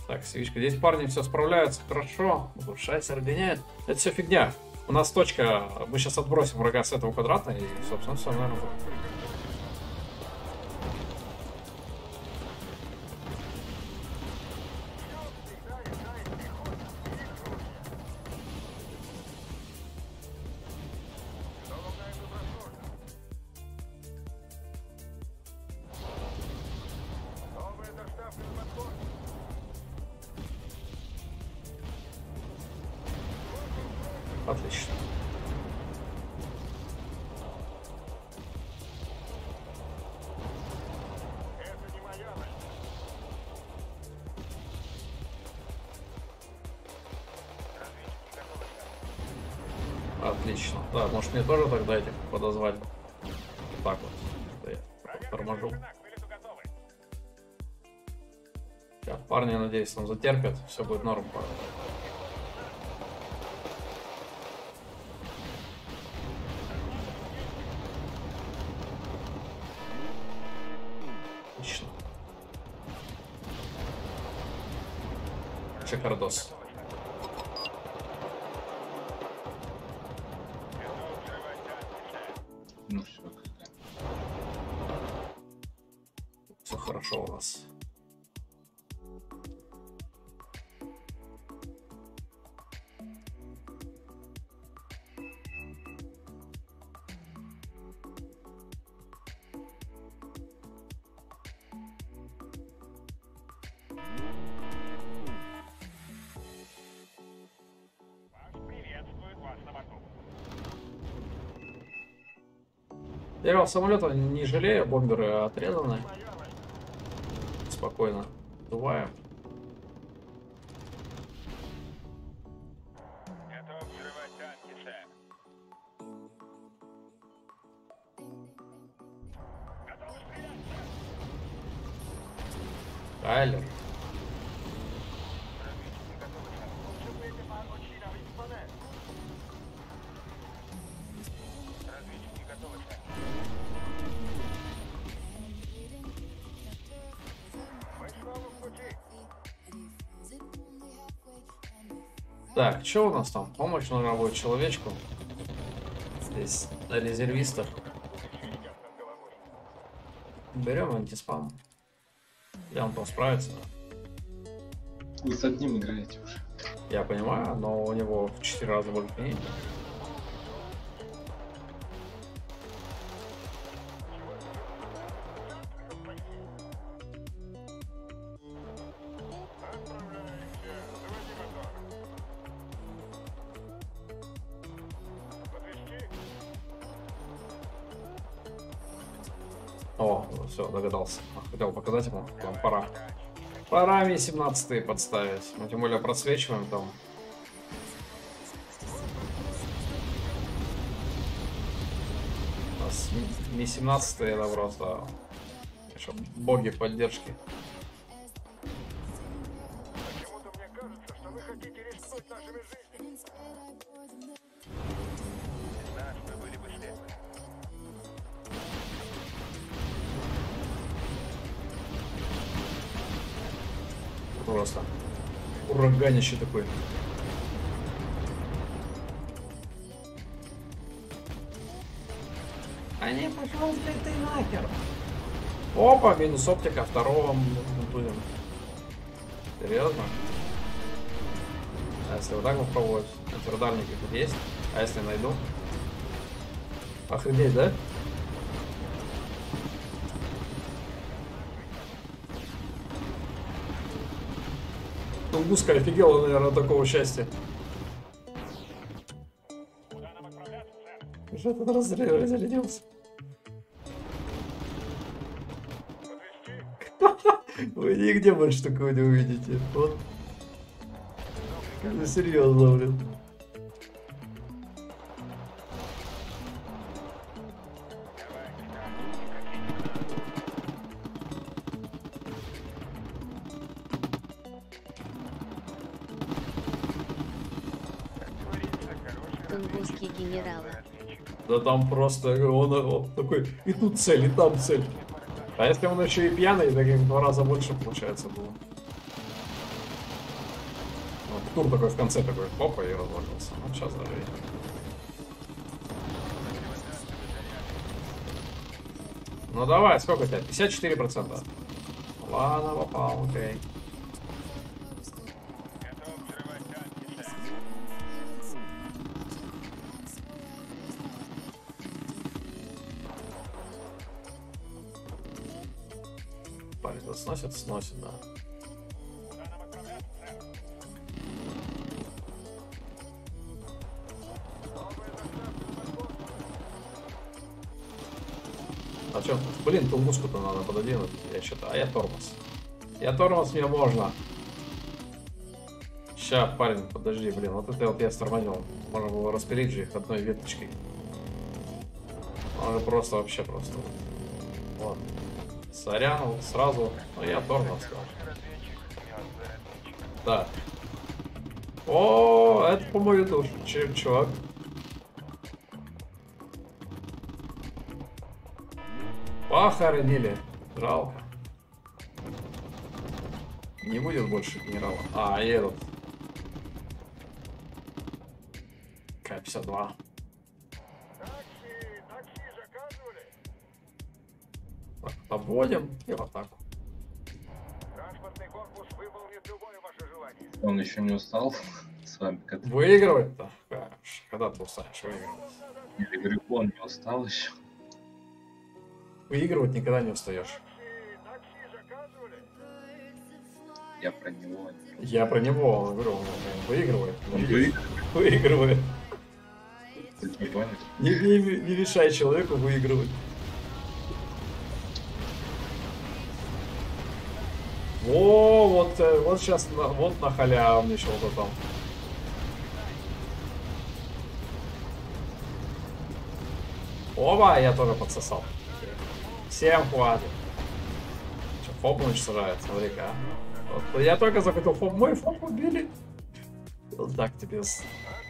Так, Сивичка, здесь парни все справляются хорошо. Улучшайся, органяет. Это все фигня. У нас точка, мы сейчас отбросим врага с этого квадрата и, собственно, все, наверное. Новая мне тоже тогда этих подозвать? Так вот. я торможу. Сейчас, парни, надеюсь, там затерпят. Все будет норм. Отлично. Шикардос. Я самолета не жалею, бомберы отрезаны. Спокойно. Дуваем. Что у нас там? Помощь нужна будет человечку. Здесь резервистов. Берем антиспам. Я он там справится. Вы с одним играете уже. Я понимаю, но у него в 4 раза больше денег. Показать ему, там пора. Пора мне 17 подставить. Мы тем более просвечиваем там. У нас не 17 это просто еще боги поддержки. Ураганище такой. Они пошел ты нахер. Опа, минус оптика, второго будем. Серьезно? А если вот так попробовать? Антирадальники тут есть? А если найду? Охренеть, да? Тунгуска офигела, наверное, такого счастья. Что тут разря- разрядился? Вы нигде больше такого не увидите. Вот. Ну, серьезно, блин. Да там просто он, он такой, и тут цель, и там цель. А если он еще и пьяный, так в два раза больше получается было. Вот, тур такой в конце такой, опа, и развалился. Ну, сейчас даже и- Ну давай, сколько у тебя? 54%. Ладно, попал, окей. Парень сносит, да. А чё? Блин, тунгуску-то надо пододвинуть. Я что-то... А я тормоз. Я тормоз, мне можно. Ща, парень, подожди, блин, вот это вот я сторманил. Можно было распилить же их одной веточкой. Он просто вообще просто. Вот. Сорян, сразу. Ну я тормоз сказал. Да. О, это по мою душу. Чем, чувак? Похоронили. Жалко. Не будет больше генерала. А, этот. К-52. Обводим и в атаку. Он еще не устал с вами. Выигрывать-то? Конечно. Когда ты устанешь выигрывать? Или Грифон не устал еще. Выигрывать никогда не устаешь. Я про него. Я про него он говорю, он выигрывает. Он Выигрывает. Выигрывает. Не, не- не мешай человеку выигрывать. О, вот, э, вот сейчас, вот на чего-то там. Оба, я тоже подсосал. Всем хватит. Че, фоб ночь сажает, смотри-ка. а. Вот, я только захотел фоб, мой фоб убили. Вот так тебе,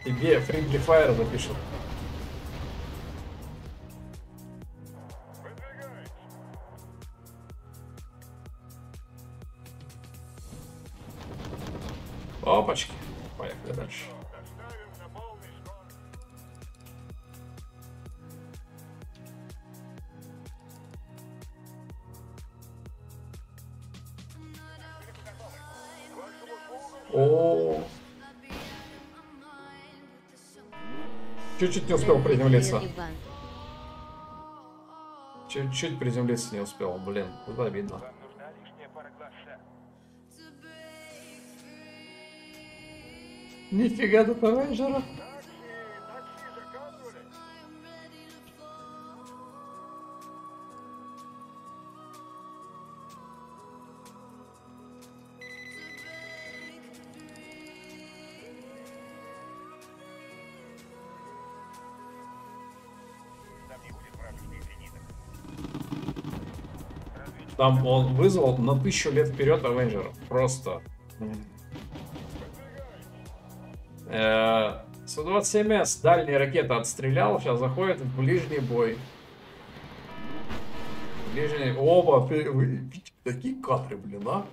тебе Friendly Fire напишут. Опачки. Поехали дальше. О. Чуть-чуть не успел приземлиться. Чуть-чуть приземлиться не успел. Блин, куда видно. Нифига тут Авенджера. Там он вызвал на тысячу лет вперед Авенджера. Просто. Э, Су-27С дальние ракеты отстрелял, сейчас заходит в ближний бой. Ближний... Оба, вы- вы такие кадры, блин, а?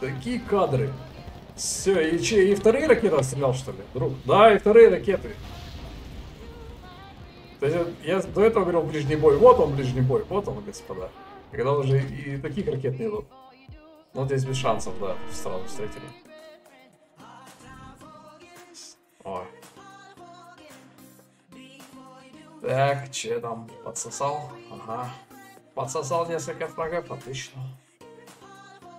Такие кадры. Все, и, че, и вторые ракеты отстрелял, что ли, друг? Да, и вторые ракеты. То есть, я до этого говорил ближний бой. Вот он, ближний бой. Вот он, господа. Когда уже и таких ракет нету. Ну, здесь без шансов, да, сразу встретили. Так, че там подсосал? Ага. Подсосал несколько фрагов, отлично.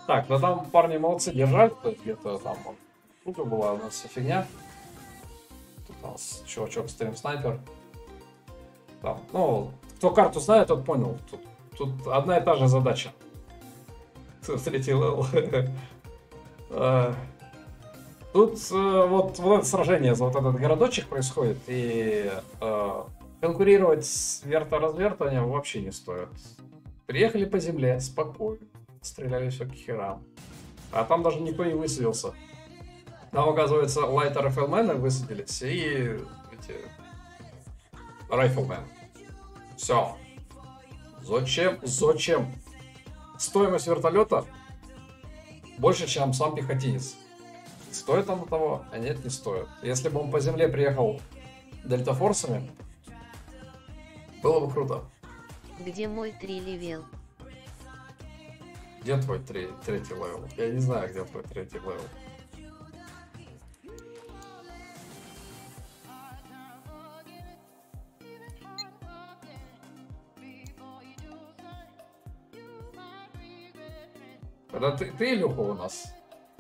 Так, ну там парни молодцы держали, где-то там вот, штука была у нас вся фигня. Тут у нас чувачок стрим снайпер. Там, ну, кто карту знает, тот понял. Тут, тут одна и та же задача. Третий level. Э, Тут э, вот, вот это сражение за вот этот городочек происходит, и э, конкурировать с верто-развертыванием вообще не стоит. Приехали по земле, спокойно, стреляли все к херам. А там даже никто не высадился. Там, оказывается, light riflemen ы высадились, и эти... Riflemen. Все. Зачем? Зачем? Стоимость вертолета больше, чем сам пехотинец. Стоит оно того? А нет, не стоит. Если бы он по земле приехал Delta Force ами, было бы круто. Где мой три level? Где твой тре- третий level? Я не знаю, где твой третий level. Это ты, ты Илюха, у нас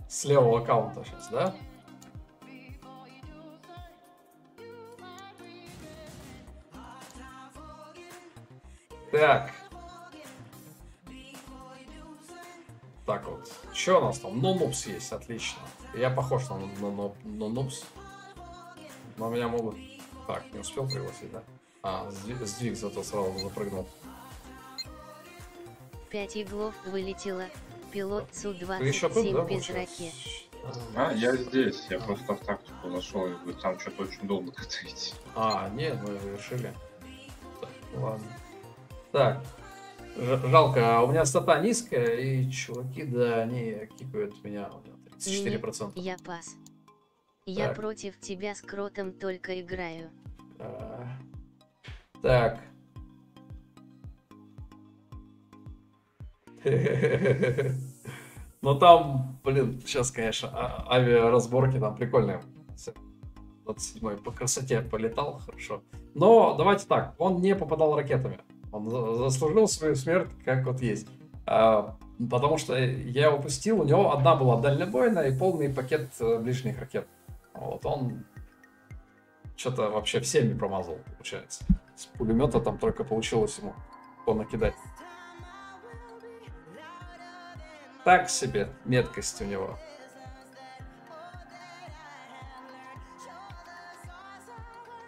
с левого аккаунта сейчас, да? Так. Так вот. Что у нас там? Нонупс есть, отлично. Я похож на Нонупс. Но меня могут... Так, не успел пригласить, да? А, сдвиг, сдвиг зато сразу запрыгнул. Пять иглов вылетело. Пилот Ты еще тут, Су-27 да, без ракет. А, я здесь, я просто в тактику зашел, и вы там что-то очень долго катаете. А, нет, мы решили. Так, ну ладно. Так. Жалко, а у меня стата низкая, и чуваки, да, они кикают меня. У меня 34%. Я пас. Я Так. против тебя с кротом только играю. А, Так. Ну там, блин, сейчас, конечно, а- авиаразборки там прикольные. 27 по красоте полетал, хорошо. Но давайте так, он не попадал ракетами. Он за- заслужил свою смерть, как вот есть. А, потому что я его пустил, у него одна была дальнобойная и полный пакет э, ближних ракет. Вот он что-то вообще всеми промазал, получается. С пулемета там только получилось ему понакидать. так себе меткость у него.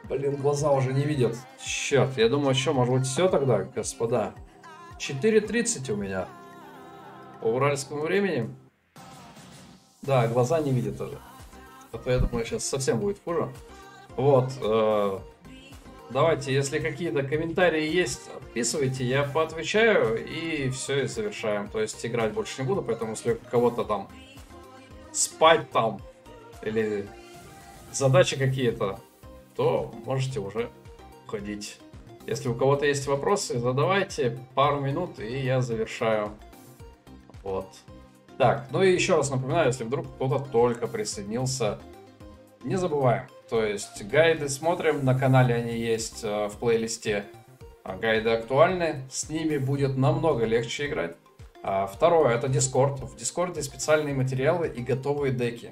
Блин, глаза уже не видят. Черт, я думаю, что, может быть, все тогда, господа. 4.30 у меня. По уральскому времени. Да, глаза не видят уже. А то я думаю, сейчас совсем будет хуже. Вот. э, давайте, если какие-то комментарии есть, отписывайте, я поотвечаю и все, и завершаем. То есть играть больше не буду, поэтому если кого-то там спать там или задачи какие-то, то можете уже уходить. Если у кого-то есть вопросы, задавайте пару минут, и я завершаю. Вот. Так, ну и еще раз напоминаю, если вдруг кто-то только присоединился, не забываем. То есть гайды смотрим, на канале они есть э, в плейлисте. А Гайды актуальны, с ними будет намного легче играть. А второе, это Discord. В Дискорде специальные материалы и готовые деки.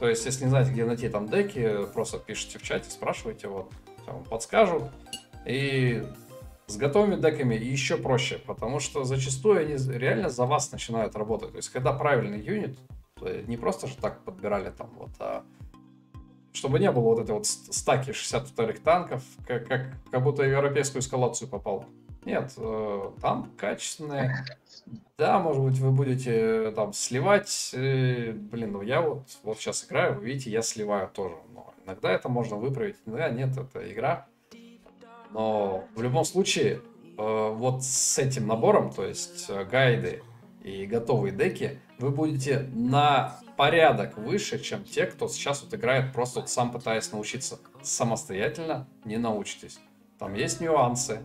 То есть, если не знаете, где найти там деки, просто пишите в чате, спрашивайте, вот, там подскажут. И с готовыми деками еще проще, потому что зачастую они реально за вас начинают работать. То есть, когда правильный юнит, не просто же так подбирали там вот, а чтобы не было вот этой вот ст- стаки 62-х танков, как, как, как будто в европейскую эскалацию попал. Нет, э, танк качественный. Да, может быть, вы будете э, там сливать. э, блин, ну я вот, вот сейчас играю, вы видите, я сливаю тоже. Но иногда это можно выправить, иногда нет, это игра. Но в любом случае, вот с этим набором, то есть гайды и готовые деки, вы будете на порядок выше, чем те, кто сейчас вот играет просто вот сам пытаясь научиться. Самостоятельно не научитесь. Там есть нюансы.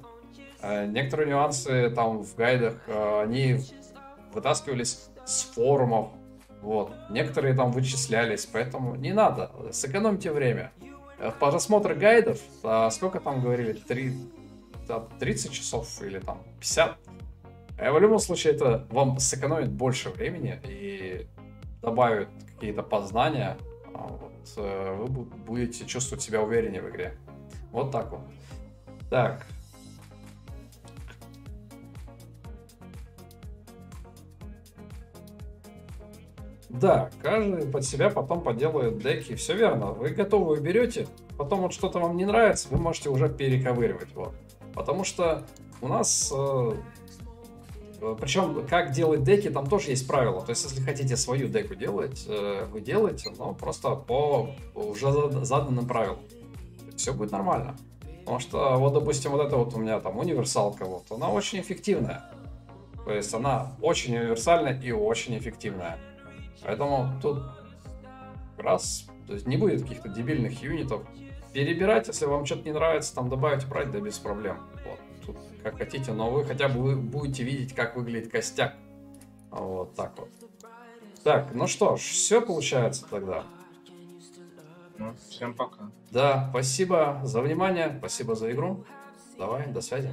Э, Некоторые нюансы там в гайдах, э, они вытаскивались с форумов. Вот. Некоторые там вычислялись, поэтому не надо. Сэкономьте время. Э, Просмотр гайдов, а сколько там говорили, Три- там 30 часов или там 50. Э, В любом случае, это вам сэкономит больше времени и добавит какие-то познания. а Вот, вы бу- будете чувствовать себя увереннее в игре. Вот так вот. Так. Да, каждый под себя потом поделает деки. Все верно. Вы готовы берете, потом вот что-то вам не нравится, вы можете уже перековыривать. Вот. Потому что у нас причем, как делать деки, там тоже есть правила. То есть, если хотите свою деку делать, э, вы делаете, но просто по уже зад- заданным правилам. Все будет нормально. Потому что, вот, допустим, вот это вот у меня там универсалка, вот, она очень эффективная. То есть, она очень универсальная и очень эффективная. Поэтому тут раз, то есть не будет каких-то дебильных юнитов. Перебирать, если вам что-то не нравится, там добавить, брать, да без проблем. Вот, тут как хотите, но вы хотя бы вы будете видеть, как выглядит костяк. Вот так вот. Так, ну что ж, все получается тогда. Ну, всем пока. Да, спасибо за внимание, спасибо за игру. Давай, до связи.